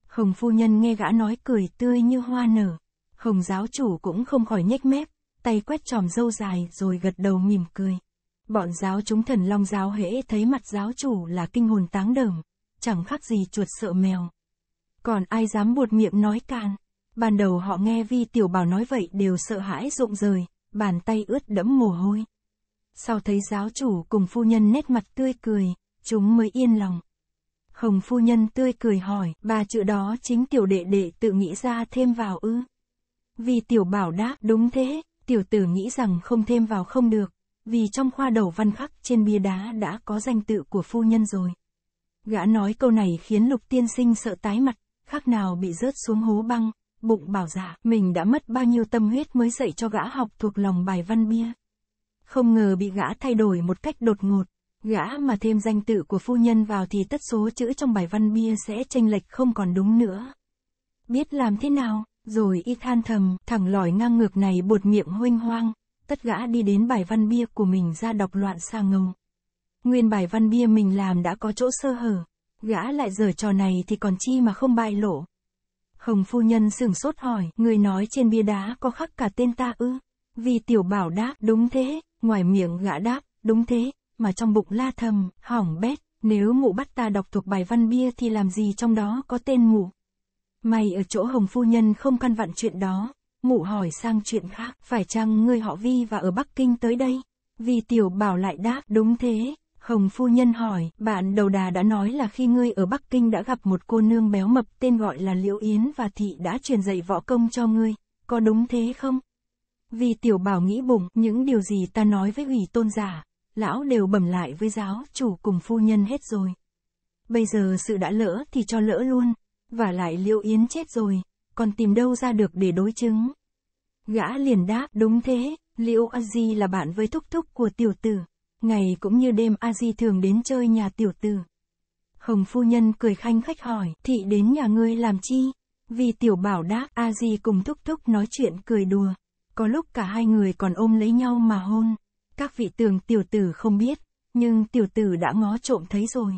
Hồng phu nhân nghe gã nói cười tươi như hoa nở. Hồng giáo chủ cũng không khỏi nhếch mép, tay quét tròm dâu dài rồi gật đầu mỉm cười. Bọn giáo chúng thần long giáo hễ thấy mặt giáo chủ là kinh hồn táng đờm, chẳng khác gì chuột sợ mèo. Còn ai dám buột miệng nói can. Ban đầu họ nghe vi tiểu bảo nói vậy đều sợ hãi rụng rời, bàn tay ướt đẫm mồ hôi. Sau thấy giáo chủ cùng phu nhân nét mặt tươi cười, chúng mới yên lòng. Hồng phu nhân tươi cười hỏi, ba chữ đó chính tiểu đệ đệ tự nghĩ ra thêm vào ư. Vì tiểu bảo đáp, đúng thế, tiểu tử nghĩ rằng không thêm vào không được, vì trong khoa đầu văn khắc trên bia đá đã có danh tự của phu nhân rồi. Gã nói câu này khiến lục tiên sinh sợ tái mặt, khác nào bị rớt xuống hố băng, bụng bảo dạ, mình đã mất bao nhiêu tâm huyết mới dạy cho gã học thuộc lòng bài văn bia. Không ngờ bị gã thay đổi một cách đột ngột, gã mà thêm danh tự của phu nhân vào thì tất số chữ trong bài văn bia sẽ chênh lệch không còn đúng nữa. Biết làm thế nào, rồi y than thầm, thẳng lòi ngang ngược này bột miệng huynh hoang, tất gã đi đến bài văn bia của mình ra đọc loạn xa ngông. Nguyên bài văn bia mình làm đã có chỗ sơ hở, Gã lại giở trò này thì còn chi mà không bại lộ. Hồng phu nhân sửng sốt hỏi, người nói trên bia đá có khắc cả tên ta ư? Vì tiểu bảo đáp, đúng thế, ngoài miệng gã đáp, đúng thế, mà trong bụng la thầm, hỏng bét, nếu mụ bắt ta đọc thuộc bài văn bia thì làm gì trong đó có tên mụ. Mày ở chỗ hồng phu nhân không căn vặn chuyện đó, mụ hỏi sang chuyện khác, phải chăng ngươi họ Vi và ở Bắc Kinh tới đây? Vì tiểu bảo lại đáp, đúng thế, Hồng phu nhân hỏi, bạn đầu đà đã nói là khi ngươi ở Bắc Kinh đã gặp một cô nương béo mập tên gọi là Liễu Yến và thị đã truyền dạy võ công cho ngươi, có đúng thế không? Vì tiểu bảo nghĩ bụng, những điều gì ta nói với ủy tôn giả, lão đều bẩm lại với giáo chủ cùng phu nhân hết rồi. Bây giờ sự đã lỡ thì cho lỡ luôn, và lại Liễu Yến chết rồi, còn tìm đâu ra được để đối chứng. Gã liền đáp, đúng thế, Liễu A Di là bạn với thúc thúc của tiểu tử. Ngày cũng như đêm A Di thường đến chơi nhà tiểu tử. Hồng phu nhân cười khanh khách hỏi, thị đến nhà ngươi làm chi? Vì tiểu bảo đáp, A Di cùng thúc thúc nói chuyện cười đùa. Có lúc cả hai người còn ôm lấy nhau mà hôn. Các vị tường tiểu tử không biết, nhưng tiểu tử đã ngó trộm thấy rồi.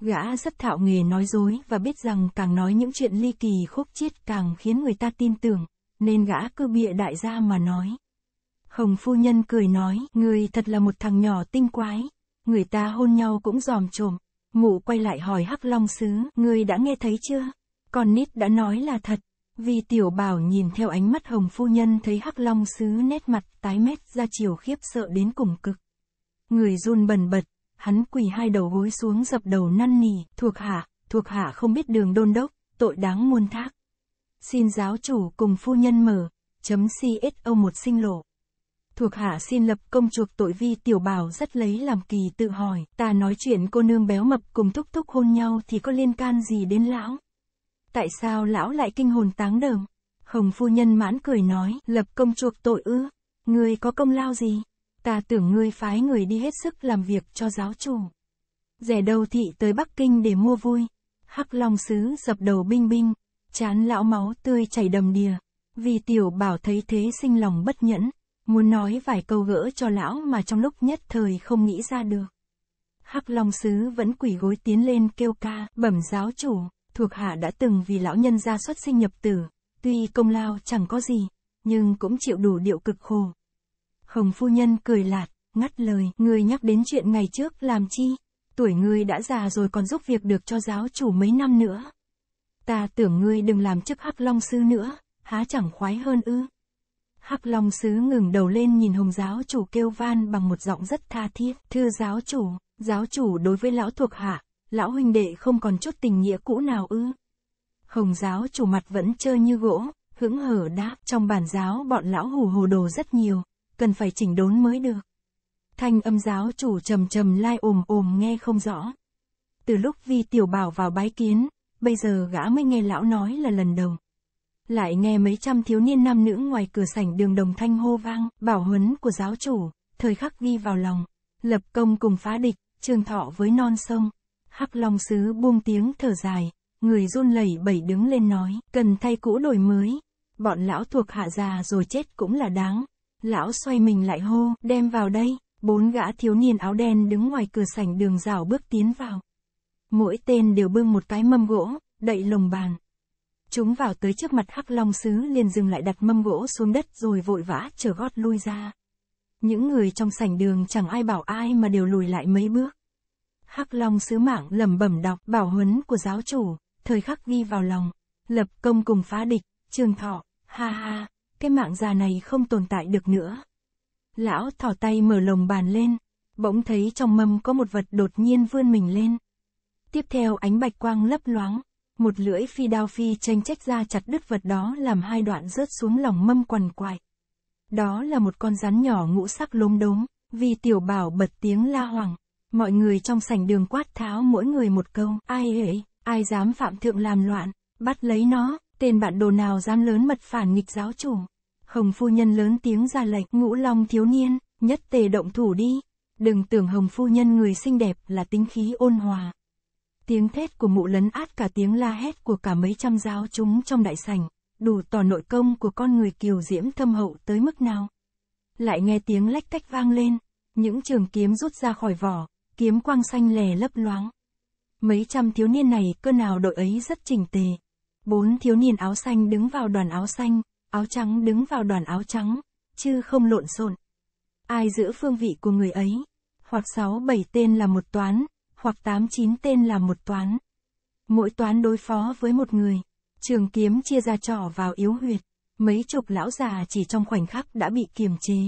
Gã rất thạo nghề nói dối và biết rằng càng nói những chuyện ly kỳ khúc chiết càng khiến người ta tin tưởng, nên gã cứ bịa đại gia mà nói. Hồng phu nhân cười nói, người thật là một thằng nhỏ tinh quái. Người ta hôn nhau cũng giòm trộm. Mụ quay lại hỏi Hắc Long Sứ, người đã nghe thấy chưa? Con nít đã nói là thật. Vì tiểu bảo nhìn theo ánh mắt hồng phu nhân thấy Hắc Long Sứ nét mặt tái mét ra chiều khiếp sợ đến cùng cực. Người run bần bật, hắn quỳ hai đầu gối xuống dập đầu năn nỉ, thuộc hạ, thuộc hạ không biết đường đôn đốc, tội đáng muôn thác. Xin giáo chủ cùng phu nhân mở, chấm CSO một sinh lộ. Thuộc hạ xin lập công chuộc tội vi tiểu bảo rất lấy làm kỳ tự hỏi, ta nói chuyện cô nương béo mập cùng thúc thúc hôn nhau thì có liên can gì đến lão? Tại sao lão lại kinh hồn táng đờm? Hồng phu nhân mãn cười nói, lập công chuộc tội ư, ngươi có công lao gì? Ta tưởng ngươi phái người đi hết sức làm việc cho giáo chủ. Rẻ đầu thị tới Bắc Kinh để mua vui. Hắc Long Sứ dập đầu binh binh, chán lão máu tươi chảy đầm đìa. Vì tiểu bảo thấy thế sinh lòng bất nhẫn, muốn nói vài câu gỡ cho lão mà trong lúc nhất thời không nghĩ ra được. Hắc Long Sứ vẫn quỷ gối tiến lên kêu ca, bẩm giáo chủ, thuộc hạ đã từng vì lão nhân ra xuất sinh nhập tử, tuy công lao chẳng có gì, nhưng cũng chịu đủ điệu cực khổ. Hồng phu nhân cười lạt, ngắt lời, người nhắc đến chuyện ngày trước làm chi? Tuổi ngươi đã già rồi còn giúp việc được cho giáo chủ mấy năm nữa. Ta tưởng ngươi đừng làm chức Hắc Long Sư nữa, há chẳng khoái hơn ư. Hắc Long Sứ ngừng đầu lên nhìn Hồng giáo chủ kêu van bằng một giọng rất tha thiết. Thưa giáo chủ, giáo chủ đối với lão thuộc hạ, lão huynh đệ không còn chút tình nghĩa cũ nào ư. Hồng giáo chủ mặt vẫn trơ như gỗ, hững hở đáp, trong bản giáo bọn lão hù hồ đồ rất nhiều, cần phải chỉnh đốn mới được. Thanh âm giáo chủ trầm trầm lai ồm ồm nghe không rõ. Từ lúc vi tiểu bảo vào bái kiến, bây giờ gã mới nghe lão nói là lần đầu. Lại nghe mấy trăm thiếu niên nam nữ ngoài cửa sảnh đường đồng thanh hô vang, bảo huấn của giáo chủ, thời khắc ghi vào lòng. Lập công cùng phá địch, trường thọ với non sông. Hắc Long Sứ buông tiếng thở dài, người run lẩy bẩy đứng lên nói, cần thay cũ đổi mới. Bọn lão thuộc hạ già rồi chết cũng là đáng. Lão xoay mình lại hô, đem vào đây. Bốn gã thiếu niên áo đen đứng ngoài cửa sảnh đường rào bước tiến vào. Mỗi tên đều bưng một cái mâm gỗ, đậy lồng bàn. Chúng vào tới trước mặt Hắc Long Sứ liền dừng lại đặt mâm gỗ xuống đất rồi vội vã trở gót lui ra. Những người trong sảnh đường chẳng ai bảo ai mà đều lùi lại mấy bước. Hắc Long Sứ mạng lẩm bẩm đọc bảo huấn của giáo chủ, thời khắc ghi vào lòng, lập công cùng phá địch, trường thọ, ha ha, cái mạng già này không tồn tại được nữa. Lão thỏ tay mở lồng bàn lên, bỗng thấy trong mâm có một vật đột nhiên vươn mình lên. Tiếp theo ánh bạch quang lấp loáng, một lưỡi phi đao phi tranh trách ra chặt đứt vật đó làm hai đoạn rớt xuống lòng mâm quằn quại. Đó là một con rắn nhỏ ngũ sắc lốm đốm, vì tiểu bảo bật tiếng la hoàng. Mọi người trong sảnh đường quát tháo mỗi người một câu, ai ấy, ai dám phạm thượng làm loạn, bắt lấy nó, tên bạn đồ nào dám lớn mật phản nghịch giáo chủ. Hồng phu nhân lớn tiếng ra lệnh, ngũ long thiếu niên, nhất tề động thủ đi. Đừng tưởng hồng phu nhân người xinh đẹp là tính khí ôn hòa. Tiếng thét của mụ lấn át cả tiếng la hét của cả mấy trăm giáo chúng trong đại sảnh, đủ tỏ nội công của con người kiều diễm thâm hậu tới mức nào. Lại nghe tiếng lách cách vang lên, những trường kiếm rút ra khỏi vỏ, kiếm quang xanh lè lấp loáng. Mấy trăm thiếu niên này cơ nào đội ấy rất chỉnh tề. Bốn thiếu niên áo xanh đứng vào đoàn áo xanh, áo trắng đứng vào đoàn áo trắng, chứ không lộn xộn. Ai giữ phương vị của người ấy? Hoặc sáu bảy tên là một toán, hoặc tám chín tên là một toán. Mỗi toán đối phó với một người. Trường kiếm chia ra trỏ vào yếu huyệt. Mấy chục lão già chỉ trong khoảnh khắc đã bị kiềm chế.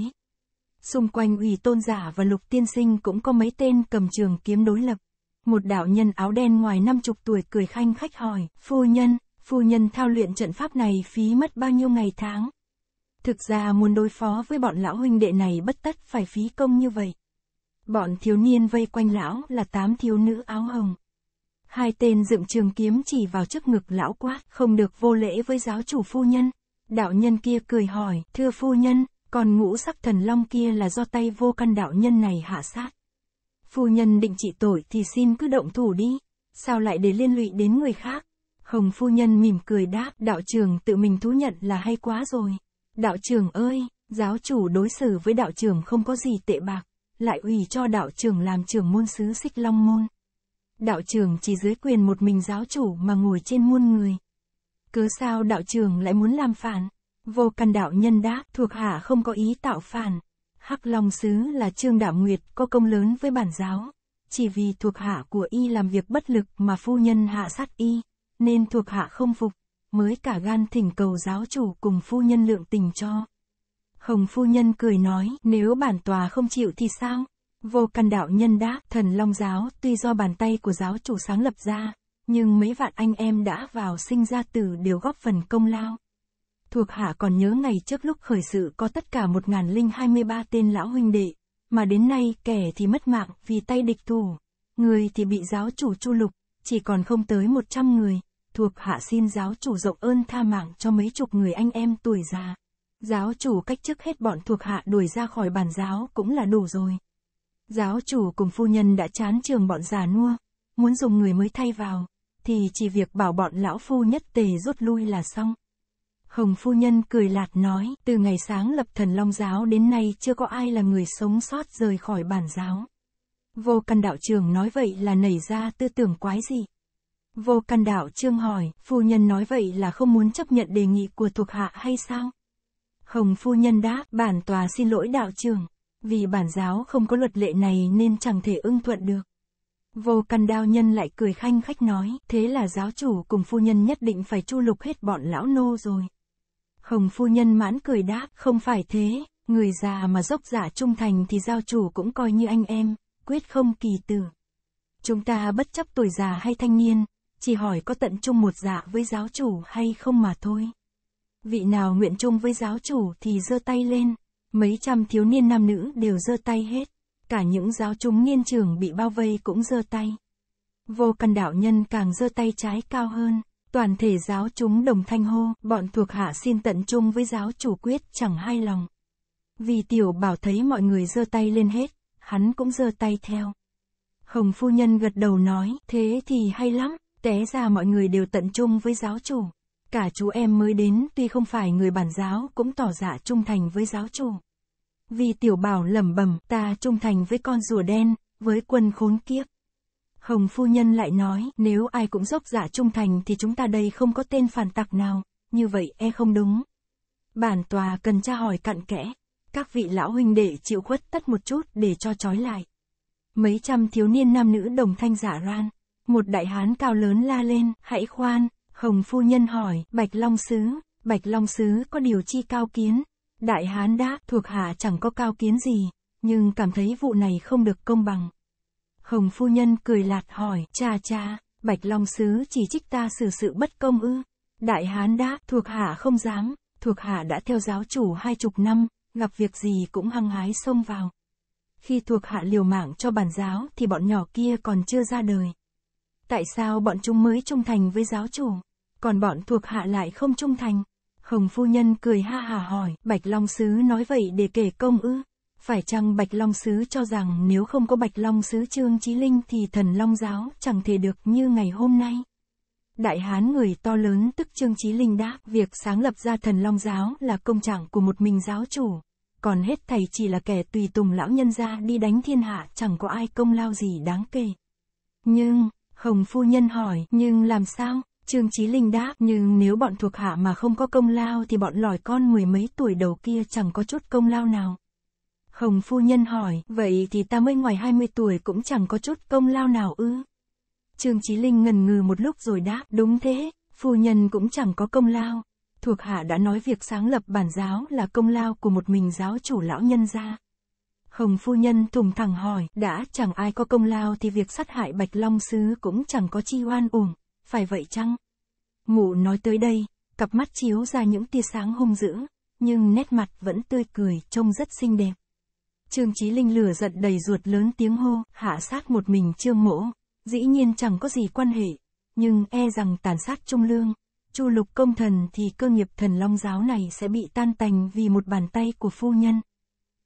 Xung quanh ủy tôn giả và lục tiên sinh cũng có mấy tên cầm trường kiếm đối lập. Một đạo nhân áo đen ngoài năm chục tuổi cười khanh khách hỏi, phu nhân, phu nhân thao luyện trận pháp này phí mất bao nhiêu ngày tháng? Thực ra muốn đối phó với bọn lão huynh đệ này bất tất phải phí công như vậy. Bọn thiếu niên vây quanh lão là tám thiếu nữ áo hồng. Hai tên dựng trường kiếm chỉ vào trước ngực lão quát, không được vô lễ với giáo chủ phu nhân. Đạo nhân kia cười hỏi, thưa phu nhân, còn ngũ sắc thần long kia là do tay vô căn đạo nhân này hạ sát. Phu nhân định trị tội thì xin cứ động thủ đi, sao lại để liên lụy đến người khác. Hồng phu nhân mỉm cười đáp, đạo trưởng tự mình thú nhận là hay quá rồi. Đạo trưởng ơi, giáo chủ đối xử với đạo trưởng không có gì tệ bạc lại ủy cho đạo trưởng làm trưởng môn sứ xích long môn. Đạo trưởng chỉ dưới quyền một mình giáo chủ mà ngồi trên muôn người. Cớ sao đạo trưởng lại muốn làm phản? Vô căn đạo nhân đáp, thuộc hạ không có ý tạo phản. Hắc Long Sứ là Trương Đạo Nguyệt có công lớn với bản giáo. Chỉ vì thuộc hạ của y làm việc bất lực mà phu nhân hạ sát y, nên thuộc hạ không phục, mới cả gan thỉnh cầu giáo chủ cùng phu nhân lượng tình cho. Hồng phu nhân cười nói, nếu bản tòa không chịu thì sao? Vô căn đạo nhân đáp, thần long giáo tuy do bàn tay của giáo chủ sáng lập ra, nhưng mấy vạn anh em đã vào sinh ra tử đều góp phần công lao. Thuộc hạ còn nhớ ngày trước lúc khởi sự có tất cả 1023 tên lão huynh đệ, mà đến nay kẻ thì mất mạng vì tay địch thủ, người thì bị giáo chủ chu lục, chỉ còn không tới 100 người, thuộc hạ xin giáo chủ rộng ơn tha mạng cho mấy chục người anh em tuổi già. Giáo chủ cách chức hết bọn thuộc hạ đuổi ra khỏi bản giáo cũng là đủ rồi. Giáo chủ cùng phu nhân đã chán trường bọn già nua, muốn dùng người mới thay vào, thì chỉ việc bảo bọn lão phu nhất tề rút lui là xong. Hồng phu nhân cười lạt nói, từ ngày sáng lập thần long giáo đến nay chưa có ai là người sống sót rời khỏi bản giáo. Vô căn đạo trường nói vậy là nảy ra tư tưởng quái gì? Vô căn đạo trương hỏi, phu nhân nói vậy là không muốn chấp nhận đề nghị của thuộc hạ hay sao? Hồng phu nhân đáp, bản tòa xin lỗi đạo trưởng, vì bản giáo không có luật lệ này nên chẳng thể ưng thuận được. Vô căn đao nhân lại cười khanh khách nói, thế là giáo chủ cùng phu nhân nhất định phải chu lục hết bọn lão nô rồi. Hồng phu nhân mãn cười đáp, không phải thế, người già mà dốc giả trung thành thì giáo chủ cũng coi như anh em, quyết không kỳ tử. Chúng ta bất chấp tuổi già hay thanh niên, chỉ hỏi có tận chung một dạ với giáo chủ hay không mà thôi. Vị nào nguyện chung với giáo chủ thì giơ tay lên, mấy trăm thiếu niên nam nữ đều giơ tay hết, cả những giáo chúng niên trường bị bao vây cũng giơ tay. Vô căn đạo nhân càng giơ tay trái cao hơn, toàn thể giáo chúng đồng thanh hô, bọn thuộc hạ xin tận chung với giáo chủ quyết chẳng hai lòng. Vì tiểu bảo thấy mọi người giơ tay lên hết, hắn cũng giơ tay theo. Hồng phu nhân gật đầu nói, thế thì hay lắm, té ra mọi người đều tận chung với giáo chủ. Cả chú em mới đến tuy không phải người bản giáo cũng tỏ dạ trung thành với giáo chủ. Vì tiểu bảo lẩm bẩm ta trung thành với con rùa đen, với quân khốn kiếp. Hồng phu nhân lại nói, nếu ai cũng dốc dạ trung thành thì chúng ta đây không có tên phản tặc nào, như vậy e không đúng. Bản tòa cần tra hỏi cặn kẽ, các vị lão huynh đệ chịu khuất tất một chút để cho trói lại. Mấy trăm thiếu niên nam nữ đồng thanh giả ran, một đại hán cao lớn la lên, hãy khoan, hồng phu nhân hỏi, bạch long sứ, bạch long sứ có điều chi cao kiến. Đại hán đáp, thuộc hạ chẳng có cao kiến gì, nhưng cảm thấy vụ này không được công bằng. Hồng phu nhân cười lạt hỏi, cha cha, bạch long sứ chỉ trích ta xử sự bất công ư. Đại hán đáp, thuộc hạ không dám, thuộc hạ đã theo giáo chủ hai chục năm, gặp việc gì cũng hăng hái xông vào. Khi thuộc hạ liều mạng cho bản giáo thì bọn nhỏ kia còn chưa ra đời. Tại sao bọn chúng mới trung thành với giáo chủ, còn bọn thuộc hạ lại không trung thành? Hồng phu nhân cười ha hà hỏi, Bạch Long Sứ nói vậy để kể công ư? Phải chăng Bạch Long Sứ cho rằng nếu không có Bạch Long Sứ Trương Chí Linh thì thần Long Giáo chẳng thể được như ngày hôm nay? Đại Hán người to lớn tức Trương Chí Linh đáp, việc sáng lập ra thần Long Giáo là công trạng của một mình giáo chủ. Còn hết thầy chỉ là kẻ tùy tùng lão nhân ra đi đánh thiên hạ chẳng có ai công lao gì đáng kể. Nhưng, Hồng phu nhân hỏi, nhưng làm sao? Trương Chí Linh đáp, nhưng nếu bọn thuộc hạ mà không có công lao thì bọn lòi con mười mấy tuổi đầu kia chẳng có chút công lao nào. Hồng phu nhân hỏi, vậy thì ta mới ngoài 20 tuổi cũng chẳng có chút công lao nào ư? Trương Chí Linh ngần ngừ một lúc rồi đáp, đúng thế, phu nhân cũng chẳng có công lao. Thuộc hạ đã nói việc sáng lập bản giáo là công lao của một mình giáo chủ lão nhân gia. Hồng phu nhân thùng thẳng hỏi, đã chẳng ai có công lao thì việc sát hại Bạch Long Sứ cũng chẳng có chi oan uổng, phải vậy chăng? Mụ nói tới đây, cặp mắt chiếu ra những tia sáng hung dữ, nhưng nét mặt vẫn tươi cười, trông rất xinh đẹp. Trương Chí Linh lửa giận đầy ruột lớn tiếng hô, hạ sát một mình Trương Mỗ, dĩ nhiên chẳng có gì quan hệ, nhưng e rằng tàn sát trung lương, Chu Lục công thần thì cơ nghiệp thần long giáo này sẽ bị tan tành vì một bàn tay của phu nhân.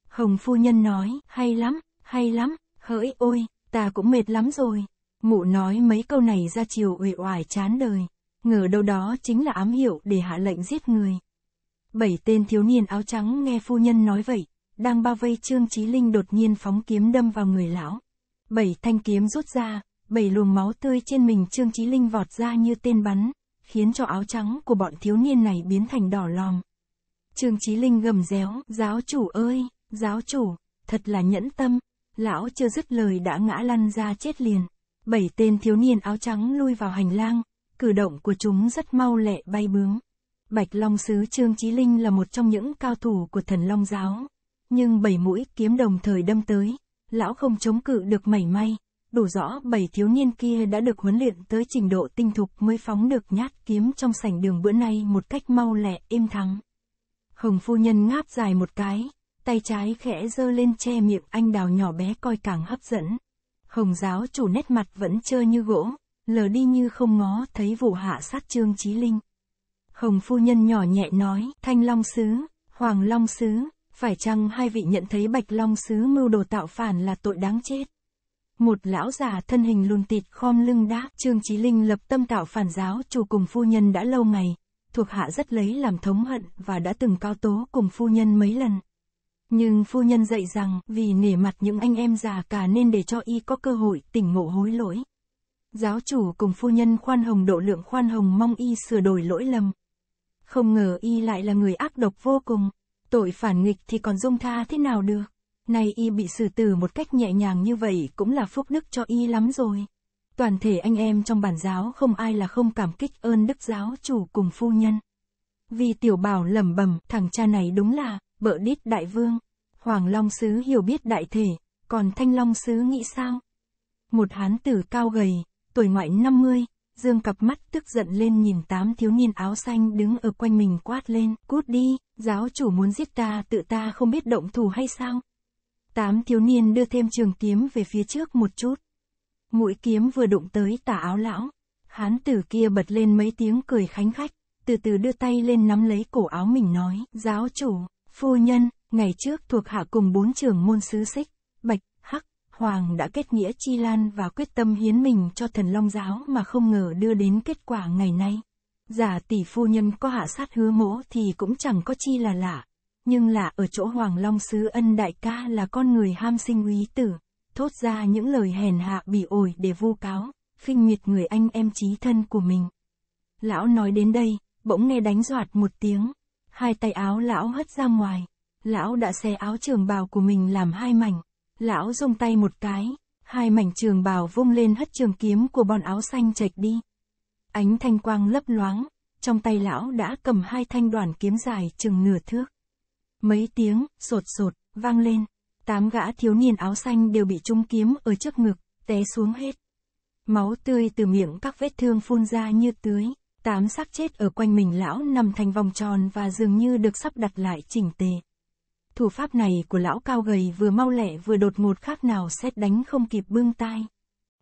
Hồng phu nhân nói, hay lắm, hay lắm, hỡi ôi, ta cũng mệt lắm rồi. Mụ nói mấy câu này ra chiều uể oải chán đời, ngờ đâu đó chính là ám hiệu để hạ lệnh giết người. Bảy tên thiếu niên áo trắng nghe phu nhân nói vậy, đang bao vây Trương Chí Linh đột nhiên phóng kiếm đâm vào người lão. Bảy thanh kiếm rút ra, bảy luồng máu tươi trên mình Trương Chí Linh vọt ra như tên bắn, khiến cho áo trắng của bọn thiếu niên này biến thành đỏ lòm. Trương Chí Linh gầm réo, giáo chủ ơi, giáo chủ, thật là nhẫn tâm, lão chưa dứt lời đã ngã lăn ra chết liền. Bảy tên thiếu niên áo trắng lui vào hành lang, cử động của chúng rất mau lẹ bay bướm. Bạch Long Sứ Trương Chí Linh là một trong những cao thủ của thần Long Giáo. Nhưng bảy mũi kiếm đồng thời đâm tới, lão không chống cự được mảy may, đủ rõ bảy thiếu niên kia đã được huấn luyện tới trình độ tinh thục mới phóng được nhát kiếm trong sảnh đường bữa nay một cách mau lẹ, êm thắng. Hồng phu nhân ngáp dài một cái, tay trái khẽ giơ lên che miệng anh đào nhỏ bé coi càng hấp dẫn. Hồng giáo chủ nét mặt vẫn trơ như gỗ, lờ đi như không ngó thấy vụ hạ sát trương trí linh. Hồng phu nhân nhỏ nhẹ nói, Thanh Long Sứ, Hoàng Long Sứ, phải chăng hai vị nhận thấy Bạch Long Sứ mưu đồ tạo phản là tội đáng chết? Một lão già thân hình lùn tịt khom lưng đáp, Trương Chí Linh lập tâm tạo phản giáo chủ cùng phu nhân đã lâu ngày, thuộc hạ rất lấy làm thống hận và đã từng cao tố cùng phu nhân mấy lần. Nhưng phu nhân dạy rằng, vì nể mặt những anh em già cả nên để cho y có cơ hội tỉnh ngộ hối lỗi. Giáo chủ cùng phu nhân khoan hồng độ lượng khoan hồng mong y sửa đổi lỗi lầm. Không ngờ y lại là người ác độc vô cùng. Tội phản nghịch thì còn dung tha thế nào được. Nay y bị xử tử một cách nhẹ nhàng như vậy cũng là phúc đức cho y lắm rồi. Toàn thể anh em trong bản giáo không ai là không cảm kích ơn đức giáo chủ cùng phu nhân. Vì tiểu bảo lẩm bẩm, thằng cha này đúng là, bợ đít đại vương. Hoàng Long Sứ hiểu biết đại thể, còn Thanh Long Sứ nghĩ sao? Một hán tử cao gầy, tuổi ngoại 50, dương cặp mắt tức giận lên nhìn tám thiếu niên áo xanh đứng ở quanh mình quát lên, cút đi, giáo chủ muốn giết ta tự ta không biết động thủ hay sao? Tám thiếu niên đưa thêm trường kiếm về phía trước một chút. Mũi kiếm vừa đụng tới tà áo lão. Hán tử kia bật lên mấy tiếng cười khánh khách, từ từ đưa tay lên nắm lấy cổ áo mình nói, giáo chủ, phu nhân, ngày trước thuộc hạ cùng bốn trưởng môn sứ xích, bạch, hắc, hoàng đã kết nghĩa chi lan và quyết tâm hiến mình cho thần long giáo mà không ngờ đưa đến kết quả ngày nay. Giả tỷ phu nhân có hạ sát hứa mỗ thì cũng chẳng có chi là lạ, nhưng là ở chỗ Hoàng Long Sứ Ân Đại ca là con người ham sinh úy tử, thốt ra những lời hèn hạ bị ổi để vu cáo, khinh miệt người anh em chí thân của mình. Lão nói đến đây, bỗng nghe đánh doạt một tiếng, hai tay áo lão hất ra ngoài, lão đã xé áo trường bào của mình làm hai mảnh, lão dùng tay một cái, hai mảnh trường bào vung lên hất trường kiếm của bọn áo xanh chạch đi. Ánh thanh quang lấp loáng, trong tay lão đã cầm hai thanh đoàn kiếm dài chừng nửa thước. Mấy tiếng, sột sột, vang lên. Tám gã thiếu niên áo xanh đều bị trung kiếm ở trước ngực, té xuống hết. Máu tươi từ miệng các vết thương phun ra như tưới. Tám xác chết ở quanh mình lão nằm thành vòng tròn và dường như được sắp đặt lại chỉnh tề. Thủ pháp này của lão cao gầy vừa mau lẹ vừa đột ngột khác nào xét đánh không kịp bưng tai.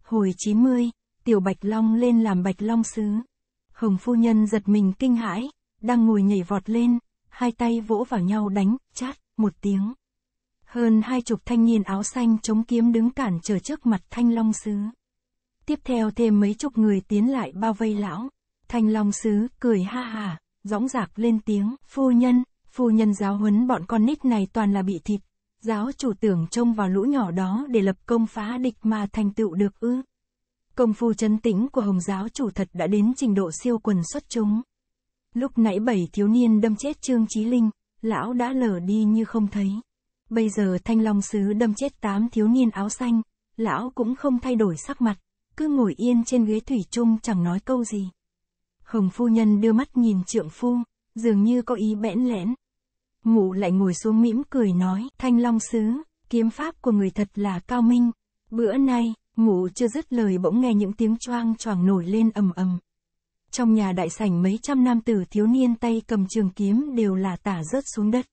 Hồi 90, tiểu Bạch Long lên làm Bạch Long sứ. Hồng phu nhân giật mình kinh hãi, đang ngồi nhảy vọt lên, hai tay vỗ vào nhau đánh, chát, một tiếng. Hơn hai chục thanh niên áo xanh chống kiếm đứng cản trở trước mặt thanh long sứ. Tiếp theo thêm mấy chục người tiến lại bao vây lão. Thanh long sứ cười ha hà, dõng dạc lên tiếng, phu nhân, phu nhân giáo huấn bọn con nít này toàn là bị thịt. Giáo chủ tưởng trông vào lũ nhỏ đó để lập công phá địch mà thành tựu được ư. Công phu chân tĩnh của hồng giáo chủ thật đã đến trình độ siêu quần xuất chúng. Lúc nãy bảy thiếu niên đâm chết Trương Chí Linh, lão đã lờ đi như không thấy. Bây giờ Thanh Long Sứ đâm chết tám thiếu niên áo xanh, lão cũng không thay đổi sắc mặt, cứ ngồi yên trên ghế thủy chung chẳng nói câu gì. Hồng phu nhân đưa mắt nhìn trượng phu, dường như có ý bẽn lẽn. Mụ lại ngồi xuống mỉm cười nói, Thanh Long Sứ, kiếm pháp của người thật là cao minh. Bữa nay, mụ chưa dứt lời bỗng nghe những tiếng choang choàng nổi lên ầm ầm. Trong nhà đại sảnh mấy trăm nam tử thiếu niên tay cầm trường kiếm đều là tả rớt xuống đất.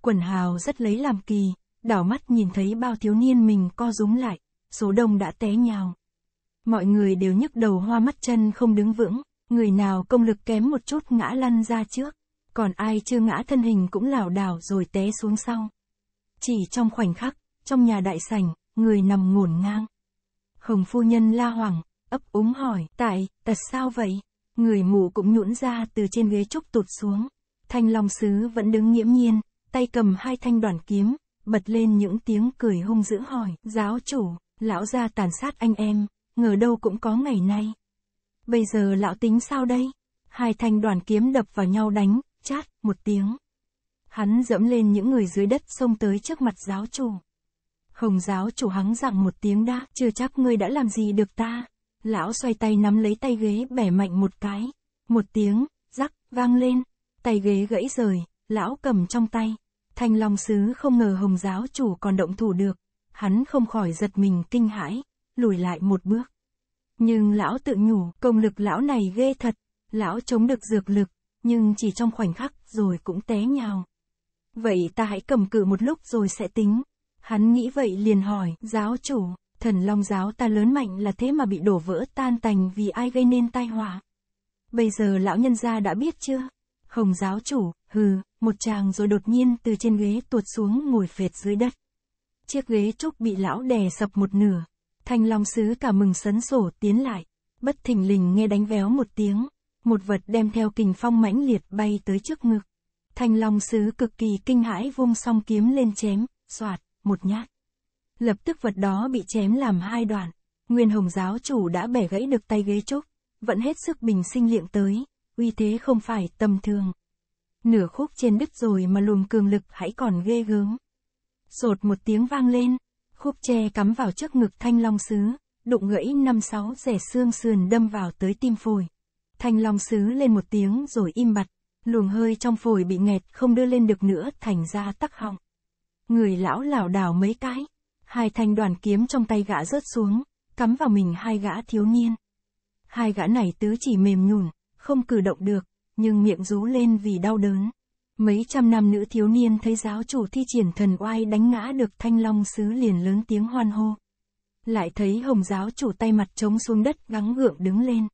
Quần hào rất lấy làm kỳ, đảo mắt nhìn thấy bao thiếu niên mình co rúm lại, số đông đã té nhào. Mọi người đều nhức đầu hoa mắt chân không đứng vững, người nào công lực kém một chút ngã lăn ra trước, còn ai chưa ngã thân hình cũng lảo đảo rồi té xuống sau. Chỉ trong khoảnh khắc, trong nhà đại sảnh, người nằm ngổn ngang. Hồng phu nhân la hoảng ấp úng hỏi, tại, tật sao vậy? Người mù cũng nhũn ra từ trên ghế trúc tụt xuống. Thanh Long Sứ vẫn đứng nghiễm nhiên, tay cầm hai thanh đoàn kiếm, bật lên những tiếng cười hung dữ hỏi, giáo chủ, lão gia tàn sát anh em, ngờ đâu cũng có ngày nay. Bây giờ lão tính sao đây? Hai thanh đoàn kiếm đập vào nhau đánh, chát, một tiếng. Hắn dẫm lên những người dưới đất xông tới trước mặt giáo chủ. Hồng giáo chủ hắng rằng một tiếng đã, chưa chắc ngươi đã làm gì được ta. Lão xoay tay nắm lấy tay ghế bẻ mạnh một cái. Một tiếng, rắc, vang lên. Tay ghế gãy rời, lão cầm trong tay. Thanh Long Sứ không ngờ Hồng giáo chủ còn động thủ được. Hắn không khỏi giật mình kinh hãi. lùi lại một bước. Nhưng lão tự nhủ, công lực lão này ghê thật, lão chống được dược lực, nhưng chỉ trong khoảnh khắc rồi cũng té nhào. Vậy ta hãy cầm cự một lúc rồi sẽ tính. Hắn nghĩ vậy liền hỏi, giáo chủ, thần long giáo ta lớn mạnh là thế mà bị đổ vỡ tan tành vì ai gây nên tai họa. Bây giờ lão nhân gia đã biết chưa? Hồng giáo chủ, hừ, một chàng rồi đột nhiên từ trên ghế tuột xuống ngồi phệt dưới đất. Chiếc ghế trúc bị lão đè sập một nửa. Thanh long sứ cả mừng sấn sổ tiến lại. Bất thình lình nghe đánh véo một tiếng. Một vật đem theo kình phong mãnh liệt bay tới trước ngực. Thanh long sứ cực kỳ kinh hãi vung song kiếm lên chém, soạt, một nhát. Lập tức vật đó bị chém làm hai đoạn. Nguyên hồng giáo chủ đã bẻ gãy được tay ghế trúc, vẫn hết sức bình sinh liệng tới, uy thế không phải tầm thường. Nửa khúc trên đứt rồi mà luồng cường lực hãy còn ghê gớm. Sột một tiếng vang lên, khúc tre cắm vào trước ngực thanh long sứ, đụng gãy năm sáu rẻ xương sườn đâm vào tới tim phổi. Thanh long sứ lên một tiếng rồi im bặt, luồng hơi trong phổi bị nghẹt không đưa lên được nữa thành ra tắc họng. Người lão lảo đảo mấy cái, hai thanh đoàn kiếm trong tay gã rớt xuống, cắm vào mình hai gã thiếu niên. Hai gã này tứ chỉ mềm nhùn, không cử động được, nhưng miệng rú lên vì đau đớn. Mấy trăm năm nữ thiếu niên thấy giáo chủ thi triển thần oai đánh ngã được thanh long sứ liền lớn tiếng hoan hô. Lại thấy hồng giáo chủ tay mặt trống xuống đất gắng gượng đứng lên.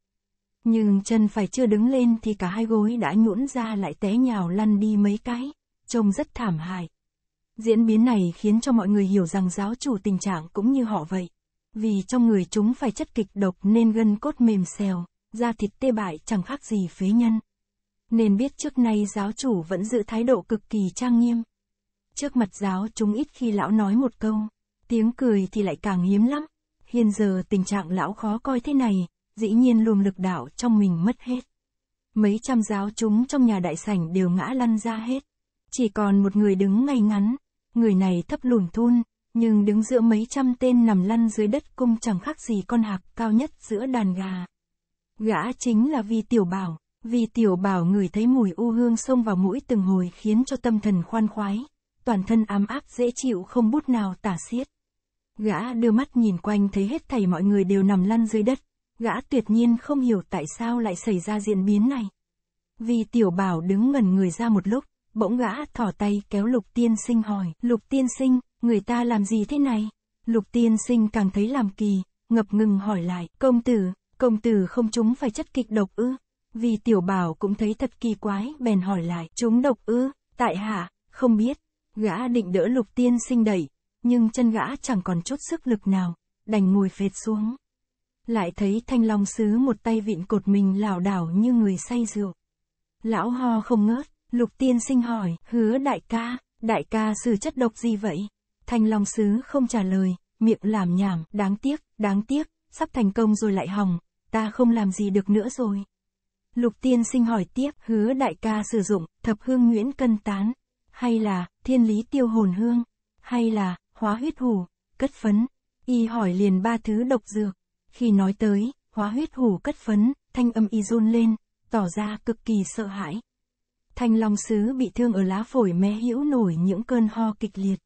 Nhưng chân phải chưa đứng lên thì cả hai gối đã nhũn ra lại té nhào lăn đi mấy cái, trông rất thảm hại. Diễn biến này khiến cho mọi người hiểu rằng giáo chủ tình trạng cũng như họ vậy. Vì trong người chúng phải chất kịch độc nên gân cốt mềm xèo, da thịt tê bại chẳng khác gì phế nhân. Nên biết trước nay giáo chủ vẫn giữ thái độ cực kỳ trang nghiêm. Trước mặt giáo chúng ít khi lão nói một câu, tiếng cười thì lại càng hiếm lắm. Hiện giờ tình trạng lão khó coi thế này, dĩ nhiên luồng lực đạo trong mình mất hết. Mấy trăm giáo chúng trong nhà đại sảnh đều ngã lăn ra hết. Chỉ còn một người đứng ngay ngắn, người này thấp lùn thun, nhưng đứng giữa mấy trăm tên nằm lăn dưới đất cung chẳng khác gì con hạc cao nhất giữa đàn gà. Gã chính là Vi Tiểu Bảo, vì Tiểu Bảo người thấy mùi u hương xông vào mũi từng hồi khiến cho tâm thần khoan khoái, toàn thân ấm áp dễ chịu không bút nào tả xiết. Gã đưa mắt nhìn quanh thấy hết thảy mọi người đều nằm lăn dưới đất, gã tuyệt nhiên không hiểu tại sao lại xảy ra diễn biến này. vì Tiểu Bảo đứng ngẩn người ra một lúc, bỗng gã thỏ tay kéo Lục Tiên Sinh hỏi, Lục Tiên Sinh, người ta làm gì thế này? Lục Tiên Sinh càng thấy làm kỳ, ngập ngừng hỏi lại, công tử, Công tử không chúng phải chất kịch độc ư? Vì tiểu bảo cũng thấy thật kỳ quái, bèn hỏi lại, chúng độc ư? Tại hạ, không biết. Gã định đỡ lục tiên sinh đẩy, nhưng chân gã chẳng còn chút sức lực nào, đành ngồi phệt xuống. Lại thấy thanh long sứ một tay vịn cột mình lảo đảo như người say rượu. Lão ho không ngớt, lục tiên sinh hỏi, hứa đại ca, đại ca xử chất độc gì vậy? Thanh long sứ không trả lời, miệng làm nhảm, đáng tiếc, đáng tiếc, sắp thành công rồi lại hỏng, ta không làm gì được nữa rồi. Lục tiên sinh hỏi tiếp, hứa đại ca sử dụng, thập hương nguyễn cân tán, hay là, thiên lý tiêu hồn hương, hay là, hóa huyết hủ, cất phấn. Y hỏi liền ba thứ độc dược. Khi nói tới, hóa huyết hủ cất phấn, thanh âm y run lên, tỏ ra cực kỳ sợ hãi. Thanh Long Sứ bị thương ở lá phổi mé hữu nổi những cơn ho kịch liệt.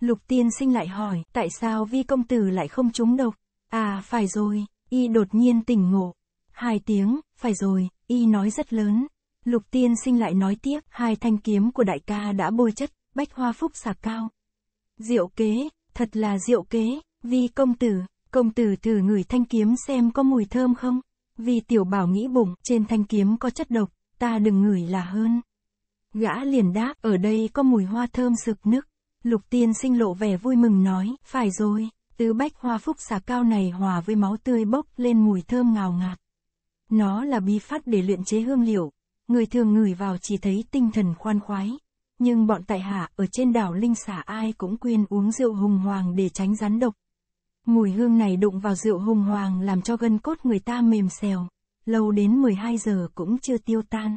Lục tiên sinh lại hỏi, tại sao vi công tử lại không trúng độc? À, phải rồi, y đột nhiên tỉnh ngộ. Hai tiếng, phải rồi, y nói rất lớn. Lục tiên sinh lại nói tiếp, hai thanh kiếm của đại ca đã bôi chất, bách hoa phúc xà cao. Diệu kế, thật là diệu kế, vi công tử, công tử thử ngửi thanh kiếm xem có mùi thơm không? Vì tiểu bảo nghĩ bụng, trên thanh kiếm có chất độc, ta đừng ngửi là hơn. Gã liền đáp, ở đây có mùi hoa thơm sực nức. Lục tiên sinh lộ vẻ vui mừng nói, phải rồi, Tứ bách hoa phúc xà cao này hòa với máu tươi bốc lên mùi thơm ngào ngạt. Nó là bí phát để luyện chế hương liệu, người thường ngửi vào chỉ thấy tinh thần khoan khoái. Nhưng bọn tại hạ ở trên đảo Linh xả ai cũng quyên uống rượu hùng hoàng để tránh rắn độc. Mùi hương này đụng vào rượu hùng hoàng làm cho gân cốt người ta mềm xèo, lâu đến 12 giờ cũng chưa tiêu tan.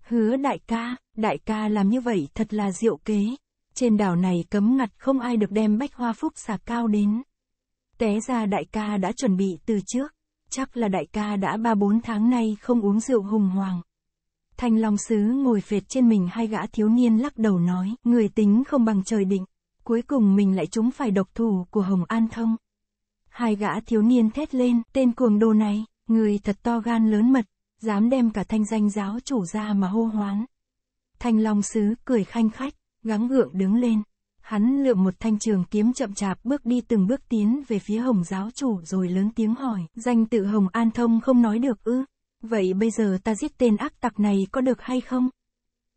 Hứa đại ca, đại ca làm như vậy thật là diệu kế. Trên đảo này cấm ngặt không ai được đem bách hoa phúc xà cao đến. Té ra đại ca đã chuẩn bị từ trước. Chắc là đại ca đã ba bốn tháng nay không uống rượu hùng hoàng. Thanh Long Sứ ngồi phệt trên mình hai gã thiếu niên lắc đầu nói, người tính không bằng trời định. Cuối cùng mình lại trúng phải độc thủ của Hồng An Thông. Hai gã thiếu niên thét lên, tên cuồng đồ này, người thật to gan lớn mật, dám đem cả thanh danh giáo chủ ra mà hô hoán. Thanh Long Sứ cười khanh khách, gắng gượng đứng lên. Hắn lượm một thanh trường kiếm chậm chạp bước đi từng bước tiến về phía hồng giáo chủ rồi lớn tiếng hỏi, danh tự hồng an thông không nói được ư, vậy bây giờ ta giết tên ác tặc này có được hay không?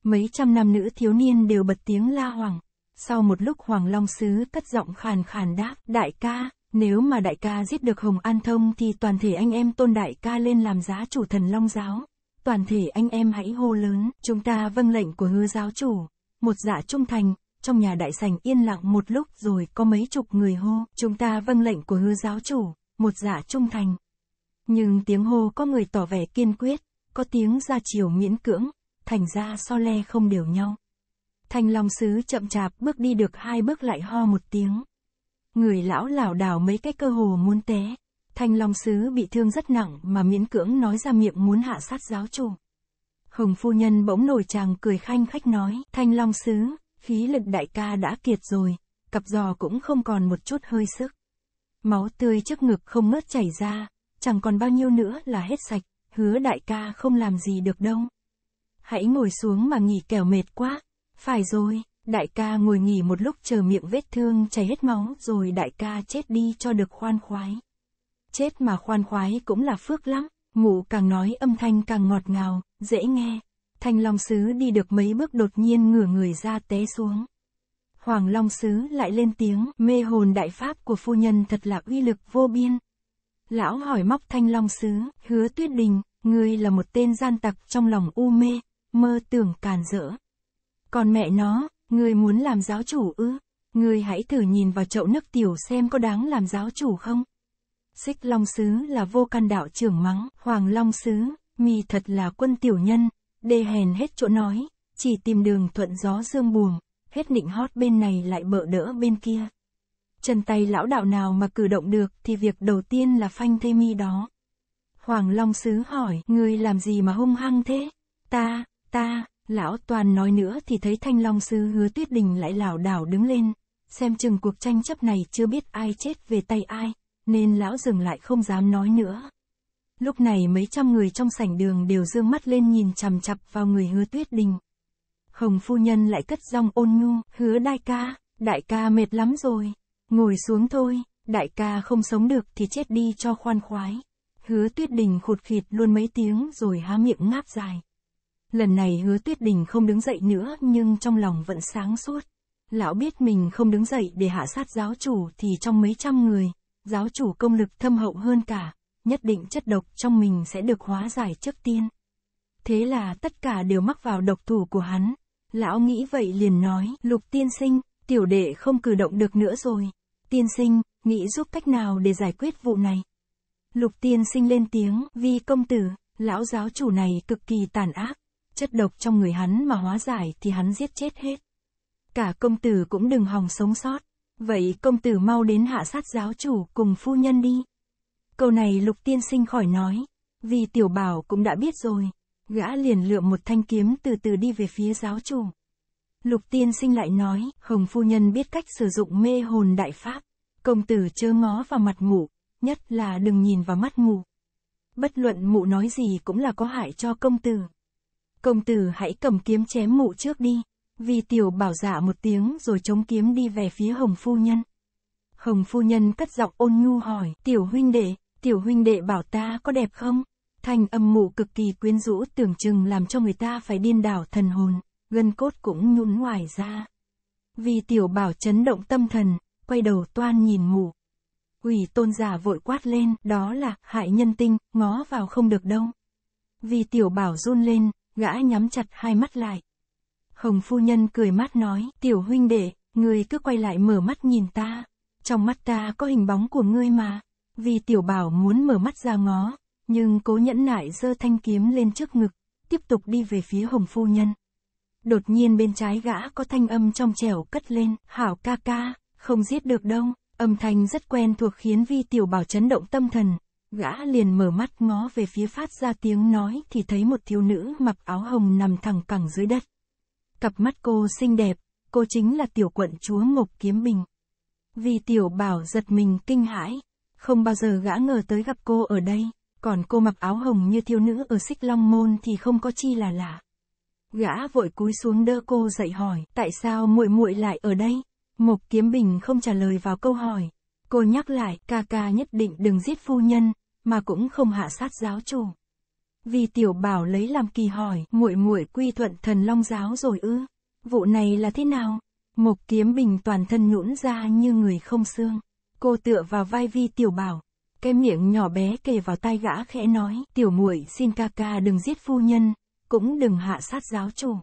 Mấy trăm nam nữ thiếu niên đều bật tiếng la hoàng. Sau một lúc Hoàng Long Sứ cất giọng khàn khàn đáp, đại ca, nếu mà đại ca giết được Hồng An Thông thì toàn thể anh em tôn đại ca lên làm giá chủ thần Long Giáo. Toàn thể anh em hãy hô lớn, chúng ta vâng lệnh của hứa giáo chủ. Một dạ trung thành, trong nhà đại sảnh yên lặng một lúc rồi có mấy chục người hô, chúng ta vâng lệnh của hứa giáo chủ, một dạ trung thành. Nhưng tiếng hô có người tỏ vẻ kiên quyết, có tiếng ra chiều miễn cưỡng, thành ra so le không đều nhau. Thanh Long Sứ chậm chạp bước đi được hai bước lại ho một tiếng. Người lão lảo đảo mấy cái cơ hồ muốn té. Thanh Long Sứ bị thương rất nặng mà miễn cưỡng nói ra miệng muốn hạ sát giáo chủ. Hồng phu nhân bỗng nổi chàng cười khanh khách nói, Thanh Long Sứ, khí lực đại ca đã kiệt rồi, cặp giò cũng không còn một chút hơi sức. Máu tươi trước ngực không ngớt chảy ra, chẳng còn bao nhiêu nữa là hết sạch, hứa đại ca không làm gì được đâu. Hãy ngồi xuống mà nghỉ kẻo mệt quá. Phải rồi, đại ca ngồi nghỉ một lúc chờ miệng vết thương chảy hết máu rồi đại ca chết đi cho được khoan khoái. Chết mà khoan khoái cũng là phước lắm, ngủ càng nói âm thanh càng ngọt ngào, dễ nghe. Thanh Long Sứ đi được mấy bước đột nhiên ngửa người ra té xuống. Hoàng Long Sứ lại lên tiếng, mê hồn đại pháp của phu nhân thật là uy lực vô biên. Lão hỏi móc Thanh Long Sứ, hứa tuyết đình, ngươi là một tên gian tặc trong lòng u mê, mơ tưởng càn rỡ. Còn mẹ nó, ngươi muốn làm giáo chủ ư? Ngươi hãy thử nhìn vào chậu nước tiểu xem có đáng làm giáo chủ không? Xích Long Sứ là vô căn đạo trưởng mắng, Hoàng Long Sứ, mi thật là quân tiểu nhân, đê hèn hết chỗ nói, chỉ tìm đường thuận gió dương buồm, hết nịnh hót bên này lại bợ đỡ bên kia. Chân tay lão đạo nào mà cử động được thì việc đầu tiên là phanh thê mi đó. Hoàng Long Sứ hỏi, ngươi làm gì mà hung hăng thế? Ta, ta, Lão Toàn nói nữa thì thấy Thanh Long sứ hứa Tuyết Đình lại lảo đảo đứng lên, xem chừng cuộc tranh chấp này chưa biết ai chết về tay ai, nên lão dừng lại không dám nói nữa. Lúc này mấy trăm người trong sảnh đường đều dương mắt lên nhìn chằm chặp vào người hứa Tuyết Đình. Hồng phu nhân lại cất giọng ôn nhu, hứa đại ca, đại ca mệt lắm rồi, ngồi xuống thôi, đại ca không sống được thì chết đi cho khoan khoái. Hứa Tuyết Đình khụt khịt luôn mấy tiếng rồi há miệng ngáp dài. Lần này hứa tuyết đình không đứng dậy nữa nhưng trong lòng vẫn sáng suốt. Lão biết mình không đứng dậy để hạ sát giáo chủ thì trong mấy trăm người, giáo chủ công lực thâm hậu hơn cả, nhất định chất độc trong mình sẽ được hóa giải trước tiên. Thế là tất cả đều mắc vào độc thủ của hắn. Lão nghĩ vậy liền nói, lục tiên sinh, tiểu đệ không cử động được nữa rồi. Tiên sinh, nghĩ giúp cách nào để giải quyết vụ này. Lục tiên sinh lên tiếng, Vi công tử, lão giáo chủ này cực kỳ tàn ác, chất độc trong người hắn mà hóa giải thì hắn giết chết hết. Cả công tử cũng đừng hòng sống sót. Vậy công tử mau đến hạ sát giáo chủ cùng phu nhân đi. Câu này lục tiên sinh khỏi nói. Vì tiểu bảo cũng đã biết rồi. Gã liền lượm một thanh kiếm từ từ đi về phía giáo chủ. Lục tiên sinh lại nói, hồng phu nhân biết cách sử dụng mê hồn đại pháp. Công tử chớ ngó vào mặt mụ, nhất là đừng nhìn vào mắt mụ. Bất luận mụ nói gì cũng là có hại cho công tử. Công tử hãy cầm kiếm chém mụ trước đi. Vì tiểu bảo giả một tiếng rồi chống kiếm đi về phía hồng phu nhân. Hồng phu nhân cất giọng ôn nhu hỏi, tiểu huynh đệ, tiểu huynh đệ bảo ta có đẹp không? Thanh âm mụ cực kỳ quyến rũ tưởng chừng làm cho người ta phải điên đảo thần hồn, gân cốt cũng nhún ngoài ra. Vì tiểu bảo chấn động tâm thần, quay đầu toan nhìn mụ. Quỷ tôn giả vội quát lên, đó là, hại nhân tinh, ngó vào không được đâu. Vì tiểu bảo run lên, Gã nhắm chặt hai mắt lại. Hồng phu nhân cười mát nói, tiểu huynh đệ, người cứ quay lại mở mắt nhìn ta. Trong mắt ta có hình bóng của ngươi mà. Vì tiểu bảo muốn mở mắt ra ngó, nhưng cố nhẫn nại giơ thanh kiếm lên trước ngực, tiếp tục đi về phía hồng phu nhân. Đột nhiên bên trái gã có thanh âm trong trẻo cất lên, hảo ca ca, không giết được đâu, âm thanh rất quen thuộc khiến vi tiểu bảo chấn động tâm thần, Gã liền mở mắt ngó về phía phát ra tiếng nói thì thấy một thiếu nữ mặc áo hồng nằm thẳng cẳng dưới đất. Cặp mắt cô xinh đẹp, cô chính là tiểu quận chúa Ngọc Kiếm Bình. Vì tiểu bảo giật mình kinh hãi, không bao giờ gã ngờ tới gặp cô ở đây, còn cô mặc áo hồng như thiếu nữ ở xích long môn thì không có chi là lạ. Gã vội cúi xuống đỡ cô dậy hỏi, tại sao muội muội lại ở đây? Mộc Kiếm Bình không trả lời vào câu hỏi. Cô nhắc lại, ca ca nhất định đừng giết phu nhân, mà cũng không hạ sát giáo chủ. Vì tiểu bảo lấy làm kỳ hỏi, muội muội quy thuận thần long giáo rồi ư? Vụ này là thế nào? Mộc Kiếm Bình toàn thân nhũn ra như người không xương. Cô tựa vào vai Vi tiểu bảo, cái miệng nhỏ bé kề vào tai gã khẽ nói, tiểu muội xin ca ca đừng giết phu nhân, cũng đừng hạ sát giáo chủ.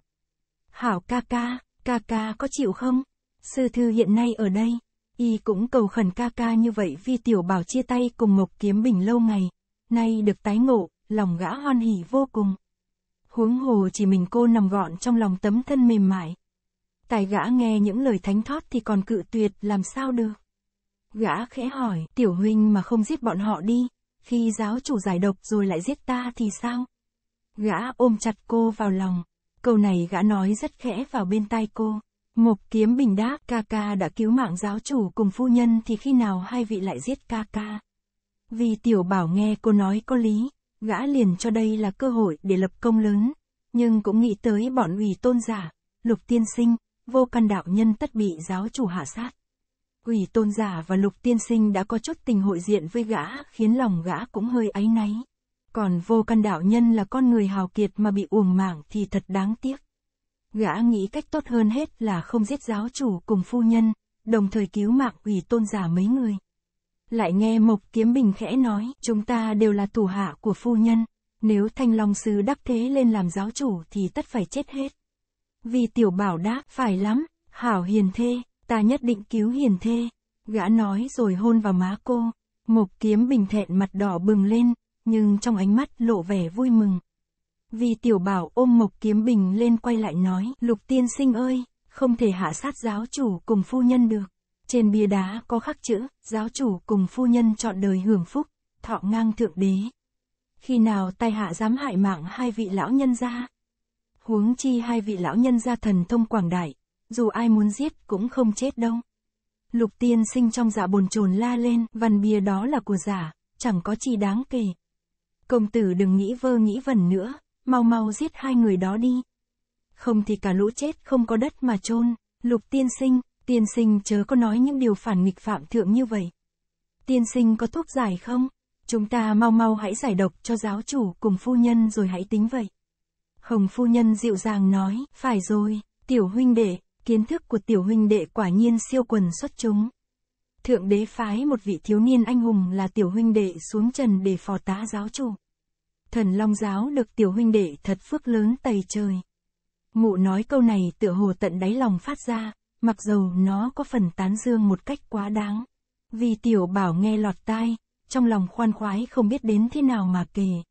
Hảo ca ca, ca ca có chịu không? Sư thư hiện nay ở đây, y cũng cầu khẩn ca ca như vậy vi tiểu bảo chia tay cùng Mộc Kiếm Bình lâu ngày, nay được tái ngộ, lòng gã hoan hỉ vô cùng. Huống hồ chỉ mình cô nằm gọn trong lòng tấm thân mềm mại. Tài gã nghe những lời thánh thót thì còn cự tuyệt làm sao được. Gã khẽ hỏi, tiểu huynh mà không giết bọn họ đi, khi giáo chủ giải độc rồi lại giết ta thì sao? Gã ôm chặt cô vào lòng. Câu này gã nói rất khẽ vào bên tai cô. Mộc kiếm bình đáp, ca ca đã cứu mạng giáo chủ cùng phu nhân thì khi nào hai vị lại giết ca ca. Vì tiểu bảo nghe cô nói có lý, gã liền cho đây là cơ hội để lập công lớn, nhưng cũng nghĩ tới bọn ủy tôn giả, lục tiên sinh, vô căn đạo nhân tất bị giáo chủ hạ sát. Quỷ tôn giả và lục tiên sinh đã có chút tình hội diện với gã, khiến lòng gã cũng hơi áy náy. Còn vô căn đạo nhân là con người hào kiệt mà bị uổng mạng thì thật đáng tiếc. Gã nghĩ cách tốt hơn hết là không giết giáo chủ cùng phu nhân, đồng thời cứu mạng quỷ tôn giả mấy người. Lại nghe Mộc Kiếm Bình khẽ nói, chúng ta đều là thủ hạ của phu nhân, nếu Thanh Long Sư đắc thế lên làm giáo chủ thì tất phải chết hết. Vì tiểu bảo đáp, phải lắm, hảo hiền thê, ta nhất định cứu hiền thê. Gã nói rồi hôn vào má cô. Mộc Kiếm Bình thẹn mặt đỏ bừng lên, nhưng trong ánh mắt lộ vẻ vui mừng. Vì tiểu bảo ôm Mộc Kiếm Bình lên quay lại nói, Lục tiên sinh ơi, không thể hạ sát giáo chủ cùng phu nhân được. Trên bia đá có khắc chữ, giáo chủ cùng phu nhân chọn đời hưởng phúc, thọ ngang thượng đế. Khi nào tai hạ dám hại mạng hai vị lão nhân gia? Huống chi hai vị lão nhân gia thần thông quảng đại, dù ai muốn giết cũng không chết đâu. Lục tiên sinh trong dạ bồn chồn la lên, văn bia đó là của giả, chẳng có chi đáng kể. Công tử đừng nghĩ vơ nghĩ vẩn nữa, mau mau giết hai người đó đi. Không thì cả lũ chết không có đất mà chôn. Lục tiên sinh, tiên sinh chớ có nói những điều phản nghịch phạm thượng như vậy. Tiên sinh có thuốc giải không? Chúng ta mau mau hãy giải độc cho giáo chủ cùng phu nhân rồi hãy tính vậy. Hồng phu nhân dịu dàng nói, phải rồi, tiểu huynh đệ, kiến thức của tiểu huynh đệ quả nhiên siêu quần xuất chúng. Thượng đế phái một vị thiếu niên anh hùng là tiểu huynh đệ xuống trần để phò tá giáo chủ. Thần Long giáo được tiểu huynh đệ thật phước lớn tày trời. Mụ nói câu này tựa hồ tận đáy lòng phát ra, mặc dầu nó có phần tán dương một cách quá đáng. Vì tiểu bảo nghe lọt tai, trong lòng khoan khoái không biết đến thế nào mà kể.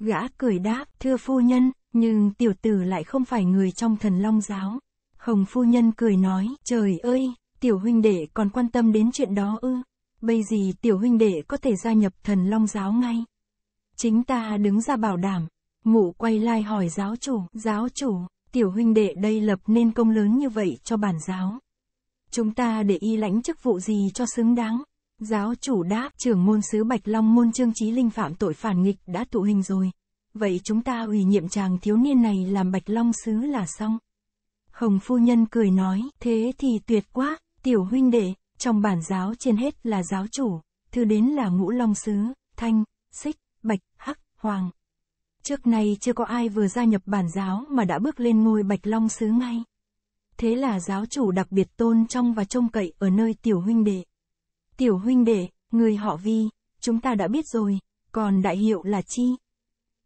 Gã cười đáp, thưa phu nhân, nhưng tiểu tử lại không phải người trong thần long giáo. Hồng phu nhân cười nói, trời ơi, tiểu huynh đệ còn quan tâm đến chuyện đó ư. Bây gì tiểu huynh đệ có thể gia nhập thần long giáo ngay. Chính ta đứng ra bảo đảm. Mụ quay lại hỏi giáo chủ, giáo chủ, tiểu huynh đệ đây lập nên công lớn như vậy cho bản giáo. Chúng ta để y lãnh chức vụ gì cho xứng đáng. Giáo chủ đáp, trưởng môn sứ Bạch Long môn trương trí linh phạm tội phản nghịch đã tụ hình rồi. Vậy chúng ta ủy nhiệm chàng thiếu niên này làm Bạch Long sứ là xong. Hồng phu nhân cười nói, thế thì tuyệt quá, tiểu huynh đệ, trong bản giáo trên hết là giáo chủ, thứ đến là ngũ long sứ, thanh, xích, bạch, hắc, hoàng. Trước nay chưa có ai vừa gia nhập bản giáo mà đã bước lên ngôi bạch long sứ ngay. Thế là giáo chủ đặc biệt tôn trong và trông cậy ở nơi tiểu huynh đệ. Tiểu huynh đệ, người họ vi, chúng ta đã biết rồi, còn đại hiệu là chi?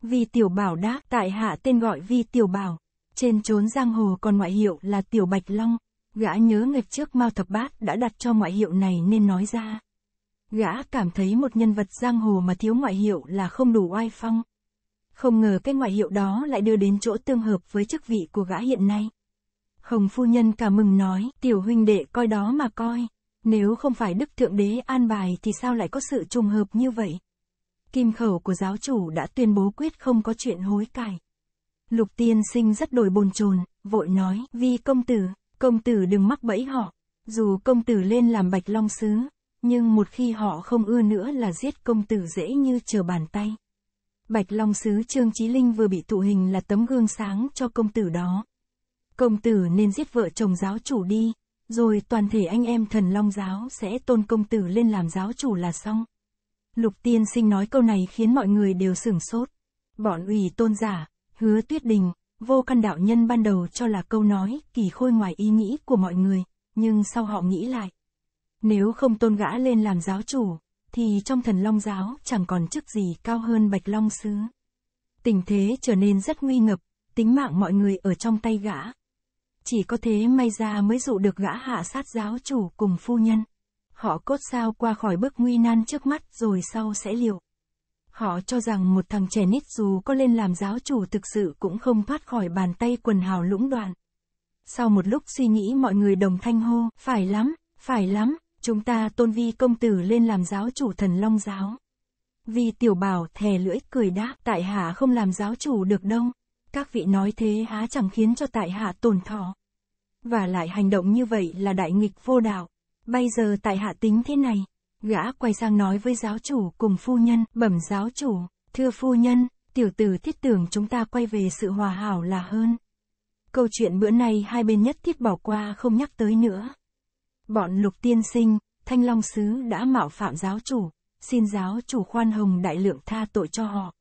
Vi tiểu bảo đáp, tại hạ tên gọi vi tiểu bảo. Trên chốn giang hồ còn ngoại hiệu là tiểu bạch long. Gã nhớ nghịch trước Mao Thập Bát đã đặt cho ngoại hiệu này nên nói ra. Gã cảm thấy một nhân vật giang hồ mà thiếu ngoại hiệu là không đủ oai phong. Không ngờ cái ngoại hiệu đó lại đưa đến chỗ tương hợp với chức vị của gã hiện nay. Hồng phu nhân cả mừng nói, tiểu huynh đệ coi đó mà coi. Nếu không phải Đức Thượng Đế an bài thì sao lại có sự trùng hợp như vậy? Kim khẩu của giáo chủ đã tuyên bố quyết không có chuyện hối cải. Lục tiên sinh rất đổi bồn chồn, vội nói, vi công tử, công tử đừng mắc bẫy họ. Dù công tử lên làm bạch long sứ, nhưng một khi họ không ưa nữa là giết công tử dễ như chờ bàn tay. Bạch Long Sứ Trương Chí Linh vừa bị tụ hình là tấm gương sáng cho công tử đó. Công tử nên giết vợ chồng giáo chủ đi, rồi toàn thể anh em thần Long giáo sẽ tôn công tử lên làm giáo chủ là xong. Lục tiên sinh nói câu này khiến mọi người đều sửng sốt. Bọn ủy tôn giả, hứa tuyết đình, vô căn đạo nhân ban đầu cho là câu nói kỳ khôi ngoài ý nghĩ của mọi người, nhưng sau họ nghĩ lại. Nếu không tôn gã lên làm giáo chủ, thì trong thần long giáo chẳng còn chức gì cao hơn bạch long sứ. Tình thế trở nên rất nguy ngập, tính mạng mọi người ở trong tay gã. Chỉ có thế may ra mới dụ được gã hạ sát giáo chủ cùng phu nhân. Họ cốt sao qua khỏi bước nguy nan trước mắt rồi sau sẽ liệu. Họ cho rằng một thằng trẻ nít dù có lên làm giáo chủ thực sự cũng không thoát khỏi bàn tay quần hào lũng đoạn. Sau một lúc suy nghĩ mọi người đồng thanh hô, phải lắm, phải lắm, chúng ta tôn vi công tử lên làm giáo chủ thần long giáo. Vì tiểu bảo thè lưỡi cười đáp, tại hạ không làm giáo chủ được đâu. Các vị nói thế há chẳng khiến cho tại hạ tổn thọ. Và lại hành động như vậy là đại nghịch vô đạo. Bây giờ tại hạ tính thế này. Gã quay sang nói với giáo chủ cùng phu nhân, bẩm giáo chủ, thưa phu nhân, tiểu tử thiết tưởng chúng ta quay về sự hòa hảo là hơn. Câu chuyện bữa nay hai bên nhất thiết bỏ qua không nhắc tới nữa. Bọn lục tiên sinh, thanh long sứ đã mạo phạm giáo chủ, xin giáo chủ khoan hồng đại lượng tha tội cho họ.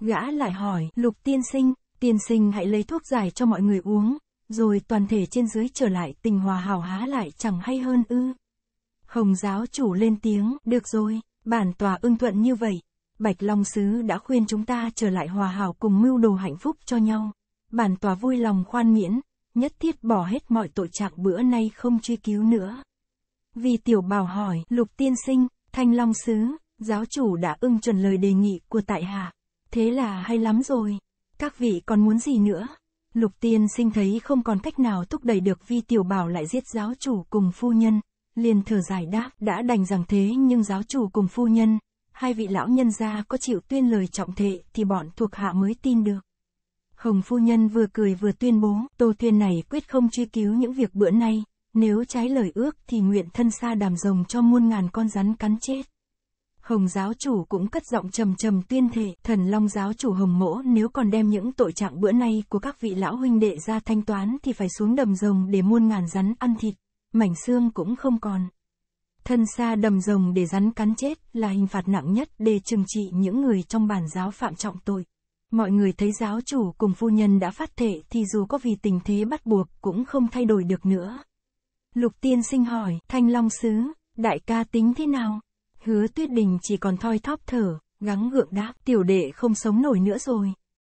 Gã lại hỏi, lục tiên sinh, tiên sinh hãy lấy thuốc giải cho mọi người uống, rồi toàn thể trên dưới trở lại tình hòa hảo há lại chẳng hay hơn ư. Hồng giáo chủ lên tiếng, được rồi, bản tòa ưng thuận như vậy. Bạch Long Sứ đã khuyên chúng ta trở lại hòa hảo cùng mưu đồ hạnh phúc cho nhau. Bản tòa vui lòng khoan miễn, nhất thiết bỏ hết mọi tội trạng bữa nay không truy cứu nữa. Vì tiểu bảo hỏi, lục tiên sinh, thanh long sứ, giáo chủ đã ưng chuẩn lời đề nghị của tại hạ. Thế là hay lắm rồi. Các vị còn muốn gì nữa? Lục tiên sinh thấy không còn cách nào thúc đẩy được vi tiểu bảo lại giết giáo chủ cùng phu nhân. Liền thở dài đáp, đã đành rằng thế nhưng giáo chủ cùng phu nhân, hai vị lão nhân gia có chịu tuyên lời trọng thệ thì bọn thuộc hạ mới tin được. Hồng phu nhân vừa cười vừa tuyên bố, Tô Thiên này quyết không truy cứu những việc bữa nay, nếu trái lời ước thì nguyện thân xa đàm rồng cho muôn ngàn con rắn cắn chết. Hồng giáo chủ cũng cất giọng trầm trầm tuyên thệ, thần long giáo chủ hồng mỗ nếu còn đem những tội trạng bữa nay của các vị lão huynh đệ ra thanh toán thì phải xuống đầm rồng để muôn ngàn rắn ăn thịt, mảnh xương cũng không còn. Thân xa đầm rồng để rắn cắn chết là hình phạt nặng nhất để trừng trị những người trong bản giáo phạm trọng tội. Mọi người thấy giáo chủ cùng phu nhân đã phát thệ thì dù có vì tình thế bắt buộc cũng không thay đổi được nữa. Lục tiên sinh hỏi, thanh long sứ, đại ca tính thế nào? Hứa tuyết đình chỉ còn thoi thóp thở, gắng gượng đáp, tiểu đệ không sống nổi nữa rồi.